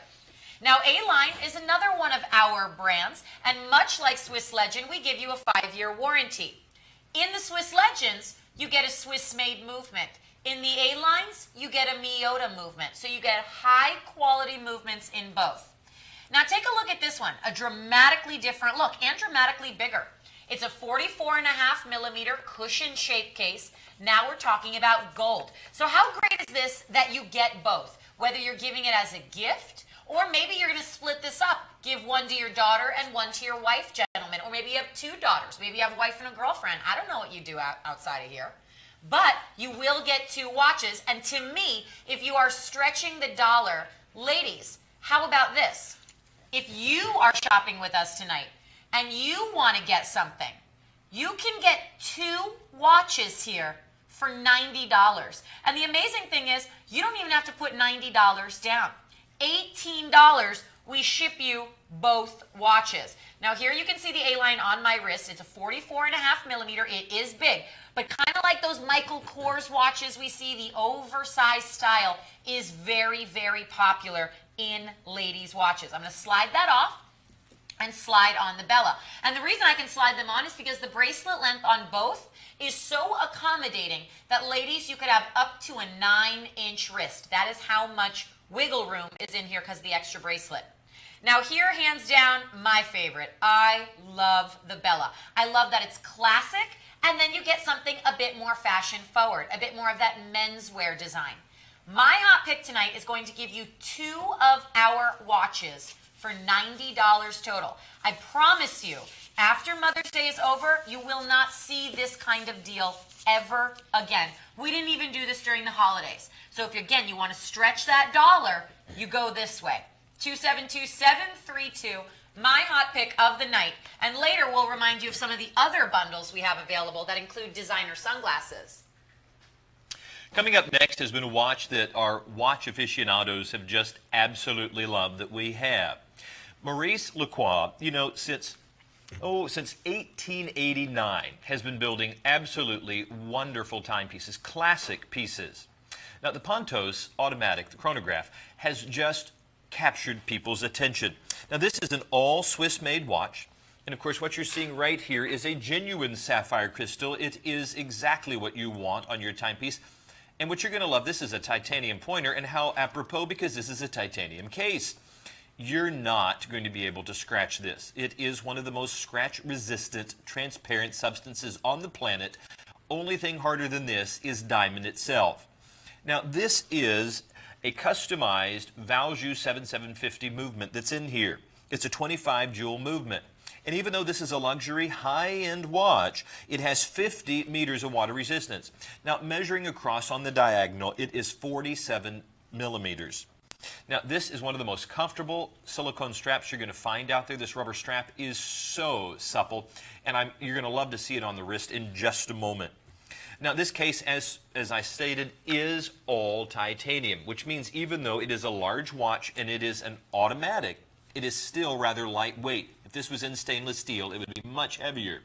[SPEAKER 2] Now, A-Line is another one of our brands, and much like Swiss Legend, we give you a five-year warranty. In the Swiss Legends, you get a Swiss-made movement. In the A-Lines, you get a Miyota movement. So you get high-quality movements in both. Now take a look at this one, a dramatically different look and dramatically bigger. It's a 44 and a half millimeter cushion shaped case. Now we're talking about gold. So how great is this that you get both? Whether you're giving it as a gift or maybe you're going to split this up. Give one to your daughter and one to your wife, gentlemen. Or maybe you have two daughters. Maybe you have a wife and a girlfriend. I don't know what you do out, outside of here. But you will get two watches. And to me, if you are stretching the dollar, ladies, how about this? If you are shopping with us tonight and you want to get something, you can get two watches here for $90. And the amazing thing is, you don't even have to put $90 down. $18, we ship you both watches. Now here you can see the A-line on my wrist. It's a 44 and a half millimeter. It is big, but kind of like those Michael Kors watches we see, the oversized style is very, very popular in ladies' watches. I'm going to slide that off and slide on the Bella. And the reason I can slide them on is because the bracelet length on both is so accommodating that ladies, you could have up to a nine inch wrist. That is how much wiggle room is in here because the extra bracelet. Now here, hands down, my favorite. I love the Bella. I love that it's classic, and then you get something a bit more fashion forward, a bit more of that menswear design. My hot pick tonight is going to give you two of our watches for $90 total. I promise you, after Mother's Day is over, you will not see this kind of deal ever again. We didn't even do this during the holidays. So if, again, you want to stretch that dollar, you go this way. 272-732, my hot pick of the night. And later we'll remind you of some of the other bundles we have available that include designer sunglasses.
[SPEAKER 1] Coming up next has been a watch that our watch aficionados have just absolutely loved that we have. Maurice Lacroix, you know, since oh, since 1889 has been building absolutely wonderful timepieces, classic pieces. Now, the Pontos automatic, the chronograph, has just captured people's attention. Now, this is an all Swiss made watch. And of course, what you're seeing right here is a genuine sapphire crystal. It is exactly what you want on your timepiece. And what you're going to love, this is a titanium pointer, and how apropos because this is a titanium case. You're not going to be able to scratch this. It is one of the most scratch resistant, transparent substances on the planet. Only thing harder than this is diamond itself. Now, this is a customized Valjoux 7750 movement that's in here. It's a 25 jewel movement. And even though this is a luxury high-end watch, it has 50 meters of water resistance. Now, measuring across on the diagonal, it is 47 millimeters. Now, this is one of the most comfortable silicone straps you're going to find out there. This rubber strap is so supple, and I'm, you're going to love to see it on the wrist in just a moment. Now, this case, as, as I stated, is all titanium, which means even though it is a large watch and it is an automatic, it is still rather lightweight. If this was in stainless steel, it would be much heavier.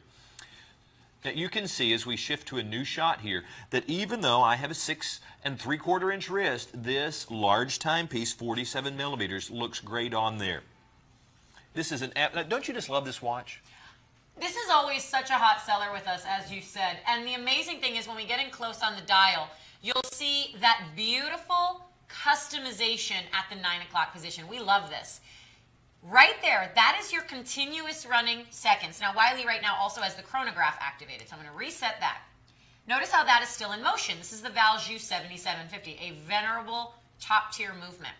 [SPEAKER 1] Now you can see as we shift to a new shot here that even though I have a six and three quarter inch wrist, this large timepiece, 47 millimeters, looks great on there. This is an, don't you just love this watch?
[SPEAKER 2] This is always such a hot seller with us, as you said. And the amazing thing is when we get in close on the dial, you'll see that beautiful customization at the nine o'clock position. We love this. Right there, that is your continuous running seconds. Now, Wiley right now also has the chronograph activated, so I'm going to reset that. Notice how that is still in motion. This is the Valjoux 7750, a venerable top tier movement.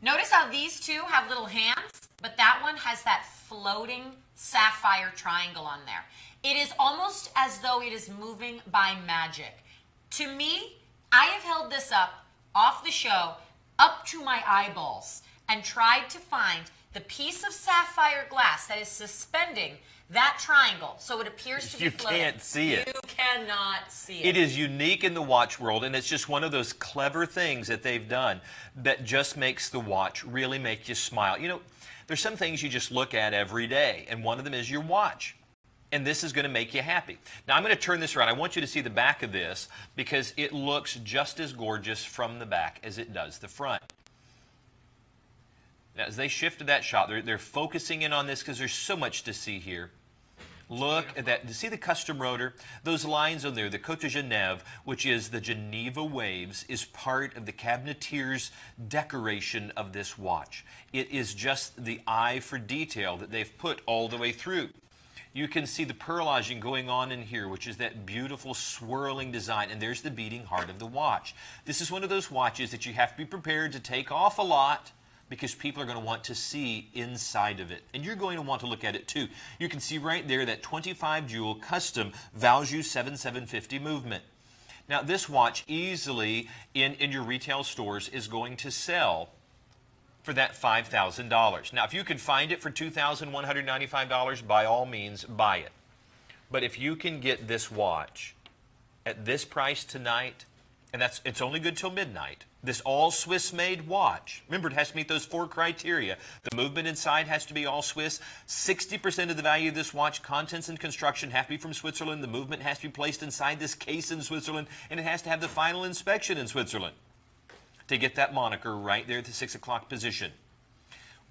[SPEAKER 2] Notice how these two have little hands, but that one has that floating sapphire triangle on there. It is almost as though it is moving by magic. To me, I have held this up off the show up to my eyeballs and tried to find the piece of sapphire glass that is suspending that triangle so it appears to be floating.
[SPEAKER 1] you
[SPEAKER 2] floating.
[SPEAKER 1] can't see it
[SPEAKER 2] you cannot see it
[SPEAKER 1] it is unique in the watch world and it's just one of those clever things that they've done that just makes the watch really make you smile you know there's some things you just look at every day and one of them is your watch and this is going to make you happy. Now I'm going to turn this around. I want you to see the back of this because it looks just as gorgeous from the back as it does the front. As they shifted that shot, they're, they're focusing in on this because there's so much to see here. Look at that. To see the custom rotor? Those lines on there, the Cote de Genève, which is the Geneva Waves, is part of the cabinotier's decoration of this watch. It is just the eye for detail that they've put all the way through. You can see the perlaging going on in here, which is that beautiful swirling design, and there's the beating heart of the watch. This is one of those watches that you have to be prepared to take off a lot because people are going to want to see inside of it. And you're going to want to look at it too. You can see right there that 25 jewel custom Valjoux 7750 movement. Now this watch easily in, in your retail stores is going to sell for that $5,000. Now if you can find it for $2,195, by all means buy it. But if you can get this watch at this price tonight, and that's it's only good till midnight, this all Swiss made watch. Remember, it has to meet those four criteria. The movement inside has to be all Swiss. 60% of the value of this watch, contents and construction, have to be from Switzerland. The movement has to be placed inside this case in Switzerland, and it has to have the final inspection in Switzerland to get that moniker right there at the 6 o'clock position.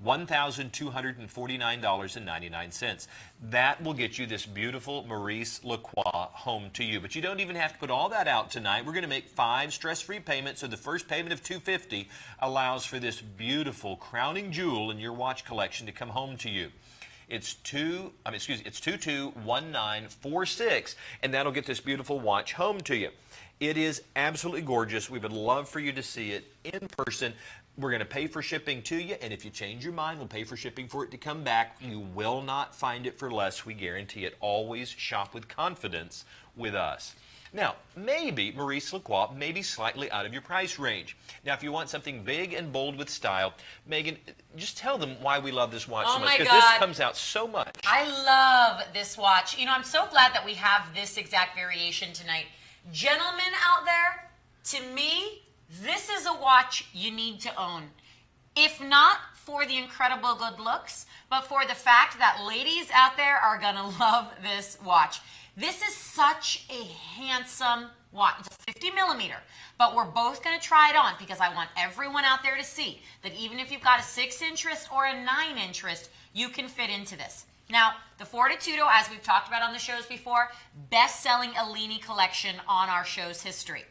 [SPEAKER 1] $1,249.99. That will get you this beautiful Maurice Lacroix home to you. But you don't even have to put all that out tonight. We're going to make five stress-free payments. So the first payment of 250 allows for this beautiful crowning jewel in your watch collection to come home to you. It's two, I mean, excuse me, it's 221946, and that'll get this beautiful watch home to you. It is absolutely gorgeous. We would love for you to see it in person. We're going to pay for shipping to you, and if you change your mind, we'll pay for shipping for it to come back. You will not find it for less. We guarantee it. Always shop with confidence with us. Now, maybe Maurice Lacroix may be slightly out of your price range. Now, if you want something big and bold with style, Megan, just tell them why we love this watch
[SPEAKER 2] oh
[SPEAKER 1] so much.
[SPEAKER 2] Because
[SPEAKER 1] this comes out so much.
[SPEAKER 2] I love this watch. You know, I'm so glad that we have this exact variation tonight. Gentlemen out there, to me, this is a watch you need to own. If not for the incredible good looks, but for the fact that ladies out there are to <laughs> love this watch. This is such a handsome watch. It's a 50 millimeter, but we're both to try it on because I want everyone out there to see that even if you've got a 6 inch wrist or a 9 inch wrist, you can fit into this. Now, the Fortitudo, as we've talked about on the shows before, best-selling Elini collection on our show's history.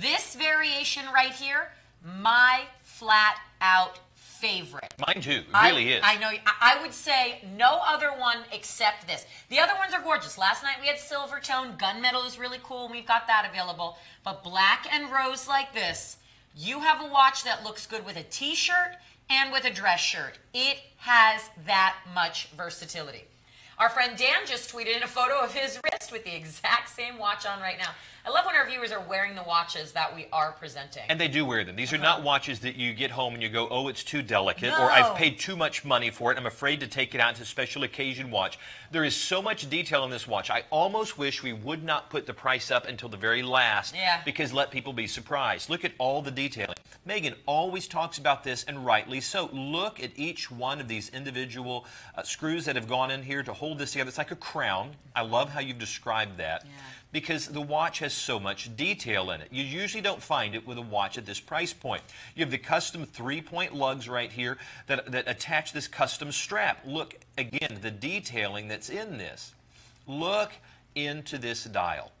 [SPEAKER 2] This variation right here, my flat out favorite.
[SPEAKER 1] Mine too. It
[SPEAKER 2] I-
[SPEAKER 1] really is.
[SPEAKER 2] I know. I I would say no other one except this. The other ones are gorgeous. Last night we had silver tone. Gunmetal is really cool. We've got that available. But black and rose like this, you have a watch that looks good with a t-shirt and with a dress shirt. It has that much versatility. Our friend Dan just tweeted in a photo of his wrist with the exact same watch on right now. I love when our viewers are wearing the watches that we are presenting.
[SPEAKER 1] And they do wear them. These are not watches that you get home and you go, oh, it's too delicate, or I've paid too much money for it. I'm afraid to take it out. It's a special occasion watch. There is so much detail in this watch. I almost wish we would not put the price up until the very last
[SPEAKER 2] Yeah.
[SPEAKER 1] because let people be surprised. Look at all the detailing. Megan always talks about this, and rightly so. Look at each one of these individual uh, screws that have gone in here to hold this together. It's like a crown. I love how you've described that because the watch has so much detail in it. You usually don't find it with a watch at this price point. You have the custom three-point lugs right here that, that attach this custom strap. Look, again, the detailing that's in this. Look into this dial.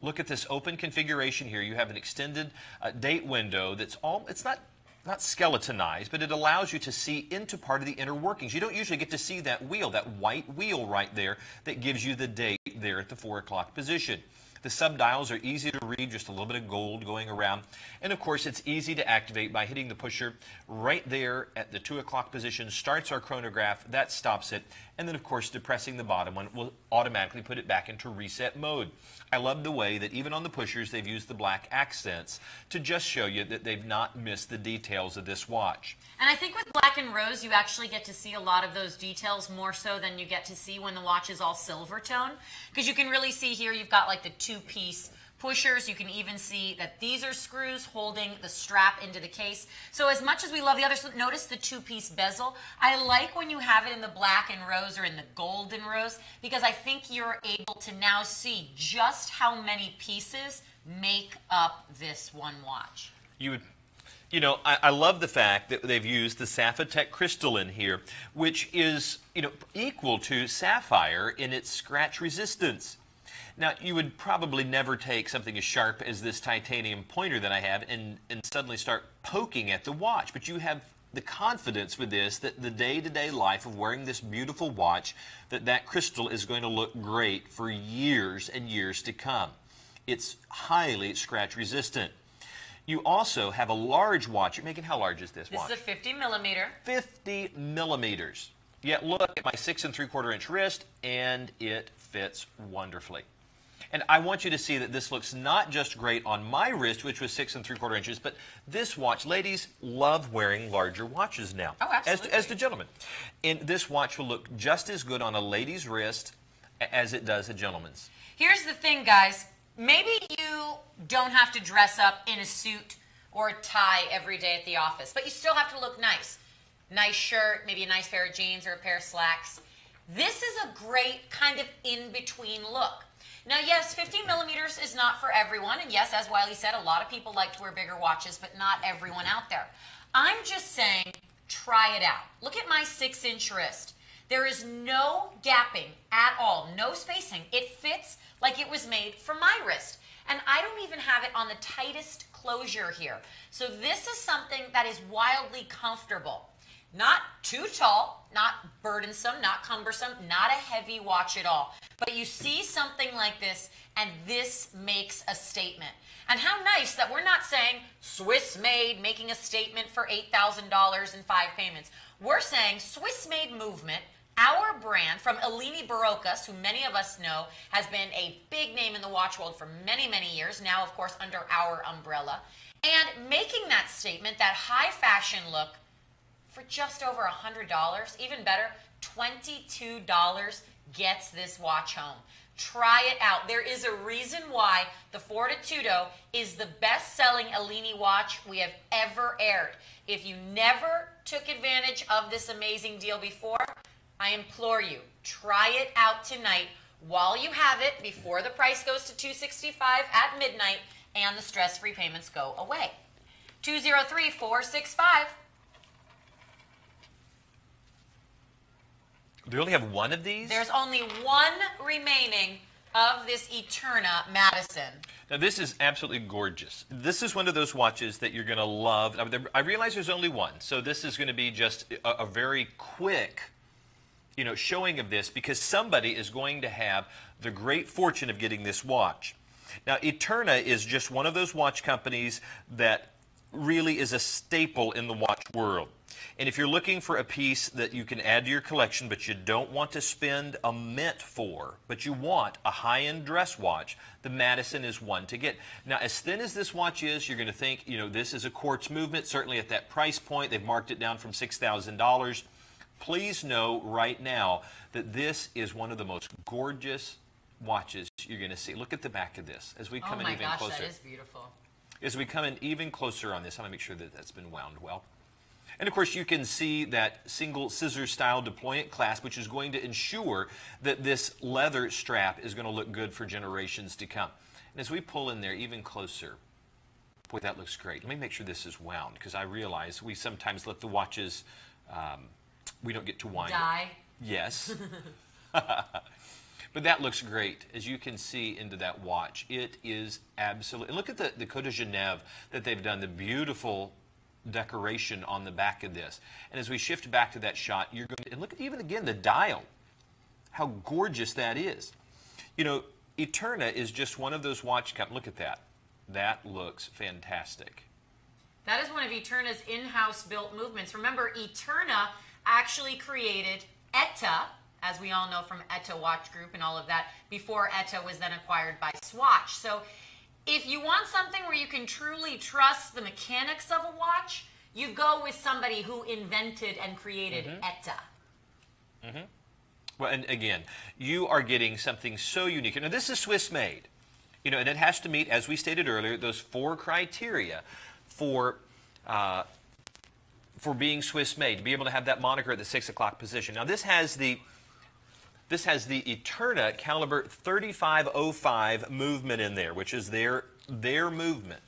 [SPEAKER 1] Look at this open configuration here. You have an extended uh, date window that's all, it's not not skeletonized, but it allows you to see into part of the inner workings. You don't usually get to see that wheel, that white wheel right there that gives you the date there at the 4 o'clock position. The subdials are easy to read, just a little bit of gold going around. And of course, it's easy to activate by hitting the pusher right there at the 2 o'clock position, starts our chronograph, that stops it. And then, of course, depressing the bottom one will automatically put it back into reset mode. I love the way that even on the pushers, they've used the black accents to just show you that they've not missed the details of this watch.
[SPEAKER 2] And I think with black and rose, you actually get to see a lot of those details more so than you get to see when the watch is all silver tone. Because you can really see here, you've got like the two piece pushers. You can even see that these are screws holding the strap into the case. So as much as we love the others, notice the two piece bezel. I like when you have it in the black and rose or in the golden rose because I think you're able to now see just how many pieces make up this one watch.
[SPEAKER 1] You would, you know, I, I love the fact that they've used the Sapphitech crystal in here, which is, you know, equal to sapphire in its scratch resistance. Now, you would probably never take something as sharp as this titanium pointer that I have and, and suddenly start poking at the watch, but you have the confidence with this that the day-to-day life of wearing this beautiful watch, that that crystal is going to look great for years and years to come. It's highly scratch resistant. You also have a large watch. Megan, how large is this
[SPEAKER 2] This
[SPEAKER 1] watch?
[SPEAKER 2] is a 50 millimeter.
[SPEAKER 1] 50 millimeters. Yet look at my six and three quarter inch wrist, and it fits wonderfully. And I want you to see that this looks not just great on my wrist, which was six and three quarter inches, but this watch, ladies love wearing larger watches now.
[SPEAKER 2] Oh,
[SPEAKER 1] As,
[SPEAKER 2] absolutely.
[SPEAKER 1] as do gentlemen. And this watch will look just as good on a lady's wrist as it does a gentleman's.
[SPEAKER 2] Here's the thing, guys. Maybe you don't have to dress up in a suit or a tie every day at the office, but you still have to look nice. Nice shirt, maybe a nice pair of jeans or a pair of slacks. This is a great kind of in between look. Now, yes, 15 millimeters is not for everyone, and yes, as Wiley said, a lot of people like to wear bigger watches, but not everyone out there. I'm just saying, try it out. Look at my six inch wrist. There is no gapping at all, no spacing. It fits like it was made for my wrist. And I don't even have it on the tightest closure here. So this is something that is wildly comfortable. Not too tall, not burdensome, not cumbersome, not a heavy watch at all. But you see something like this, and this makes a statement. And how nice that we're not saying Swiss made, making a statement for $8,000 in five payments. We're saying Swiss made movement, our brand from Elini Barokas, who many of us know has been a big name in the watch world for many, many years, now, of course, under our umbrella. And making that statement, that high fashion look, for just over $100, even better, $22 gets this watch home. Try it out. There is a reason why the Fortitudo is the best selling Elini watch we have ever aired. If you never took advantage of this amazing deal before, I implore you, try it out tonight while you have it before the price goes to 265 at midnight and the stress-free payments go away. 203 465
[SPEAKER 1] Do we only have one of these?
[SPEAKER 2] There's only one remaining of this Eterna Madison.
[SPEAKER 1] Now, this is absolutely gorgeous. This is one of those watches that you're going to love. I realize there's only one, so this is going to be just a, a very quick you know, showing of this because somebody is going to have the great fortune of getting this watch. Now, Eterna is just one of those watch companies that really is a staple in the watch world. And if you're looking for a piece that you can add to your collection, but you don't want to spend a mint for, but you want a high-end dress watch, the Madison is one to get. Now, as thin as this watch is, you're going to think, you know, this is a quartz movement. Certainly at that price point, they've marked it down from $6,000. Please know right now that this is one of the most gorgeous watches you're going to see. Look at the back of this as we come
[SPEAKER 2] oh
[SPEAKER 1] in even
[SPEAKER 2] gosh,
[SPEAKER 1] closer.
[SPEAKER 2] that is beautiful.
[SPEAKER 1] As we come in even closer on this, I want to make sure that that's been wound well. And of course, you can see that single scissor style deployant clasp, which is going to ensure that this leather strap is going to look good for generations to come. And as we pull in there even closer, boy, that looks great. Let me make sure this is wound because I realize we sometimes let the watches um, we don't get to wind
[SPEAKER 2] Die.
[SPEAKER 1] Yes. <laughs> <laughs> but that looks great, as you can see into that watch. It is absolutely. And look at the, the Côte de Genève that they've done, the beautiful decoration on the back of this. And as we shift back to that shot, you're going to, and look at even again the dial, how gorgeous that is. You know, Eterna is just one of those watch companies. Look at that. That looks fantastic.
[SPEAKER 2] That is one of Eterna's in-house built movements. Remember, Eterna actually created ETA, as we all know from ETA Watch Group and all of that, before ETA was then acquired by Swatch. So if you want something where you can truly trust the mechanics of a watch, you go with somebody who invented and created mm-hmm. ETA.
[SPEAKER 1] Mm-hmm. Well, and again, you are getting something so unique. Now, this is Swiss made, you know, and it has to meet, as we stated earlier, those four criteria for uh, for being Swiss made, to be able to have that moniker at the six o'clock position. Now this has the this has the Eterna caliber 3505 movement in there, which is their their movement.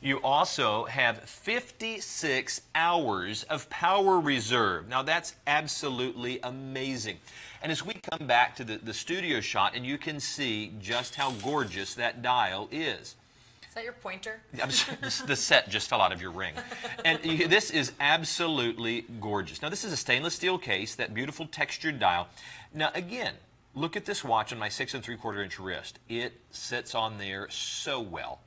[SPEAKER 1] You also have 56 hours of power reserve. Now that's absolutely amazing. And as we come back to the, the studio shot, and you can see just how gorgeous that dial is Is
[SPEAKER 2] that your pointer?
[SPEAKER 1] the set just fell out of your ring. And this is absolutely gorgeous. Now, this is a stainless steel case, that beautiful textured dial. Now, again, look at this watch on my six and three quarter inch wrist. It sits on there so well.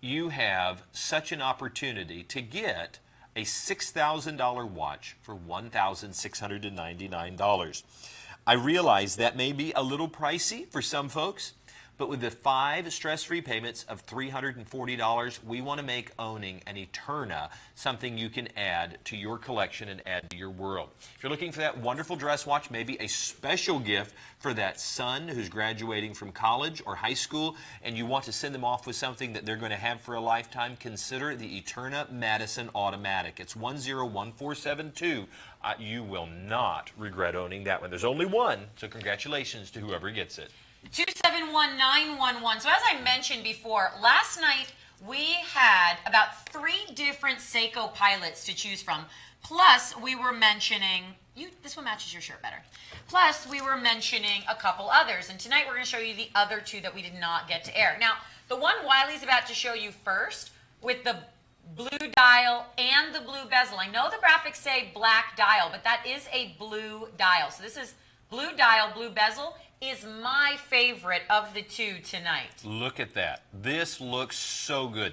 [SPEAKER 1] You have such an opportunity to get a $6,000 watch for $1,699. I realize that may be a little pricey for some folks, but with the five stress-free payments of $340, we want to make owning an Eterna something you can add to your collection and add to your world. If you're looking for that wonderful dress watch, maybe a special gift for that son who's graduating from college or high school, and you want to send them off with something that they're going to have for a lifetime, consider the Eterna Madison Automatic. It's 101472. Uh, you will not regret owning that one. There's only one, so congratulations to whoever gets it.
[SPEAKER 2] 271911. So as I mentioned before, last night we had about three different Seiko pilots to choose from. Plus, we were mentioning you. This one matches your shirt better. Plus, we were mentioning a couple others, and tonight we're going to show you the other two that we did not get to air. Now, the one Wiley's about to show you first with the blue dial and the blue bezel. I know the graphics say black dial, but that is a blue dial. So this is blue dial, blue bezel is my favorite of the two tonight.
[SPEAKER 1] Look at that. This looks so good.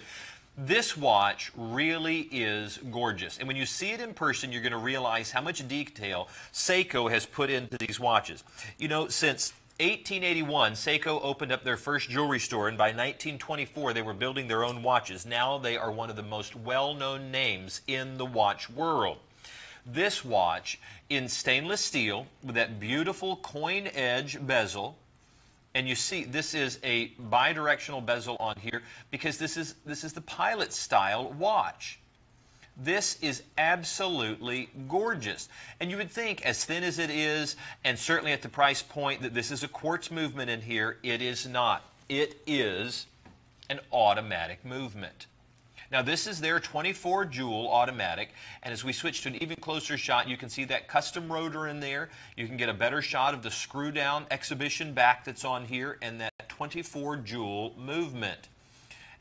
[SPEAKER 1] This watch really is gorgeous. And when you see it in person, you're going to realize how much detail Seiko has put into these watches. You know, since 1881, Seiko opened up their first jewelry store, and by 1924, they were building their own watches. Now they are one of the most well-known names in the watch world. This watch in stainless steel with that beautiful coin edge bezel. And you see, this is a bidirectional bezel on here because this is, this is the pilot style watch. This is absolutely gorgeous. And you would think, as thin as it is, and certainly at the price point, that this is a quartz movement in here. It is not. It is an automatic movement. Now this is their 24 jewel automatic, and as we switch to an even closer shot, you can see that custom rotor in there. You can get a better shot of the screw down exhibition back that's on here and that 24 jewel movement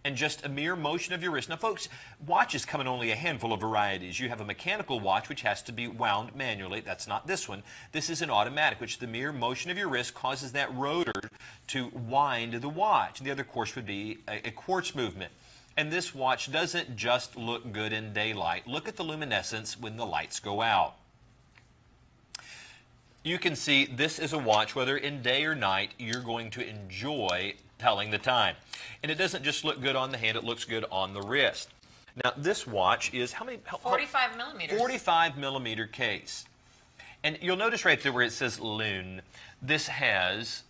[SPEAKER 1] and just a mere motion of your wrist. Now, folks, watches come in only a handful of varieties. You have a mechanical watch, which has to be wound manually. That's not this one. This is an automatic, which the mere motion of your wrist causes that rotor to wind the watch. The other, course, would be a, a quartz movement. And this watch doesn't just look good in daylight. Look at the luminescence when the lights go out. You can see this is a watch, whether in day or night, you're going to enjoy telling the time. And it doesn't just look good on the hand, it looks good on the wrist. Now, this watch is how many?
[SPEAKER 2] 45 millimeters.
[SPEAKER 1] 45 millimeter case. And you'll notice right there where it says Lune, this has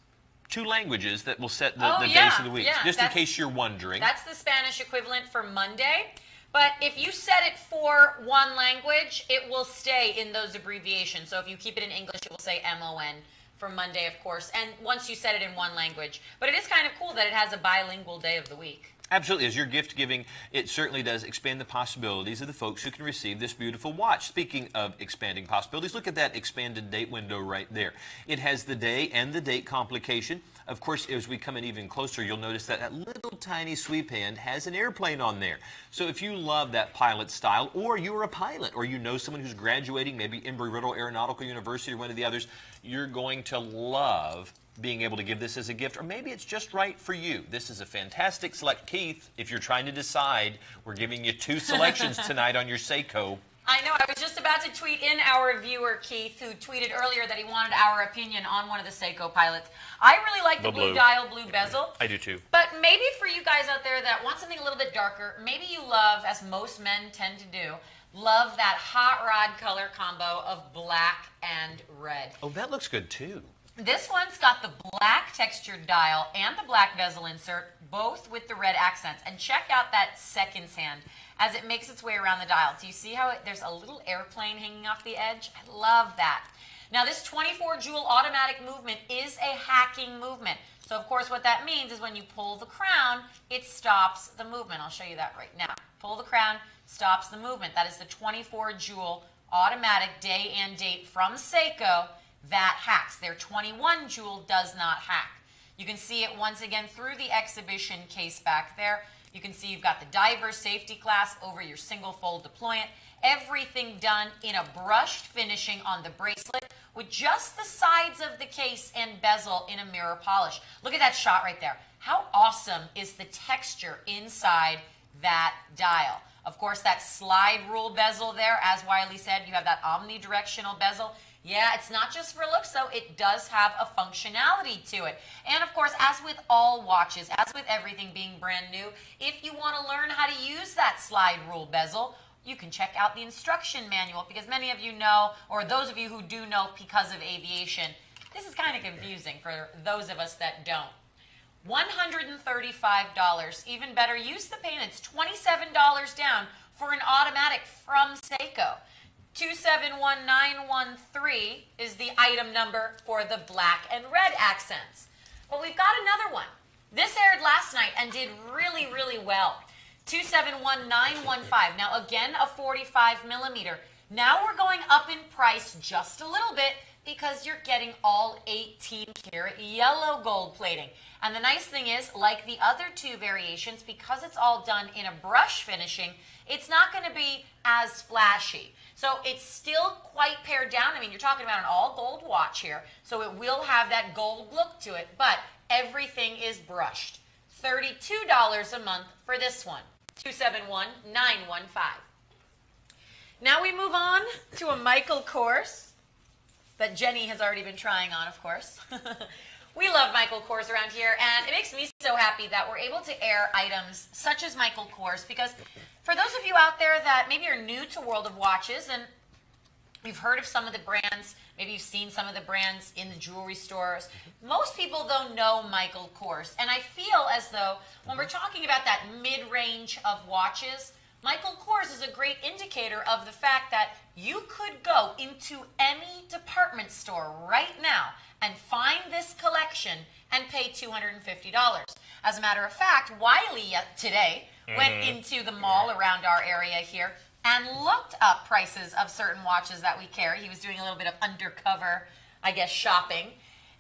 [SPEAKER 1] two languages that will set the,
[SPEAKER 2] Oh,
[SPEAKER 1] the
[SPEAKER 2] yeah,
[SPEAKER 1] days of the week.
[SPEAKER 2] yeah,
[SPEAKER 1] just in case you're wondering.
[SPEAKER 2] That's the Spanish equivalent for Monday. But if you set it for one language, it will stay in those abbreviations. So if you keep it in English, it will say MON for Monday, of course. And once you set it in one language. But it is kind of cool that it has a bilingual day of the week.
[SPEAKER 1] Absolutely. As your gift giving, it certainly does expand the possibilities of the folks who can receive this beautiful watch. Speaking of expanding possibilities, look at that expanded date window right there. It has the day and the date complication. Of course, as we come in even closer, you'll notice that that little tiny sweep hand has an airplane on there. So if you love that pilot style, or you're a pilot, or you know someone who's graduating, maybe Embry-Riddle Aeronautical University or one of the others, you're going to love being able to give this as a gift, or maybe it's just right for you. This is a fantastic select. Keith, if you're trying to decide, we're giving you two <laughs> selections tonight on your Seiko.
[SPEAKER 2] I know. I was just about to tweet in our viewer Keith, who tweeted earlier that he wanted our opinion on one of the Seiko pilots. I really like the,
[SPEAKER 1] The
[SPEAKER 2] blue
[SPEAKER 1] blue.
[SPEAKER 2] dial, blue bezel.
[SPEAKER 1] I do too.
[SPEAKER 2] But maybe for you guys out there that want something a little bit darker, maybe you love, as most men tend to do, love that hot rod color combo of black and red.
[SPEAKER 1] Oh, that looks good too.
[SPEAKER 2] This one's got the black textured dial and the black bezel insert, both with the red accents. And check out that seconds hand as it makes its way around the dial. Do you see how it, there's a little airplane hanging off the edge? I love that. Now, this 24 jewel automatic movement is a hacking movement. So, of course, what that means is when you pull the crown, it stops the movement. I'll show you that right now. Pull the crown, stops the movement. That is the 24 jewel automatic day and date from Seiko that hacks. Their 21 jewel does not hack. You can see it once again through the exhibition case back there. You can see you've got the diver safety glass over your single fold deployant. Everything done in a brushed finishing on the bracelet with just the sides of the case and bezel in a mirror polish. Look at that shot right there. How awesome is the texture inside that dial? Of course, that slide rule bezel there, as Wiley said, you have that omnidirectional bezel. Yeah, it's not just for looks though, it does have a functionality to it. And of course, as with all watches, as with everything being brand new, if you want to learn how to use that slide rule bezel, you can check out the instruction manual because many of you know, or those of you who do know because of aviation, this is kind of confusing for those of us that don't. $135. Even better, use the payments. $27 down for an automatic from Seiko. 271913 is the item number for the black and red accents. But we've got another one. This aired last night and did really, really well. 271915. Now, again, a 45 millimeter. Now we're going up in price just a little bit because you're getting all 18 karat yellow gold plating. And the nice thing is, like the other two variations, because it's all done in a brush finishing, it's not going to be as flashy. So it's still quite pared down. I mean, you're talking about an all gold watch here, so it will have that gold look to it, but everything is brushed. $32 a month for this one. 271-915. Now we move on to a Michael Kors that Jenny has already been trying on, of course. <laughs> we love Michael Kors around here, and it makes me so happy that we're able to air items such as Michael Kors because for those of you out there that maybe are new to World of Watches and You've heard of some of the brands. Maybe you've seen some of the brands in the jewelry stores. Most people, though, know Michael Kors. And I feel as though when we're talking about that mid range of watches, Michael Kors is a great indicator of the fact that you could go into any department store right now and find this collection and pay $250. As a matter of fact, Wiley uh, today went into the mall around our area here and looked up prices of certain watches that we carry. He was doing a little bit of undercover, I guess, shopping.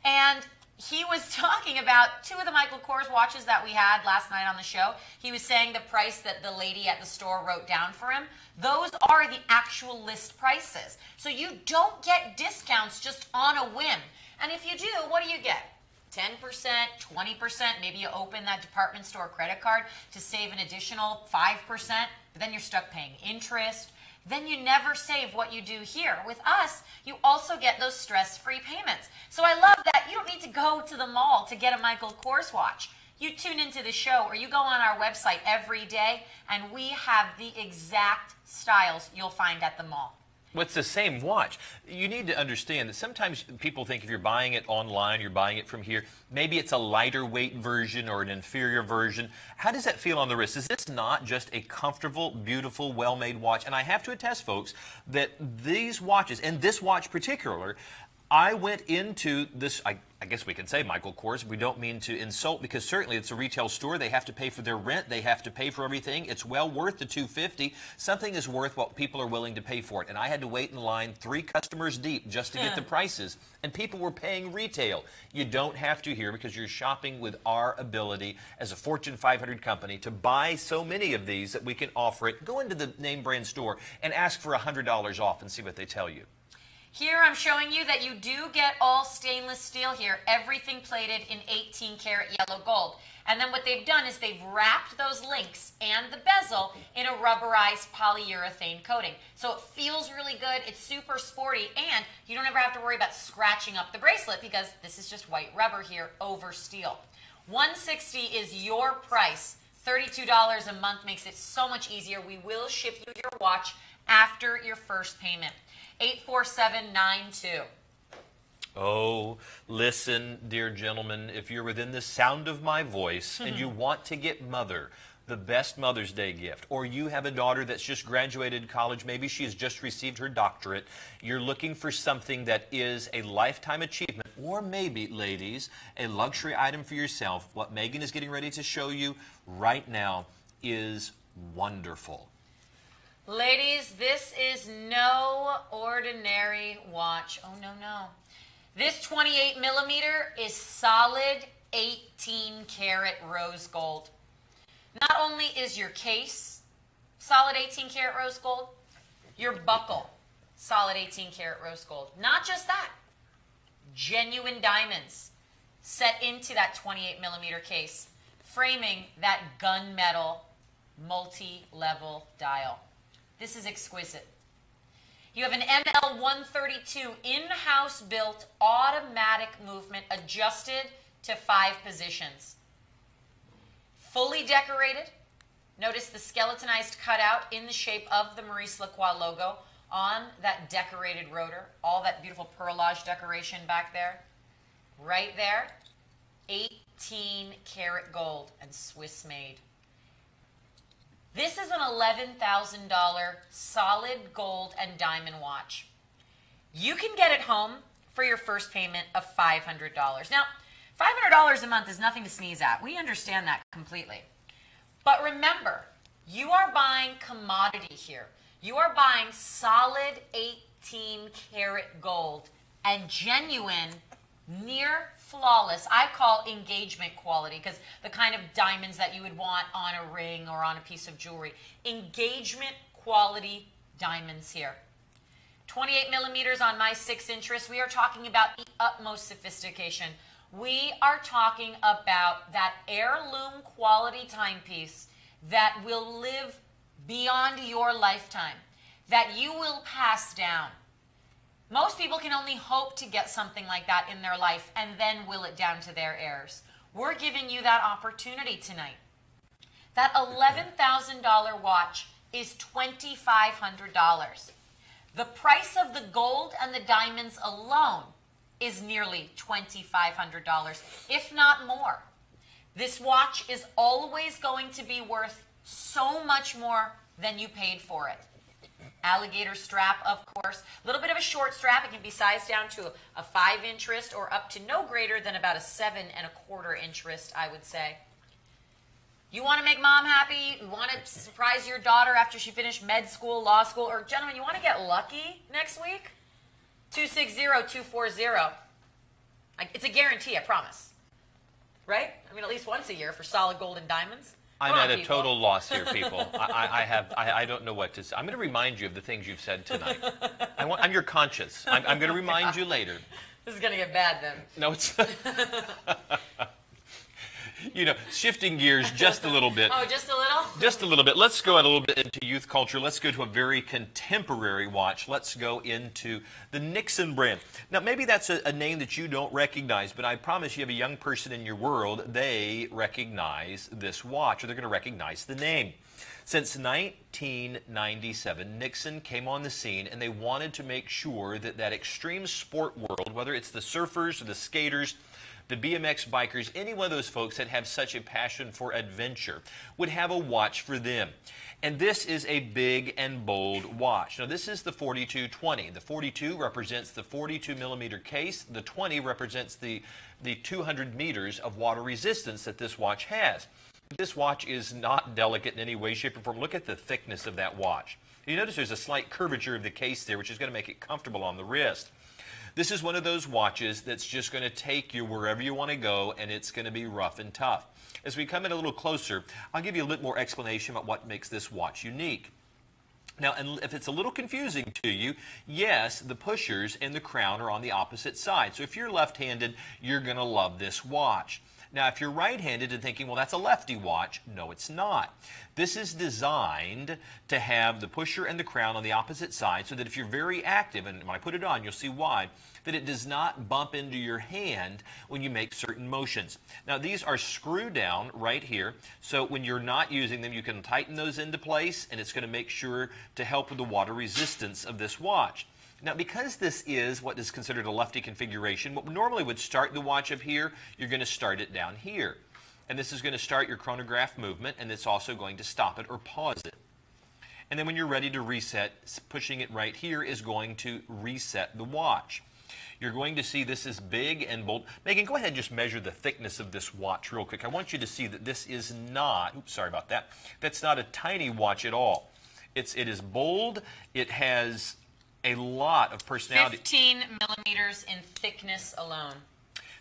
[SPEAKER 2] And he was <laughs> talking about two of the Michael Kors watches that we had last night on the show. He was saying the price that the lady at the store wrote down for him. Those are the actual list prices. So you don't get discounts just on a whim. And if you do, what do you get? 10%, 20%, maybe you open that department store credit card to save an additional 5%, but then you're stuck paying interest. Then you never save what you do here. With us, you also get those stress free payments. So I love that you don't need to go to the mall to get a Michael Kors watch. You tune into the show or you go on our website every day, and we have the exact styles you'll find at the mall.
[SPEAKER 1] Well, it's the same watch. You need to understand that sometimes people think if you're buying it online, you're buying it from here, maybe it's a lighter weight version or an inferior version. How does that feel on the wrist? Is this not just a comfortable, beautiful, well-made watch? And I have to attest, folks, that these watches, and this watch particular, I went into this, I, I, guess we can say Michael Kors. We don't mean to insult because certainly it's a retail store. They have to pay for their rent. They have to pay for everything. It's well worth the 250. Something is worth what people are willing to pay for it. And I had to wait in line three customers deep just to get hmm. the prices. And people were paying retail. You don't have to here because you're shopping with our ability as a Fortune 500 company to buy so many of these that we can offer it. Go into the name brand store and ask for $100 off and see what they tell you.
[SPEAKER 2] Here I'm showing you that you do get all stainless steel here, everything plated in 18 karat yellow gold. And then what they've done is they've wrapped those links and the bezel in a rubberized polyurethane coating. So it feels really good, it's super sporty, and you don't ever have to worry about scratching up the bracelet because this is just white rubber here over steel. 160 is your price. $32 a month makes it so much easier. We will ship you your watch after your first payment. 84792.
[SPEAKER 1] Oh, listen, dear gentlemen, if you're within the sound of my voice and mm-hmm. you want to get mother the best Mother's Day gift, or you have a daughter that's just graduated college, maybe she has just received her doctorate, you're looking for something that is a lifetime achievement, or maybe, ladies, a luxury item for yourself, what Megan is getting ready to show you right now is wonderful.
[SPEAKER 2] Ladies, this is no ordinary watch. Oh, no, no. This 28 millimeter is solid 18 karat rose gold. Not only is your case solid 18 karat rose gold, your buckle solid 18 karat rose gold. Not just that, genuine diamonds set into that 28 millimeter case, framing that gunmetal multi-level dial. This is exquisite. You have an ML132 in-house built automatic movement adjusted to five positions. Fully decorated. Notice the skeletonized cutout in the shape of the Maurice Lacroix logo on that decorated rotor. All that beautiful perlage decoration back there. Right there. 18 karat gold and Swiss made. This is an $11,000 solid gold and diamond watch. You can get it home for your first payment of $500. Now, $500 a month is nothing to sneeze at. We understand that completely. But remember, you are buying commodity here. You are buying solid 18 karat gold and genuine near flawless. I call engagement quality because the kind of diamonds that you would want on a ring or on a piece of jewelry. Engagement quality diamonds here. 28 millimeters on my six interest. We are talking about the utmost sophistication. We are talking about that heirloom quality timepiece that will live beyond your lifetime, that you will pass down. Most people can only hope to get something like that in their life and then will it down to their heirs. We're giving you that opportunity tonight. That $11,000 watch is $2,500. The price of the gold and the diamonds alone is nearly $2,500, if not more. This watch is always going to be worth so much more than you paid for it alligator strap, of course. A little bit of a short strap. It can be sized down to a, five inch wrist or up to no greater than about a seven and a quarter inch wrist, I would say. You want to make mom happy? You want to surprise your daughter after she finished med school, law school, or gentlemen, you want to get lucky next week? 260-240. It's a guarantee, I promise. Right? I mean, at least once a year for solid gold and diamonds.
[SPEAKER 1] I'm at a
[SPEAKER 2] people.
[SPEAKER 1] total loss here, <laughs> people. I, I, have, I, I don't know what to say. I'm going to remind you of the things you've said tonight. <laughs> I want, I'm your conscience. I'm, I'm going to remind you later.
[SPEAKER 2] This is going to get bad then.
[SPEAKER 1] No, it's. <laughs> <laughs> you know, shifting gears just a little bit. <laughs>
[SPEAKER 2] Oh, just a little?
[SPEAKER 1] Just a little bit. Let's go a little bit into youth culture. Let's go to a very contemporary watch. Let's go into the Nixon brand. Now, maybe that's a, a, name that you don't recognize, but I promise you have a young person in your world, they recognize this watch, or they're going to recognize the name. Since 1997, Nixon came on the scene and they wanted to make sure that that extreme sport world, whether it's the surfers or the skaters, the BMX bikers, any one of those folks that have such a passion for adventure would have a watch for them. And this is a big and bold watch. Now, this is the 4220. The 42 represents the 42 millimeter case. The 20 represents the, the 200 meters of water resistance that this watch has. This watch is not delicate in any way, shape, or form. Look at the thickness of that watch. You notice there's a slight curvature of the case there, which is going to make it comfortable on the wrist. This is one of those watches that's just going to take you wherever you want to go, and it's going to be rough and tough. As we come in a little closer, I'll give you a little more explanation about what makes this watch unique. Now, and if it's a little confusing to you, yes, the pushers and the crown are on the opposite side. So if you're left-handed, you're going to love this watch. Now, if you're right-handed and thinking, well, that's a lefty watch, no, it's not. This is designed to have the pusher and the crown on the opposite side so that if you're very active, and when I put it on, you'll see why, that it does not bump into your hand when you make certain motions. Now, these are screw down right here, so when you're not using them, you can tighten those into place, and it's going to make sure to help with the water resistance of this watch. Now, because this is what is considered a lefty configuration, what normally would start the watch up here, you're going to start it down here. And this is going to start your chronograph movement, and it's also going to stop it or pause it. And then when you're ready to reset, pushing it right here is going to reset the watch. You're going to see this is big and bold. Megan, go ahead and just measure the thickness of this watch real quick. I want you to see that this is not, oops, sorry about that, that's not a tiny watch at all. It's, it is bold. It has a lot of personality.
[SPEAKER 2] 15 millimeters in thickness alone.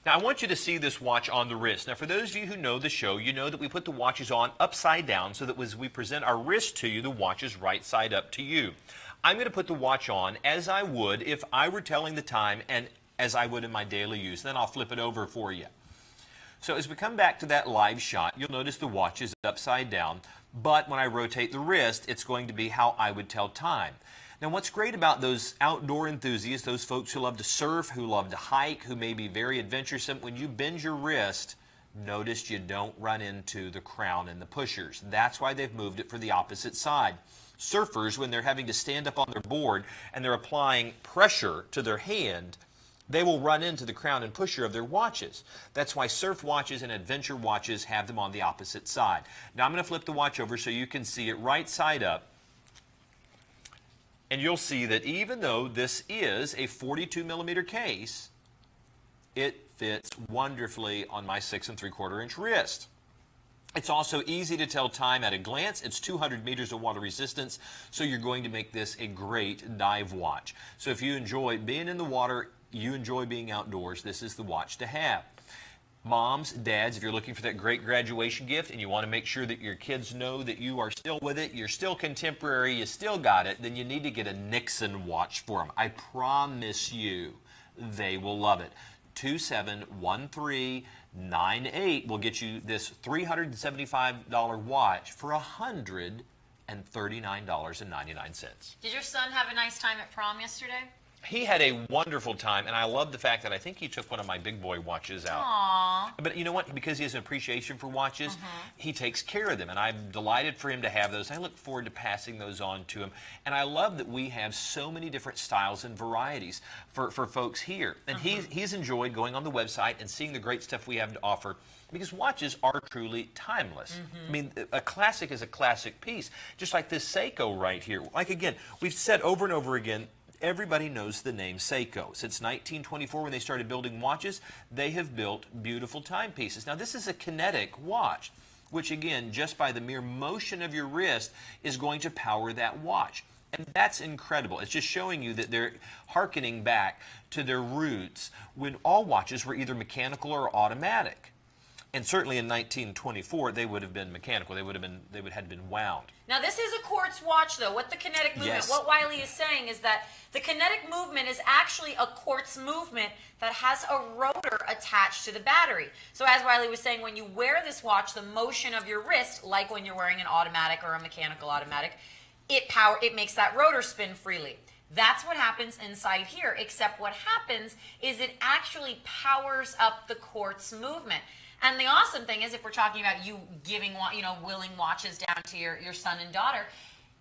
[SPEAKER 1] Now, I want you to see this watch on the wrist. Now, for those of you who know the show, you know that we put the watches on upside down so that as we present our wrist to you, the watch is right side up to you. I'm going to put the watch on as I would if I were telling the time and as I would in my daily use. Then I'll flip it over for you. So as we come back to that live shot, you'll notice the watch is upside down, but when I rotate the wrist, it's going to be how I would tell time. Now, what's great about those outdoor enthusiasts, those folks who love to surf, who love to hike, who may be very adventuresome, when you bend your wrist, notice you don't run into the crown and the pushers. That's why they've moved it for the opposite side. Surfers, when they're having to stand up on their board and they're applying pressure to their hand, they will run into the crown and pusher of their watches. That's why surf watches and adventure watches have them on the opposite side. Now I'm going to flip the watch over so you can see it right side up. And you'll see that even though this is a 42 millimeter case, it fits wonderfully on my six and three quarter inch wrist. It's also easy to tell time at a glance. It's 200 meters of water resistance, so you're going to make this a great dive watch. So if you enjoy being in the water, you enjoy being outdoors, this is the watch to have. Moms, dads, if you're looking for that great graduation gift and you want to make sure that your kids know that you are still with it, you're still contemporary, you still got it, then you need to get a Nixon watch for them. I promise you they will love it. 271398 will get you this $375 watch for $139.99.
[SPEAKER 2] Did your son have a nice time at prom yesterday?
[SPEAKER 1] He had a wonderful time, and I love the fact that I think he took one of my big boy watches out.
[SPEAKER 2] Aww.
[SPEAKER 1] But you know what? Because he has an appreciation for watches, mm-hmm. he takes care of them, and I'm delighted for him to have those. I look forward to passing those on to him. And I love that we have so many different styles and varieties for, for folks here. And he's, mm-hmm. he's enjoyed going on the website and seeing the great stuff we have to offer because watches are truly timeless. Mm-hmm. I mean, a classic is a classic piece, just like this Seiko right here. Like, again, we've said over and over again, everybody knows the name Seiko. Since 1924, when they started building watches, they have built beautiful timepieces. Now, this is a kinetic watch. which again, just by the mere motion of your wrist, is going to power that watch. And that's incredible. It's just showing you that they're hearkening back to their roots when all watches were either mechanical or automatic. And certainly in 1924, they would have been mechanical. They would have been they would have been wound.
[SPEAKER 2] Now this is a quartz watch, though. What the kinetic movement?
[SPEAKER 1] Yes.
[SPEAKER 2] What Wiley is saying is that the kinetic movement is actually a quartz movement that has a rotor attached to the battery. So as Wiley was saying, when you wear this watch, the motion of your wrist, like when you're wearing an automatic or a mechanical automatic, it power it makes that rotor spin freely. That's what happens inside here, except what happens is it actually powers up the quartz movement. And the awesome thing is, if we're talking about you giving, you know, willing watches down to your, your son and daughter,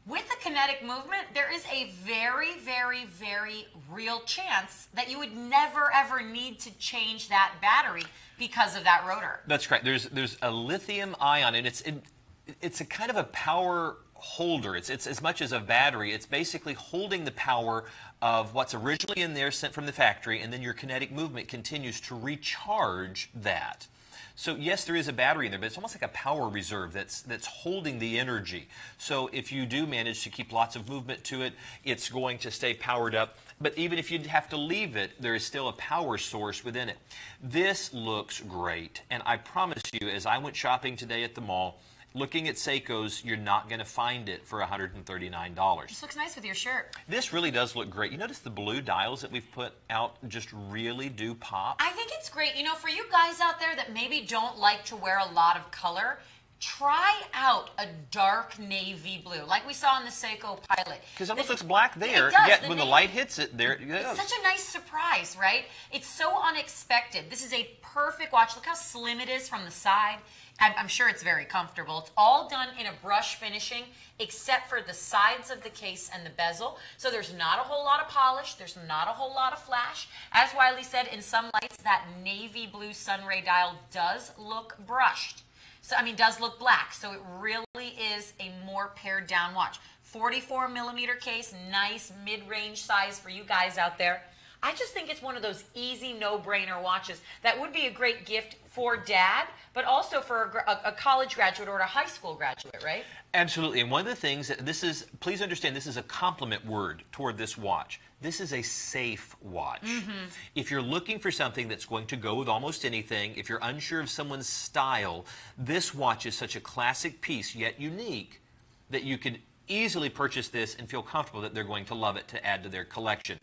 [SPEAKER 2] with the kinetic movement, there is a very, very, very real chance that you would never ever need to change that battery because of that rotor.
[SPEAKER 1] That's correct. There's there's a lithium ion, and it's it, it's a kind of a power holder. It's it's as much as a battery. It's basically holding the power of what's originally in there sent from the factory, and then your kinetic movement continues to recharge that. So yes, there is a battery in there, but it's almost like a power reserve that's that's holding the energy. So if you do manage to keep lots of movement to it, it's going to stay powered up. But even if you have to leave it, there is still a power source within it. This looks great, and I promise you, as I went shopping today at the mall, looking at Seiko's, you're not going to find it for $139.
[SPEAKER 2] This looks nice with your shirt.
[SPEAKER 1] This really does look great. You notice the blue dials that we've put out just really do pop?
[SPEAKER 2] I think it's great. You know, for you guys out there that maybe don't like to wear a lot of color, try out a dark navy blue, like we saw in the Seiko Pilot.
[SPEAKER 1] Because it almost
[SPEAKER 2] The-
[SPEAKER 1] looks black there,
[SPEAKER 2] It does.
[SPEAKER 1] yet
[SPEAKER 2] The
[SPEAKER 1] when the light hits it, there it goes.
[SPEAKER 2] It's such a nice surprise, right? It's so unexpected. This is a perfect watch. Look how slim it is from the side. I'm, I'm sure it's very comfortable. It's all done in a brush finishing, except for the sides of the case and the bezel. So there's not a whole lot of polish. There's not a whole lot of flash. As Wiley said, in some lights, that navy blue sunray dial does look brushed. So I mean, does look black. So it really is a more pared down watch. 44 millimeter case, nice mid-range size for you guys out there. I just think it's one of those easy, no-brainer watches that would be a great gift for dad, but also for a, a, college graduate or a high school graduate, right?
[SPEAKER 1] Absolutely. And one of the things that this is, please understand, this is a compliment word toward this watch. This is a safe watch. Mm-hmm. If you're looking for something that's going to go with almost anything, if you're unsure of someone's style, this watch is such a classic piece, yet unique, that you could easily purchase this and feel comfortable that they're going to love it to add to their collection.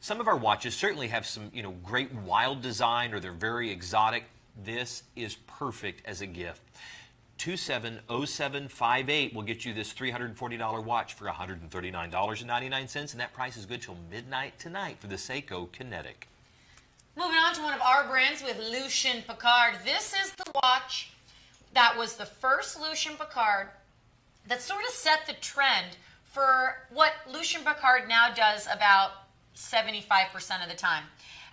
[SPEAKER 1] Some of our watches certainly have some, you know, great wild design or they're very exotic. This is perfect as a gift. 270758 will get you this $340 watch for $139.99, and that price is good till midnight tonight for the Seiko Kinetic.
[SPEAKER 2] Moving on to one of our brands with Lucien Piccard. This is the watch that was the first Lucien Piccard that sort of set the trend for what Lucien Piccard now does about 75% of the time.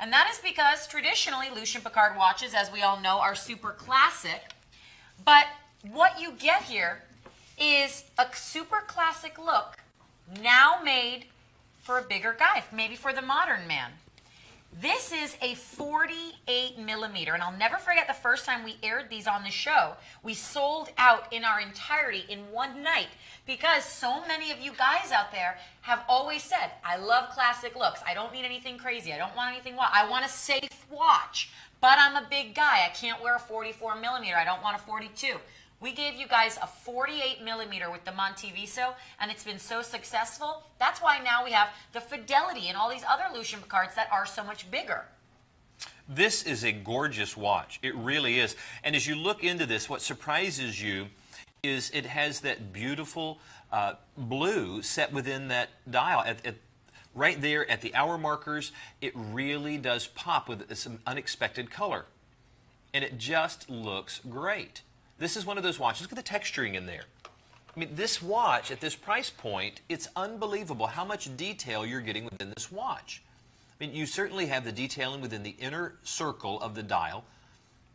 [SPEAKER 2] And that is because traditionally Lucien Piccard watches, as we all know, are super classic. But what you get here is a super classic look now made for a bigger guy, maybe for the modern man. This is a 48 millimeter, and I'll never forget the first time we aired these on the show. We sold out in our entirety in one night because so many of you guys out there have always said, I love classic looks. I don't need anything crazy. I don't want anything wild. I want a safe watch, but I'm a big guy. I can't wear a 44 millimeter. I don't want a 42. We gave you guys a 48 millimeter with the Monteviso, and it's been so successful. That's why now we have the Fidelity and all these other Lucien Piccards that are so much bigger.
[SPEAKER 1] This is a gorgeous watch. It really is. And as you look into this, what surprises you is it has that beautiful uh, blue set within that dial. At, at, right there at the hour markers, it really does pop with some unexpected color. And it just looks great. This is one of those watches. Look at the texturing in there. I mean, this watch at this price point, it's unbelievable how much detail you're getting within this watch. I mean, you certainly have the detailing within the inner circle of the dial.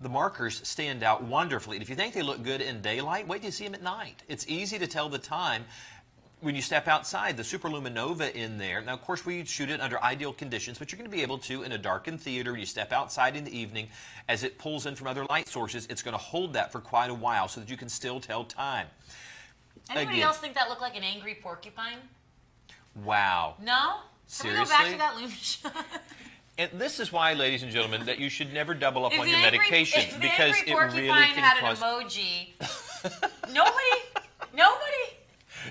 [SPEAKER 1] The markers stand out wonderfully. And if you think they look good in daylight, wait till you see them at night. It's easy to tell the time when you step outside, the Superluminova in there. Now, of course, we shoot it under ideal conditions, but you're going to be able to in a darkened theater. When you step outside in the evening, as it pulls in from other light sources, it's going to hold that for quite a while so that you can still tell time.
[SPEAKER 2] Anybody
[SPEAKER 1] Again.
[SPEAKER 2] else think that looked like an angry porcupine?
[SPEAKER 1] Wow.
[SPEAKER 2] No? Can we go back
[SPEAKER 1] Seriously?
[SPEAKER 2] to that shot? <laughs>
[SPEAKER 1] And this is why, ladies and gentlemen, that you should never double up
[SPEAKER 2] If
[SPEAKER 1] on your
[SPEAKER 2] angry,
[SPEAKER 1] medication
[SPEAKER 2] if the
[SPEAKER 1] because
[SPEAKER 2] angry
[SPEAKER 1] it
[SPEAKER 2] porcupine
[SPEAKER 1] really can
[SPEAKER 2] had
[SPEAKER 1] cause.
[SPEAKER 2] an emoji, nobody, nobody.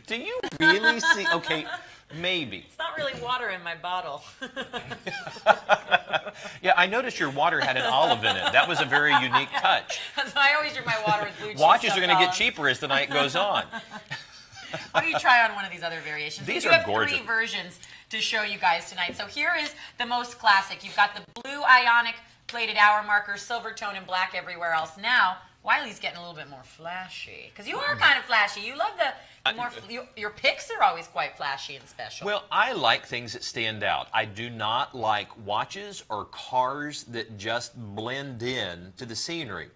[SPEAKER 1] Do you really see? Okay, maybe.
[SPEAKER 2] It's not really water in my bottle. <laughs>
[SPEAKER 1] Yeah, I noticed your water had an olive in it. That was a very unique touch. <laughs>
[SPEAKER 2] I always drink my water with blue cheese.
[SPEAKER 1] Watches are going to get cheaper as the night goes on. <laughs>
[SPEAKER 2] Why don't you try on one of these other variations?
[SPEAKER 1] These
[SPEAKER 2] we
[SPEAKER 1] are
[SPEAKER 2] have
[SPEAKER 1] gorgeous.
[SPEAKER 2] three versions to show you guys tonight. So here is the most classic. You've got the blue ionic plated hour marker, silver tone, and black everywhere else. Now, Wiley's getting a little bit more flashy. Because you are hmm. kind of flashy. You love the, the more, your, your picks are always quite flashy and special.
[SPEAKER 1] Well, I like things that stand out. I do not like watches or cars that just blend in to the scenery.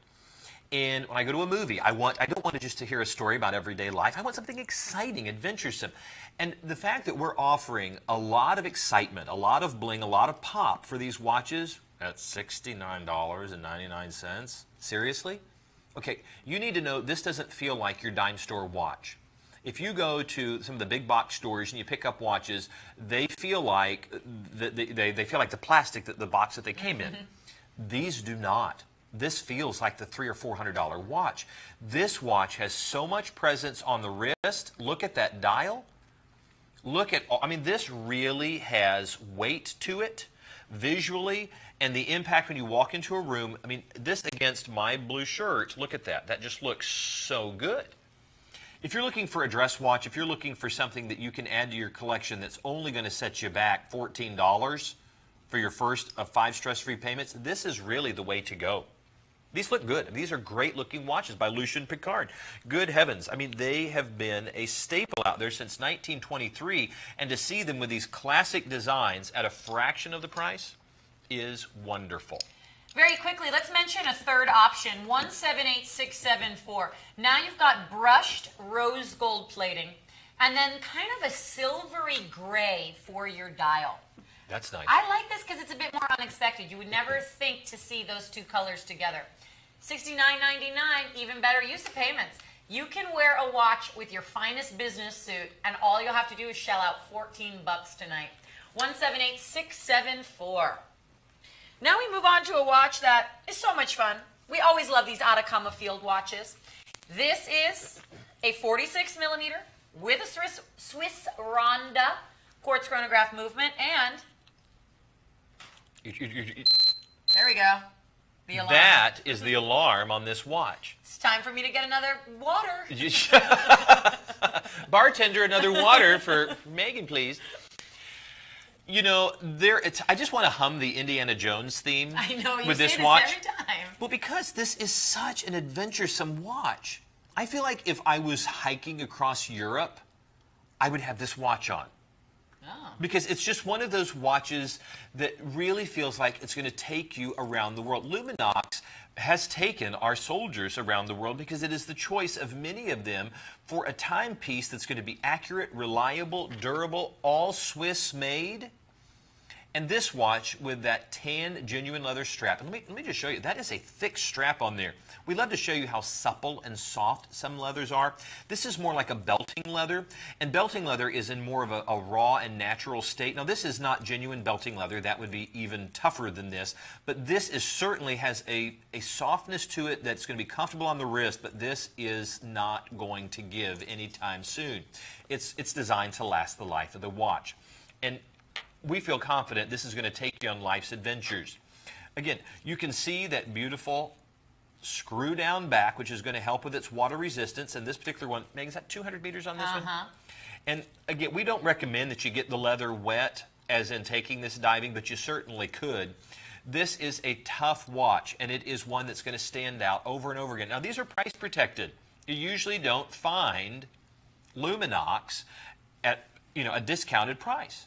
[SPEAKER 1] And when I go to a movie, I want I don't want to just to hear a story about everyday life. I want something exciting, adventuresome. And the fact that we're offering a lot of excitement, a lot of bling, a lot of pop for these watches at $69.99. Seriously? Okay, you need to know this doesn't feel like your dime store watch. If you go to some of the big box stores and you pick up watches, they feel like the, the, they, they feel like the plastic that the box that they came in. Mm-hmm. These do not. This feels like the three or four hundred dollar watch. This watch has so much presence on the wrist. Look at that dial. Look at, I mean, this really has weight to it visually and the impact when you walk into a room. I mean, this against my blue shirt, look at that. That just looks so good. If you're looking for a dress watch, if you're looking for something that you can add to your collection that's only going to set you back $14 for your first of five stress free payments, this is really the way to go. These look good. These are great looking watches by Lucien Piccard. Good heavens. I mean, they have been a staple out there since 1923, and to see them with these classic designs at a fraction of the price is wonderful.
[SPEAKER 2] Very quickly, let's mention a third option 178674. Now you've got brushed rose gold plating and then kind of a silvery gray for your dial.
[SPEAKER 1] That's nice.
[SPEAKER 2] I like this because it's a bit more unexpected. You would never think to see those two colors together. $69.99, even better use of payments. You can wear a watch with your finest business suit, and all you'll have to do is shell out 14 bucks tonight. 178674. Now we move on to a watch that is so much fun. We always love these Atacama field watches. This is a 46 millimeter with a Swiss, Swiss Ronda quartz chronograph movement, and there we go. The alarm.
[SPEAKER 1] That is the alarm on this watch.
[SPEAKER 2] It's time for me to get another water. <laughs>
[SPEAKER 1] Bartender, another water for Megan, please. You know, there. It's, I just want to hum the Indiana Jones theme
[SPEAKER 2] I know you
[SPEAKER 1] with
[SPEAKER 2] say
[SPEAKER 1] this
[SPEAKER 2] this
[SPEAKER 1] watch.
[SPEAKER 2] every time.
[SPEAKER 1] Well, because this is such an adventuresome watch. I feel like if I was hiking across Europe, I would have this watch on.
[SPEAKER 2] Oh.
[SPEAKER 1] Because it's just one of those watches that really feels like it's going to take you around the world. Luminox has taken our soldiers around the world because it is the choice of many of them for a timepiece that's going to be accurate, reliable, durable, all Swiss made. And this watch with that tan genuine leather strap. And let me, let me just show you. That is a thick strap on there. We love to show you how supple and soft some leathers are. This is more like a belting leather. And belting leather is in more of a, a raw and natural state. Now, this is not genuine belting leather. That would be even tougher than this. But this is certainly has a, a softness to it that's going to be comfortable on the wrist, but this is not going to give anytime soon. It's, it's designed to last the life of the watch. And we feel confident this is going to take you on life's adventures. Again, you can see that beautiful screw down back, which is going to help with its water resistance. And this particular one, Meg, is that 200 meters on this one?
[SPEAKER 2] Uh-huh.
[SPEAKER 1] And again, we don't recommend that you get the leather wet, as in taking this diving, but you certainly could. This is a tough watch, and it is one that's going to stand out over and over again. Now, these are price protected. You usually don't find Luminox at you know a discounted price.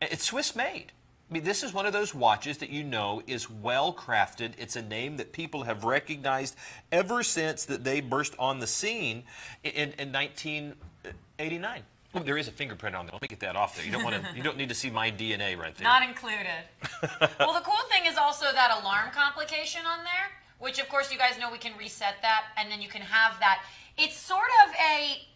[SPEAKER 1] It's Swiss made. I mean, this is one of those watches that you know is well crafted. It's a name that people have recognized ever since that they burst on the scene in, in 1989. Oh, there is a fingerprint on there. Let me get that off there. You don't want to. <laughs> You don't need to see my DNA right there.
[SPEAKER 2] Not included. well, the cool thing is also that alarm complication on there, which of course you guys know we can reset that, and then you can have that. It's sort of a.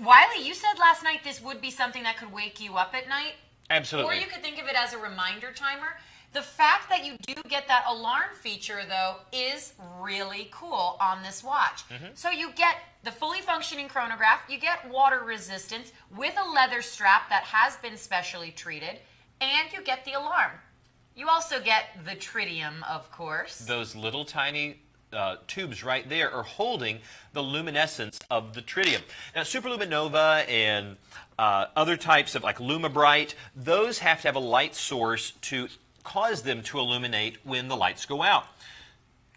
[SPEAKER 2] Wiley, you said last night this would be something that could wake you up at night.
[SPEAKER 1] Absolutely.
[SPEAKER 2] Or you could think of it as a reminder timer. The fact that you do get that alarm feature, though, is really cool on this watch.
[SPEAKER 1] Mm-hmm.
[SPEAKER 2] So you get the fully functioning chronograph, you get water resistance with a leather strap that has been specially treated, and you get the alarm. You also get the tritium, of course.
[SPEAKER 1] Those little tiny uh, tubes right there are holding the luminescence of the tritium. Now, Superluminova and uh, other types of like LumiBrite, those have to have a light source to cause them to illuminate when the lights go out.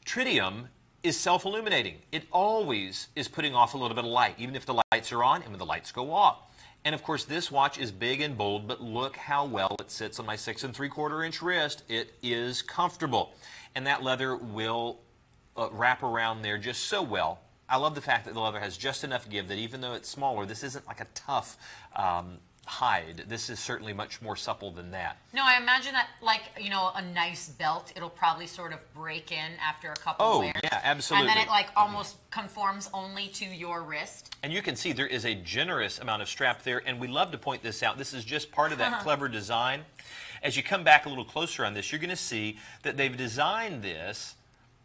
[SPEAKER 1] Tritium is self-illuminating. It always is putting off a little bit of light, even if the lights are on and when the lights go off. And of course, this watch is big and bold, but look how well it sits on my six and three quarter inch wrist. It is comfortable. And that leather will uh, wrap around there just so well. I love the fact that the leather has just enough give that even though it's smaller, this isn't like a tough um, hide. This is certainly much more supple than that.
[SPEAKER 2] No, I imagine that like you know a nice belt, it'll probably sort of break in after a couple
[SPEAKER 1] Oh,
[SPEAKER 2] wears.
[SPEAKER 1] yeah, absolutely.
[SPEAKER 2] And then it like almost conforms only to your wrist.
[SPEAKER 1] And you can see there is a generous amount of strap there, and we love to point this out. This is just part of that clever design. As you come back a little closer on this, you're going to see that they've designed this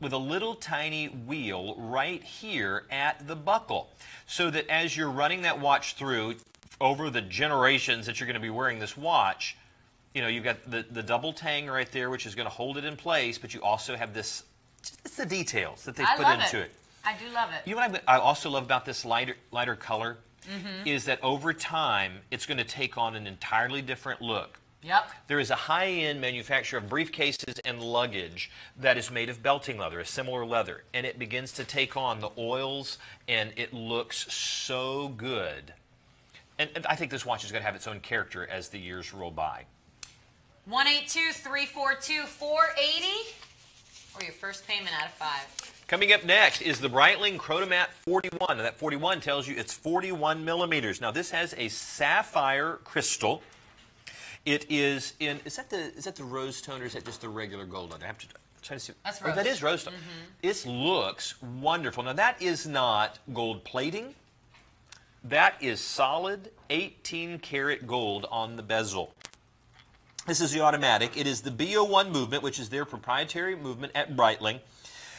[SPEAKER 1] with a little tiny wheel right here at the buckle. So that as you're running that watch through over the generations that you're going to be wearing this watch, you know, you've got the, the double tang right there, which is going to hold it in place, but you also have this, it's the details that they've
[SPEAKER 2] I
[SPEAKER 1] put into
[SPEAKER 2] it.
[SPEAKER 1] it.
[SPEAKER 2] I do love it.
[SPEAKER 1] You know what I, I also love about this lighter lighter color
[SPEAKER 2] Mm-hmm.
[SPEAKER 1] is that over time it's going to take on an entirely different look.
[SPEAKER 2] Yep.
[SPEAKER 1] There is a high-end manufacturer of briefcases and luggage that is made of belting leather, a similar leather, and it begins to take on the oils, and it looks so good. And, and I think this watch is going to have its own character as the years roll by.
[SPEAKER 2] 182-342-480 or your first payment out of five.
[SPEAKER 1] Coming up next is the Breitling Chronomat 41. And that 41 tells you it's 41 millimeters. Now this has a sapphire crystal. It is in is that the is that the rose tone or is that just the regular gold? I have to try to see.
[SPEAKER 2] That's
[SPEAKER 1] Oh, that
[SPEAKER 2] rose.
[SPEAKER 1] is rose tone. Mm-hmm. It looks wonderful. Now that is not gold plating. That is solid 18 karat gold on the bezel. This is the automatic. It is the B01 movement, which is their proprietary movement at Breitling.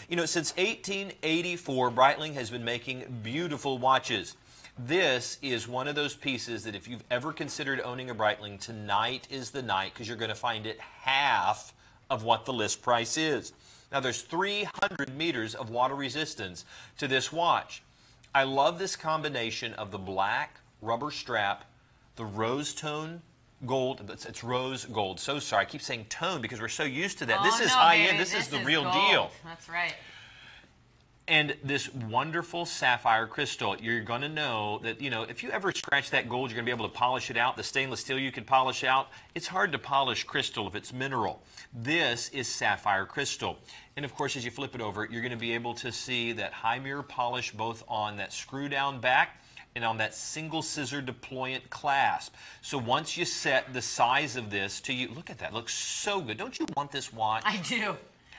[SPEAKER 1] You know, since 1884, Breitling has been making beautiful watches. This is one of those pieces that if you've ever considered owning a Breitling, tonight is the night because you're going to find it half of what the list price is. Now, there's 300 meters of water resistance to this watch. I love this combination of the black rubber strap, the rose tone gold. It's, it's rose gold. So sorry, I keep saying tone because we're so used to that. this
[SPEAKER 2] Oh,
[SPEAKER 1] is
[SPEAKER 2] no,
[SPEAKER 1] high end. This, is the real
[SPEAKER 2] gold.
[SPEAKER 1] deal.
[SPEAKER 2] That's right.
[SPEAKER 1] And this wonderful sapphire crystal, you're going to know that, you know, if you ever scratch that gold, you're going to be able to polish it out. The stainless steel you can polish out. It's hard to polish crystal if it's mineral. This is sapphire crystal. And of course, as you flip it over, you're going to be able to see that high mirror polish both on that screw down back and on that single scissor deployant clasp. So once you set the size of this to you, look at that, looks so good. Don't you want this watch?
[SPEAKER 2] I do.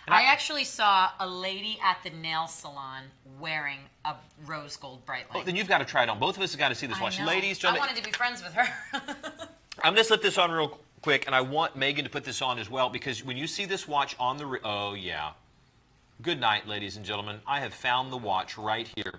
[SPEAKER 2] I,
[SPEAKER 1] I-
[SPEAKER 2] actually saw a lady at the nail salon wearing a rose gold bright oh, light.
[SPEAKER 1] Oh, then you've got to try it on. Both of us have got to see this
[SPEAKER 2] I
[SPEAKER 1] watch.
[SPEAKER 2] know.
[SPEAKER 1] Ladies,
[SPEAKER 2] I wanted to be friends with her. <laughs>
[SPEAKER 1] I'm going to slip this on real quick, and I want Megan to put this on as well because when you see this watch on the. Oh, yeah. Good night, ladies and gentlemen. I have found the watch right here.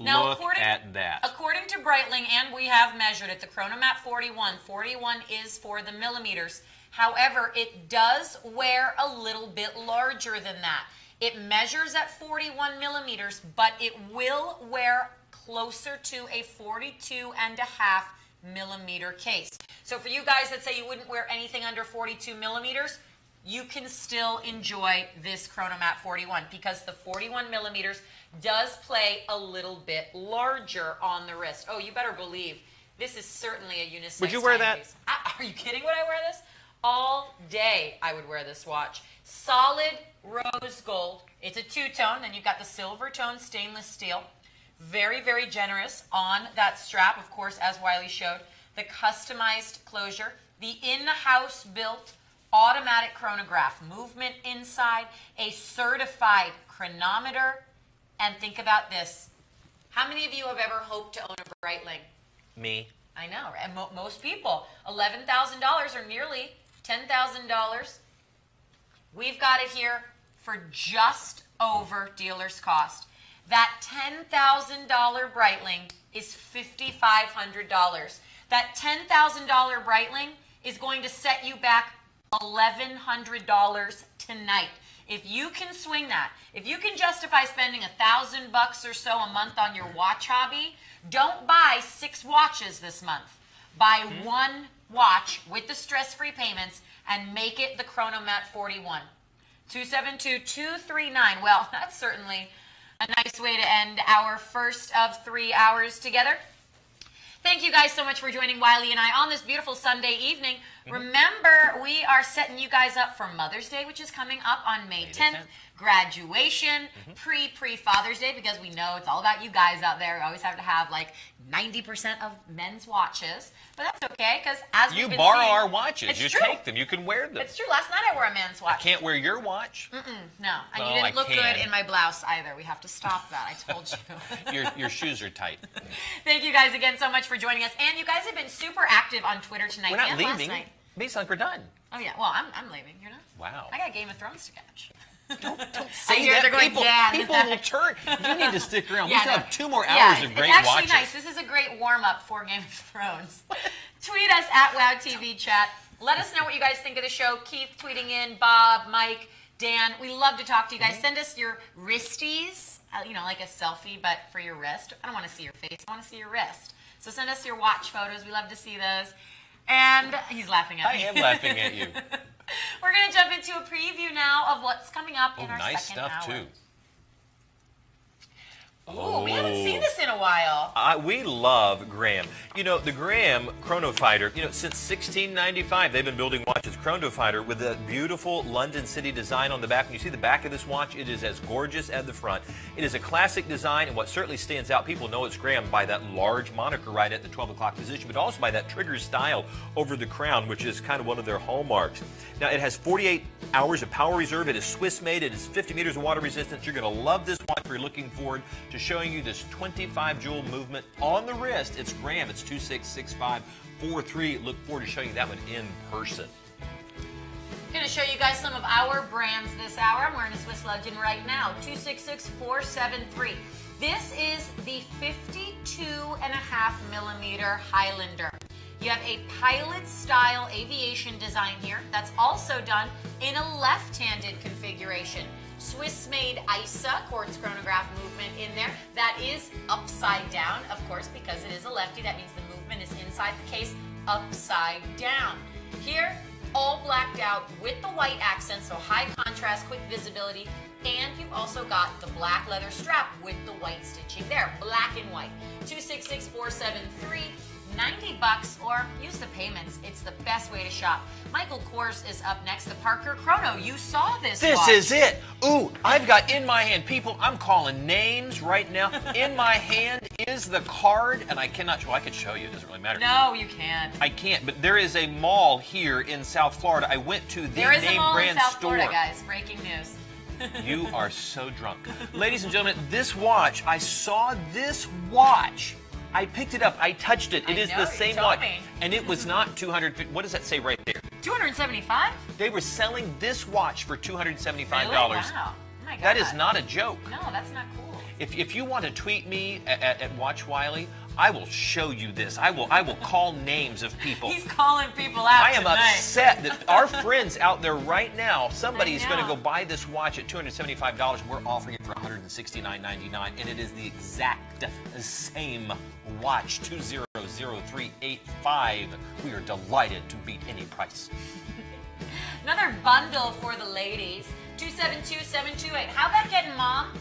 [SPEAKER 2] Now,
[SPEAKER 1] Look
[SPEAKER 2] according-
[SPEAKER 1] at that.
[SPEAKER 2] According to Breitling, and we have measured it, the Chronomat 41, 41 is for the millimeters. However, it does wear a little bit larger than that. It measures at 41 millimeters, but it will wear closer to a 42 and a half millimeter case. So for you guys that say you wouldn't wear anything under 42 millimeters, you can still enjoy this Chronomat 41 because the 41 millimeters does play a little bit larger on the wrist. Oh, you better believe this is certainly a unisex.
[SPEAKER 1] Would you wear that?
[SPEAKER 2] I- Are you kidding? Would I wear this? All day I would wear this watch. Solid rose gold. It's a two tone. Then you've got the silver tone stainless steel. Very, very generous on that strap, of course, as Wiley showed. The customized closure, the in-house built automatic chronograph, movement inside, a certified chronometer, and think about this. How many of you have ever hoped to own a Breitling?
[SPEAKER 1] Me.
[SPEAKER 2] I know, and mo- most people, eleven thousand dollars or nearly ten thousand dollars. We've got it here for just over dealer's cost. That ten thousand dollar Breitling is fifty five hundred dollars. That ten thousand dollar Breitling is going to set you back eleven hundred dollars tonight. If you can swing that, if you can justify spending a thousand bucks or so a month on your watch hobby, don't buy six watches this month. Buy hmm? one watch with the stress-free payments and make it the Chronomat 41. 272-239. Well, <laughs> that's certainly a nice way to end our first of three hours together. Thank you guys so much for joining Wiley and I on this beautiful Sunday evening. Remember, we are setting you guys up for Mother's Day, which is coming up on May
[SPEAKER 1] May the
[SPEAKER 2] 10th.
[SPEAKER 1] 10th.
[SPEAKER 2] Graduation, pre pre Father's Day, because we know it's all about you guys out there. We always have to have like 90% of men's watches, but that's okay because as
[SPEAKER 1] You borrow
[SPEAKER 2] seeing-
[SPEAKER 1] our watches. You
[SPEAKER 2] true.
[SPEAKER 1] take them. You can wear them.
[SPEAKER 2] It's true. Last night I wore a man's watch.
[SPEAKER 1] I Can't wear your watch.
[SPEAKER 2] Mm -mm,
[SPEAKER 1] No, and
[SPEAKER 2] you didn't
[SPEAKER 1] I
[SPEAKER 2] look
[SPEAKER 1] can.
[SPEAKER 2] good in my blouse either. We have to stop that. I told you. <laughs>
[SPEAKER 1] Your your shoes are tight. <laughs>
[SPEAKER 2] Thank you guys again so much for joining us, and you guys have been super active on Twitter tonight
[SPEAKER 1] We're not leaving. Based on we're done.
[SPEAKER 2] Oh yeah, well I'm, I'm leaving. You're not.
[SPEAKER 1] Wow.
[SPEAKER 2] I got Game of Thrones to catch.
[SPEAKER 1] Don't <laughs>
[SPEAKER 2] I hear they're going,
[SPEAKER 1] people,
[SPEAKER 2] "Yeah." <laughs>
[SPEAKER 1] people will turn. You need to stick around. we still
[SPEAKER 2] no.
[SPEAKER 1] have two more
[SPEAKER 2] Yeah,
[SPEAKER 1] hours of great
[SPEAKER 2] it's actually nice. This is a great warm up for Game of Thrones. <laughs> Tweet us at Wow TV Chat. Let us know what you guys think of the show. Keith tweeting in, Bob, Mike, Dan. We love to talk to you guys. Send us your wristies, uh, you know, like a selfie, but for your wrist. I don't want to see your face. I want to see your wrist. So send us your watch photos. We love to see those. And he's laughing at
[SPEAKER 1] I
[SPEAKER 2] me.
[SPEAKER 1] am laughing at you. <laughs>
[SPEAKER 2] We're going to jump into a preview now of what's coming up
[SPEAKER 1] Oh,
[SPEAKER 2] in our
[SPEAKER 1] nice
[SPEAKER 2] second
[SPEAKER 1] stuff
[SPEAKER 2] hour.
[SPEAKER 1] Too.
[SPEAKER 2] Ooh, we haven't seen this in a while.
[SPEAKER 1] I, we love Graham. You know, the Graham Chrono Fighter, you know, since 1695, they've been building watches. Chrono Fighter with a beautiful London City design on the back. When you see the back of this watch, it is as gorgeous as the front. It is a classic design, and what certainly stands out, people know it's Graham by that large moniker right at the 12 o'clock position, but also by that trigger style over the crown, which is kind of one of their hallmarks. Now, it has 48 hours of power reserve. It is Swiss made. It is 50 meters of water resistance. You're going to love this watch. We're looking forward to showing you this 25 jewel movement on the wrist. It's Graham. It's 266543. Look forward to showing you that one in person.
[SPEAKER 2] Going to show you guys some of our brands this hour. I'm wearing a Swiss Legend right now, 266473. This is the 52 and a half millimeter Highlander. You have a pilot style aviation design here that's also done in a left-handed configuration. Swiss made ISA quartz chronograph movement in there. That is upside down, of course, because it is a lefty. That means the movement is inside the case upside down. Here, all blacked out with the white accent, so high contrast, quick visibility, and you've also got the black leather strap with the white stitching there, black and white. 266473, 90 bucks, or use the payments. It's the best way to shop. Michael Kors is up next, the Parker Chrono. You saw this
[SPEAKER 1] This
[SPEAKER 2] watch.
[SPEAKER 1] is it. Ooh, I've got in my hand, people, I'm calling names right now. <laughs> In my hand is the card, and I cannot, well, I could show you, it doesn't really matter.
[SPEAKER 2] No, you can't.
[SPEAKER 1] I can't, but there is a mall here in South Florida. I went to the
[SPEAKER 2] There is a
[SPEAKER 1] name
[SPEAKER 2] mall in
[SPEAKER 1] brand
[SPEAKER 2] South
[SPEAKER 1] store.
[SPEAKER 2] Florida, guys. Breaking news. <laughs>
[SPEAKER 1] You are so drunk. Ladies and gentlemen, this watch, I saw this watch. I picked it up. I touched it. It
[SPEAKER 2] I
[SPEAKER 1] is
[SPEAKER 2] know,
[SPEAKER 1] the same watch.
[SPEAKER 2] me.
[SPEAKER 1] And it was not 250. What does that say right there?
[SPEAKER 2] 275?
[SPEAKER 1] They were selling this watch for $275.
[SPEAKER 2] Really? Wow. Oh my God.
[SPEAKER 1] That is not a joke.
[SPEAKER 2] No, that's not cool.
[SPEAKER 1] If, if you want to tweet me at, at, at Watch Wiley, I will show you this. I will I will call names of people.
[SPEAKER 2] He's calling people out
[SPEAKER 1] I am
[SPEAKER 2] tonight.
[SPEAKER 1] upset that our friends out there right now, somebody's going to go buy this watch at $275. and We're offering it for $169.99, and it is the exact same watch, 200385. We are delighted to beat any price. <laughs>
[SPEAKER 2] Another bundle for the ladies. 272728. How about getting mom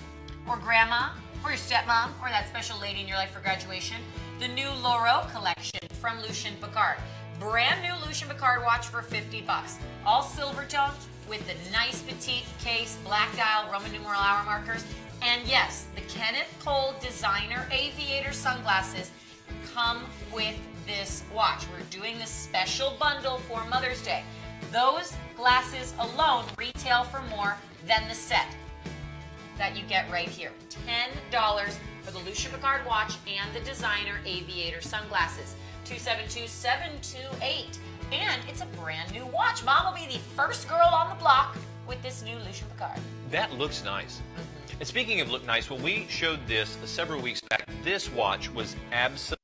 [SPEAKER 2] or grandma or your stepmom or that special lady in your life for graduation? The new Loro collection from Lucien Piccard. Brand new Lucien Piccard watch for 50 bucks. All silver tone with the nice petite case, black dial, Roman numeral hour markers, And yes, the Kenneth Cole designer aviator sunglasses come with this watch. We're doing this special bundle for Mother's Day. Those glasses alone retail for more than the set that you get right here. $10 for the Lucien Piccard watch and the designer aviator sunglasses. 272-728. And it's a brand new watch. Mom will be the first girl on the block with this new Lucien Piccard.
[SPEAKER 1] That looks nice. Mm-hmm. And speaking of look nice, when we showed this several weeks back, this watch was absolutely